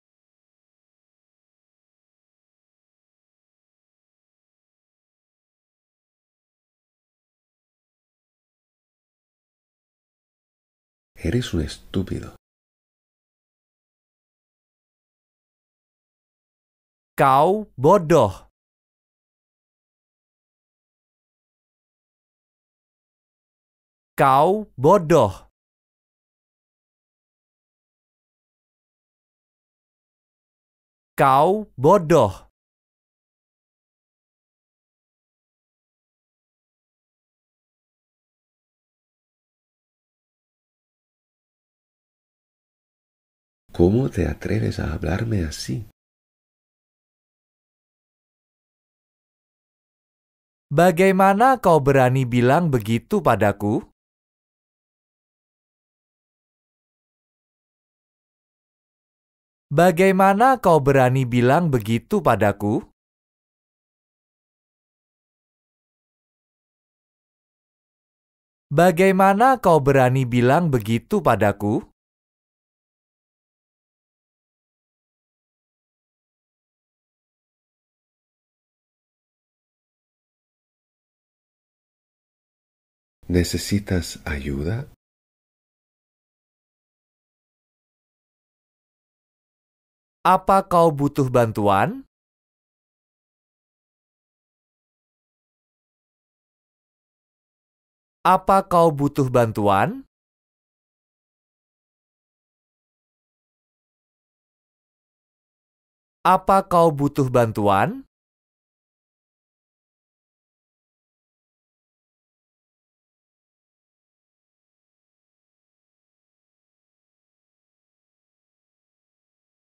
Eres un estúpido. Kau bodoh. Kau bodoh. Kau bodoh. ¿Cómo te atreves a hablarme así? Bagaimana kau berani bilang begitu padaku? Bagaimana kau berani bilang begitu padaku? Bagaimana kau berani bilang begitu padaku? ¿Necesitas ayuda? Apa kau butuh bantuan? Apa kau butuh bantuan? Apa kau butuh bantuan?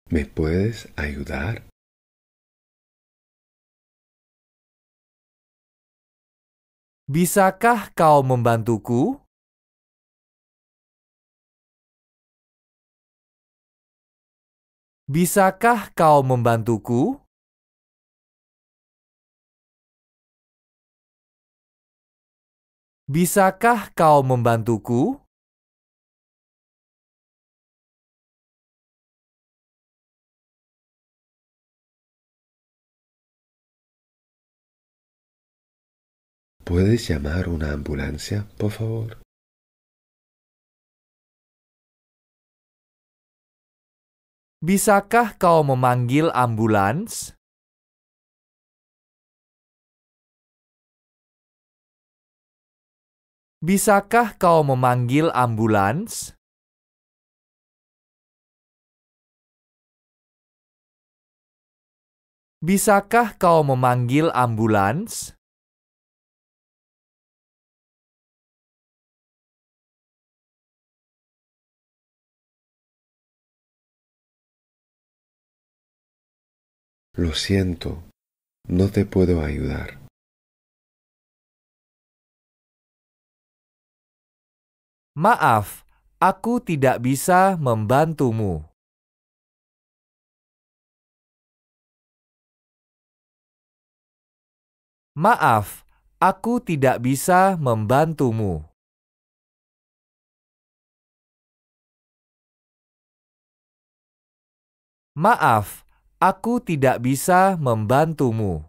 ¿Me puedes ayudar? Bisakah kau membantuku? Bisakah kau membantuku? Bisakah kau membantuku? ¿Puedes llamar una ambulancia, por favor? Bisakah kau memanggil ambulans? Bisakah kau memanggil ambulans? Bisakah kau memanggil ambulans? Lo siento, no te puedo ayudar. Maaf, aku tidak bisa membantumu. Maaf, aku tidak bisa membantumu. Maaf, Aku tidak bisa membantumu.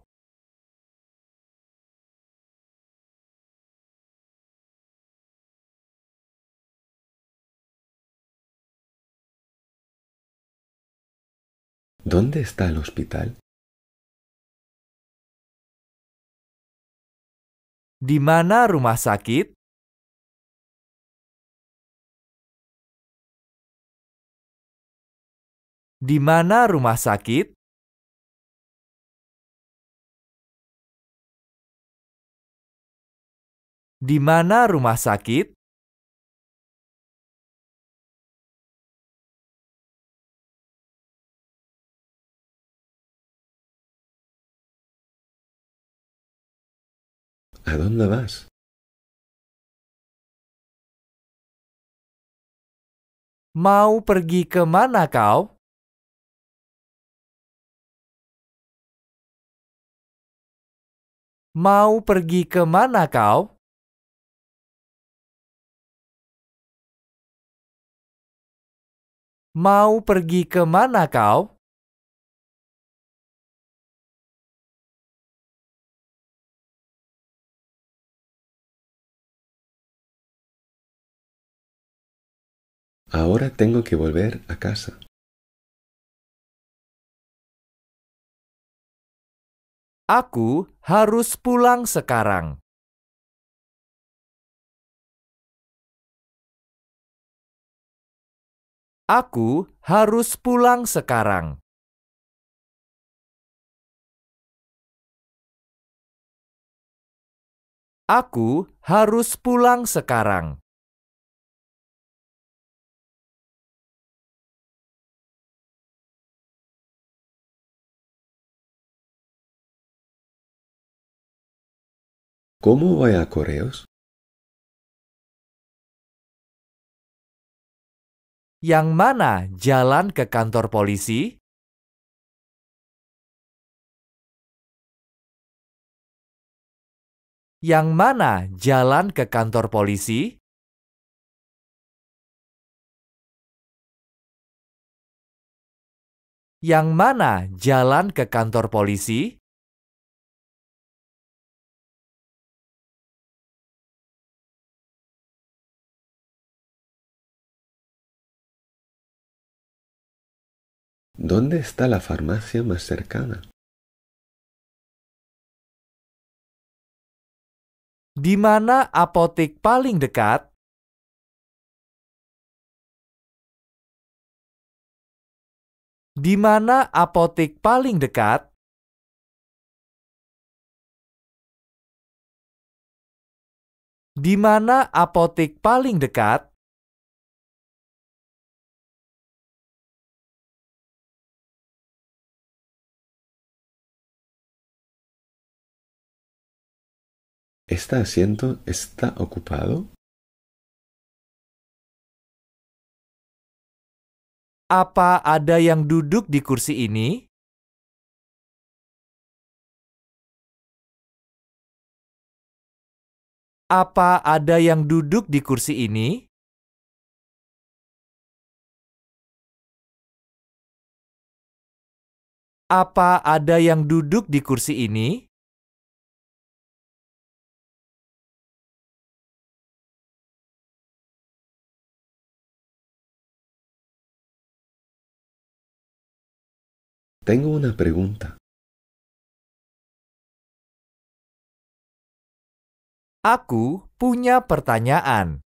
¿Dónde está el hospital? Di mana rumah sakit? Di mana rumah sakit? Di mana rumah sakit? ¿A dónde vas? Mau pergi ke mana kau? Mau pergi ke mana kau? Mau pergi ke mana kau? Ahora tengo que volver a casa. Aku harus pulang sekarang. Aku harus pulang sekarang. Aku harus pulang sekarang. ¿Cómo voy a correos? Yang mana jalan ke kantor polisi? Yang mana jalan ke kantor polisi? Yang mana jalan ke kantor polisi? ¿Dónde está la farmacia más cercana? Di mana apotek paling dekat? Di mana apotek paling dekat? Di mana apotek paling dekat? ¿Este asiento está ocupado? Apa ada yang duduk di kursi ini? Apa ada yang duduk di kursi ini? Apa ada yang duduk di kursi ini? Tengo una pregunta. Aku punya pertanyaan.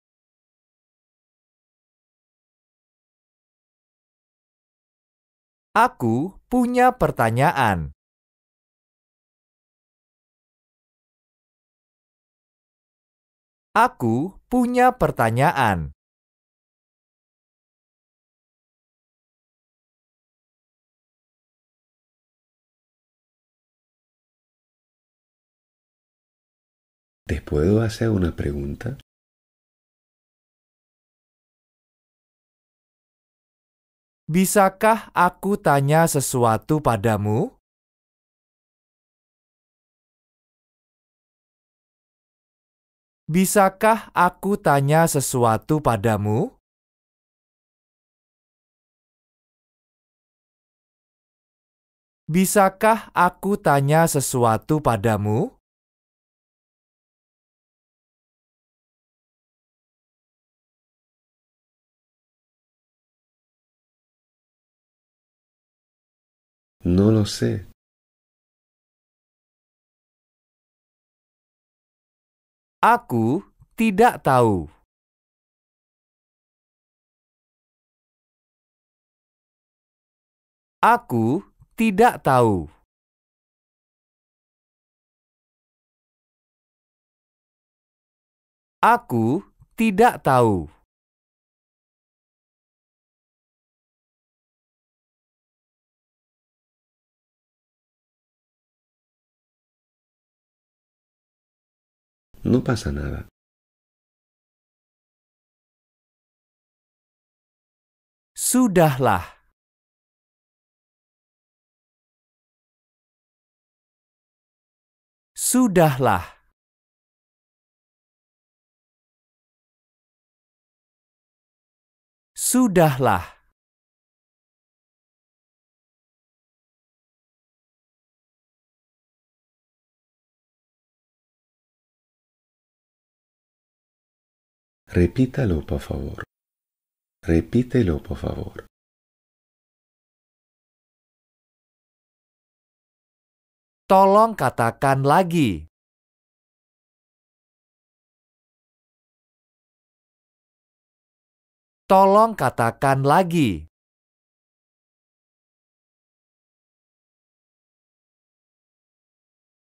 Aku punya pertanyaan. Aku punya pertanyaan. ¿Te puedo hacer una pregunta? Bisakah aku tanya sesuatu padamu? Bisakah aku tanya sesuatu padamu? Bisakah aku tanya sesuatu padamu? No lo sé. Aku tidak tahu. Aku tidak tahu. Aku tidak tahu. No pasa nada. Sudahlah. Sudahlah. Sudahlah. Repítalo, por favor. Repítelo, por favor. Tolong katakan lagi. Tolong katakan lagi.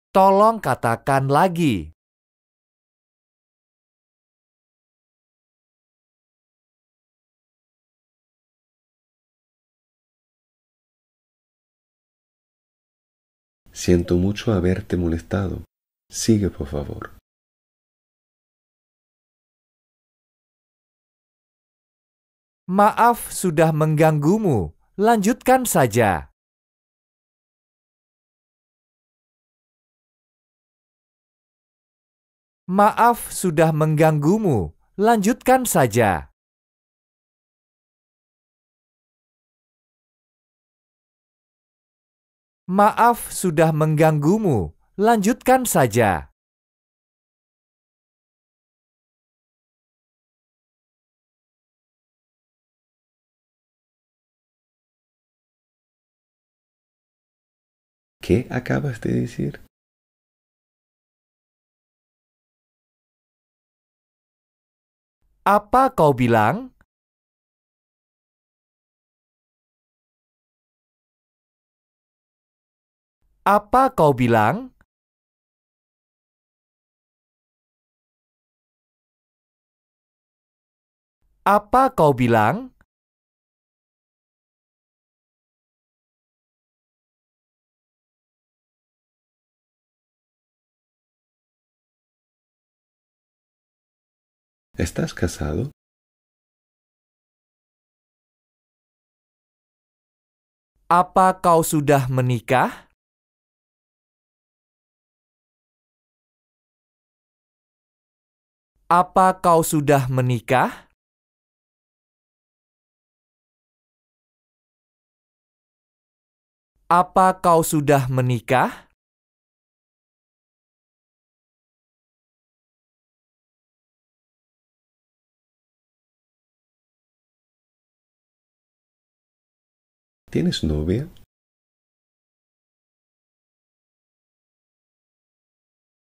Tolong katakan lagi. Siento mucho haberte molestado. Sigue, por favor. Maaf sudah mengganggumu. Lanjutkan saja. Maaf sudah mengganggumu. Lanjutkan saja. Maaf sudah mengganggumu. Lanjutkan saja. ¿Qué acabas de decir? Apa kau bilang? Apa kau bilang? Apa kau bilang? ¿Estás casado? Apa kau sudah menikah? Apa kau sudah menikah? Apa kau sudah menikah? ¿Tienes novia?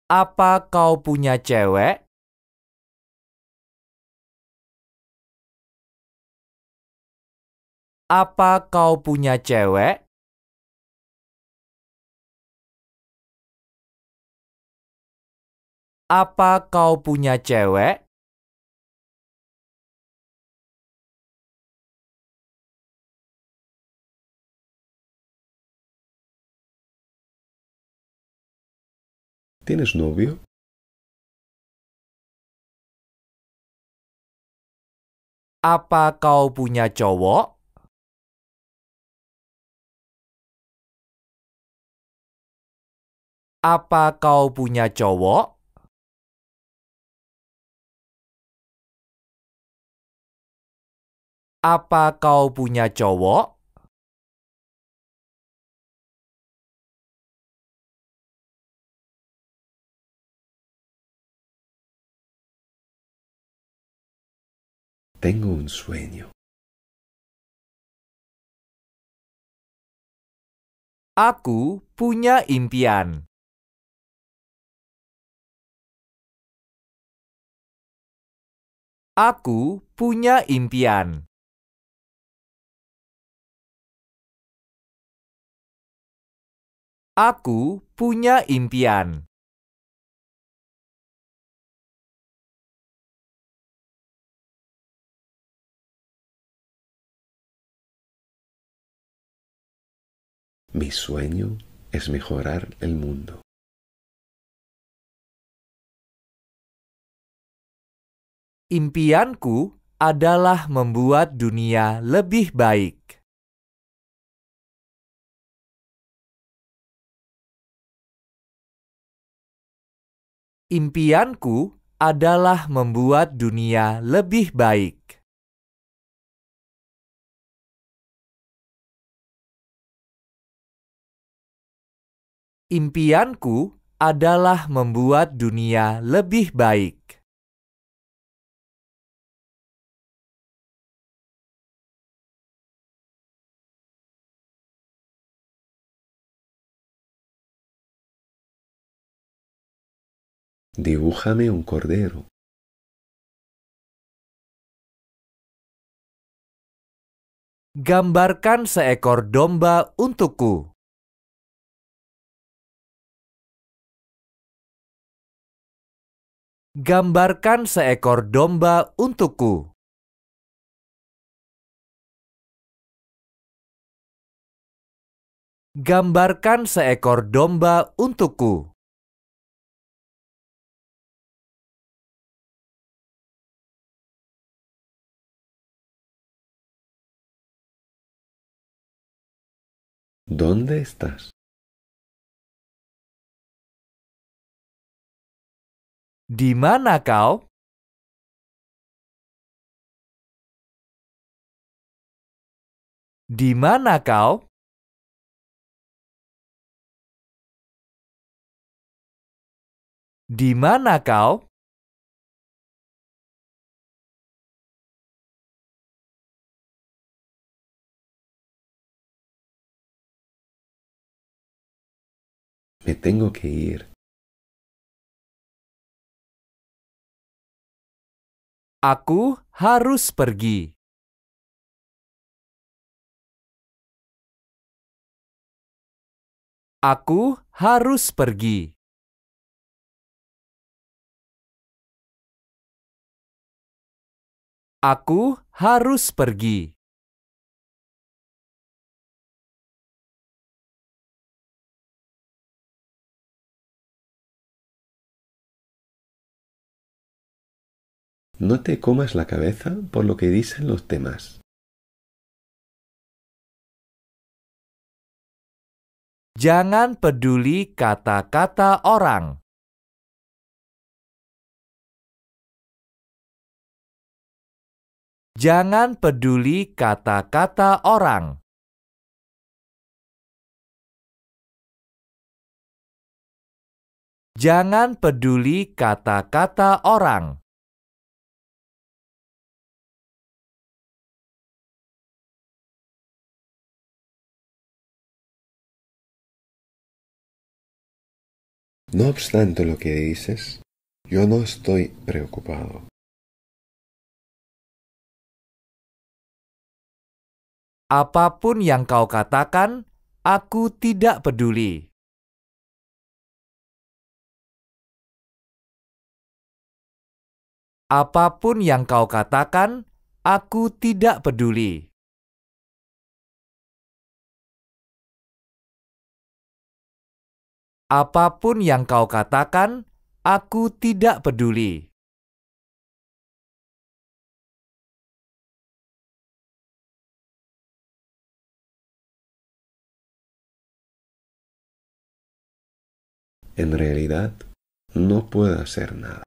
Apa kau punya cewek? Apa kau punya cewek? Apa kau punya cewek? ¿Tienes novio? Apa kau punya cowok? Apa kau punya cowok? Apa kau punya cowok? Tengo un sueño. Aku punya impian. Aku punya impian. Aku punya impian. Mi sueño es mejorar el mundo. Impianku adalah membuat dunia lebih baik. Impianku adalah membuat dunia lebih baik. Impianku adalah membuat dunia lebih baik. Dibújame un cordero. Gambarkan seekor domba untukku. Gambarkan seekor domba untukku. Gambarkan seekor domba untukku. ¿Dónde estás? Di mana kau? Di mana kau? Di mana kau? Me tengo que ir. Aku harus pergi. Aku harus pergi. Aku harus pergi. No te comas la cabeza por lo que dicen los demás. Jangan peduli kata-kata orang. Jangan peduli kata-kata orang. Jangan peduli kata-kata orang. No obstante lo que dices, yo no estoy preocupado. Apa pun yang kau katakan, aku tidak peduli. Apa pun yang kau katakan, aku tidak peduli. Apa pun yang kau katakan, aku tidak peduli. En realidad, no puedo hacer nada.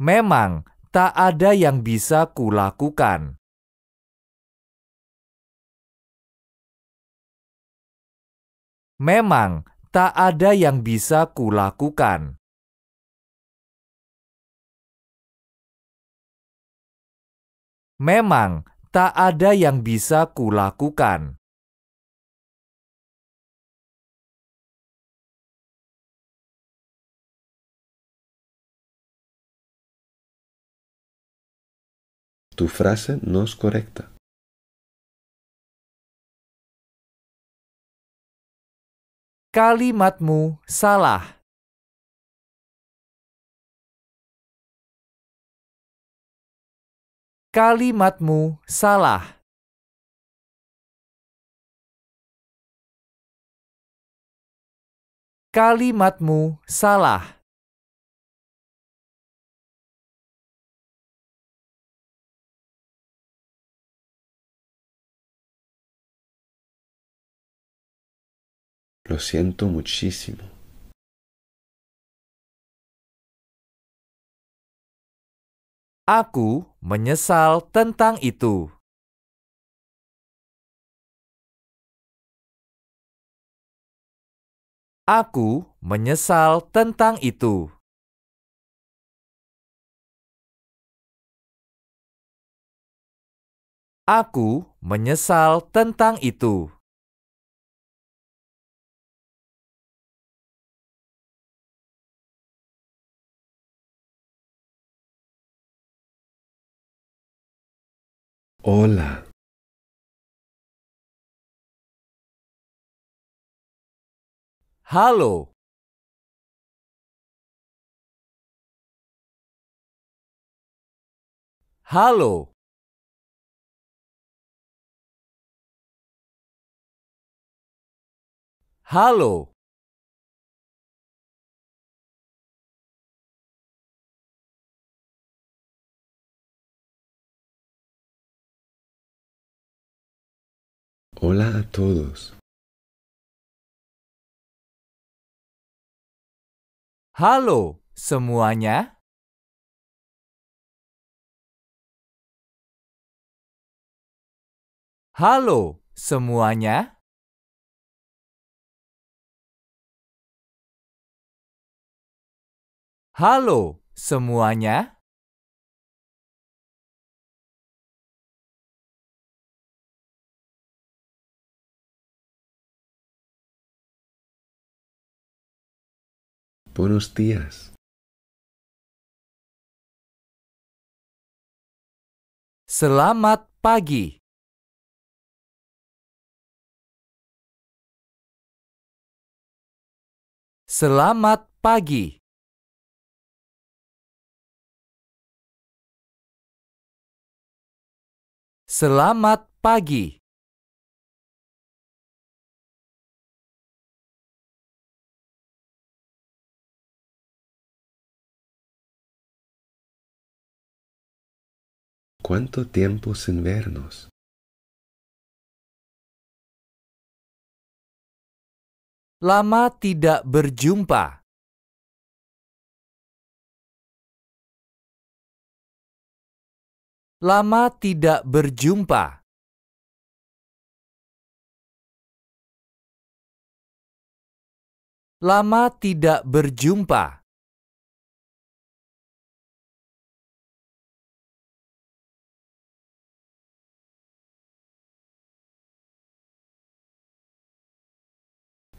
Memang tak ada yang bisa kulakukan. Memang tak ada yang bisa kulakukan. Memang tak ada yang bisa kulakukan. Tu frase no correcta. Kalimatmu salah. Kalimatmu salah. Kalimatmu salah. Lo siento muchísimo. Aku menyesal tentang itu. Aku menyesal tentang itu. Aku menyesal tentang itu. Hola. Halo. Halo. Halo. Hola a todos. Halo semuanya. Halo semuanya. Halo semuanya. Buenos días. Selamat pagi. Selamat pagi. Selamat pagi. ¿Cuánto tiempo sin vernos? Lama tidak berjumpa. Lama tidak berjumpa. Lama tidak berjumpa.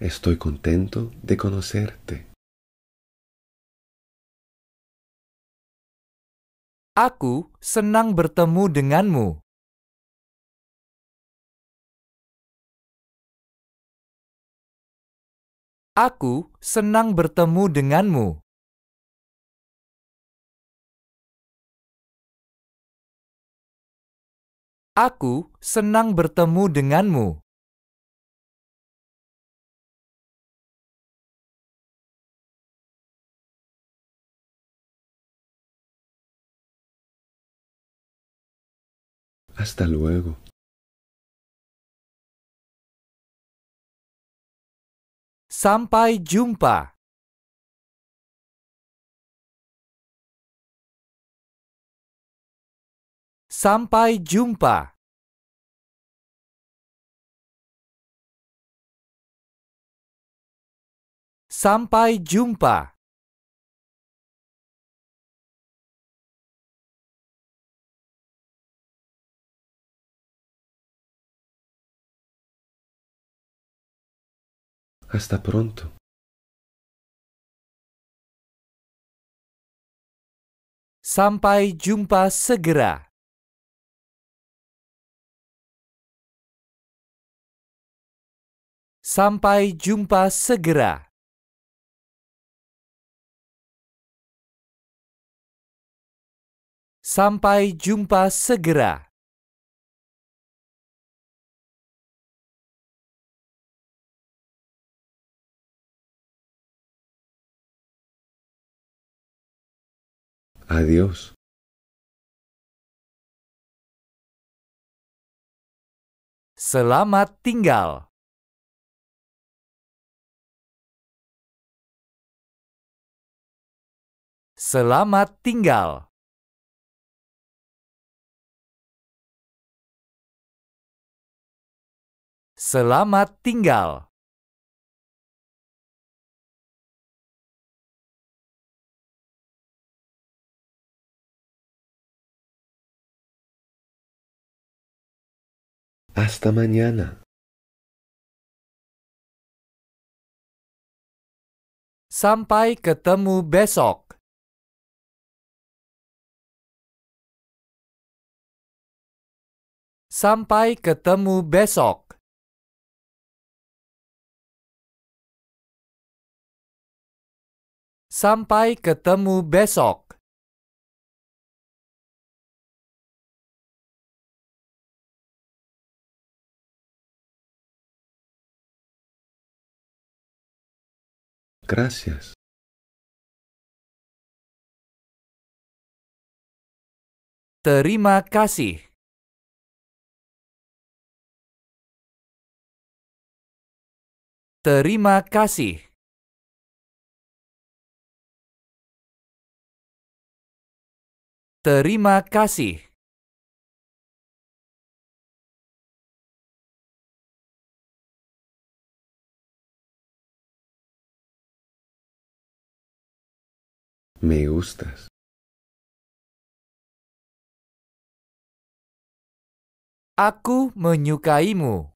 Estoy contento de conocerte. Aku senang bertemu denganmu. Aku senang bertemu denganmu. Aku senang bertemu denganmu. Hasta luego. Sampai jumpa. Sampai jumpa. Sampai jumpa. Hasta pronto. Sampai jumpa segera. Sampai jumpa segera. Sampai jumpa segera. Adiós. Selamat tinggal. Selamat tinggal. Selamat tinggal. Hasta mañana. Sampai ketemu besok. Sampai ketemu besok. Sampai ketemu besok. Gracias Terima kasih. Terima kasih. Terima kasih. Me gustas. Aku menyukaimu.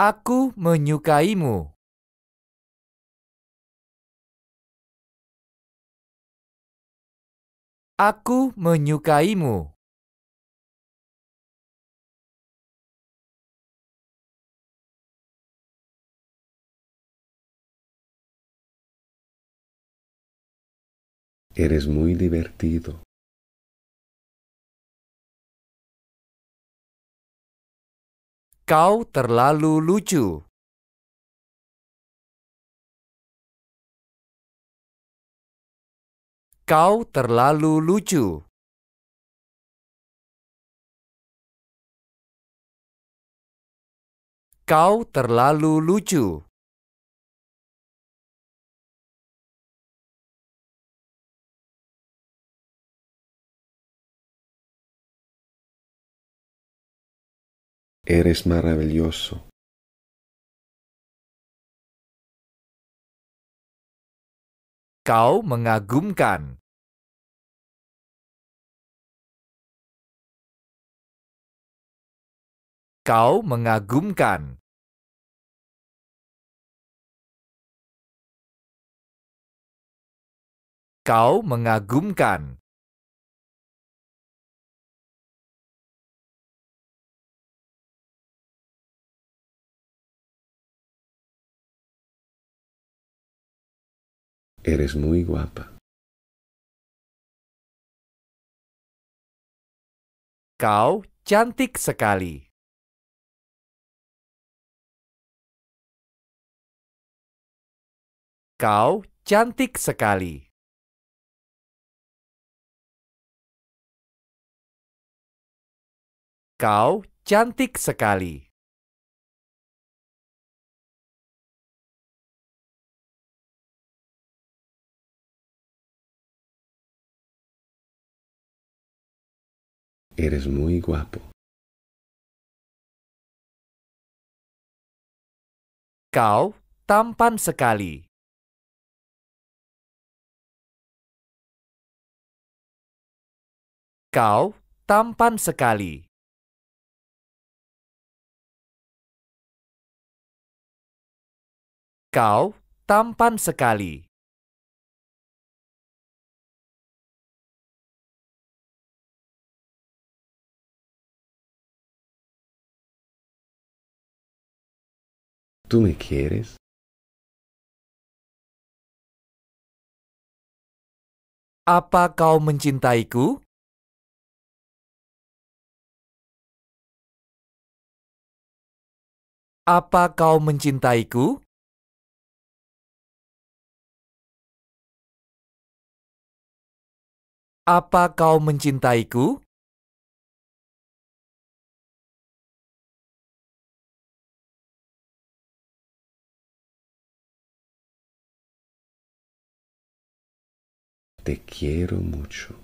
Aku menyukaimu. Aku menyukaimu. Eres muy divertido. Kau terlalu lucu. Kau terlalu lucu. Kau terlalu lucu. Eres maravilloso. Kau mengagumkan. Kau mengagumkan. Kau mengagumkan. Eres muy guapa. Kau cantik sekali. Kau cantik sekali. Kau cantik sekali. Eres muy guapo. Kau tampan sekali. Kau tampan sekali. Kau tampan sekali. ¿Tú me quieres? Apa kau mencintaiku? Apa kau mencintaiku? Apa kau mencintaiku? Te quiero mucho.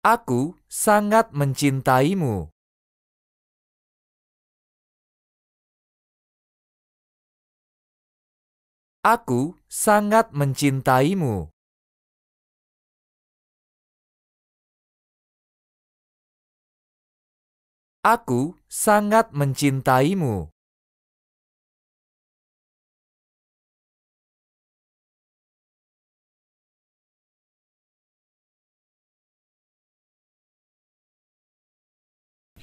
Aku sangat mencintaimu. Aku sangat mencintaimu. Aku sangat mencintaimu.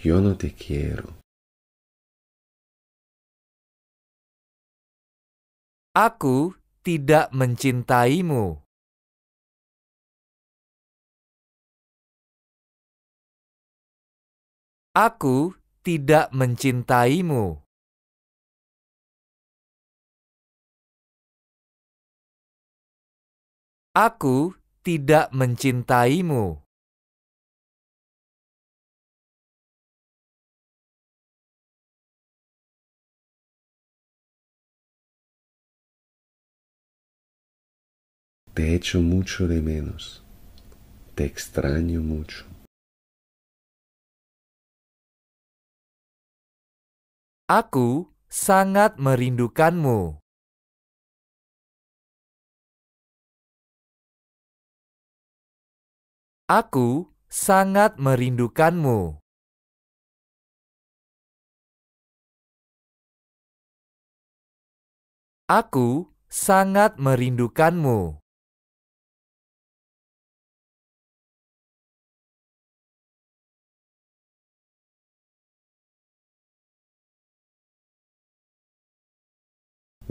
Yo no te quiero. Aku tidak mencintaimu. Aku tidak mencintaimu. Aku tidak mencintaimu. Te echo mucho de menos. Te extraño mucho. Aku sangat merindukanmu. Aku sangat merindukanmu. Aku sangat merindukanmu.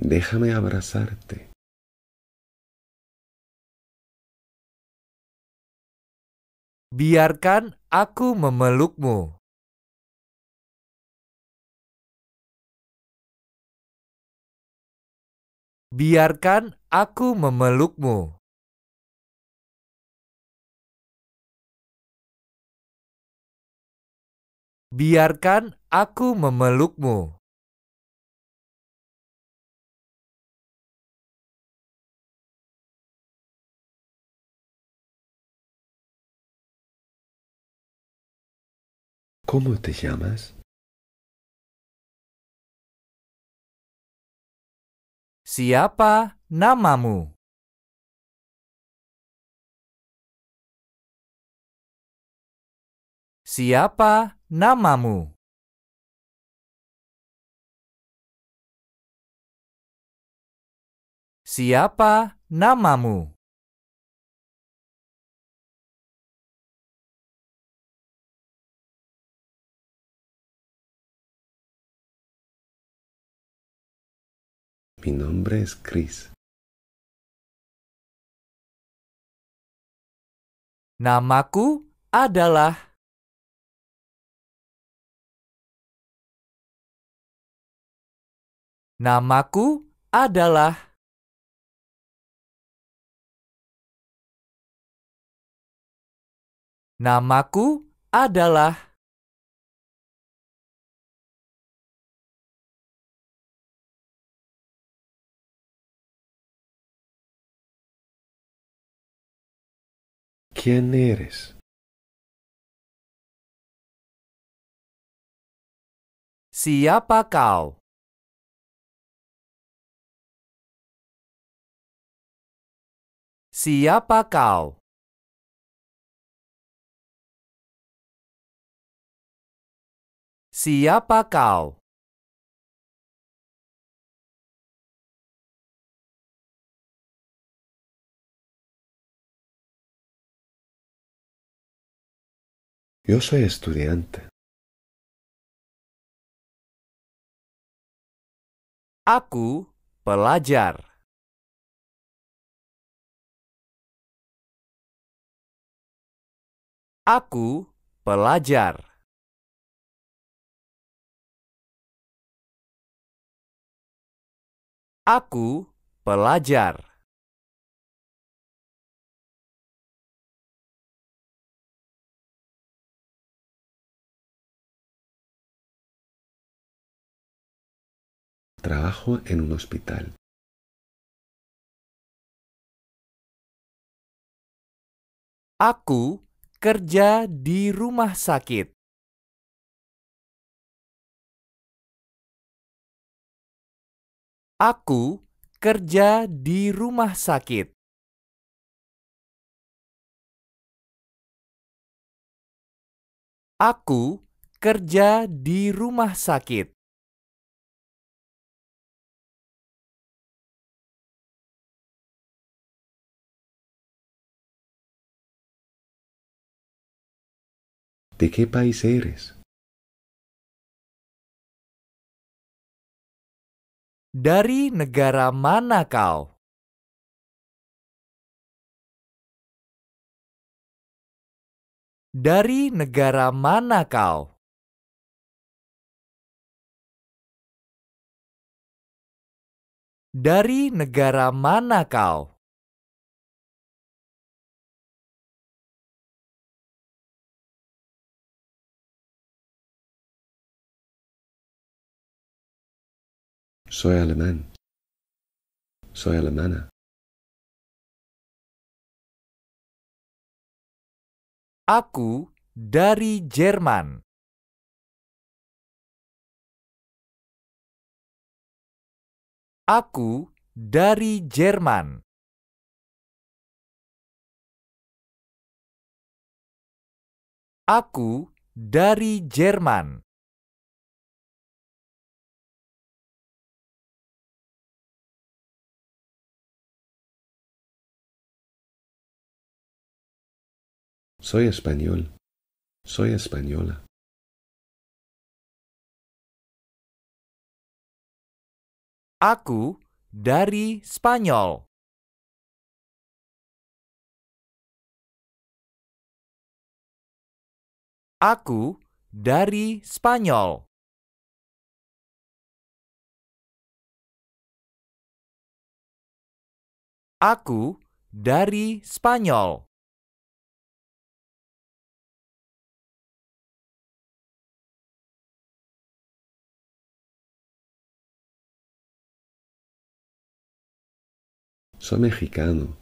Déjame abrazarte. Biarkan aku memelukmu. Biarkan aku memelukmu. Biarkan aku memelukmu. ¿Cómo te llamas? Siapa namamu? Siapa namamu? Siapa namamu? Mi nombre es Chris. Namaku adalah Namaku adalah Namaku adalah ¿Quién eres? Siapa kau? Siapa kau? Siapa kau? Yo soy estudiante. Aku pelajar. Aku pelajar. Aku pelajar. Trabajo en un hospital. Aku kerja di rumah sakit. Aku kerja di rumah sakit. Aku kerja di rumah sakit. ¿De qué país eres? Dari negara mana kau? Dari negara mana kau? Dari negara mana kau? Soy alemán. Soy alemana. Aku dari Jerman. Aku dari Jerman. Aku dari Jerman. Soy español. Soy española. Aku dari Spanyol. Aku dari Spanyol. Aku dari Spanyol. Soy mexicano.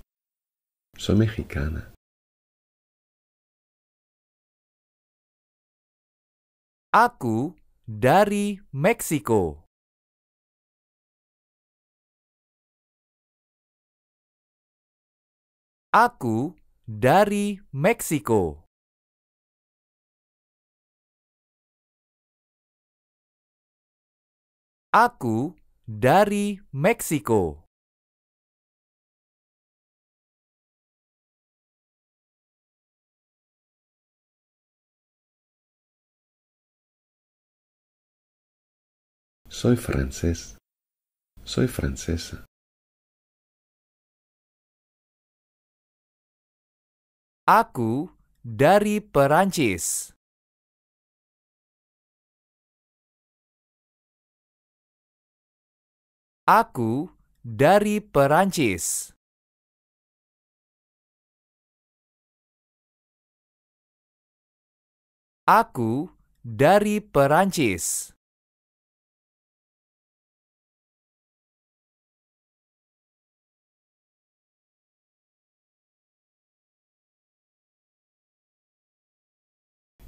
Soy mexicana. Aku dari Meksiko. Aku dari Meksiko. Aku dari Meksiko. Soy francés. Soy francesa. Aku dari Perancis. Aku dari Perancis. Aku dari Perancis.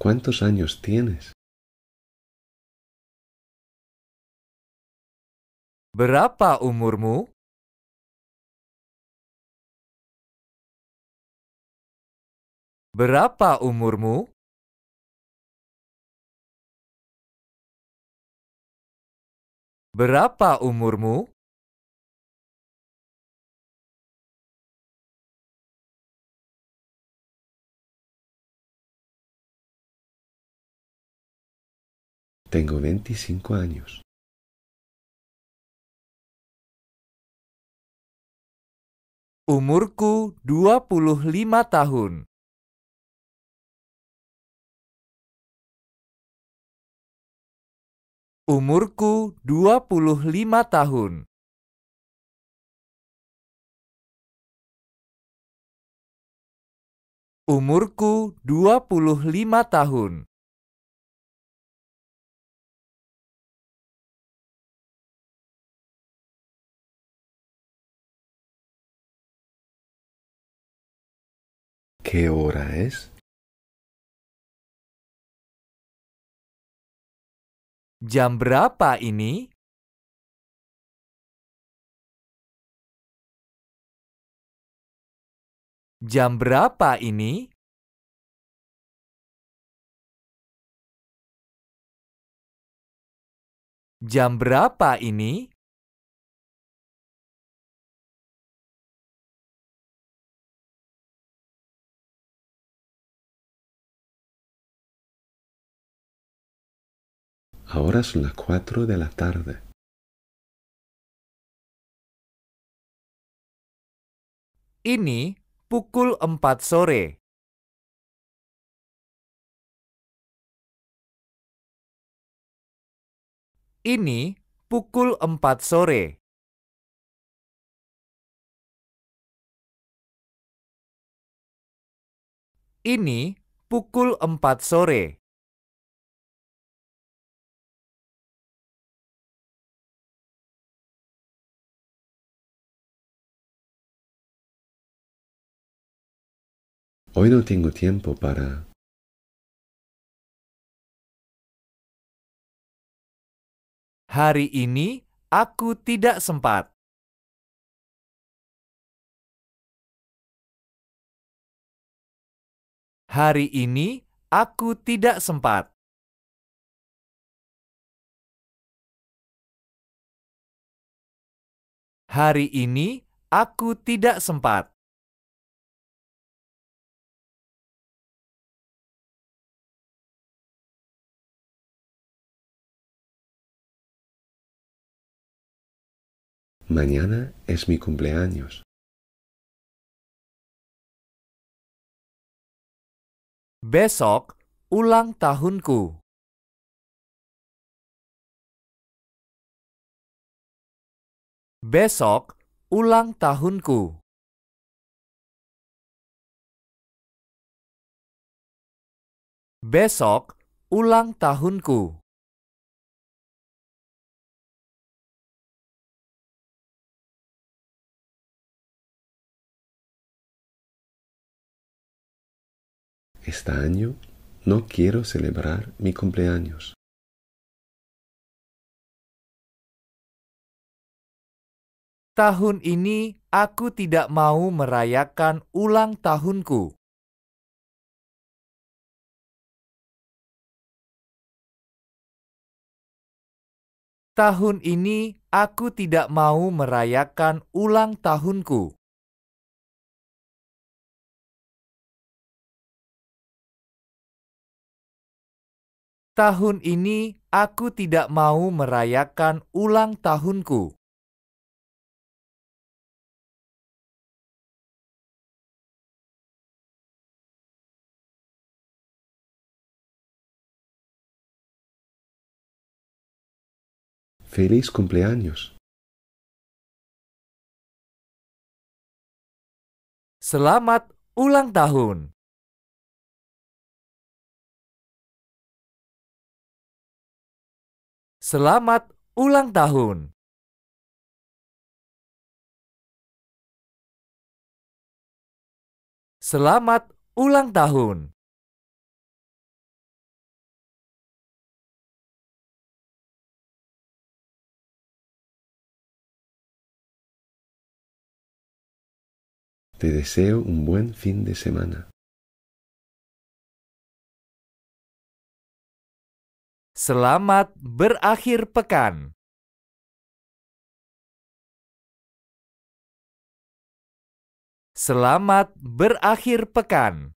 ¿Cuántos años tienes? Berapa umurmu? Berapa umurmu? Berapa umurmu? Tengo 25 años. Umurku 25 tahun. Umurku 25 tahun. Umurku 25 tahun. ¿Qué hora es? Jam berapa ini? Jam berapa ini? Jam berapa ini? Ahora son las 4 de la tarde. Ini pukul 4 sore. Ini pukul 4 sore. Ini pukul 4 sore. Hoy no tengo tiempo para... Hari ini aku tidak sempat. Hari ini aku tidak sempat. Hari ini aku tidak sempat. Mañana es mi cumpleaños. Besok ulang tahunku. Besok ulang tahunku. Besok ulang tahunku. Este año no quiero celebrar mi cumpleaños. Tahun ini aku tidak mau merayakan ulang tahunku. Tahun ini aku tidak mau merayakan ulang tahunku. Tahun ini aku tidak mau merayakan ulang tahunku. Feliz cumpleaños. Selamat ulang tahun. Selamat ulang tahun. Selamat ulang tahun. Te deseo un buen fin de semana. Selamat berakhir pekan. Selamat berakhir pekan.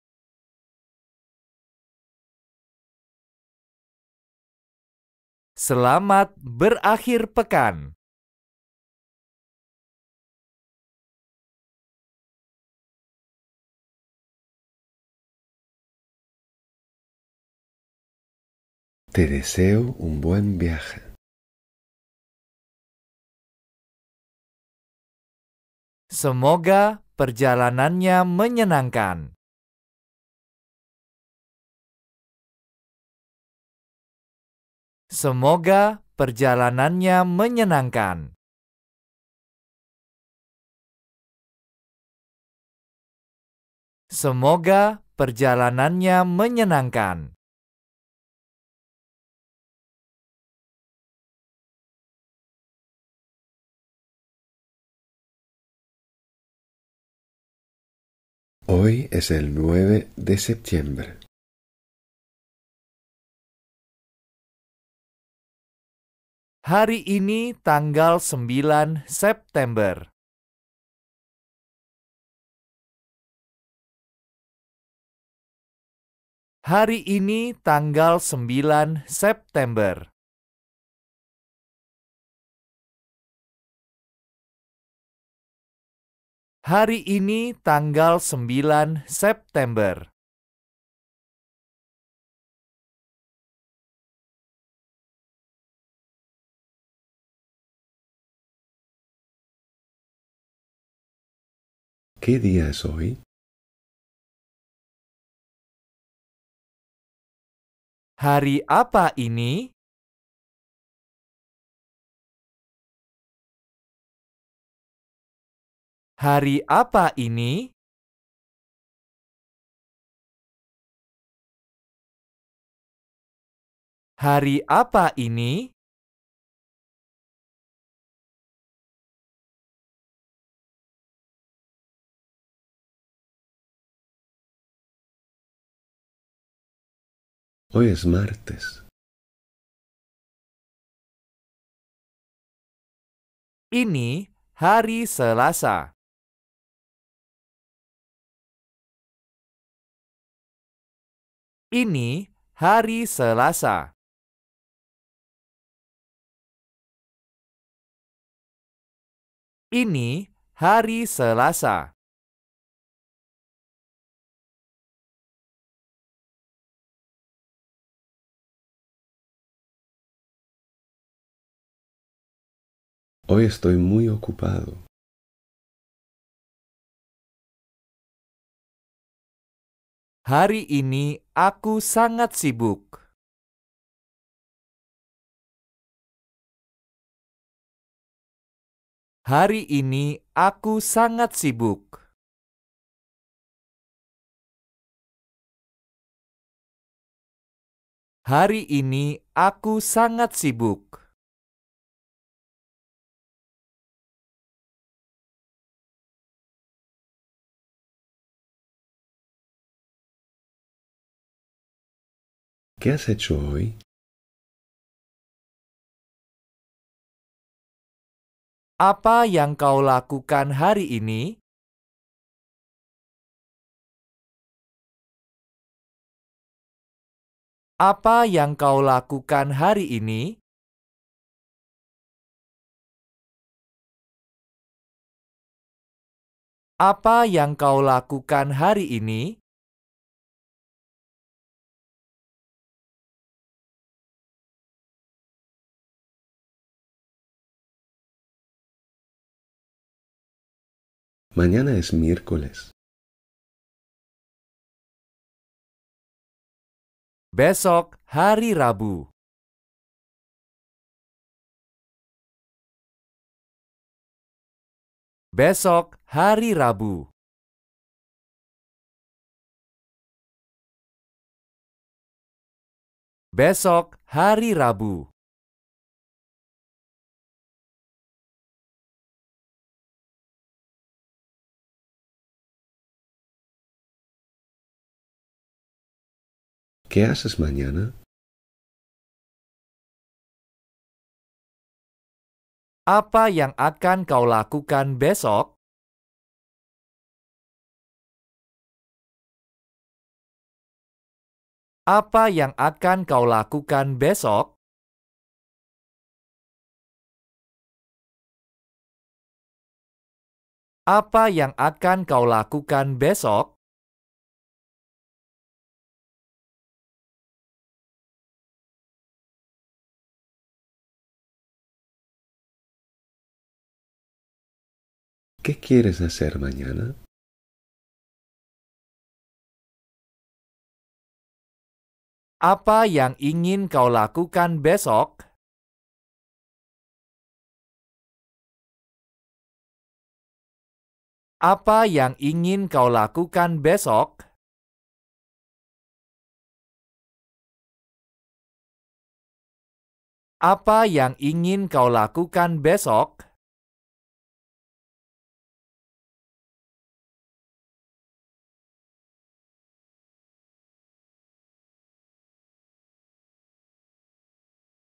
Selamat berakhir pekan. Te deseo un buen viaje. Semoga perjalanannya menyenangkan. Semoga perjalanannya menyenangkan. Semoga perjalanannya menyenangkan. Hoy es el 9 de septiembre. Hari ini tanggal 9 September. Hari ini tanggal 9 September. Hari ini tanggal 9 September. ¿Qué día es hoy? Hari apa ini? Hari apa ini? Hari apa ini? Hoy es martes. Ini hari Selasa. Ini hari Selasa. Ini hari Selasa. Hoy estoy muy ocupado. Hari ini aku sangat sibuk. Hari ini aku sangat sibuk. Hari ini aku sangat sibuk. ¿Qué has hecho hoy? Apa yang kau lakukan hari ini? Apa yang kau lakukan hari ini? Apa yang kau lakukan hari ini? Mañana es miércoles. Besok hari Rabu. Besok hari Rabu. Besok hari Rabu. ¿Qué haces mañana? Apa yang akan kau lakukan besok? Apa yang akan kau lakukan besok? Apa yang akan kau lakukan besok? ¿Qué quieres hacer mañana? Apa yang ingin kau lakukan besok? Apa yang ingin kau lakukan besok? Apa yang ingin kau lakukan besok?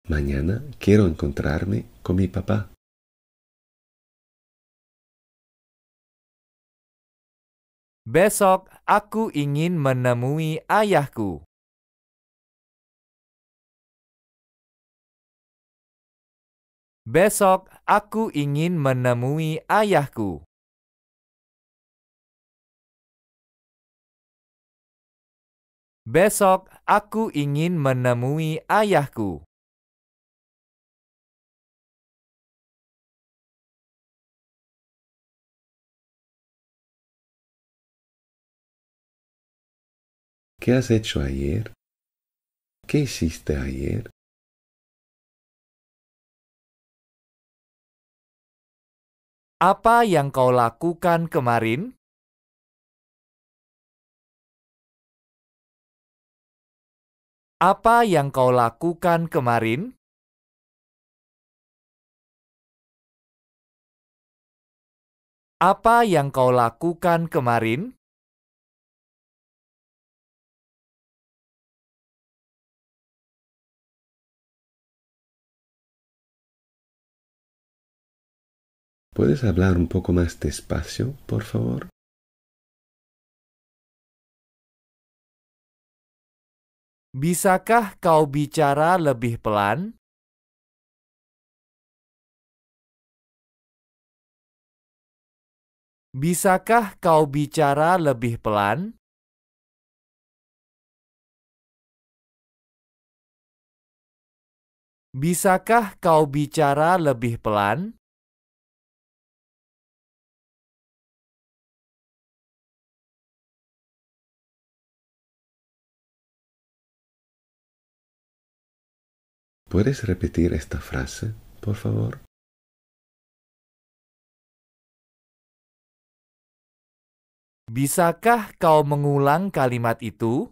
Mañana quiero encontrarme con mi papá. Besok aku ingin menemui ayahku. Besok aku ingin menemui ayahku. Besok aku ingin menemui ayahku. ¿Qué has hecho ayer? ¿Qué hiciste ayer? Apa yang kau lakukan kemarin? Apa yang kau lakukan kemarin? Apa yang kau lakukan kemarin? ¿Puedes hablar un poco más despacio, por favor? Bisakah kau bicara lebih pelan? Bisakah kau bicara lebih pelan? Bisakah kau bicara lebih pelan? ¿Puedes repetir esta frase, por favor? Bisakah kau mengulang kalimat itu?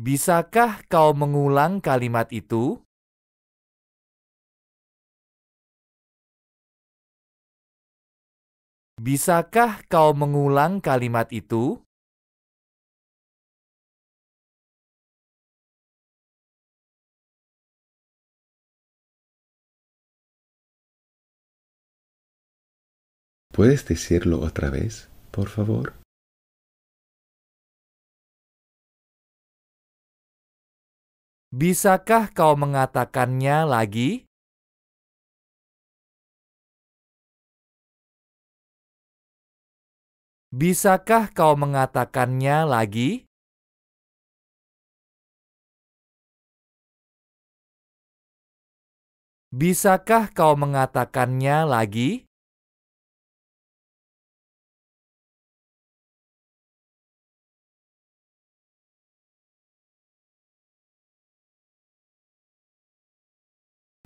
Bisakah kau mengulang kalimat itu? Bisakah kau mengulang kalimat itu? ¿Puedes decirlo otra vez, por favor? Bisakah kau mengatakannya lagi? Bisakah kau mengatakannya lagi? Bisakah kau mengatakannya lagi?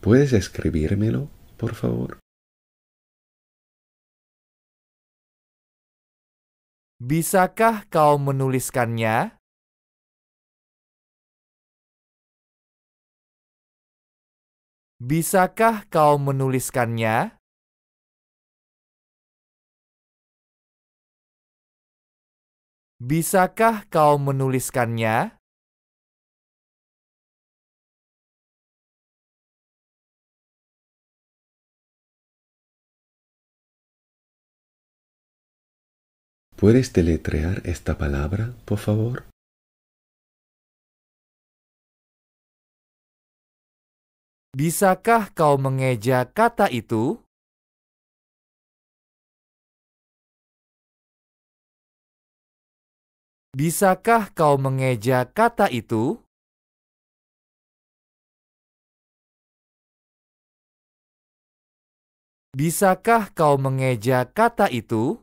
¿Puedes escribírmelo, por favor? Bisakah kau menuliskannya? Bisakah kau menuliskannya? Bisakah kau menuliskannya? ¿Puedes deletrear esta palabra, por favor? Bisakah kau mengeja kata itu? Bisakah kau mengeja kata itu? Bisakah kau mengeja kata itu?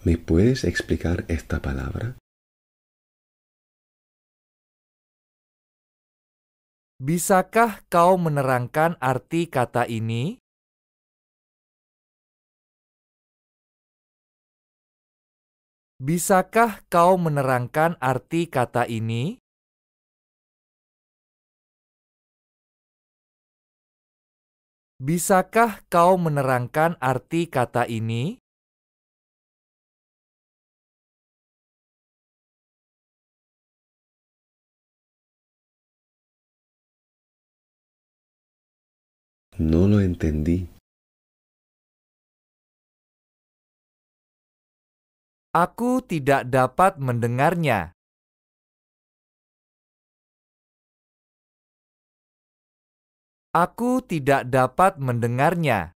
¿Me puedes explicar esta palabra? Bisakah kau menerangkan arti kata ini? Bisakah kau menerangkan arti kata ini? Bisakah kau menerangkan arti kata ini? No lo entendí. Aku tidak dapat mendengarnya. Aku tidak dapat mendengarnya.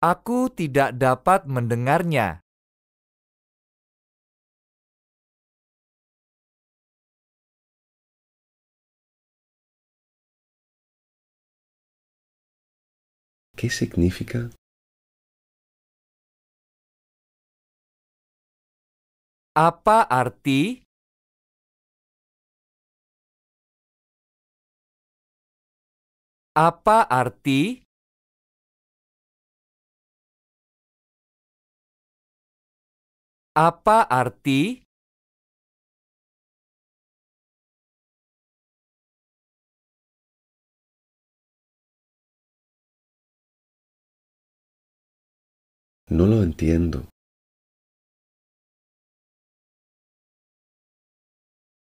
Aku tidak dapat mendengarnya. ¿Qué significa? Apa arti? Apa arti? Apa arti? No lo entiendo.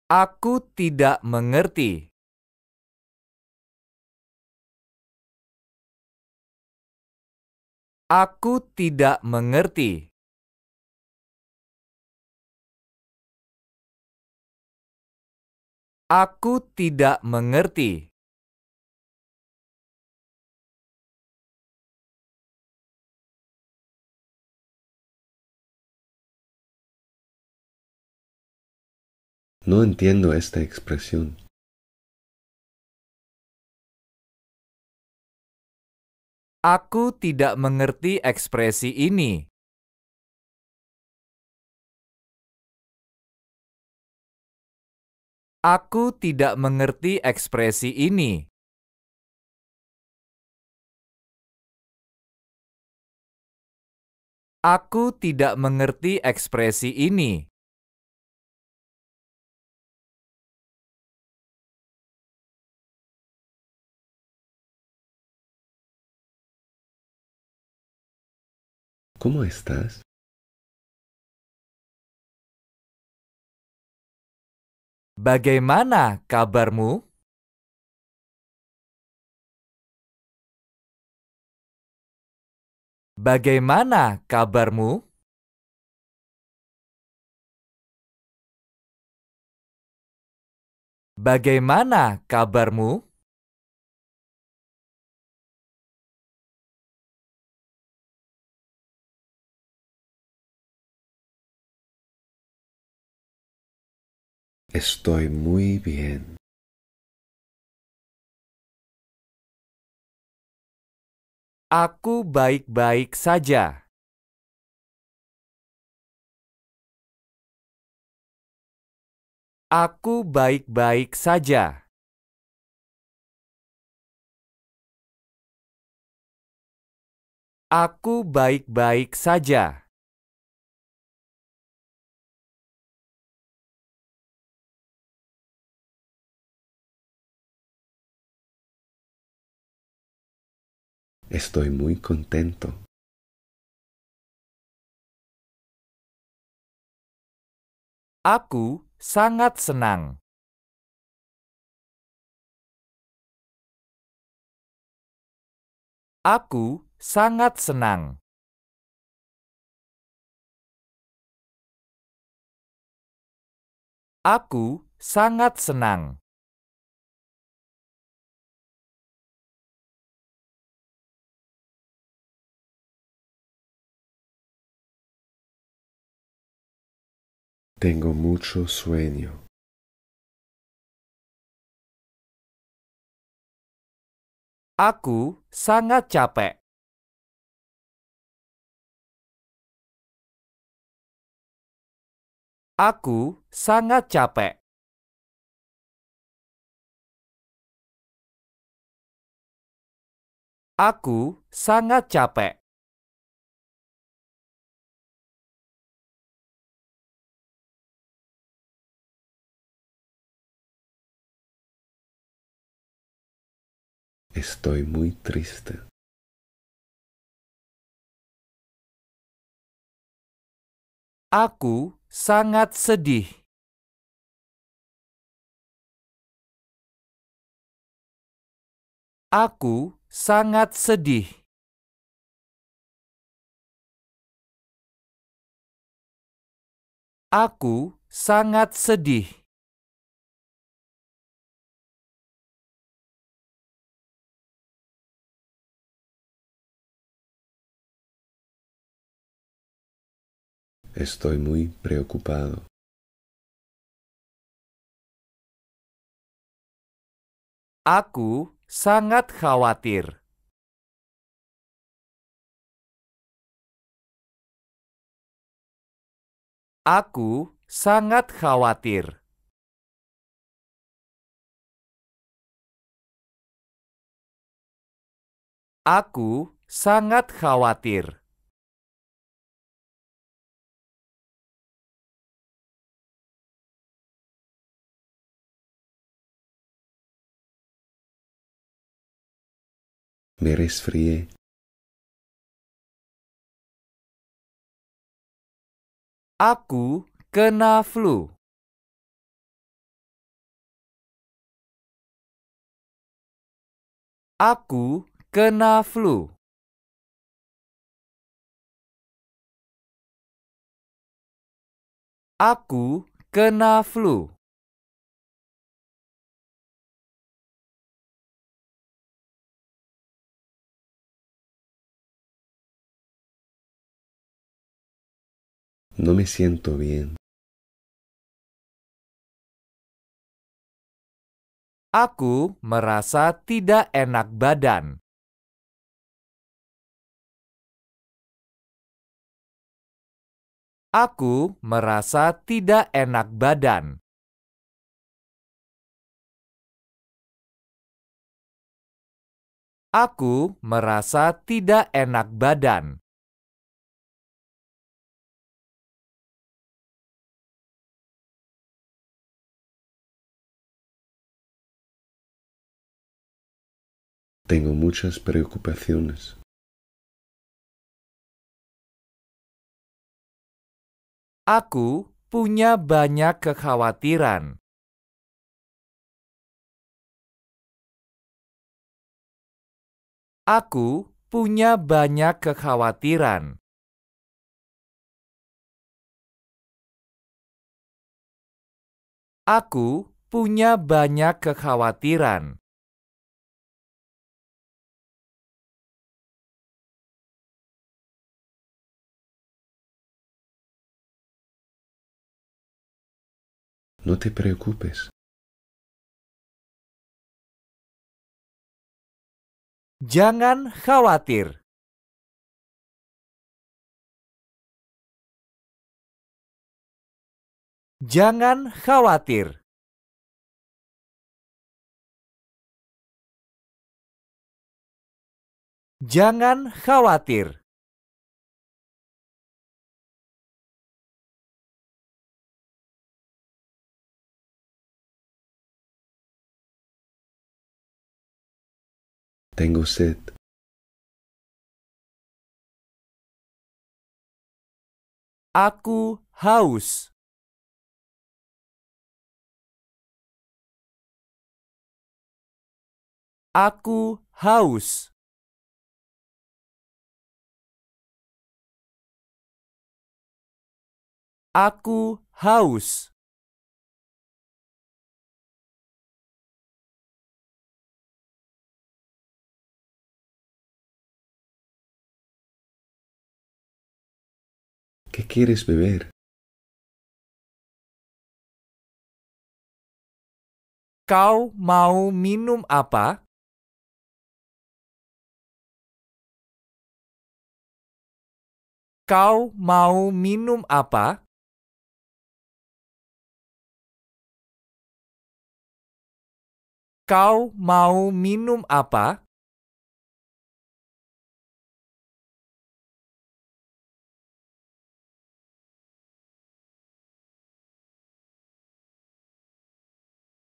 Aku tidak mengerti. Aku tidak mengerti. Aku tidak mengerti. No entiendo esta expresión. Aku tidak mengerti ekspresi ini. Aku tidak mengerti ekspresi ini. Aku tidak mengerti ekspresi ini. ¿Cómo estás? Bagaimana kabarmu? Bagaimana kabarmu? Bagaimana kabarmu? Estoy muy bien. Aku baik-baik saja. Aku baik-baik saja. Aku baik-baik saja. Estoy muy contento. Aku sangat senang. Aku sangat senang. Aku sangat senang. Tengo mucho sueño. Aku sangat capek. Aku sangat capek. Aku sangat capek. Estoy muy triste. Aku sangat sedih. Aku sangat sedih. Aku sangat sedih. Estoy muy preocupado. Aku sangat khawatir. Aku sangat khawatir. Aku sangat khawatir. Me resfrié. Aku kena flu. Aku kena flu. Aku kena flu. No me siento bien. Aku merasa tidak enak badan. Aku merasa tidak enak badan. Aku merasa tidak enak badan. Tengo muchas preocupaciones. Aku punya banyak kekhawatiran. Aku punya banyak kekhawatiran. Aku punya banyak kekhawatiran. No te preocupes. Jangan khawatir. Jangan khawatir. Jangan khawatir. Tengo sed. Aku haus. Aku haus. Aku haus. ¿Qué quieres beber? Kau mau minum apa? Kau mau minum apa? Kau mau minum apa?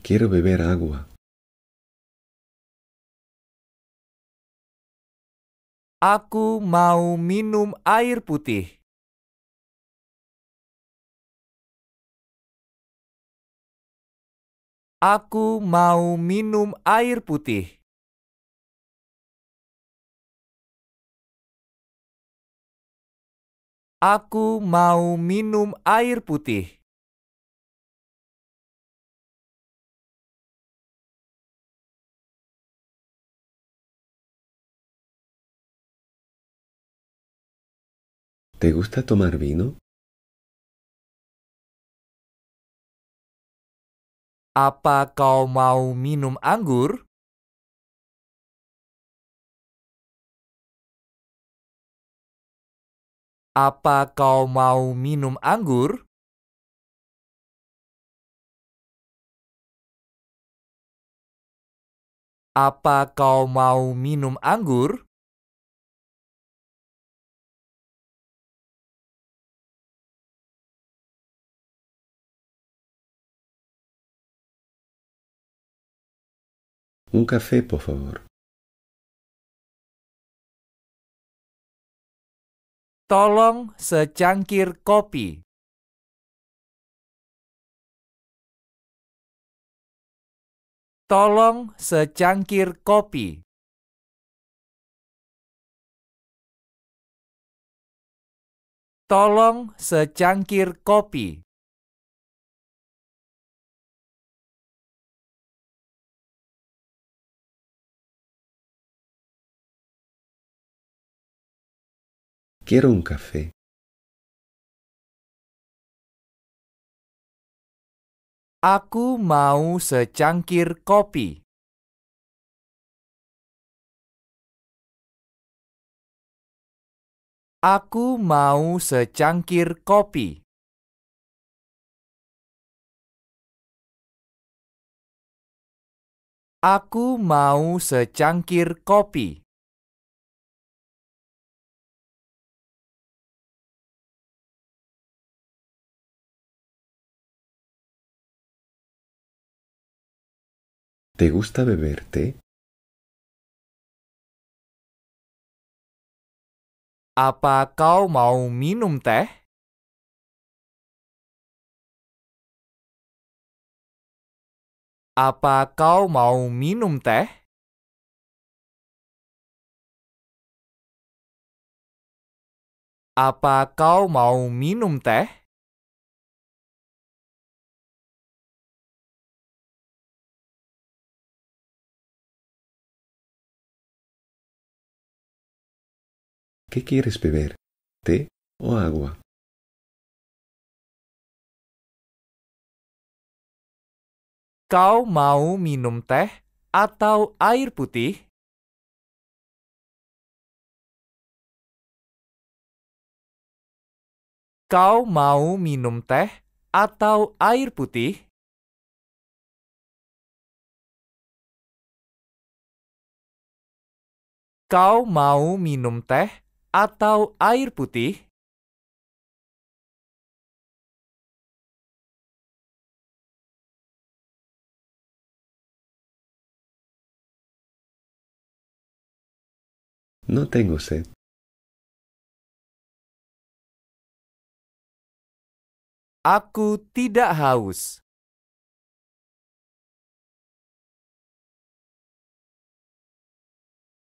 Quiero beber agua. Aku mau minum air putih. Aku mau minum air putih. Aku mau minum air putih. ¿Te gusta tomar vino? Apa kau mau minum anggur? Apa kau mau minum anggur? Apa kau mau minum anggur? Un café, por favor. Tolong secangkir kopi. Tolong secangkir kopi. Tolong secangkir kopi. Quiero un café. Aku mau secangkir kopi. Aku mau secangkir kopi. Aku mau secangkir kopi. ¿Te gusta beber té? Apa kau mau minum teh? Apa kau mau minum teh? Apa kau mau minum teh? ¿Qué quieres beber? ¿Té o agua? Kau mau minum teh atau air putih? Kau mau minum teh atau air putih? Kau mau minum teh atau air putih? No tengo sed. Aku tidak haus.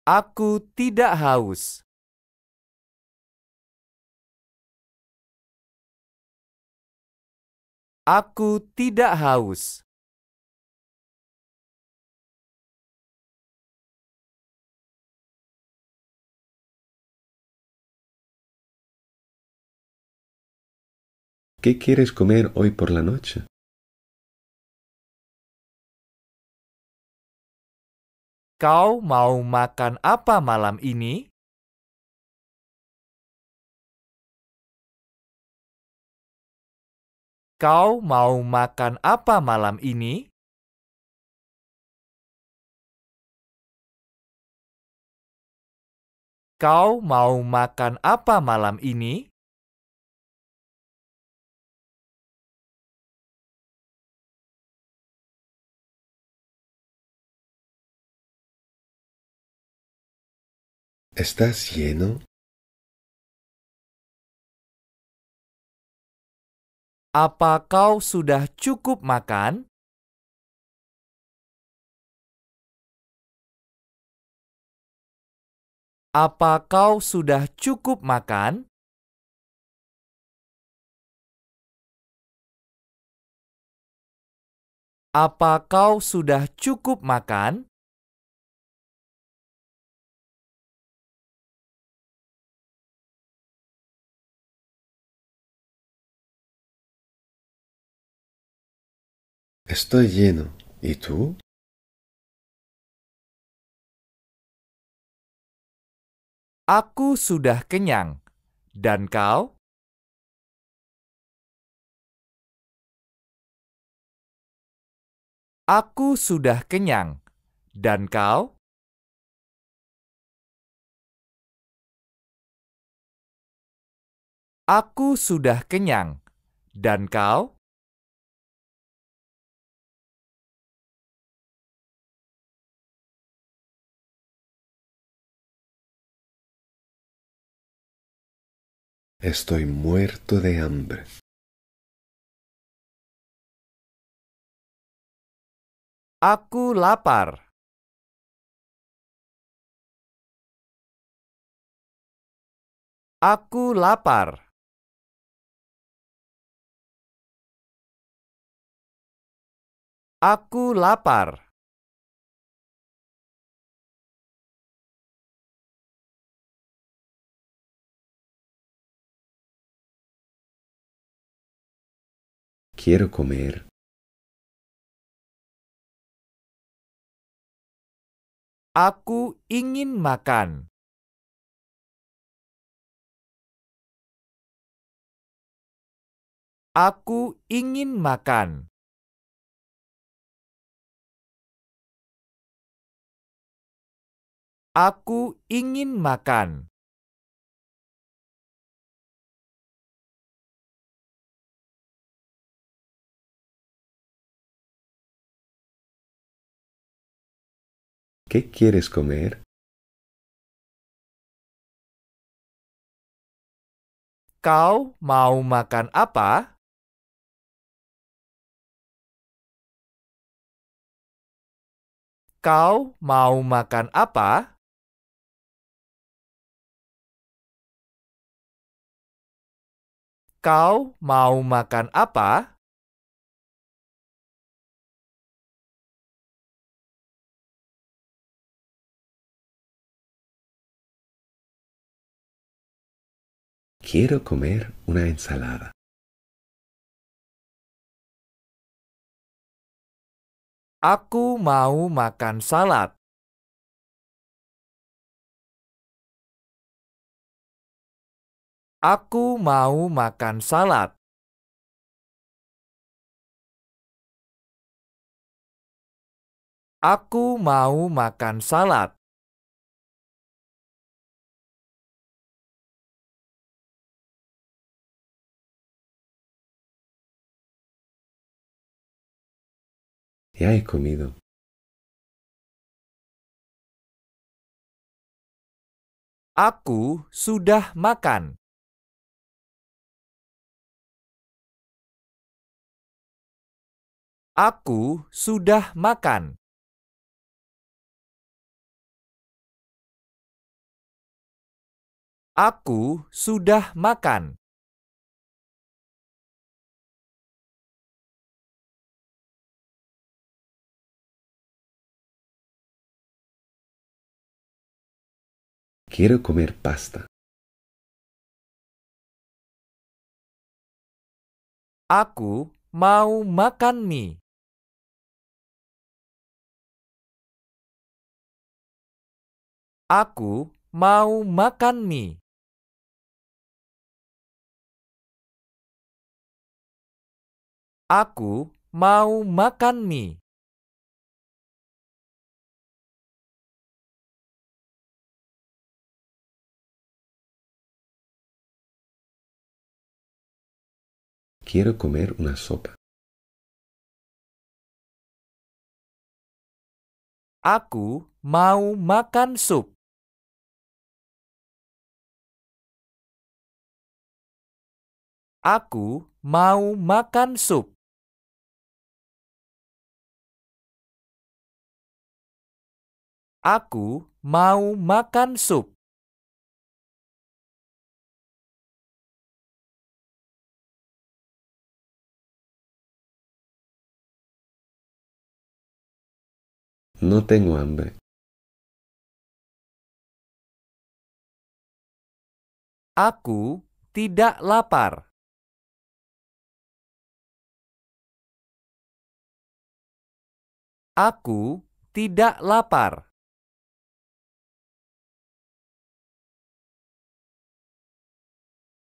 Aku tidak haus. Aku tidak haus. ¿Qué quieres comer hoy por la noche? Kau mau makan apa malam ini? Kau mau makan apa malam ini? Kau mau makan apa malam ini? ¿Estás lleno? Apa kau sudah cukup makan? Apa kau sudah cukup makan? Apa kau sudah cukup makan? Estoy lleno. ¿Y tú? Aku sudah kenyang. Dan kau? Aku sudah kenyang. Dan kau? Aku sudah kenyang. Dan kau? Estoy muerto de hambre. Aku lapar. Aku lapar. Aku lapar. Quiero comer. Aku ingin makan. Aku ingin makan. Aku ingin makan. ¿Qué quieres comer? Kau mau makan apa? Kau mau makan apa? Kau mau makan apa? Quiero comer una ensalada. Aku mau makan salad. Aku mau makan salad. Aku mau makan salad. Ya he comido. Aku sudah makan. Aku sudah makan. Aku sudah makan. Quiero comer pasta. Aku mau makan mie. Aku mau makan mie. Aku mau makan mie. Quiero comer una sopa. Aku mau makan sup. Aku mau makan sup. Aku mau makan sup. No tengo hambre. Aku tidak lapar. Aku tidak lapar.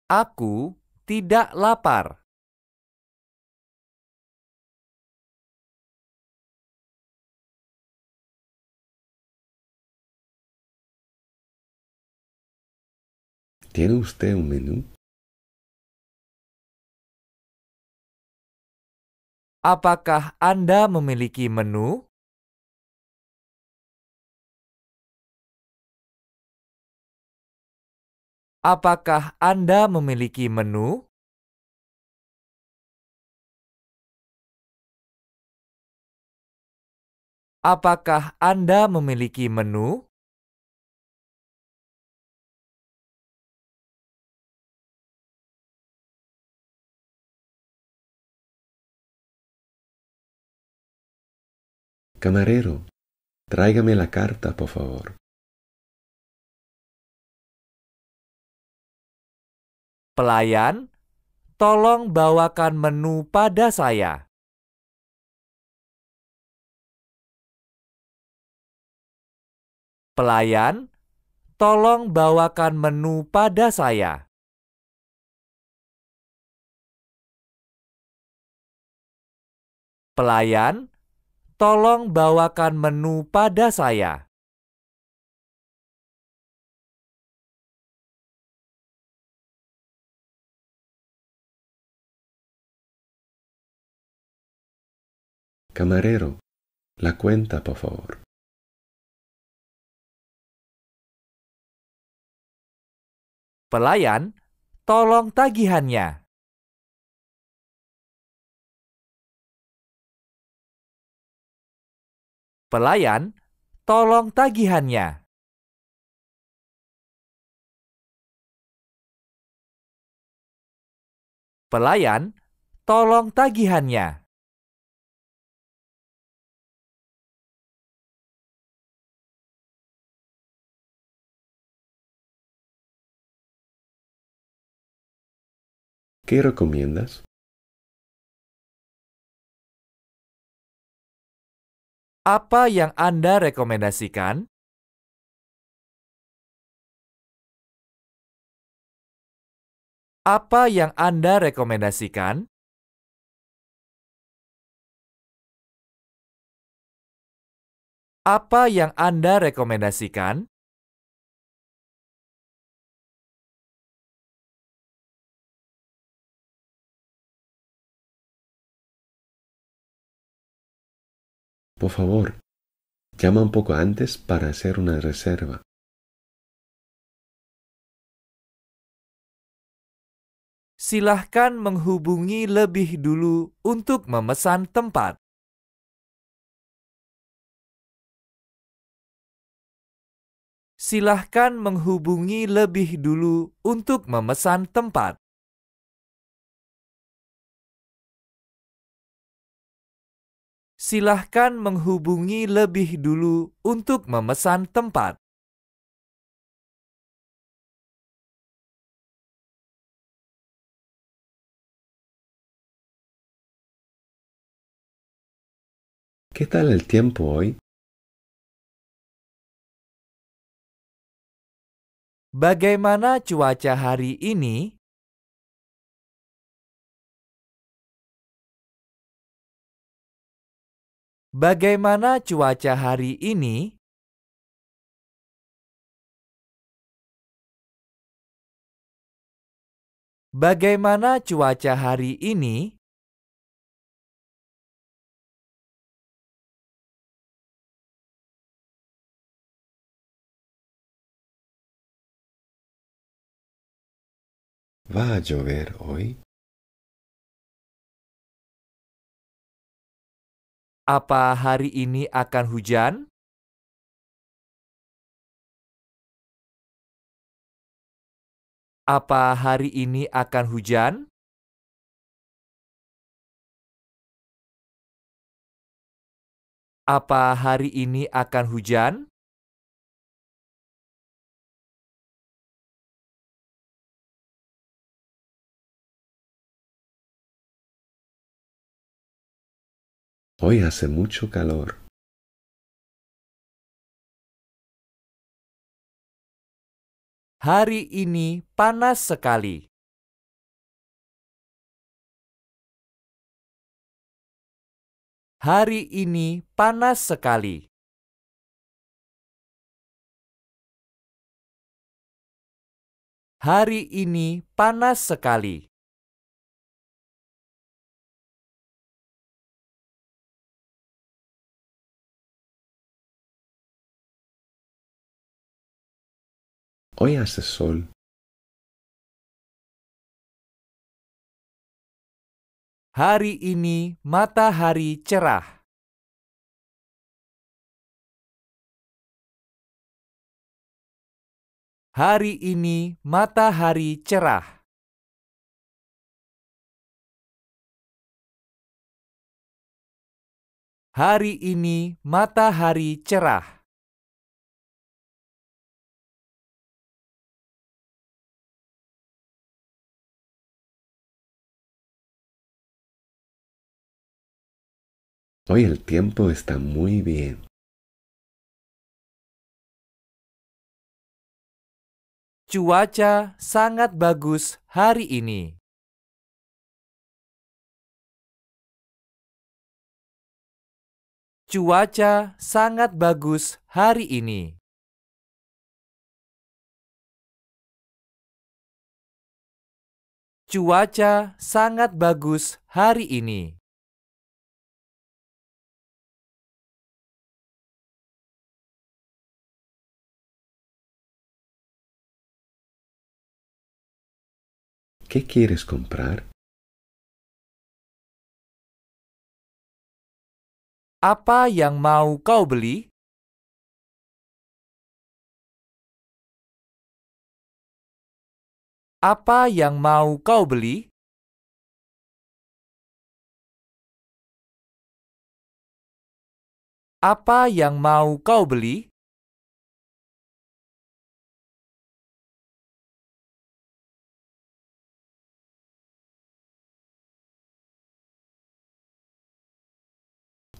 Aku tidak lapar. ¿Tiene usted un menú? Apakah Anda memiliki menu? Apakah Anda memiliki menu? Apakah Anda memiliki menu? Camarero, tráigame la carta, por favor. Pelayan, tolong bawakan menu pada saya. Pelayan, tolong bawakan menu pada saya. Pelayan, tolong bawakan menu pada saya. Camarero, la cuenta, por favor. Pelayan, tolong tagihannya. Pelayan, tolong tagihannya. Pelayan, tolong tagihannya. ¿Qué recomiendas? Apa yang Anda rekomendasikan? Apa yang Anda rekomendasikan? Apa yang Anda rekomendasikan? Por favor, llama un poco antes para hacer una reserva. Silahkan menghubungi lebih dulu untuk memesan tempat. Silahkan menghubungi lebih dulu untuk memesan tempat. Silahkan menghubungi lebih dulu untuk memesan tempat. ¿Qué tal el tiempo hoy? Bagaimana cuaca hari ini? Bagaimana cuaca hari ini? Bagaimana cuaca hari ini? ¿Va a llover hoy? Apa hari ini akan hujan? Apa hari ini akan hujan? Apa hari ini akan hujan? Hoy hace mucho calor. Hari ini panas sekali. Hari ini panas sekali. Hari ini panas sekali. hoy se sol Hari ini matahari cerah. Hari ini matahari cerah. Hari ini matahari cerah. Hoy el tiempo está muy bien. Cuaca sangat bagus hari ini. Cuaca sangat bagus hari ini. Cuaca sangat bagus hari ini. ¿Qué quieres comprar? Apa yang mau kau beli? Apa yang mau kau beli? Apa yang mau kau beli?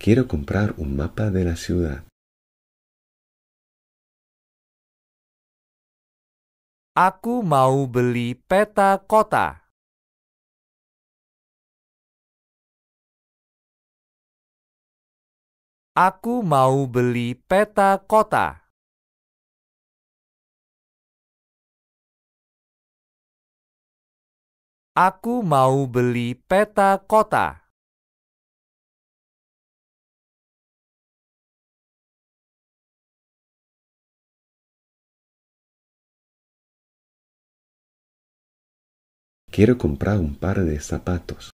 Quiero comprar un mapa de la ciudad. Aku mau beli peta kota. Aku mau beli peta kota. Aku mau beli peta kota. Quiero comprar un par de zapatos.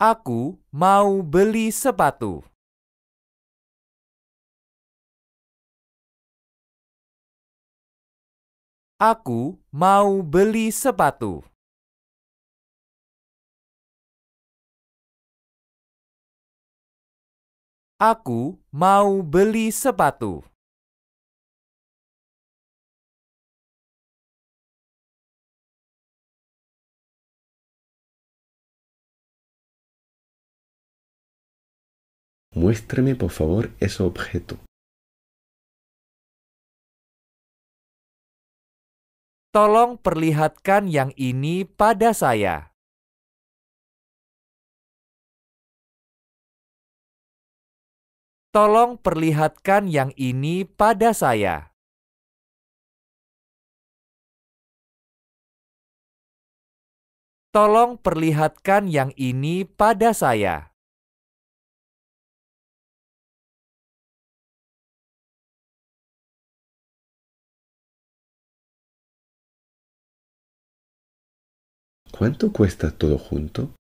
Aku mau beli sepatu. Aku mau beli sepatu. Aku mau beli sepatu. Muéstrame por favor ese objeto. Tolong perlihatkan yang ini pada saya. Tolong perlihatkan yang ini pada saya. Tolong perlihatkan yang ini pada saya. ¿Cuánto cuesta todo junto?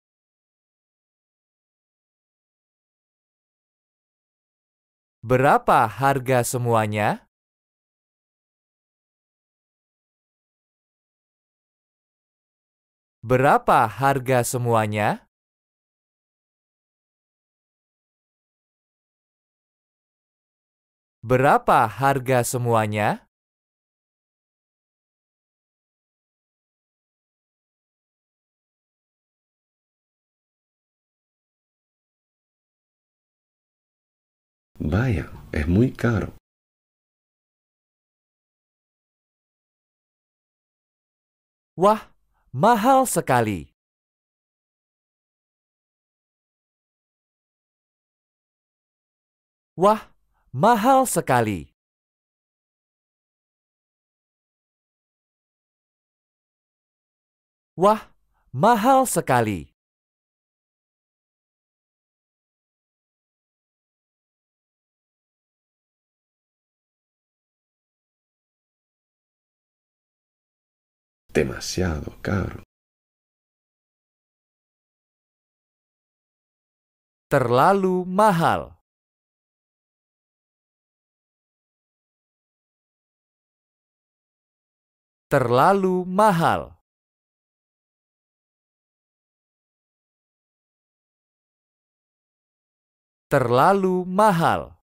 Berapa harga semuanya? Berapa harga semuanya? Berapa harga semuanya? Vaya, es muy caro. Wah, mahal sekali. Wah, mahal sekali. Wah, mahal sekali. demasiado caro. Terlalu mahal. Terlalu mahal. Terlalu mahal.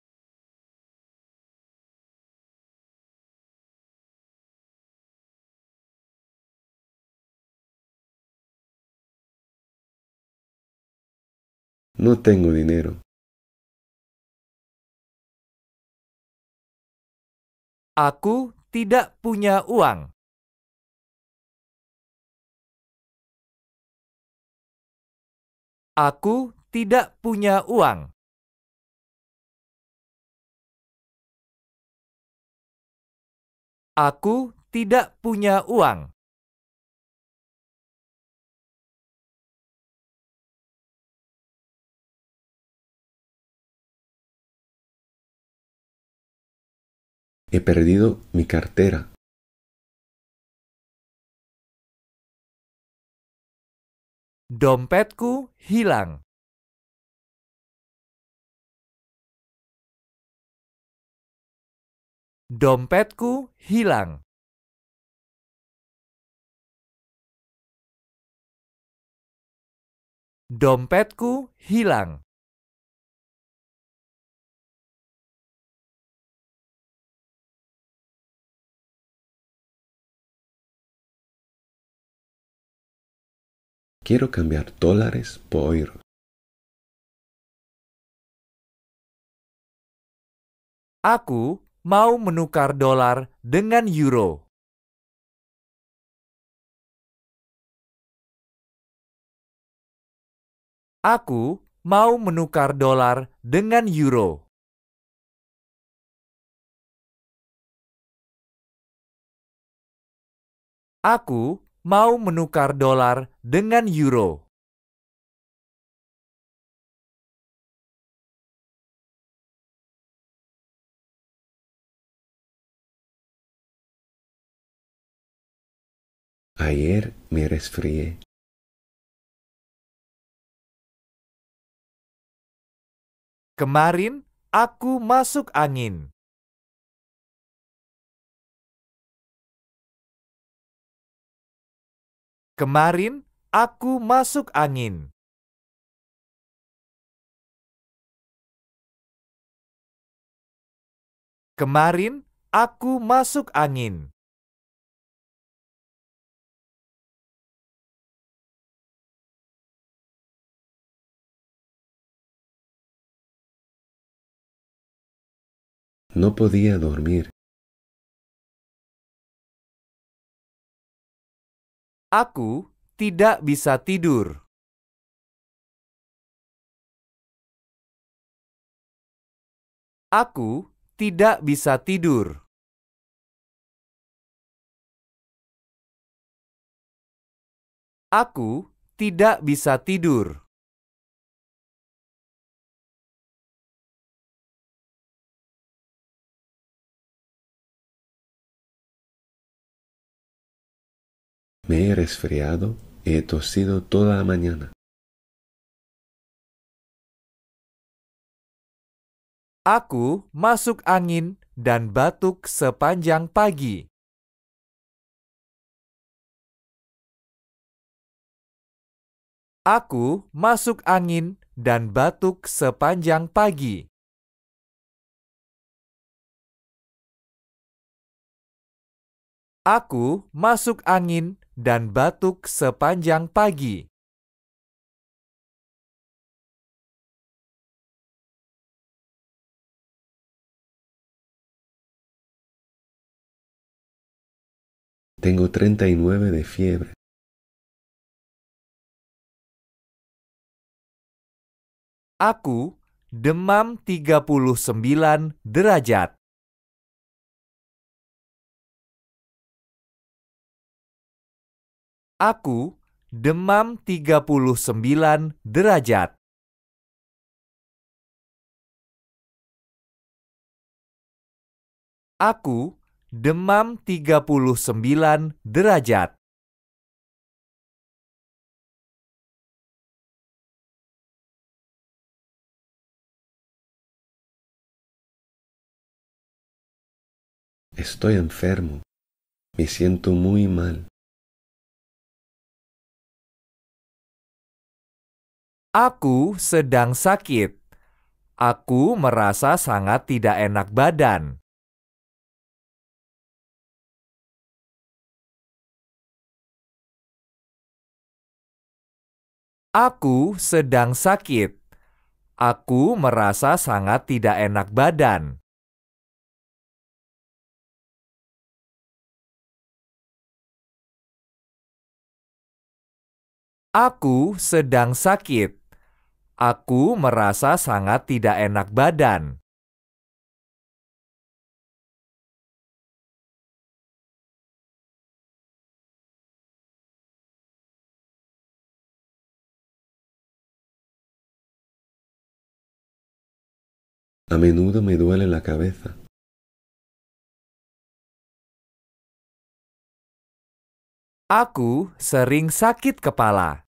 No tengo dinero. Aku tidak punya uang. Aku tidak punya uang. Aku tidak punya uang. He perdido mi cartera. Dompetku hilang. Dompetku hilang. Dompetku hilang. Quiero cambiar dólares por euros. Aku mau menukar dolar dengan euro. Aku mau menukar dolar dengan euro. Aku mau menukar dolar dengan euro. Ayer me resfrié. Kemarin aku masuk angin. Kemarin aku masuk angin. Kemarin aku masuk angin. No podía dormir. Aku tidak bisa tidur. Aku tidak bisa tidur. Aku tidak bisa tidur. Me he resfriado y he tosido toda la mañana. Aku masuk angin dan batuk sepanjang pagi. Aku masuk angin dan batuk sepanjang pagi. Aku masuk angin dan batuk sepanjang pagi. Tengo 39 de fiebre. Aku demam 39 derajat. Aku demam 39 derajat. Aku demam 39 derajat. Estoy enfermo. Me siento muy mal. Aku sedang sakit. Aku merasa sangat tidak enak badan. Aku sedang sakit. Aku merasa sangat tidak enak badan. Aku sedang sakit. Aku merasa sangat tidak enak badan. A menudo me duele la cabeza. Aku sering sakit kepala.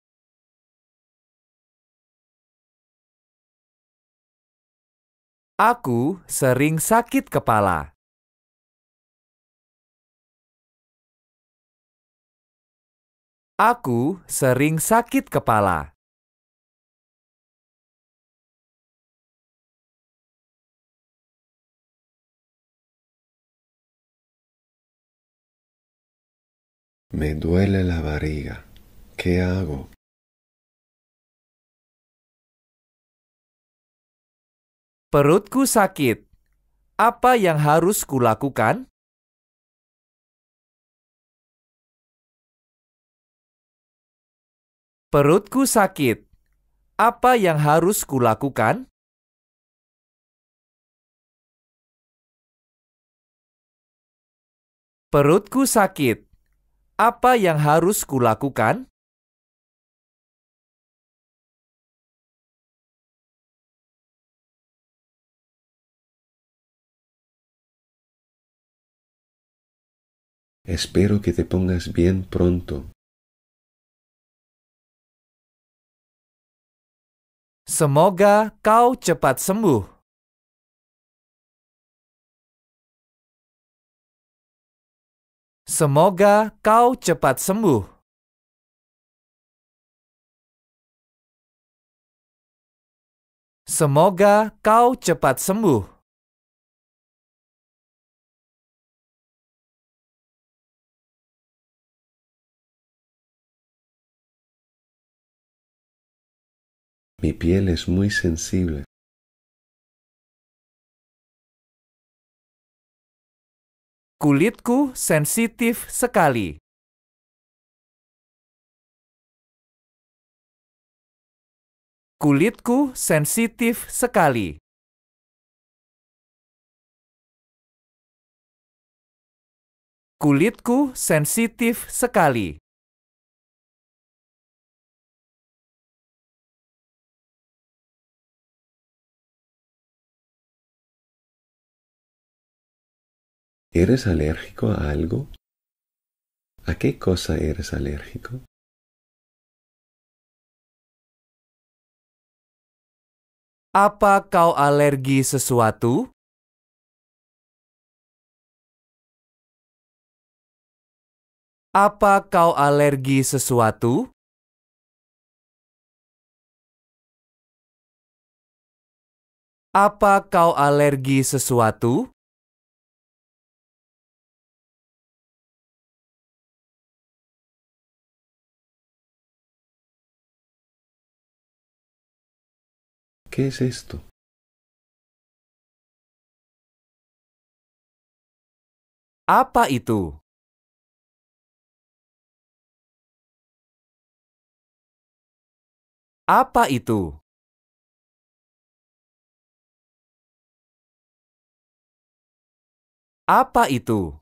Aku sering sakit kepala. Aku sering sakit kepala. Me duele la barriga. ¿Qué hago? Perutku sakit. Apa yang harus kulakukan? Perutku sakit. Apa yang harus kulakukan? Perutku sakit. Apa yang harus kulakukan? Espero que te pongas bien pronto. Semoga kau cepat sembuh. Semoga kau cepat sembuh. Semoga kau cepat sembuh. Mi piel es muy sensible. Kulitku sensitif sekali. Kulitku sensitif sekali. Kulitku sensitif sekali. ¿Eres alérgico a algo? ¿A qué cosa eres alérgico? Apa kau alergi sesuatu? Apa kau alergi sesuatu? Apa kau alergi sesuatu? ¿Qué es esto? Apa itu? Apa itu? Apa itu?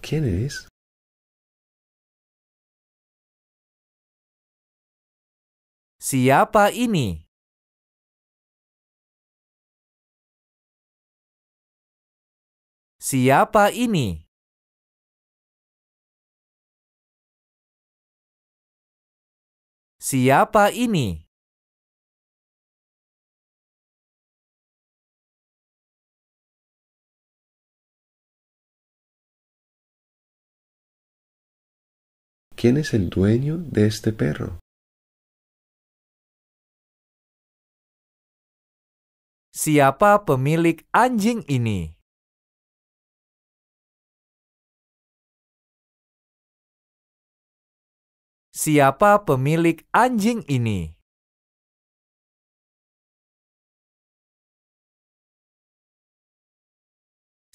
¿Quién eres? Siapa ini? Siapa ini? Siapa ini? ¿Quién es el dueño de este perro? Siapa pemilik anjing ini? Siapa pemilik anjing ini?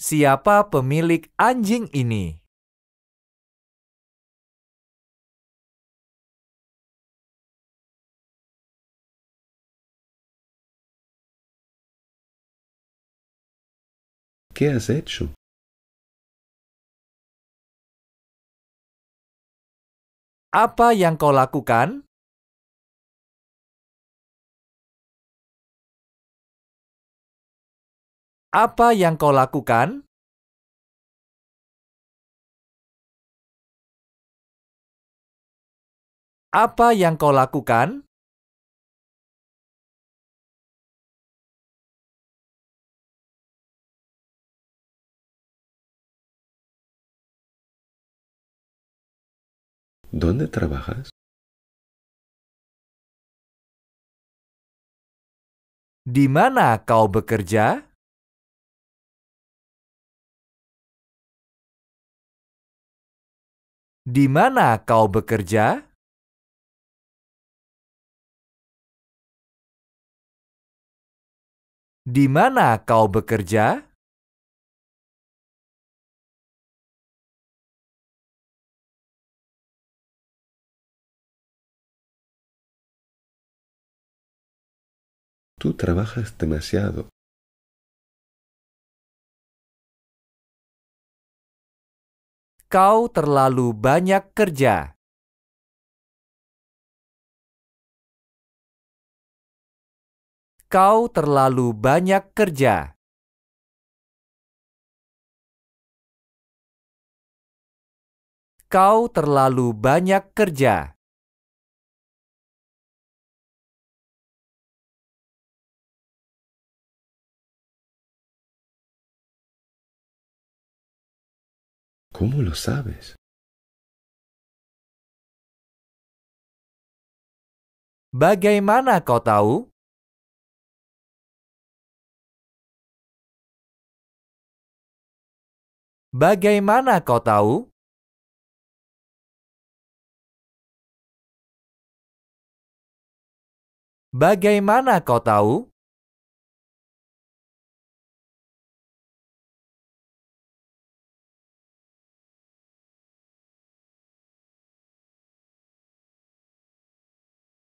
Siapa pemilik anjing ini? ¿Qué has hecho? Apa yang kau lakukan? Apa yang kau lakukan? Apa yang kau lakukan? ¿Dónde trabajas? Di mana kau bekerja? Di mana kau bekerja? Di mana kau bekerja? Tú trabajas demasiado. Kau terlalu banyak kerja. Kau terlalu banyak kerja. Kau terlalu banyak kerja. ¿Cómo lo sabes? Bagaimana kau tahu? Bagaimana kau tahu? Bagaimana kau tahu?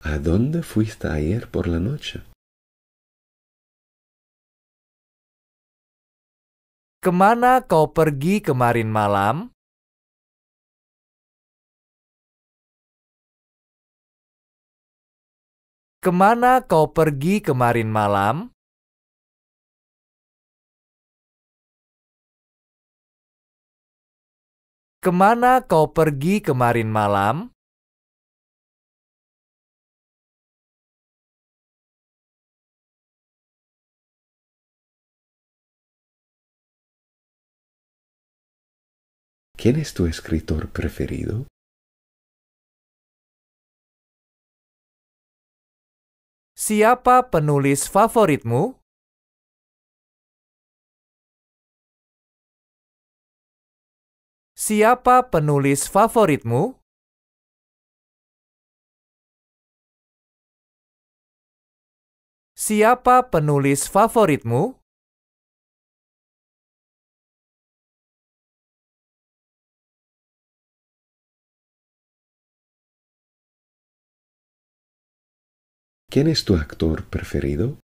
¿A dónde fuiste ayer por la noche? Ke mana kau pergi kemarin malam? Ke mana kau pergi kemarin malam? Ke mana kau pergi kemarin malam? ¿Quién es tu escritor preferido? Siapa penulis favoritmu? Siapa penulis favoritmu? Siapa penulis favoritmu? ¿Quién es tu actor preferido?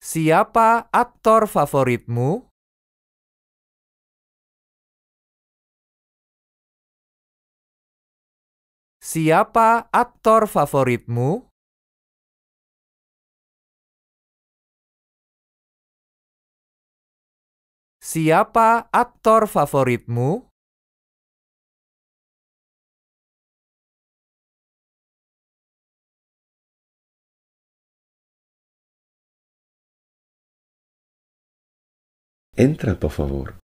Siapa aktor favoritmu? Siapa aktor favoritmu? Siapa aktor favoritmu? Entra, por favor.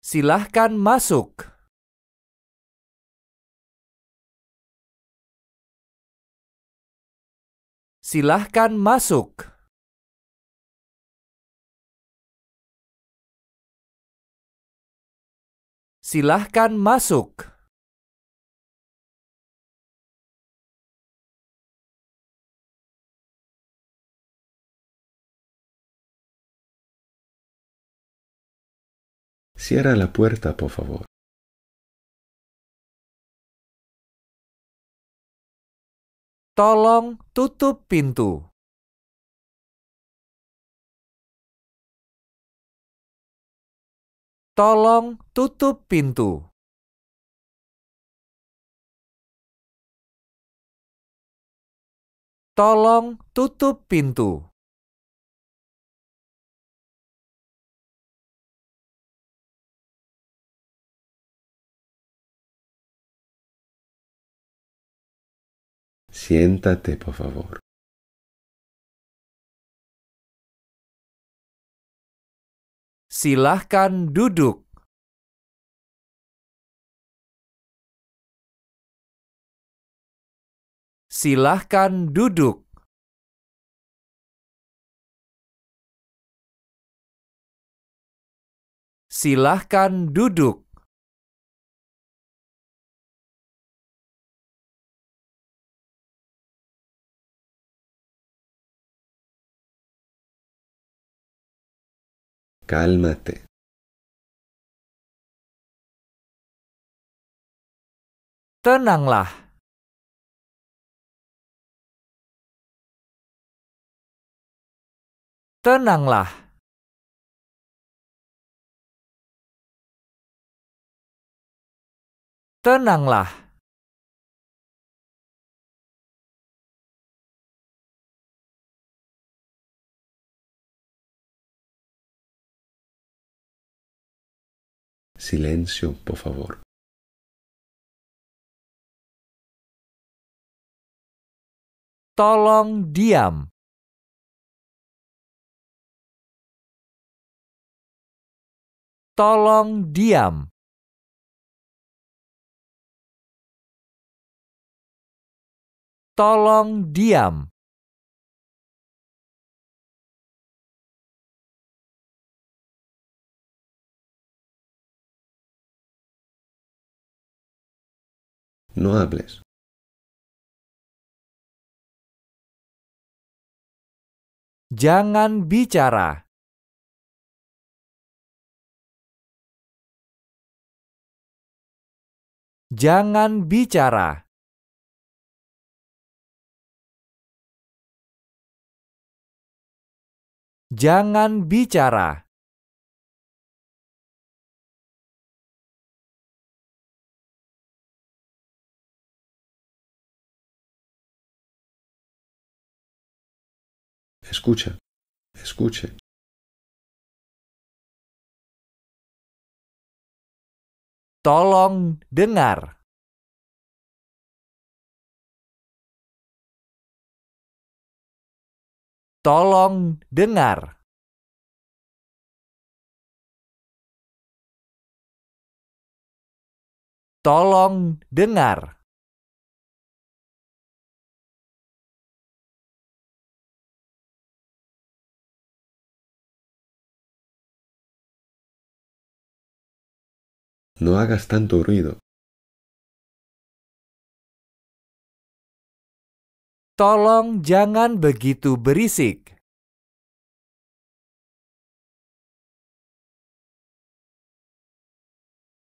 Silahkan masuk. Silahkan masuk. Silahkan masuk. Cierra la puerta, por favor. Tolong tutup pintu. Tolong tutup pintu. Tolong tutup pintu. Siéntate, por favor. Silahkan duduk. Silahkan duduk. Silahkan duduk. Cálmate. Tenanglah. Tenanglah. Tenanglah. Silencio, por favor. Tolong diam. Tolong diam. Tolong diam. No hables. Jangan bicara. Jangan bicara. Jangan bicara. Escucha. Escuche. Tolong dengar. Tolong dengar. Tolong dengar. No hagas tanto ruido. Tolong jangan begitu berisik.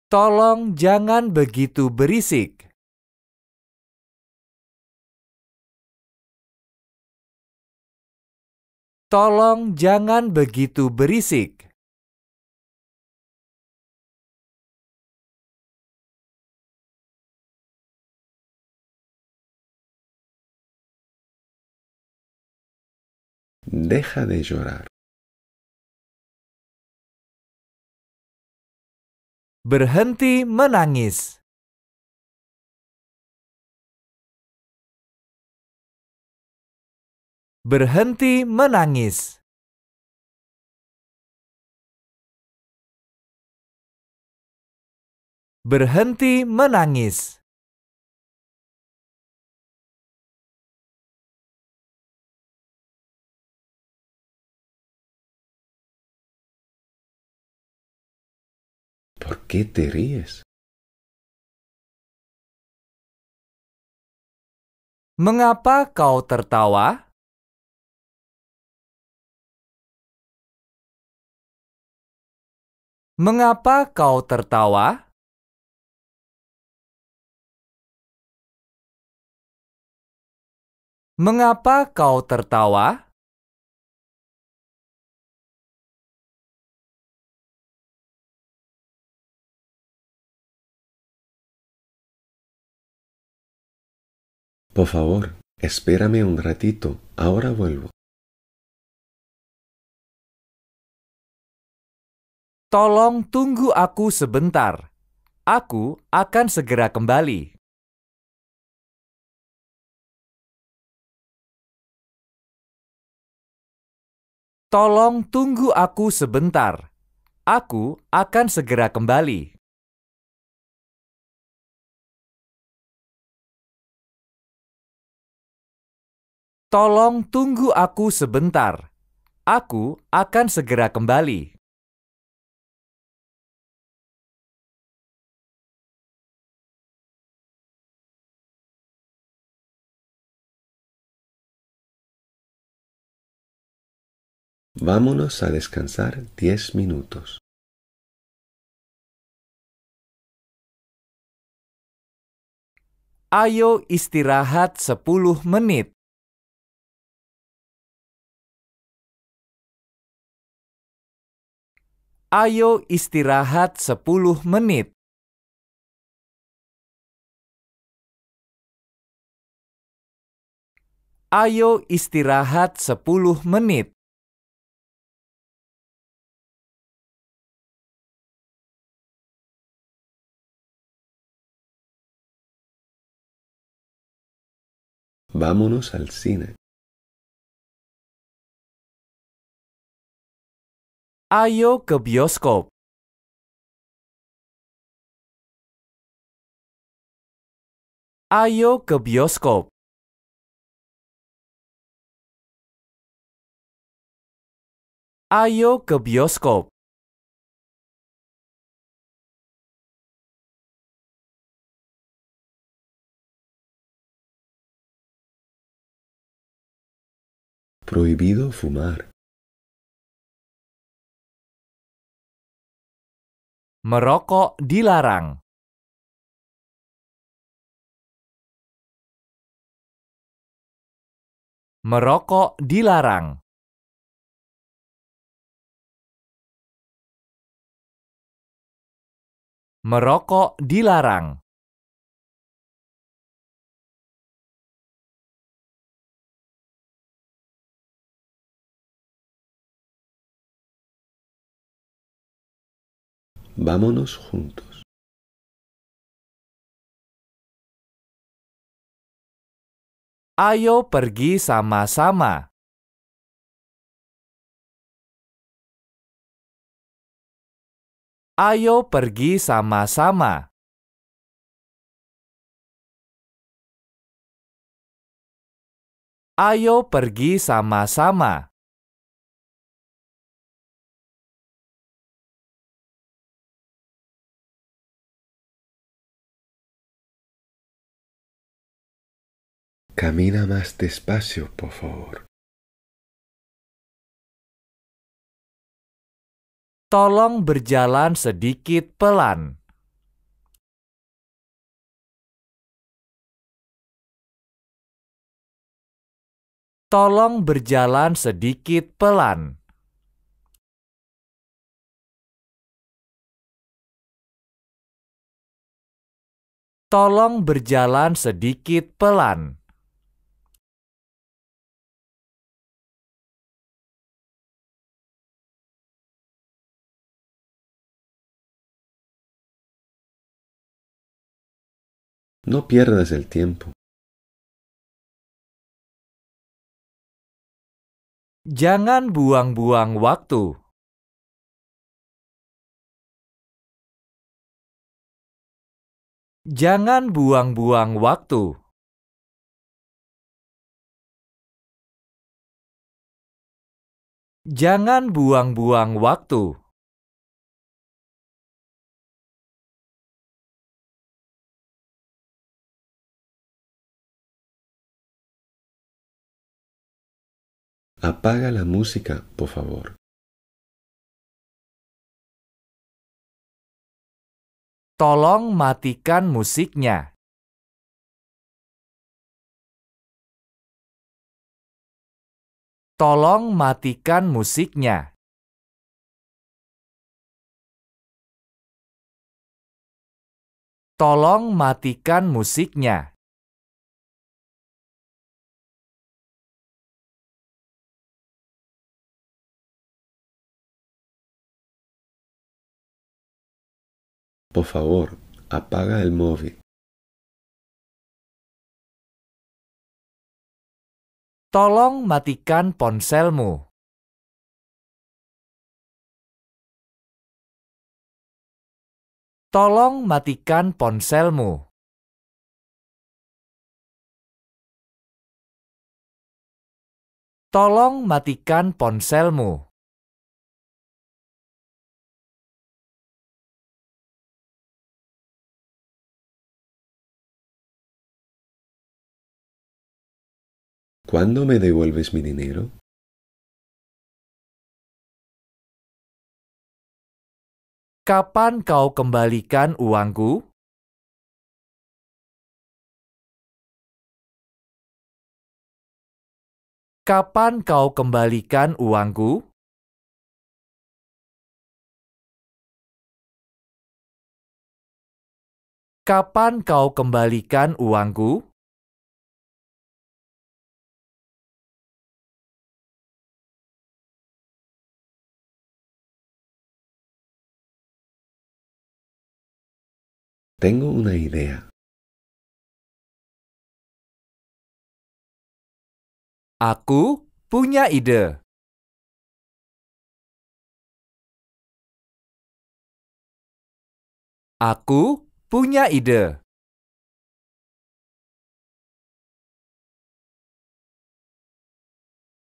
Tolong jangan begitu berisik. Tolong jangan begitu berisik. Deja de llorar. Berhenti menangis. Berhenti menangis. Berhenti menangis. ¿Por qué te ríes? Mengapa kau tertawa? Mengapa kau tertawa? Mengapa kau tertawa? Por favor, espérame un ratito. Ahora vuelvo. Tolong tunggu aku sebentar. Aku akan segera kembali. Tolong tunggu aku sebentar. Aku akan segera kembali. Tolong tunggu aku sebentar. Aku akan segera kembali. Vámonos a descansar diez minutos. Ayo istirahat 10 menit. Ayo istirahat 10 menit. Ayo istirahat 10 menit. Vámonos al cine. Ayo ke bioskop. Ayo ke bioskop. Ayo ke bioskop. Prohibido fumar. Merokok dilarang. Merokok dilarang. Merokok dilarang. Vámonos juntos. Ayo pergi sama-sama. Ayo pergi sama-sama. Ayo pergi sama-sama. Camina más despacio, por favor. Tolong berjalan sedikit pelan. Tolong berjalan sedikit pelan. Tolong berjalan sedikit pelan. No pierdas el tiempo. Jangan buang-buang waktu. Jangan buang-buang waktu. Jangan buang-buang waktu. Apaga la música, por favor. Tolong matikan musiknya. Tolong matikan musiknya. Tolong matikan musiknya. Por favor, apaga el móvil. Tolong matikan ponselmu. Tolong matikan ponselmu. Tolong matikan ponselmu. ¿Cuándo me devuelves mi dinero? Kapan kau kembalikan uangku? Kapan kau kembalikan uangku? Kapan kau kembalikan uangku? Tengo una idea. Aku punya ide. Aku punya ide.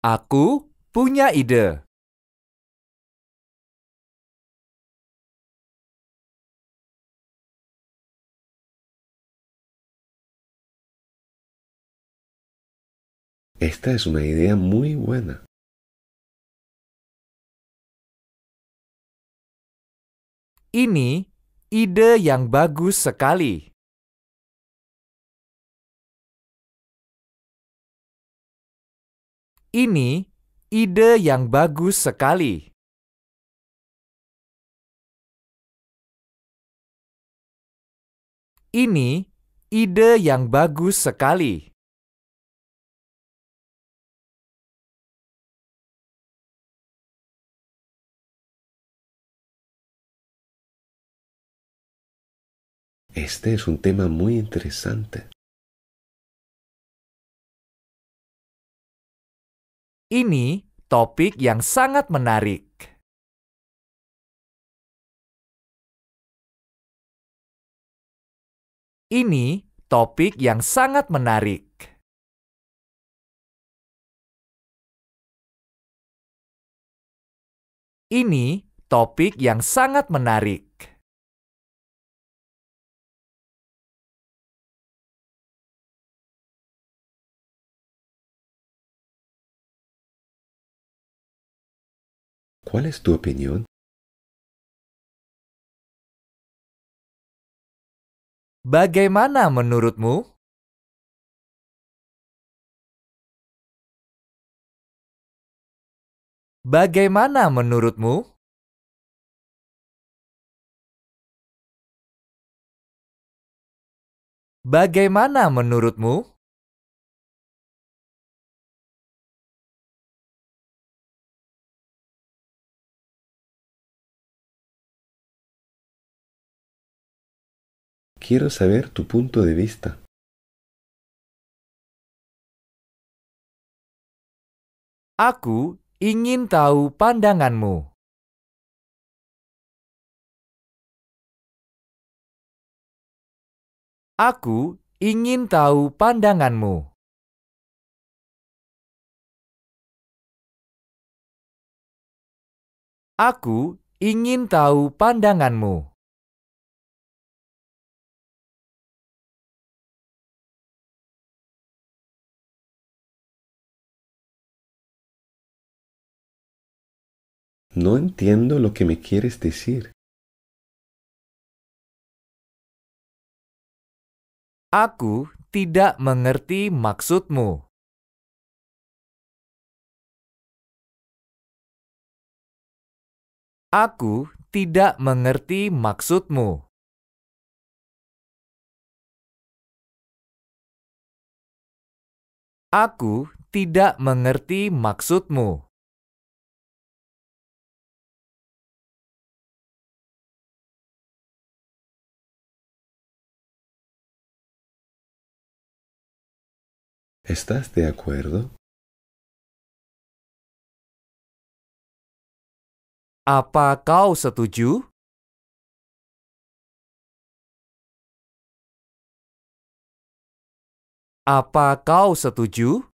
Aku punya ide. Esta es una idea muy buena. Ini ide yang bagus sekali. Ini ide yang bagus sekali. Ini ide yang bagus sekali. Este es un tema muy interesante. Ini topik yang sangat menarik. Ini topik yang sangat menarik. Ini topik yang sangat menarik. ¿Cuál es tu opinión? Bagaimana menurutmu? Bagaimana menurutmu? Bagaimana menurutmu? Quiero saber tu punto de vista. Aku ingin tahu pandanganmu. Aku ingin tahu pandanganmu. Aku ingin tahu pandanganmu. No entiendo lo que me quieres decir. Aku tidak mengerti maksudmu. Aku tidak mengerti maksudmu. Aku tidak mengerti maksudmu. ¿Estás de acuerdo? Apa kau setuju? Apa kau setuju?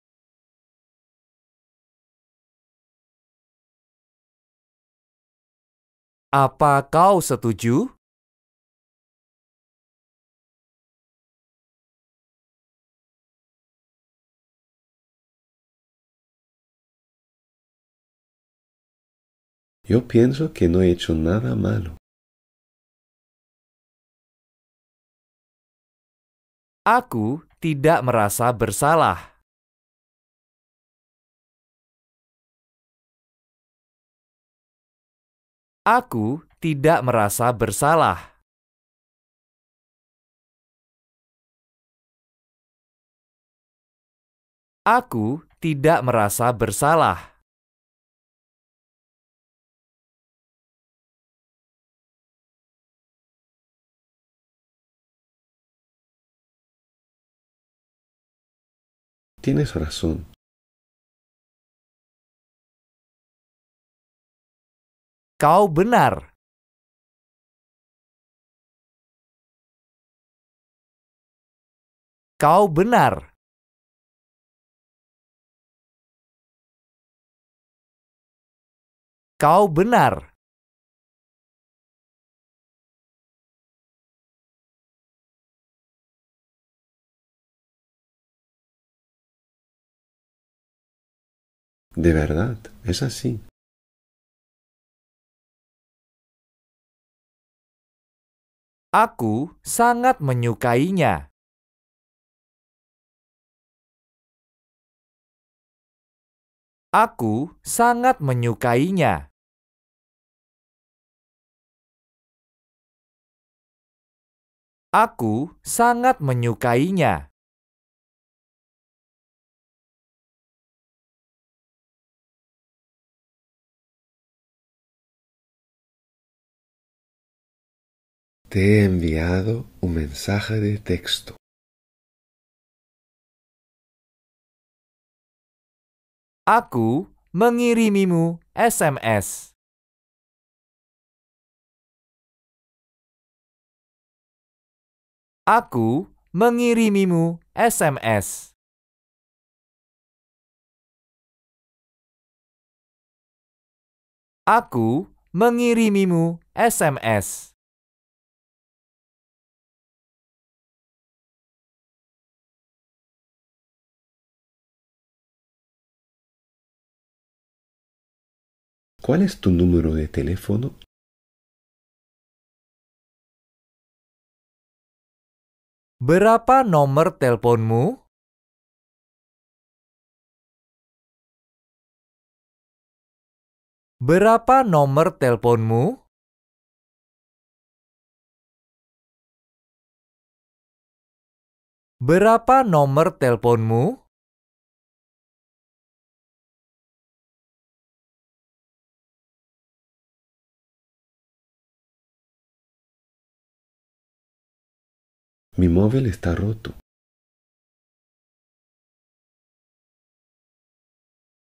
Apa kau setuju? Yo pienso que no he hecho nada malo. Aku tidak merasa bersalah. Aku tidak merasa bersalah. Aku tidak merasa bersalah. Tienes razón. Kau benar. Kau benar. Kau benar. De verdad, es así. Aku sangat menyukainya. Aku sangat menyukainya. Aku sangat menyukainya. Te he enviado un mensaje de texto. Aku mengirimimu SMS. Aku mengirimimu SMS. Aku mengirimimu SMS. ¿Cuál es tu número de teléfono? Berapa nomor teleponmu? Berapa nomor teleponmu? Berapa nomor teleponmu? Mi móvil está roto.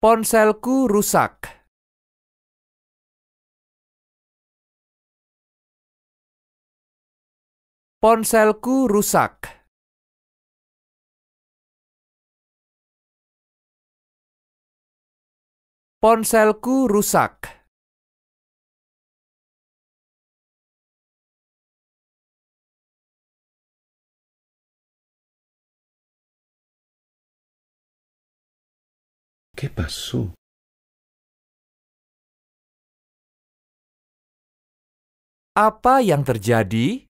Ponselku rusak. Ponselku rusak. Ponselku rusak. ¿Qué pasó? Apa yang terjadi?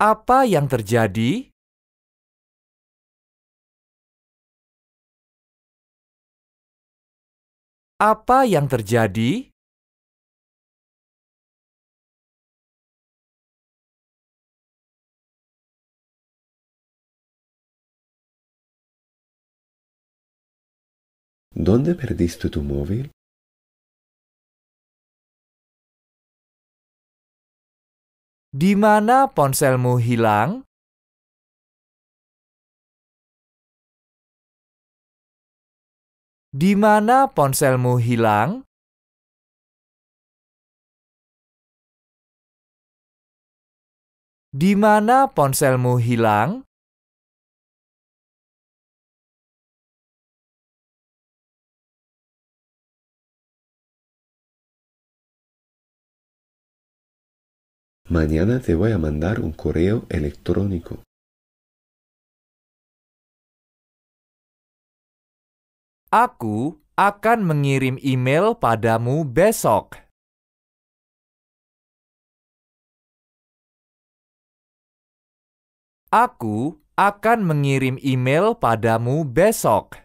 Apa yang terjadi? Apa yang terjadi? ¿Dónde perdiste tu móvil? Di mana ponselmu hilang? Di mana ponselmu hilang? Di mana ponselmu hilang? Mañana te voy a mandar un correo electrónico. Aku akan mengirim email padamu besok. Aku akan mengirim email padamu besok.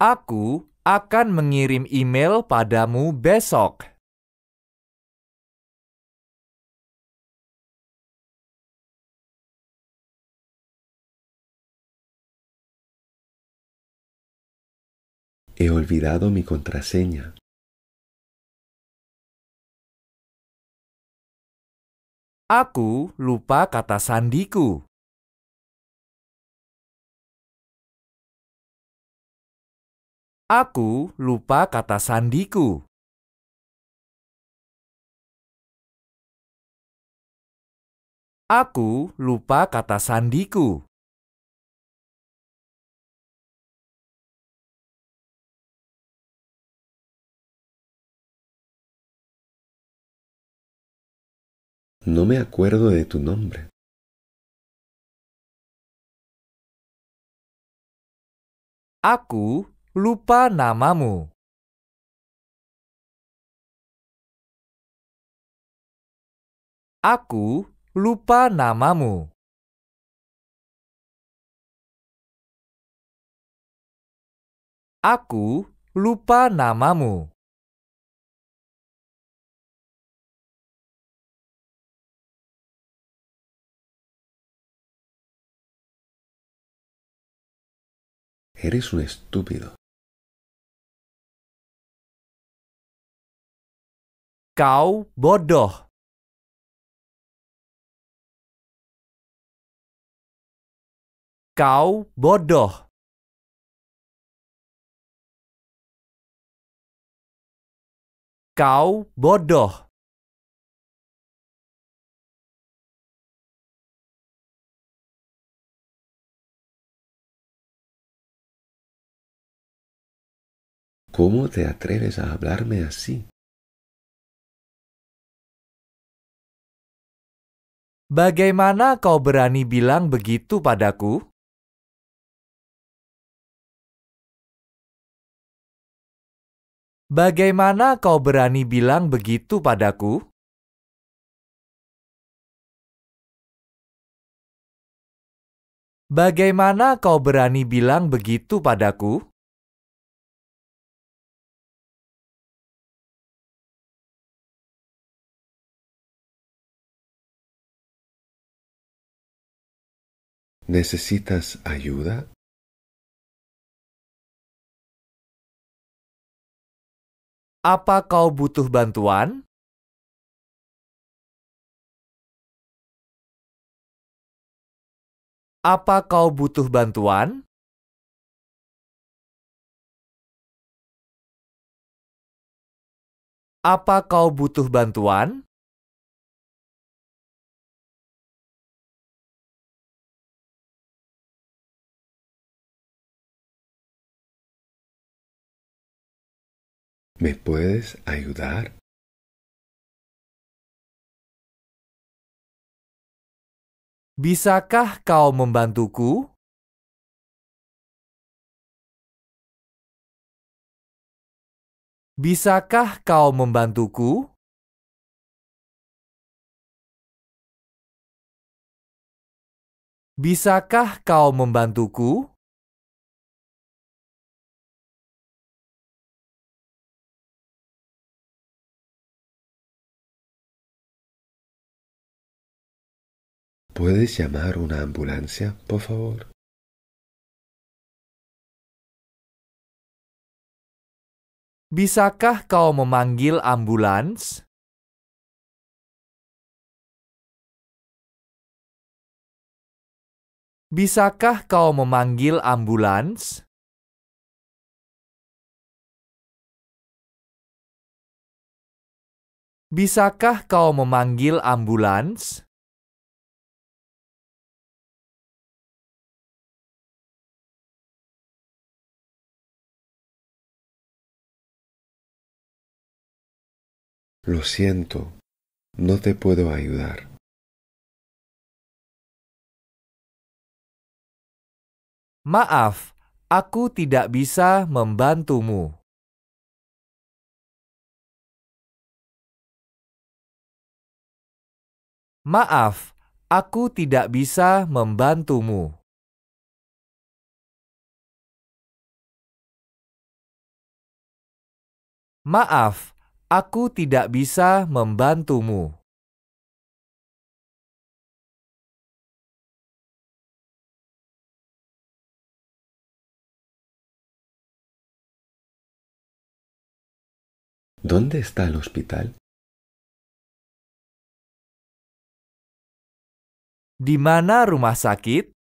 Aku akan mengirim email padamu besok. He olvidado mi contraseña. Aku lupa kata sandiku. Aku lupa kata sandiku. Aku lupa kata sandiku. No me acuerdo de tu nombre. Aku lupa namamu. Aku lupa namamu. Aku lupa namamu. Eres un estúpido. Kau bodoh. Kau bodoh. Kau bodoh. ¿Cómo te atreves a hablarme así? Bagaimana kau berani bilang begitu padaku? Bagaimana kau berani bilang begitu padaku? Bagaimana kau berani bilang begitu padaku? ¿Necesitas ayuda? Apa kau butuh bantuan? Apa kau butuh bantuan? Apa kau butuh bantuan? ¿Me puedes ayudar? Bisakah kau membantuku? Bisakah kau membantuku? Bisakah kau membantuku? ¿Puedes llamar una ambulancia, por favor? Bisakah kau memanggil ambulans? Bisakah kau memanggil ambulans? Bisakah kau memanggil ambulans? Lo siento, no te puedo ayudar. Maaf, aku tidak bisa membantumu. Maaf, aku tidak bisa membantumu. Maaf, aku tidak bisa membantumu. ¿Dónde está el hospital? Di mana rumah sakit?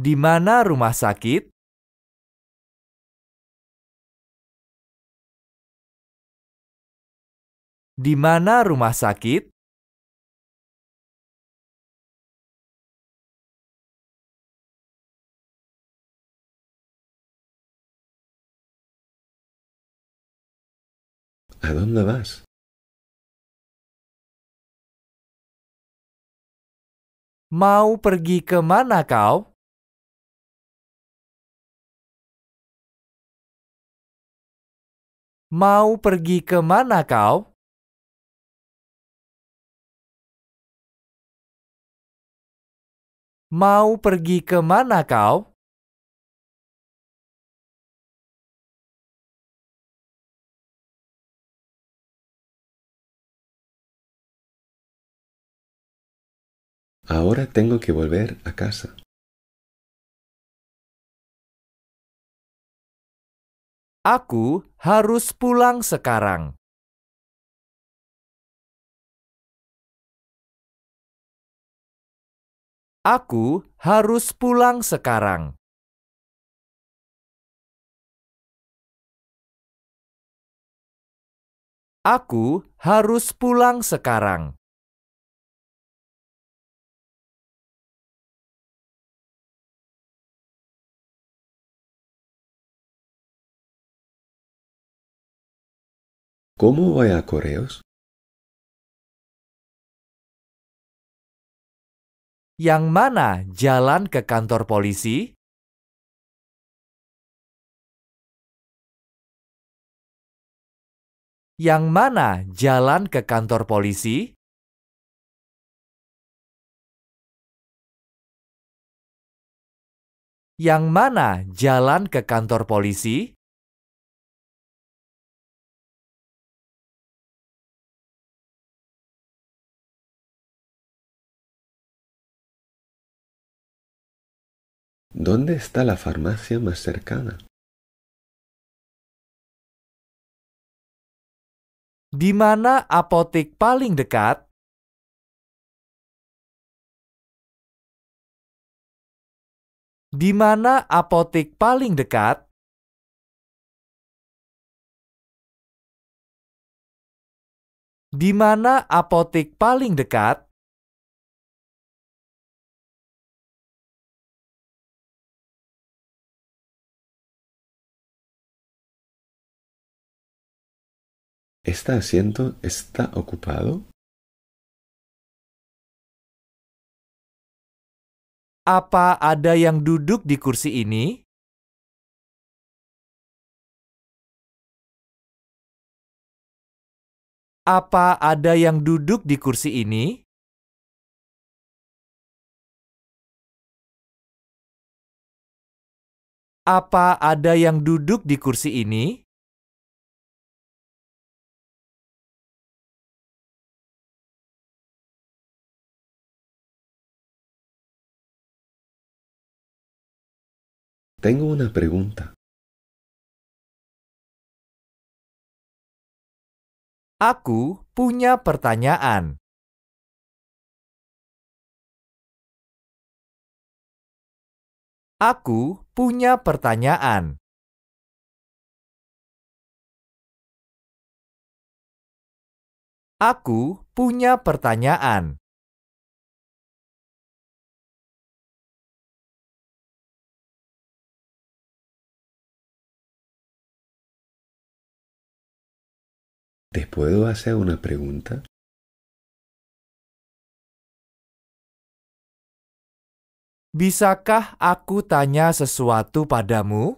Di mana rumah sakit? Di mana rumah sakit? ¿A dónde vas? Mau pergi ke mana kau? Mau pergi ke mana kau? Mau pergi ke? Ahora tengo que volver a casa. Aku harus pulang sekarang. Aku harus pulang sekarang. Aku harus pulang sekarang. ¿Cómo voy a correos? Yang mana jalan ke kantor polisi? Yang mana jalan ke kantor polisi? Yang mana jalan ke kantor polisi? ¿Dónde está la farmacia más cercana? Di mana apotek paling dekat? Di mana apotek paling dekat? Di mana apotek paling dekat? ¿Este asiento está ocupado? Apa ada yang duduk di kursi ini? Apa ada yang duduk di kursi ini? Apa ada yang duduk di kursi ini? Tengo una pregunta. Aku punya pertanyaan. Aku punya pertanyaan. Aku punya pertanyaan. ¿Te puedo hacer una pregunta? Bisakah aku tanya sesuatu padamu?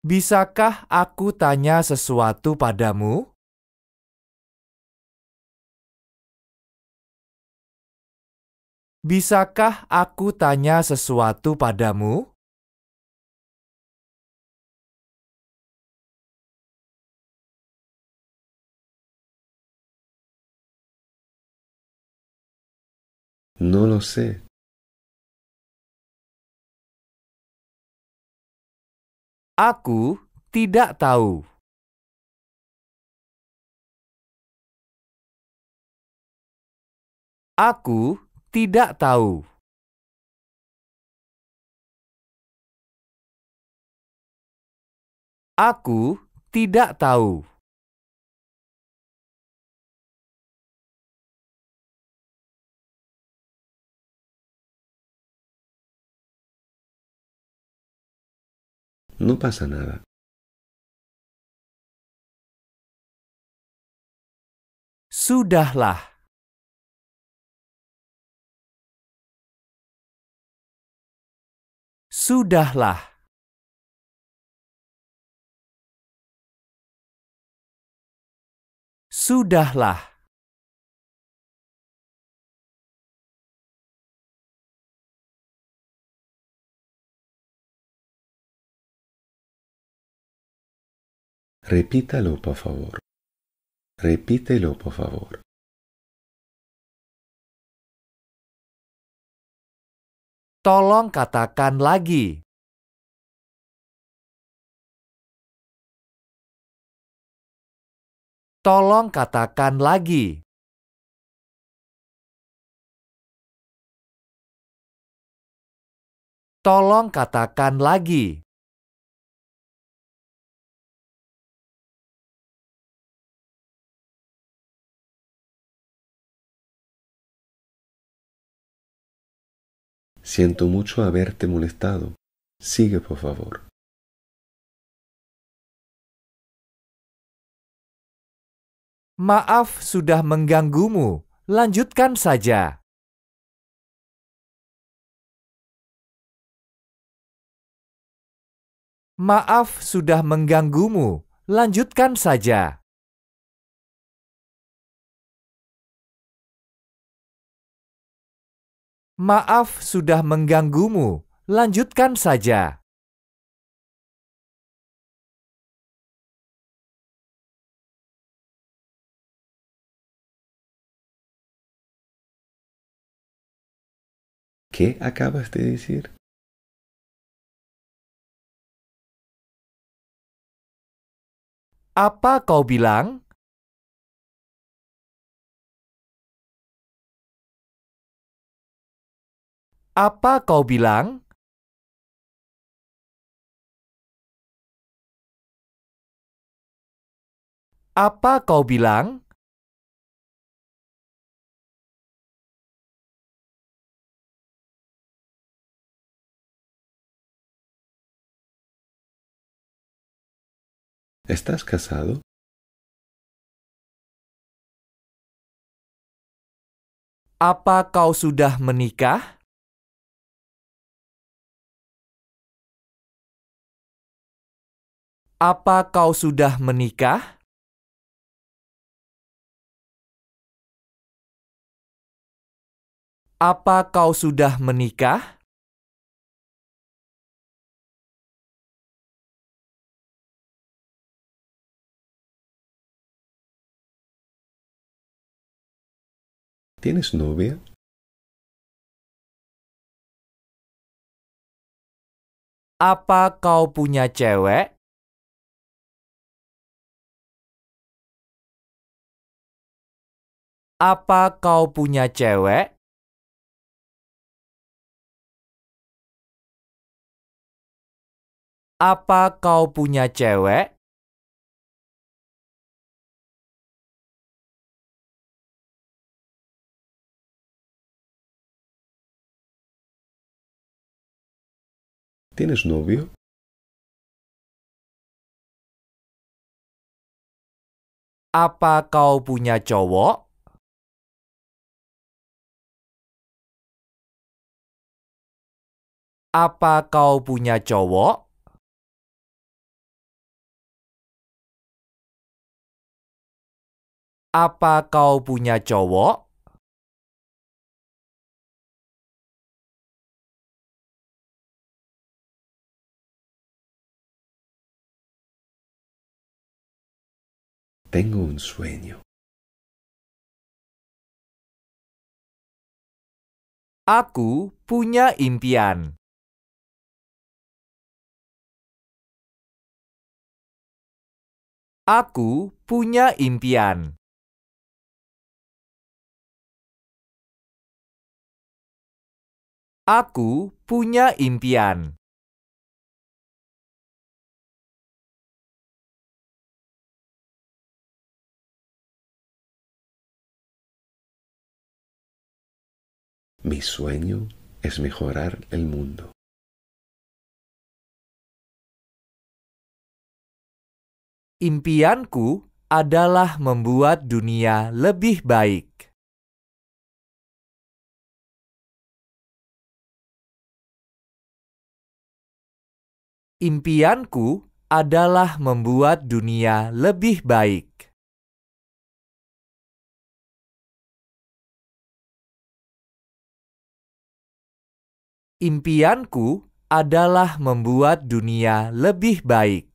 Bisakah aku tanya sesuatu padamu? Bisakah aku tanya sesuatu padamu? No lo sé. Aku tidak tahu. Aku tidak tahu. Aku tidak tahu. No pasa nada. Sudahlah. Sudahlah. Sudahlah. Repítalo, por favor. Repítelo, por favor. Tolong katakan lagi. Tolong katakan lagi. Tolong katakan lagi. Siento mucho haberte molestado. Sigue, por favor. Maaf sudah mengganggumu. Lanjutkan saja. Maaf sudah mengganggumu. Lanjutkan saja. Maaf sudah mengganggumu. Lanjutkan saja. ¿Qué acabas de decir? Apa kau bilang? Apa kau bilang? Apa kau bilang? ¿Estás casado? Apa kau sudah menikah? Apa kau sudah menikah? Apa kau sudah menikah? ¿Tienes novia? Apa kau punya cewek? Apa kau punya cewek? Apa kau punya cewek? ¿Tienes novio? Apa kau punya cowok? Apa kau punya cowok? Apa kau punya cowok? Tengo un sueño. Aku punya impian. Aku punya impian. Aku punya impian. Mi sueño es mejorar el mundo. Impianku adalah membuat dunia lebih baik. Impianku adalah membuat dunia lebih baik. Impianku adalah membuat dunia lebih baik.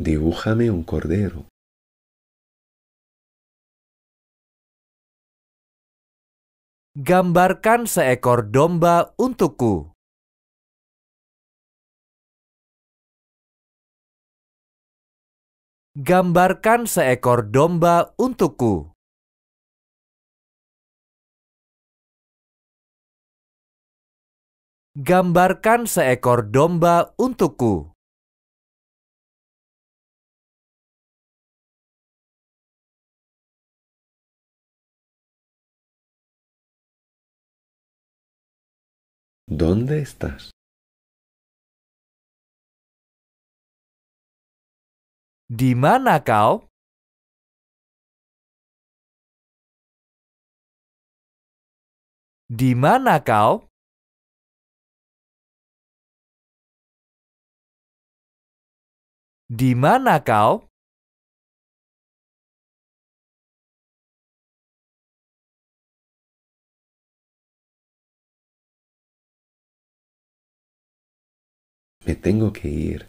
Dibújame un cordero. Gambarkan seekor domba untukku. Gambarkan seekor domba untukku. Gambarkan seekor domba untukku. ¿Dónde estás? Di mana kau? Di mana kau? Di mana kau? Me tengo que ir.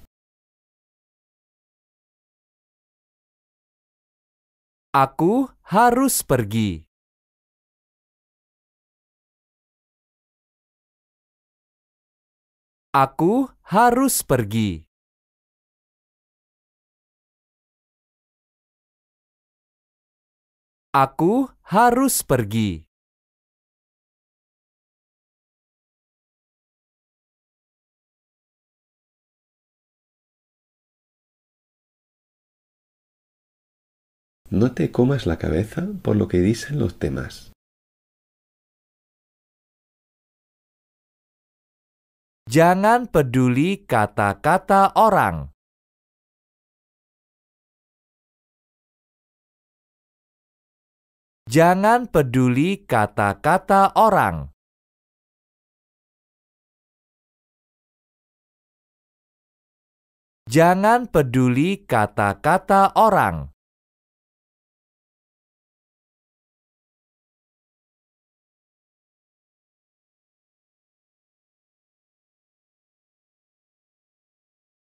Aku harus pergi. Aku harus pergi. Aku harus pergi. No te comas la cabeza por lo que dicen los demás. Jangan peduli kata-kata orang. Jangan peduli kata-kata orang. Jangan peduli kata-kata orang.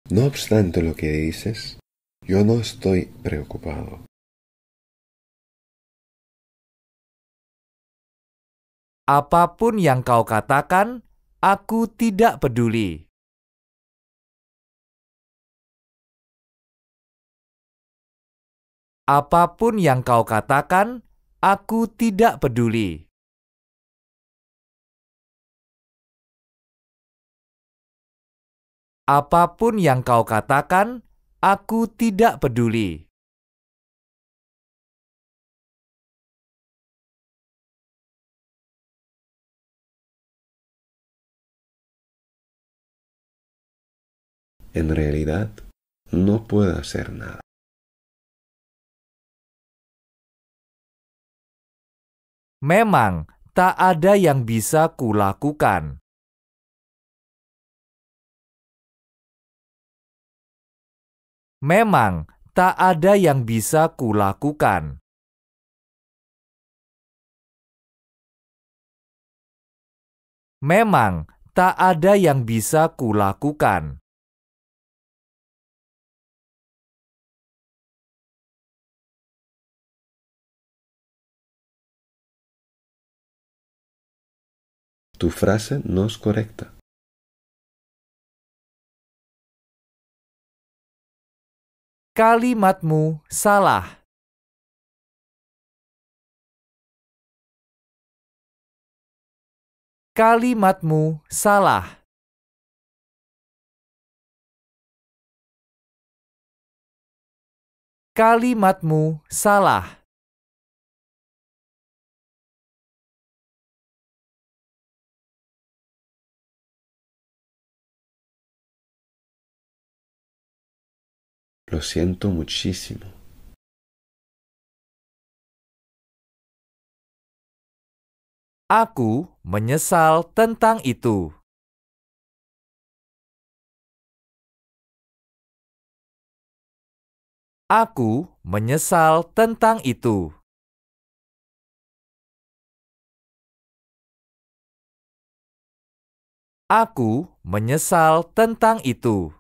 No obstante lo que dices, yo no estoy preocupado. Apa pun yang kau katakan, aku tidak peduli. Apa pun yang kau katakan, aku tidak peduli. Apa pun yang kau katakan, aku tidak peduli. En realidad, no puedo hacer nada. Memang tak ada yang bisa kulakukan. Memang tak ada yang bisa kulakukan. Memang tak ada yang bisa kulakukan. Tu frase no es correcta. Kalimatmu salah. Kalimatmu salah. Kalimatmu salah. Lo siento muchísimo. Aku menyesal tentang itu. Aku menyesal tentang itu. Aku menyesal tentang itu.